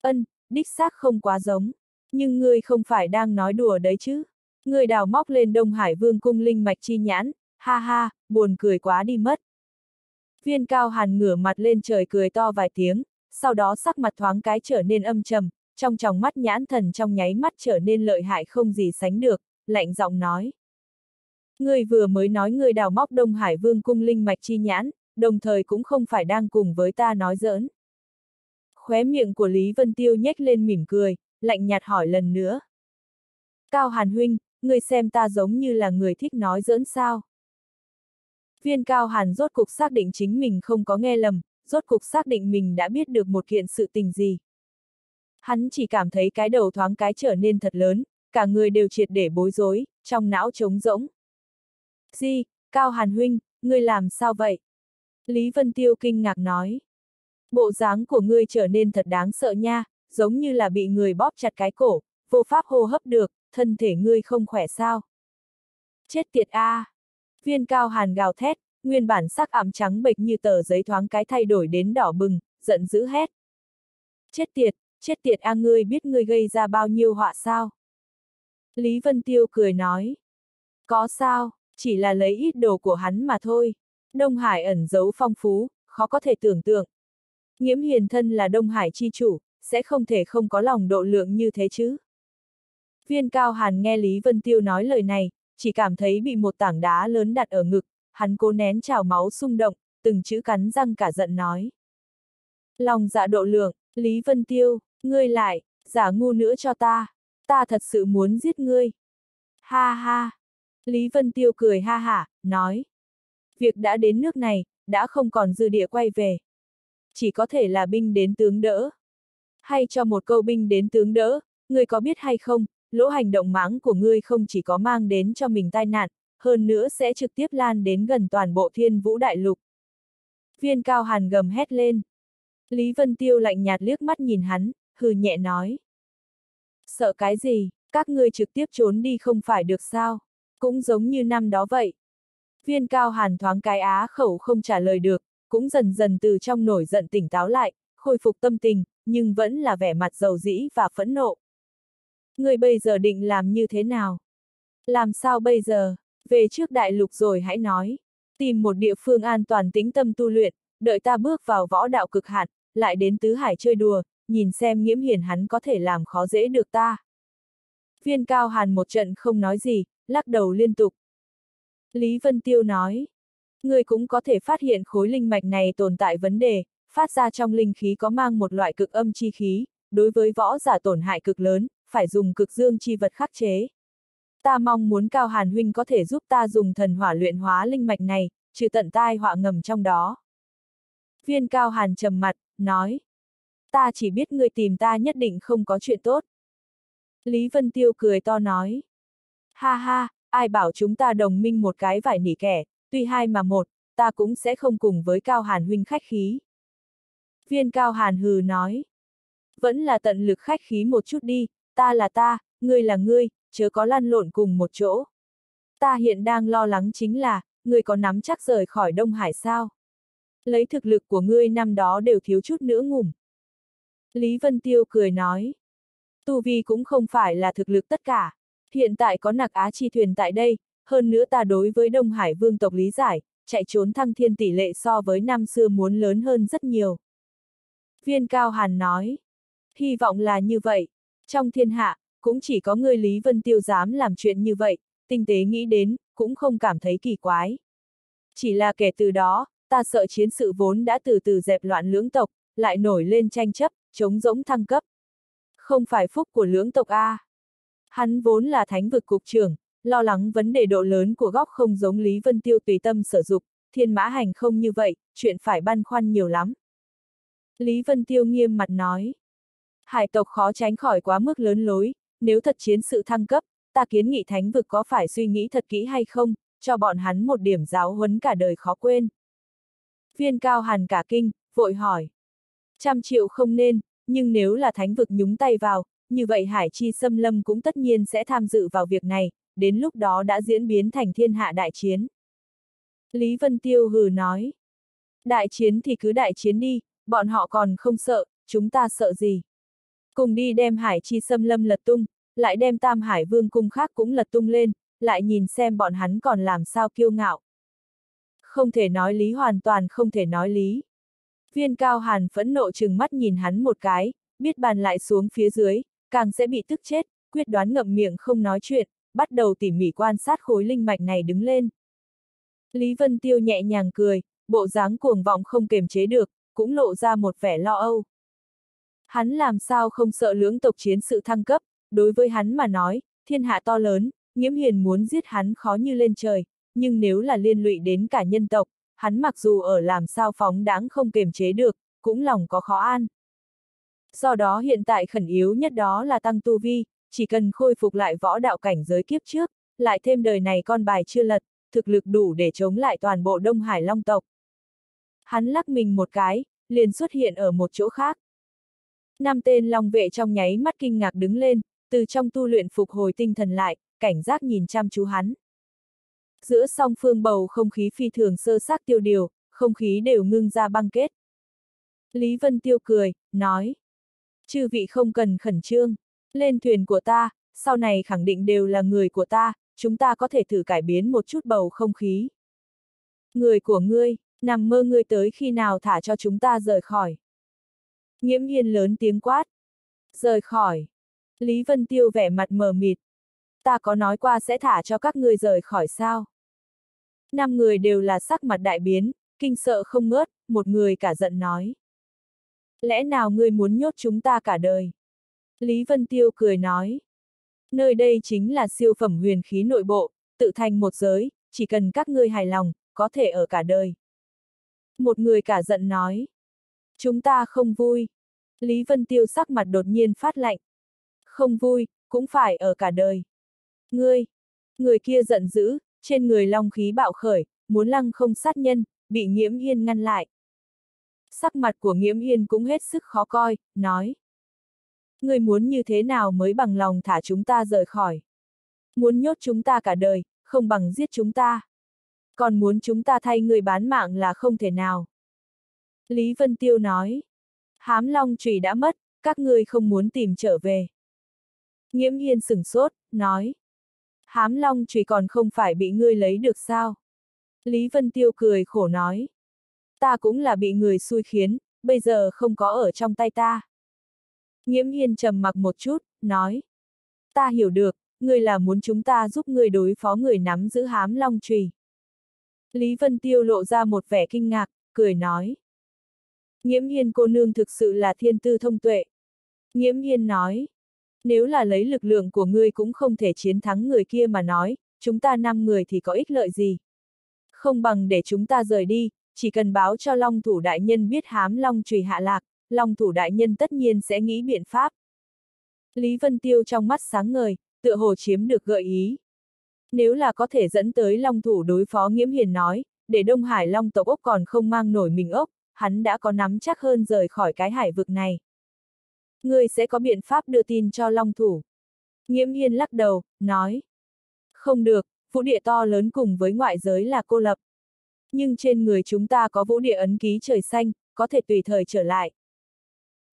Ân, đích xác không quá giống. Nhưng ngươi không phải đang nói đùa đấy chứ. Ngươi đào móc lên Đông Hải Vương cung linh mạch chi nhãn, ha ha, buồn cười quá đi mất. Viên cao hàn ngửa mặt lên trời cười to vài tiếng, sau đó sắc mặt thoáng cái trở nên âm trầm, trong tròng mắt nhãn thần trong nháy mắt trở nên lợi hại không gì sánh được, lạnh giọng nói. Ngươi vừa mới nói ngươi đào móc Đông Hải Vương cung linh mạch chi nhãn, đồng thời cũng không phải đang cùng với ta nói giỡn. Khóe miệng của Lý Vân Tiêu nhếch lên mỉm cười, lạnh nhạt hỏi lần nữa. Cao Hàn Huynh, ngươi xem ta giống như là người thích nói giỡn sao? Viên Cao Hàn rốt cục xác định chính mình không có nghe lầm, rốt cục xác định mình đã biết được một kiện sự tình gì. Hắn chỉ cảm thấy cái đầu thoáng cái trở nên thật lớn, cả người đều triệt để bối rối, trong não trống rỗng. Di, Cao Hàn Huynh, ngươi làm sao vậy? Lý Vân Tiêu kinh ngạc nói. Bộ dáng của ngươi trở nên thật đáng sợ nha, giống như là bị người bóp chặt cái cổ, vô pháp hô hấp được, thân thể ngươi không khỏe sao? Chết tiệt a! À. Viên cao hàn gào thét, nguyên bản sắc ảm trắng bệch như tờ giấy thoáng cái thay đổi đến đỏ bừng, giận dữ hét. Chết tiệt, chết tiệt a à ngươi biết ngươi gây ra bao nhiêu họa sao? Lý Vân Tiêu cười nói. Có sao, chỉ là lấy ít đồ của hắn mà thôi. Đông Hải ẩn giấu phong phú, khó có thể tưởng tượng. Nghiễm hiền thân là Đông Hải chi chủ, sẽ không thể không có lòng độ lượng như thế chứ. Viên Cao Hàn nghe Lý Vân Tiêu nói lời này, chỉ cảm thấy bị một tảng đá lớn đặt ở ngực, hắn cố nén trào máu xung động, từng chữ cắn răng cả giận nói. Lòng dạ độ lượng, Lý Vân Tiêu, ngươi lại, giả ngu nữa cho ta, ta thật sự muốn giết ngươi. Ha ha! Lý Vân Tiêu cười ha hả, nói. Việc đã đến nước này, đã không còn dư địa quay về. Chỉ có thể là binh đến tướng đỡ. Hay cho một câu binh đến tướng đỡ, ngươi có biết hay không, lỗ hành động mãng của ngươi không chỉ có mang đến cho mình tai nạn, hơn nữa sẽ trực tiếp lan đến gần toàn bộ thiên vũ đại lục. Viên cao hàn gầm hét lên. Lý Vân Tiêu lạnh nhạt liếc mắt nhìn hắn, hừ nhẹ nói. Sợ cái gì, các ngươi trực tiếp trốn đi không phải được sao, cũng giống như năm đó vậy. Viên cao hàn thoáng cái á khẩu không trả lời được, cũng dần dần từ trong nổi giận tỉnh táo lại, khôi phục tâm tình, nhưng vẫn là vẻ mặt dầu dĩ và phẫn nộ. Người bây giờ định làm như thế nào? Làm sao bây giờ? Về trước đại lục rồi hãy nói. Tìm một địa phương an toàn tính tâm tu luyện, đợi ta bước vào võ đạo cực hạn, lại đến tứ hải chơi đùa, nhìn xem nghiễm hiền hắn có thể làm khó dễ được ta. Viên cao hàn một trận không nói gì, lắc đầu liên tục. Lý Vân Tiêu nói, người cũng có thể phát hiện khối linh mạch này tồn tại vấn đề, phát ra trong linh khí có mang một loại cực âm chi khí, đối với võ giả tổn hại cực lớn, phải dùng cực dương chi vật khắc chế. Ta mong muốn Cao Hàn Huynh có thể giúp ta dùng thần hỏa luyện hóa linh mạch này, trừ tận tai họa ngầm trong đó. Viên Cao Hàn trầm mặt, nói. Ta chỉ biết ngươi tìm ta nhất định không có chuyện tốt. Lý Vân Tiêu cười to nói. Ha ha, ai bảo chúng ta đồng minh một cái vải nỉ kẻ, tuy hai mà một, ta cũng sẽ không cùng với Cao Hàn huynh khách khí. Viên Cao Hàn hừ nói. Vẫn là tận lực khách khí một chút đi, ta là ta, ngươi là ngươi, chớ có lăn lộn cùng một chỗ. Ta hiện đang lo lắng chính là, ngươi có nắm chắc rời khỏi Đông Hải sao? Lấy thực lực của ngươi năm đó đều thiếu chút nữa ngủm. Lý Vân Tiêu cười nói. Tu Vi cũng không phải là thực lực tất cả. Hiện tại có nặc á chi thuyền tại đây, hơn nữa ta đối với Đông Hải vương tộc lý giải, chạy trốn thăng thiên tỷ lệ so với năm xưa muốn lớn hơn rất nhiều. Viên Cao Hàn nói. Hy vọng là như vậy. Trong thiên hạ, cũng chỉ có người Lý Vân Tiêu dám làm chuyện như vậy, tinh tế nghĩ đến, cũng không cảm thấy kỳ quái. Chỉ là kể từ đó, ta sợ chiến sự vốn đã từ từ dẹp loạn lưỡng tộc, lại nổi lên tranh chấp, chống rỗng thăng cấp. Không phải phúc của lưỡng tộc A. Hắn vốn là thánh vực cục trưởng, lo lắng vấn đề độ lớn của góc không giống Lý Vân Tiêu tùy tâm sở dục, thiên mã hành không như vậy, chuyện phải băn khoăn nhiều lắm. Lý Vân Tiêu nghiêm mặt nói. Hải tộc khó tránh khỏi quá mức lớn lối, nếu thật chiến sự thăng cấp, ta kiến nghị thánh vực có phải suy nghĩ thật kỹ hay không, cho bọn hắn một điểm giáo huấn cả đời khó quên. Viên cao hàn cả kinh, vội hỏi. Trăm triệu không nên, nhưng nếu là thánh vực nhúng tay vào, như vậy Hải Chi xâm lâm cũng tất nhiên sẽ tham dự vào việc này, đến lúc đó đã diễn biến thành thiên hạ đại chiến. Lý Vân Tiêu hừ nói. Đại chiến thì cứ đại chiến đi, bọn họ còn không sợ, chúng ta sợ gì. Cùng đi đem Hải Chi xâm lâm lật tung, lại đem Tam Hải Vương cung khác cũng lật tung lên, lại nhìn xem bọn hắn còn làm sao kiêu ngạo. Không thể nói lý hoàn toàn không thể nói lý. Viên cao hàn phẫn nộ chừng mắt nhìn hắn một cái, biết bàn lại xuống phía dưới, càng sẽ bị tức chết, quyết đoán ngậm miệng không nói chuyện, bắt đầu tỉ mỉ quan sát khối linh mạch này đứng lên. Lý Vân Tiêu nhẹ nhàng cười, bộ dáng cuồng vọng không kềm chế được, cũng lộ ra một vẻ lo âu. Hắn làm sao không sợ lưỡng tộc chiến sự thăng cấp, đối với hắn mà nói, thiên hạ to lớn, nghiễm hiền muốn giết hắn khó như lên trời, nhưng nếu là liên lụy đến cả nhân tộc, hắn mặc dù ở làm sao phóng đáng không kềm chế được, cũng lòng có khó an. Do đó hiện tại khẩn yếu nhất đó là tăng tu vi, chỉ cần khôi phục lại võ đạo cảnh giới kiếp trước, lại thêm đời này con bài chưa lật, thực lực đủ để chống lại toàn bộ Đông Hải Long tộc. Hắn lắc mình một cái, liền xuất hiện ở một chỗ khác. Năm tên Long vệ trong nháy mắt kinh ngạc đứng lên, từ trong tu luyện phục hồi tinh thần lại, cảnh giác nhìn chăm chú hắn. Giữa song phương bầu không khí phi thường sơ sát tiêu điều, không khí đều ngưng ra băng kết. Lý Vân Tiêu cười, nói. Chư vị không cần khẩn trương, lên thuyền của ta, sau này khẳng định đều là người của ta, chúng ta có thể thử cải biến một chút bầu không khí. Người của ngươi, nằm mơ ngươi tới khi nào thả cho chúng ta rời khỏi. Nghiễm hiên lớn tiếng quát. Rời khỏi. Lý Vân Tiêu vẻ mặt mờ mịt. Ta có nói qua sẽ thả cho các ngươi rời khỏi sao? Năm người đều là sắc mặt đại biến, kinh sợ không ngớt, một người cả giận nói. Lẽ nào ngươi muốn nhốt chúng ta cả đời? Lý Vân Tiêu cười nói. Nơi đây chính là siêu phẩm huyền khí nội bộ, tự thành một giới, chỉ cần các ngươi hài lòng, có thể ở cả đời. Một người cả giận nói. Chúng ta không vui. Lý Vân Tiêu sắc mặt đột nhiên phát lạnh. Không vui, cũng phải ở cả đời. Ngươi! Người kia giận dữ, trên người long khí bạo khởi, muốn lăng không sát nhân, bị nghiễm hiên ngăn lại. Sắc mặt của nghiễm hiên cũng hết sức khó coi, nói. Người muốn như thế nào mới bằng lòng thả chúng ta rời khỏi. Muốn nhốt chúng ta cả đời, không bằng giết chúng ta. Còn muốn chúng ta thay người bán mạng là không thể nào. Lý Vân Tiêu nói. Hám long trùy đã mất, các ngươi không muốn tìm trở về. Nghiễm hiên sửng sốt, nói. Hám long trùy còn không phải bị ngươi lấy được sao? Lý Vân Tiêu cười khổ nói. Ta cũng là bị người xui khiến, bây giờ không có ở trong tay ta. Nghiễm hiên trầm mặc một chút, nói. Ta hiểu được, ngươi là muốn chúng ta giúp ngươi đối phó người nắm giữ hám long trùy. Lý Vân Tiêu lộ ra một vẻ kinh ngạc, cười nói. Nghiễm hiên cô nương thực sự là thiên tư thông tuệ. Nghiễm hiên nói, nếu là lấy lực lượng của ngươi cũng không thể chiến thắng người kia mà nói, chúng ta năm người thì có ích lợi gì. Không bằng để chúng ta rời đi, chỉ cần báo cho Long thủ đại nhân biết hám Long trùy hạ lạc, Long thủ đại nhân tất nhiên sẽ nghĩ biện pháp. Lý Vân Tiêu trong mắt sáng ngời, tựa hồ chiếm được gợi ý. Nếu là có thể dẫn tới Long thủ đối phó Nghiễm Hiền nói, để Đông Hải Long tộc ốc còn không mang nổi mình ốc, hắn đã có nắm chắc hơn rời khỏi cái hải vực này. Ngươi sẽ có biện pháp đưa tin cho Long thủ. Nghiễm Hiên lắc đầu, nói. Không được, vũ địa to lớn cùng với ngoại giới là cô lập. Nhưng trên người chúng ta có vũ địa ấn ký trời xanh, có thể tùy thời trở lại.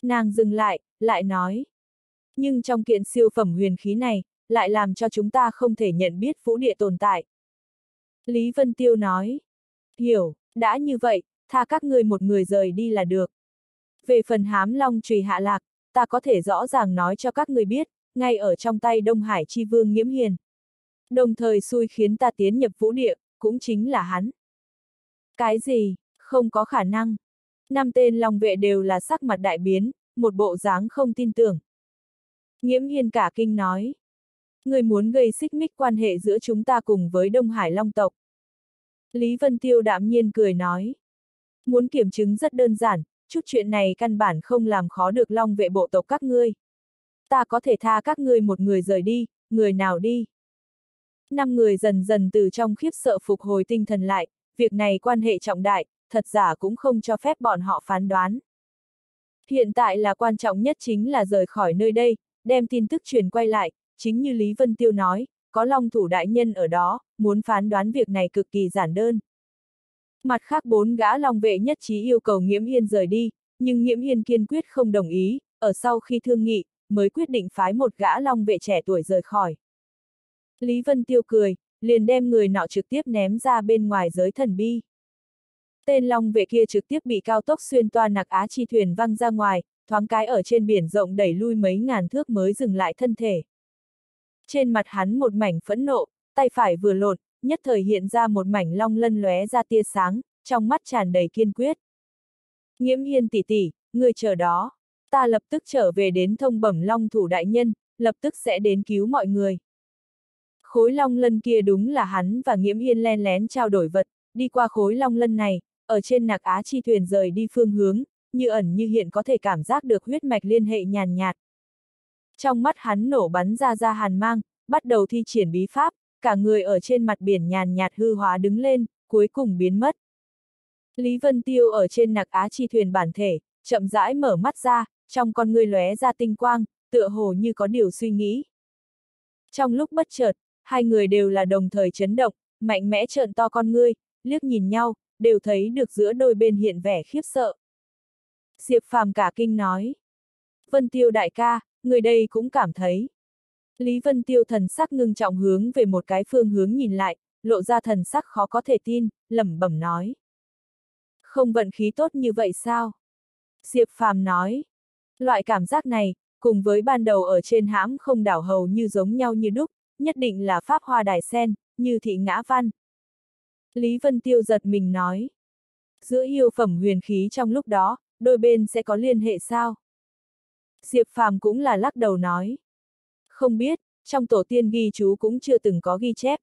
Nàng dừng lại, lại nói. Nhưng trong kiện siêu phẩm huyền khí này, lại làm cho chúng ta không thể nhận biết vũ địa tồn tại. Lý Vân Tiêu nói. Hiểu, đã như vậy, tha các người một người rời đi là được. Về phần hám long trùy hạ lạc, ta có thể rõ ràng nói cho các người biết, ngay ở trong tay Đông Hải Chi Vương Nghiễm Hiền. Đồng thời xui khiến ta tiến nhập vũ địa, cũng chính là hắn. Cái gì, không có khả năng. Năm tên long vệ đều là sắc mặt đại biến, một bộ dáng không tin tưởng. Nghiễm Hiên cả kinh nói. Người muốn gây xích mích quan hệ giữa chúng ta cùng với Đông Hải Long tộc. Lý Vân Tiêu đạm nhiên cười nói. Muốn kiểm chứng rất đơn giản, chút chuyện này căn bản không làm khó được long vệ bộ tộc các ngươi. Ta có thể tha các ngươi một người rời đi, người nào đi. Năm người dần dần từ trong khiếp sợ phục hồi tinh thần lại, việc này quan hệ trọng đại, thật giả cũng không cho phép bọn họ phán đoán. Hiện tại là quan trọng nhất chính là rời khỏi nơi đây, đem tin tức truyền quay lại, chính như Lý Vân Tiêu nói, có long thủ đại nhân ở đó, muốn phán đoán việc này cực kỳ giản đơn. Mặt khác bốn gã long vệ nhất trí yêu cầu Nghiễm Hiên rời đi, nhưng Nghiễm Hiên kiên quyết không đồng ý, ở sau khi thương nghị, mới quyết định phái một gã long vệ trẻ tuổi rời khỏi. Lý Vân Tiêu cười, liền đem người nọ trực tiếp ném ra bên ngoài giới thần bi. Tên long vệ kia trực tiếp bị cao tốc xuyên toa nặc á chi thuyền văng ra ngoài, thoáng cái ở trên biển rộng đẩy lui mấy ngàn thước mới dừng lại thân thể. Trên mặt hắn một mảnh phẫn nộ, tay phải vừa lột, nhất thời hiện ra một mảnh long lân lóe ra tia sáng, trong mắt tràn đầy kiên quyết. Nghiễm hiên tỷ tỷ, người chờ đó. Ta lập tức trở về đến thông bẩm long thủ đại nhân, lập tức sẽ đến cứu mọi người. Khối long lân kia đúng là hắn và nghiễm hiên len lén trao đổi vật, đi qua khối long lân này, ở trên nạc á chi thuyền rời đi phương hướng, như ẩn như hiện có thể cảm giác được huyết mạch liên hệ nhàn nhạt. Trong mắt hắn nổ bắn ra ra hàn mang, bắt đầu thi triển bí pháp, cả người ở trên mặt biển nhàn nhạt hư hóa đứng lên, cuối cùng biến mất. Lý Vân Tiêu ở trên nặc á chi thuyền bản thể, chậm rãi mở mắt ra, trong con người lóe ra tinh quang, tựa hồ như có điều suy nghĩ. Trong lúc bất chợt, hai người đều là đồng thời chấn động, mạnh mẽ trợn to con ngươi, liếc nhìn nhau, đều thấy được giữa đôi bên hiện vẻ khiếp sợ. Diệp Phàm cả kinh nói. Vân Tiêu đại ca, người đây cũng cảm thấy. Lý Vân Tiêu thần sắc ngưng trọng hướng về một cái phương hướng nhìn lại, lộ ra thần sắc khó có thể tin, lẩm bẩm nói. Không vận khí tốt như vậy sao? Diệp Phàm nói. Loại cảm giác này, cùng với ban đầu ở trên hãm không đảo hầu như giống nhau như đúc, nhất định là pháp hoa đài sen, như thị ngã văn. Lý Vân Tiêu giật mình nói. Giữa yêu phẩm huyền khí trong lúc đó, đôi bên sẽ có liên hệ sao? Diệp Phàm cũng là lắc đầu nói. Không biết, trong tổ tiên ghi chú cũng chưa từng có ghi chép.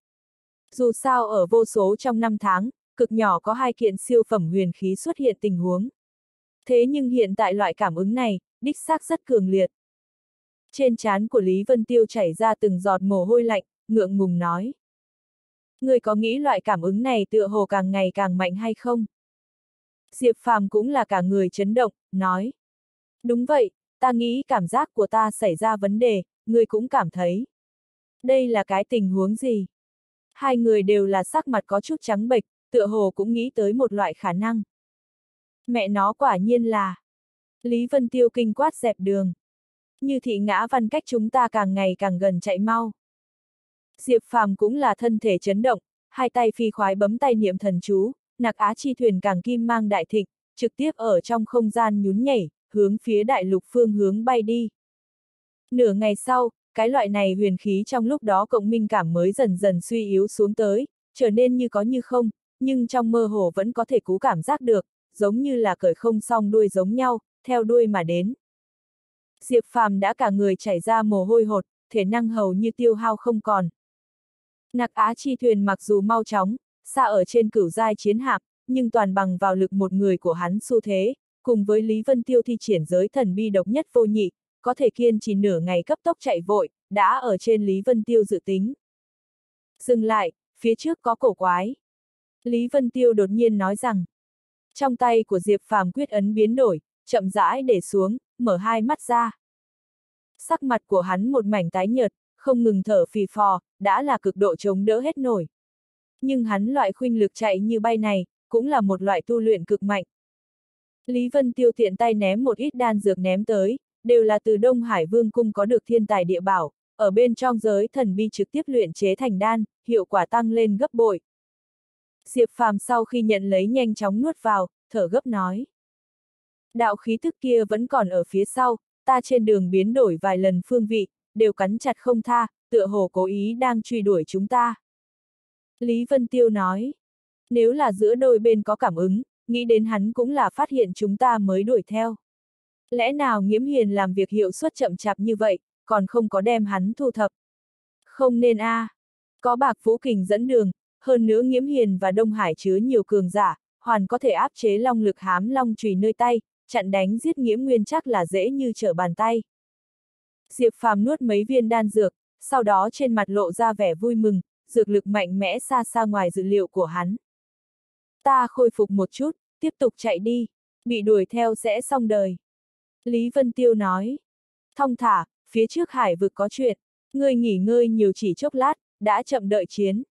Dù sao ở vô số trong năm tháng, cực nhỏ có hai kiện siêu phẩm huyền khí xuất hiện tình huống. Thế nhưng hiện tại loại cảm ứng này, đích xác rất cường liệt. Trên trán của Lý Vân Tiêu chảy ra từng giọt mồ hôi lạnh, ngượng ngùng nói. Người có nghĩ loại cảm ứng này tựa hồ càng ngày càng mạnh hay không? Diệp Phàm cũng là cả người chấn động, nói. Đúng vậy, ta nghĩ cảm giác của ta xảy ra vấn đề, người cũng cảm thấy. Đây là cái tình huống gì? Hai người đều là sắc mặt có chút trắng bệch, tựa hồ cũng nghĩ tới một loại khả năng. Mẹ nó quả nhiên là. Lý Vân Tiêu kinh quát dẹp đường. Như thị ngã văn cách chúng ta càng ngày càng gần chạy mau. Diệp Phàm cũng là thân thể chấn động, hai tay phi khoái bấm tay niệm thần chú, nặc á chi thuyền càng kim mang đại thịnh, trực tiếp ở trong không gian nhún nhảy, hướng phía đại lục phương hướng bay đi. Nửa ngày sau, cái loại này huyền khí trong lúc đó cộng minh cảm mới dần dần suy yếu xuống tới, trở nên như có như không, nhưng trong mơ hồ vẫn có thể cú cảm giác được, giống như là cởi không song đuôi giống nhau, theo đuôi mà đến. Diệp Phàm đã cả người chảy ra mồ hôi hột, thể năng hầu như tiêu hao không còn. Nặc Á chi thuyền mặc dù mau chóng, xa ở trên cửu giai chiến hạm, nhưng toàn bằng vào lực một người của hắn xu thế, cùng với Lý Vân Tiêu thi triển giới thần bi độc nhất vô nhị, có thể kiên trì nửa ngày cấp tốc chạy vội, đã ở trên Lý Vân Tiêu dự tính. Dừng lại, phía trước có cổ quái. Lý Vân Tiêu đột nhiên nói rằng, trong tay của Diệp Phàm quyết ấn biến đổi, chậm rãi để xuống, mở hai mắt ra. Sắc mặt của hắn một mảnh tái nhợt, không ngừng thở phì phò, đã là cực độ chống đỡ hết nổi. Nhưng hắn loại khuynh lực chạy như bay này, cũng là một loại tu luyện cực mạnh. Lý Vân Tiêu tiện tay ném một ít đan dược ném tới, đều là từ Đông Hải Vương Cung có được thiên tài địa bảo, ở bên trong giới thần bi trực tiếp luyện chế thành đan, hiệu quả tăng lên gấp bội. Diệp Phàm sau khi nhận lấy nhanh chóng nuốt vào, thở gấp nói. Đạo khí thức kia vẫn còn ở phía sau, ta trên đường biến đổi vài lần phương vị, đều cắn chặt không tha, tựa hồ cố ý đang truy đuổi chúng ta. Lý Vân Tiêu nói, nếu là giữa đôi bên có cảm ứng, nghĩ đến hắn cũng là phát hiện chúng ta mới đuổi theo. Lẽ nào nghiễm hiền làm việc hiệu suất chậm chạp như vậy, còn không có đem hắn thu thập? Không nên a, à. Có bạc vũ kình dẫn đường, hơn nữa nghiễm hiền và Đông Hải chứa nhiều cường giả, hoàn có thể áp chế long lực hám long trùy nơi tay, chặn đánh giết nghiễm nguyên chắc là dễ như trở bàn tay. Diệp Phàm nuốt mấy viên đan dược, sau đó trên mặt lộ ra vẻ vui mừng, dược lực mạnh mẽ xa xa ngoài dự liệu của hắn. Ta khôi phục một chút, tiếp tục chạy đi, bị đuổi theo sẽ xong đời. Lý Vân Tiêu nói. Thong thả, phía trước hải vực có chuyện, ngươi nghỉ ngơi nhiều chỉ chốc lát, đã chậm đợi chiến.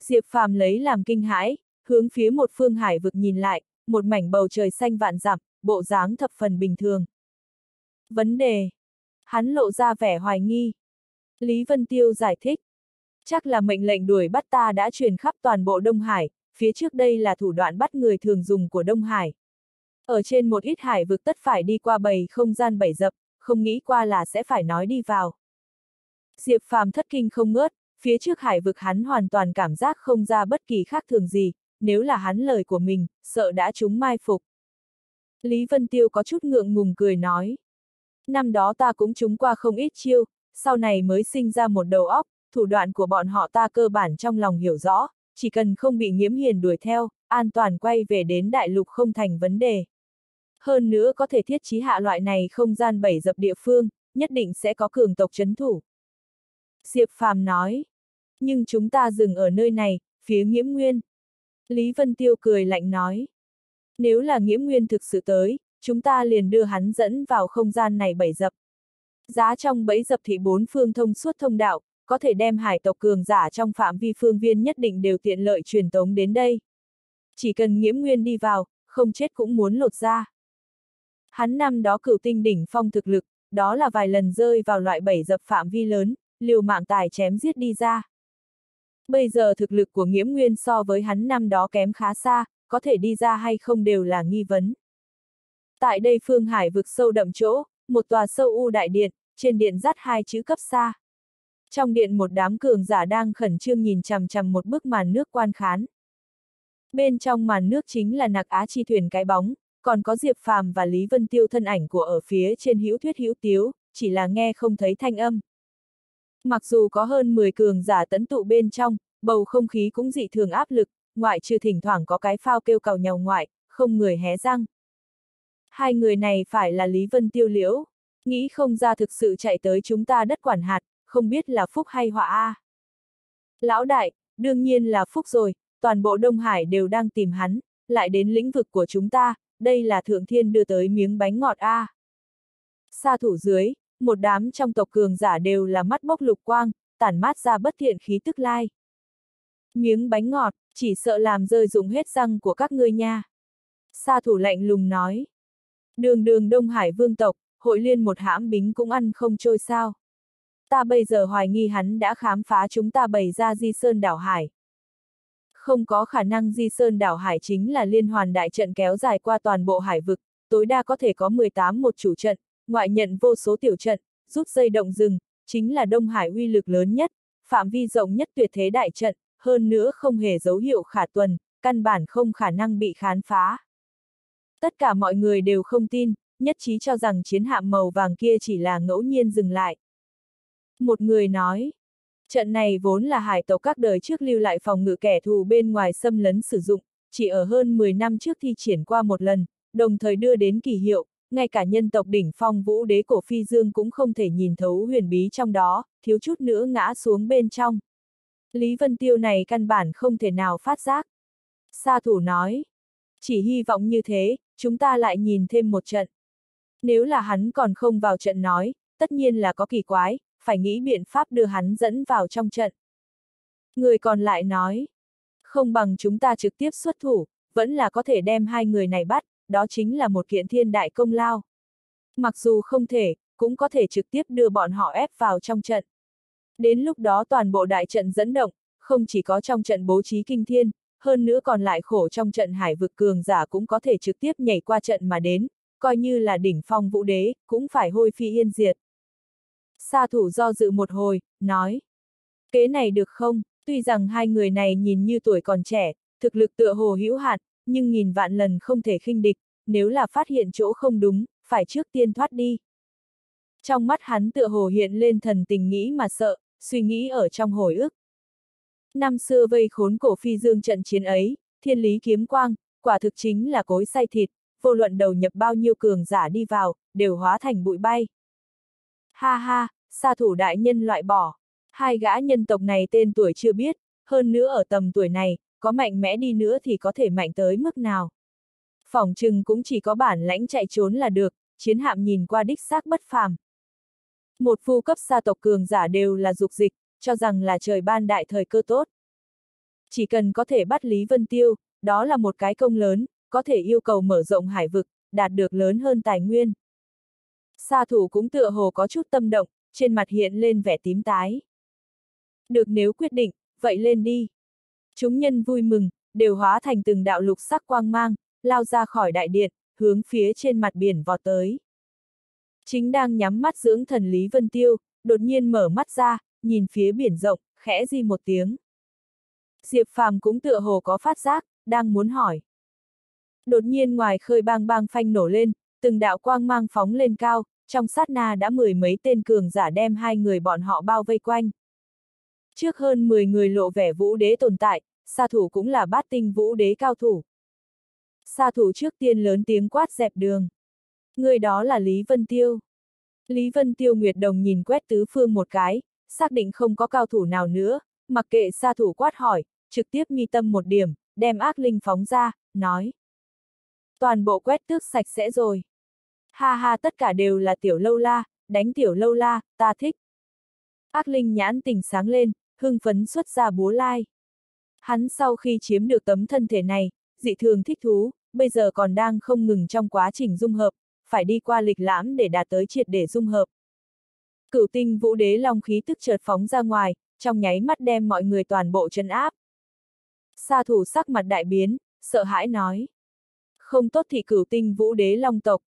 Diệp Phàm lấy làm kinh hãi, hướng phía một phương hải vực nhìn lại, một mảnh bầu trời xanh vạn dặm, bộ dáng thập phần bình thường. Vấn đề. Hắn lộ ra vẻ hoài nghi. Lý Vân Tiêu giải thích. Chắc là mệnh lệnh đuổi bắt ta đã truyền khắp toàn bộ Đông Hải, phía trước đây là thủ đoạn bắt người thường dùng của Đông Hải. Ở trên một ít hải vực tất phải đi qua bầy không gian bảy dập, không nghĩ qua là sẽ phải nói đi vào. Diệp Phàm thất kinh không ngớt, phía trước hải vực hắn hoàn toàn cảm giác không ra bất kỳ khác thường gì, nếu là hắn lời của mình, sợ đã chúng mai phục. Lý Vân Tiêu có chút ngượng ngùng cười nói. Năm đó ta cũng trúng qua không ít chiêu, sau này mới sinh ra một đầu óc, thủ đoạn của bọn họ ta cơ bản trong lòng hiểu rõ, chỉ cần không bị nghiễm hiền đuổi theo, an toàn quay về đến đại lục không thành vấn đề. Hơn nữa có thể thiết trí hạ loại này không gian bảy dập địa phương, nhất định sẽ có cường tộc chấn thủ. Diệp Phàm nói, nhưng chúng ta dừng ở nơi này, phía nghiễm nguyên. Lý Vân Tiêu cười lạnh nói, nếu là nghiễm nguyên thực sự tới, chúng ta liền đưa hắn dẫn vào không gian này bảy dập. Giá trong bẫy dập thị bốn phương thông suốt thông đạo, có thể đem hải tộc cường giả trong phạm vi phương viên nhất định đều tiện lợi truyền tống đến đây. Chỉ cần nghiễm nguyên đi vào, không chết cũng muốn lột ra. Hắn năm đó cửu tinh đỉnh phong thực lực, đó là vài lần rơi vào loại bảy dập phạm vi lớn, liều mạng tài chém giết đi ra. Bây giờ thực lực của nghiễm nguyên so với hắn năm đó kém khá xa, có thể đi ra hay không đều là nghi vấn. Tại đây phương hải vực sâu đậm chỗ, một tòa sâu u đại điện, trên điện dắt hai chữ cấp xa. Trong điện một đám cường giả đang khẩn trương nhìn chằm chằm một bức màn nước quan khán. Bên trong màn nước chính là nặc á chi thuyền cái bóng, còn có Diệp Phàm và Lý Vân Tiêu thân ảnh của ở phía trên hữu thuyết hữu tiếu, chỉ là nghe không thấy thanh âm. Mặc dù có hơn 10 cường giả tấn tụ bên trong, bầu không khí cũng dị thường áp lực, ngoại trừ thỉnh thoảng có cái phao kêu cào nhau ngoại, không người hé răng. Hai người này phải là Lý Vân Tiêu liễu, nghĩ không ra thực sự chạy tới chúng ta đất quản hạt, không biết là phúc hay họa a. Lão đại, đương nhiên là phúc rồi, toàn bộ Đông Hải đều đang tìm hắn, lại đến lĩnh vực của chúng ta, đây là thượng thiên đưa tới miếng bánh ngọt a. À. Sa thủ dưới, một đám trong tộc cường giả đều là mắt bốc lục quang, tản mát ra bất thiện khí tức lai. Miếng bánh ngọt, chỉ sợ làm rơi dụng hết răng của các ngươi nha. Sa thủ lạnh lùng nói. Đường đường Đông Hải vương tộc, hội liên một hãm bính cũng ăn không trôi sao. Ta bây giờ hoài nghi hắn đã khám phá chúng ta bày ra di sơn đảo hải. Không có khả năng di sơn đảo hải chính là liên hoàn đại trận kéo dài qua toàn bộ hải vực, tối đa có thể có 18 một chủ trận, ngoại nhận vô số tiểu trận, rút dây động rừng, chính là Đông Hải uy lực lớn nhất, phạm vi rộng nhất tuyệt thế đại trận, hơn nữa không hề dấu hiệu khả tuần, căn bản không khả năng bị khám phá. Tất cả mọi người đều không tin, nhất trí cho rằng chiến hạm màu vàng kia chỉ là ngẫu nhiên dừng lại. Một người nói, trận này vốn là hải tộc các đời trước lưu lại phòng ngự kẻ thù bên ngoài xâm lấn sử dụng, chỉ ở hơn 10 năm trước thi triển qua một lần, đồng thời đưa đến kỳ hiệu, ngay cả nhân tộc đỉnh phong vũ đế cổ phi dương cũng không thể nhìn thấu huyền bí trong đó, thiếu chút nữa ngã xuống bên trong. Lý Vân Tiêu này căn bản không thể nào phát giác. Sa thủ nói, chỉ hy vọng như thế, chúng ta lại nhìn thêm một trận. Nếu là hắn còn không vào trận nói, tất nhiên là có kỳ quái, phải nghĩ biện pháp đưa hắn dẫn vào trong trận. Người còn lại nói, không bằng chúng ta trực tiếp xuất thủ, vẫn là có thể đem hai người này bắt, đó chính là một kiện thiên đại công lao. Mặc dù không thể, cũng có thể trực tiếp đưa bọn họ ép vào trong trận. Đến lúc đó toàn bộ đại trận dẫn động, không chỉ có trong trận bố trí kinh thiên, hơn nữa còn lại khổ trong trận hải vực cường giả cũng có thể trực tiếp nhảy qua trận mà đến, coi như là đỉnh phong vũ đế, cũng phải hôi phi yên diệt. Sa thủ do dự một hồi, nói. Kế này được không, tuy rằng hai người này nhìn như tuổi còn trẻ, thực lực tựa hồ hữu hạn, nhưng nghìn vạn lần không thể khinh địch, nếu là phát hiện chỗ không đúng, phải trước tiên thoát đi. Trong mắt hắn tựa hồ hiện lên thần tình nghĩ mà sợ, suy nghĩ ở trong hồi ức. Năm xưa vây khốn cổ phi dương trận chiến ấy, thiên lý kiếm quang, quả thực chính là cối say thịt, vô luận đầu nhập bao nhiêu cường giả đi vào, đều hóa thành bụi bay. Ha ha, sa thủ đại nhân loại bỏ. Hai gã nhân tộc này tên tuổi chưa biết, hơn nữa ở tầm tuổi này, có mạnh mẽ đi nữa thì có thể mạnh tới mức nào. Phỏng chừng cũng chỉ có bản lãnh chạy trốn là được, chiến hạm nhìn qua đích xác bất phàm. Một phu cấp sa tộc cường giả đều là dục dịch, cho rằng là trời ban đại thời cơ tốt. Chỉ cần có thể bắt Lý Vân Tiêu, đó là một cái công lớn, có thể yêu cầu mở rộng hải vực, đạt được lớn hơn tài nguyên. Sa thủ cũng tựa hồ có chút tâm động, trên mặt hiện lên vẻ tím tái. Được nếu quyết định, vậy lên đi. Chúng nhân vui mừng, đều hóa thành từng đạo lục sắc quang mang, lao ra khỏi đại điện, hướng phía trên mặt biển vọt tới. Chính đang nhắm mắt dưỡng thần Lý Vân Tiêu, đột nhiên mở mắt ra, nhìn phía biển rộng, khẽ di một tiếng. Diệp Phàm cũng tựa hồ có phát giác, đang muốn hỏi. Đột nhiên ngoài khơi bang bang phanh nổ lên, từng đạo quang mang phóng lên cao, trong sát na đã mười mấy tên cường giả đem hai người bọn họ bao vây quanh. Trước hơn 10 người lộ vẻ vũ đế tồn tại, xa thủ cũng là bát tinh vũ đế cao thủ. xa thủ trước tiên lớn tiếng quát dẹp đường. Người đó là Lý Vân Tiêu. Lý Vân Tiêu Nguyệt Đồng nhìn quét tứ phương một cái, xác định không có cao thủ nào nữa, mặc kệ xa thủ quát hỏi, trực tiếp mi tâm một điểm, đem ác linh phóng ra, nói. Toàn bộ quét tước sạch sẽ rồi. Ha ha tất cả đều là tiểu lâu la, đánh tiểu lâu la, ta thích. Ác linh nhãn tình sáng lên, hưng phấn xuất ra búa lai. Hắn sau khi chiếm được tấm thân thể này, dị thường thích thú, bây giờ còn đang không ngừng trong quá trình dung hợp, phải đi qua lịch lãm để đạt tới triệt để dung hợp. Cửu tinh vũ đế long khí tức chợt phóng ra ngoài, trong nháy mắt đem mọi người toàn bộ chân áp. Sa thủ sắc mặt đại biến, sợ hãi nói. Không tốt thì cửu tinh vũ đế long tộc.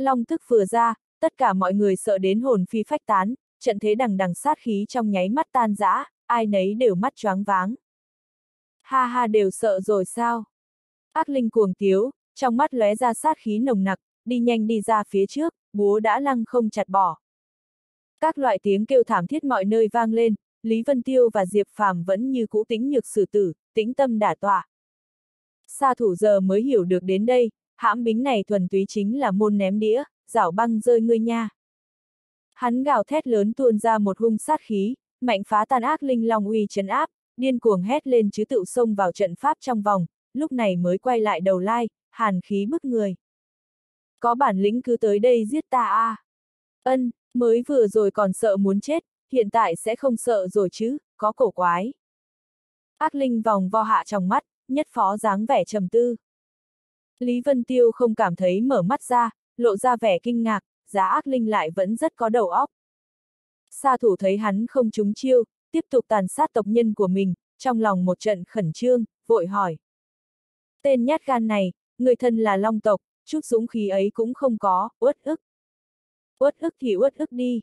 Long thức vừa ra, tất cả mọi người sợ đến hồn phi phách tán, trận thế đằng đằng sát khí trong nháy mắt tan rã, ai nấy đều mắt choáng váng. Ha ha đều sợ rồi sao? Ác linh cuồng tiếu, trong mắt lóe ra sát khí nồng nặc, đi nhanh đi ra phía trước, búa đã lăng không chặt bỏ. Các loại tiếng kêu thảm thiết mọi nơi vang lên, Lý Vân Tiêu và Diệp Phàm vẫn như cũ tính nhược xử tử, tĩnh tâm đả tọa. Sa thủ giờ mới hiểu được đến đây, hãm bính này thuần túy chính là môn ném đĩa, rảo băng rơi ngươi nha. Hắn gào thét lớn tuôn ra một hung sát khí, mạnh phá tàn ác linh long uy chấn áp, điên cuồng hét lên chứ tự xông vào trận pháp trong vòng, lúc này mới quay lại đầu lai, hàn khí bức người. Có bản lĩnh cứ tới đây giết ta a. À. Ân, mới vừa rồi còn sợ muốn chết, hiện tại sẽ không sợ rồi chứ, có cổ quái. Ác linh vòng vo hạ trong mắt, nhất phó dáng vẻ trầm tư. Lý Vân Tiêu không cảm thấy mở mắt ra, lộ ra vẻ kinh ngạc, giá ác linh lại vẫn rất có đầu óc. Sa thủ thấy hắn không trúng chiêu, tiếp tục tàn sát tộc nhân của mình, trong lòng một trận khẩn trương, vội hỏi. Tên nhát gan này, người thân là long tộc, chút dũng khí ấy cũng không có, uất ức. Uất ức thì uất ức đi.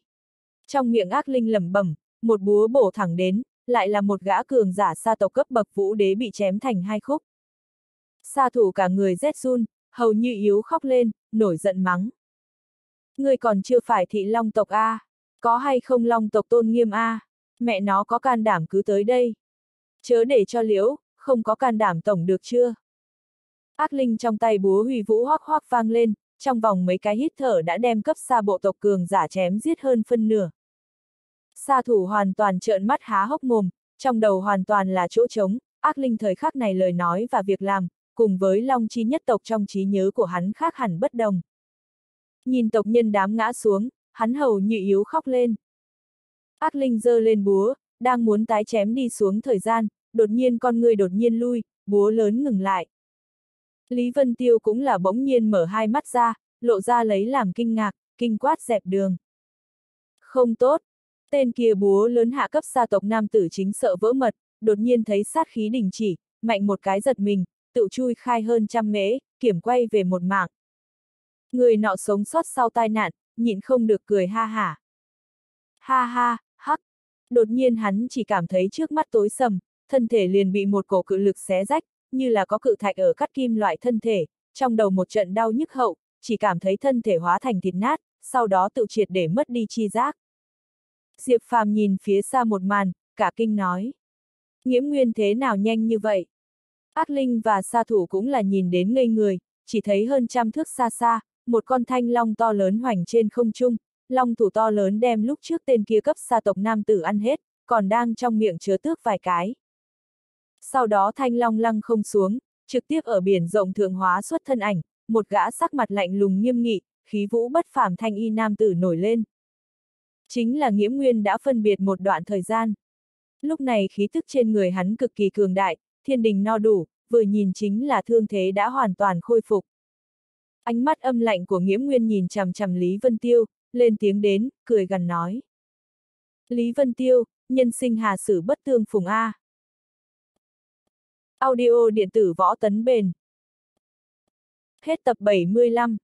Trong miệng ác linh lẩm bẩm, một búa bổ thẳng đến, lại là một gã cường giả sa tộc cấp bậc vũ đế bị chém thành hai khúc. Sa thủ cả người rét run, hầu như yếu khóc lên, nổi giận mắng. Ngươi còn chưa phải thị long tộc A, có hay không long tộc tôn nghiêm A, mẹ nó có can đảm cứ tới đây. Chớ để cho liễu, không có can đảm tổng được chưa? Ác linh trong tay búa huy vũ hoác hoác vang lên, trong vòng mấy cái hít thở đã đem cấp xa bộ tộc cường giả chém giết hơn phân nửa. Sa thủ hoàn toàn trợn mắt há hốc mồm, trong đầu hoàn toàn là chỗ trống, ác linh thời khắc này lời nói và việc làm, cùng với long chi nhất tộc trong trí nhớ của hắn khác hẳn bất đồng. Nhìn tộc nhân đám ngã xuống, hắn hầu như yếu khóc lên. Ác linh giơ lên búa, đang muốn tái chém đi xuống thời gian, đột nhiên con người đột nhiên lui, búa lớn ngừng lại. Lý Vân Tiêu cũng là bỗng nhiên mở hai mắt ra, lộ ra lấy làm kinh ngạc, kinh quát dẹp đường. Không tốt, tên kia búa lớn hạ cấp xa tộc nam tử chính sợ vỡ mật, đột nhiên thấy sát khí đình chỉ, mạnh một cái giật mình, tự chui khai hơn trăm mễ, kiểm quay về một mạng. Người nọ sống sót sau tai nạn, nhịn không được cười ha hả. Ha ha, hắc. Đột nhiên hắn chỉ cảm thấy trước mắt tối sầm, thân thể liền bị một cổ cự lực xé rách, như là có cự thạch ở cắt kim loại thân thể, trong đầu một trận đau nhức hậu, chỉ cảm thấy thân thể hóa thành thịt nát, sau đó tự triệt để mất đi chi giác. Diệp Phàm nhìn phía xa một màn, cả kinh nói. Nghiễm nguyên thế nào nhanh như vậy? Ác Linh và sa thủ cũng là nhìn đến ngây người, chỉ thấy hơn trăm thước xa xa, một con thanh long to lớn hoành trên không trung, long thủ to lớn đem lúc trước tên kia cấp sa tộc nam tử ăn hết, còn đang trong miệng chứa tước vài cái. Sau đó thanh long lăng không xuống, trực tiếp ở biển rộng thượng hóa xuất thân ảnh, một gã sắc mặt lạnh lùng nghiêm nghị, khí vũ bất phàm thanh y nam tử nổi lên. Chính là nghiễm nguyên đã phân biệt một đoạn thời gian. Lúc này khí tức trên người hắn cực kỳ cường đại, thiên đình no đủ, vừa nhìn chính là thương thế đã hoàn toàn khôi phục. Ánh mắt âm lạnh của nghiễm nguyên nhìn chằm chằm Lý Vân Tiêu, lên tiếng đến, cười gần nói. Lý Vân Tiêu, nhân sinh hà sử bất tương phùng A. Audio điện tử võ tấn bền. Hết tập 75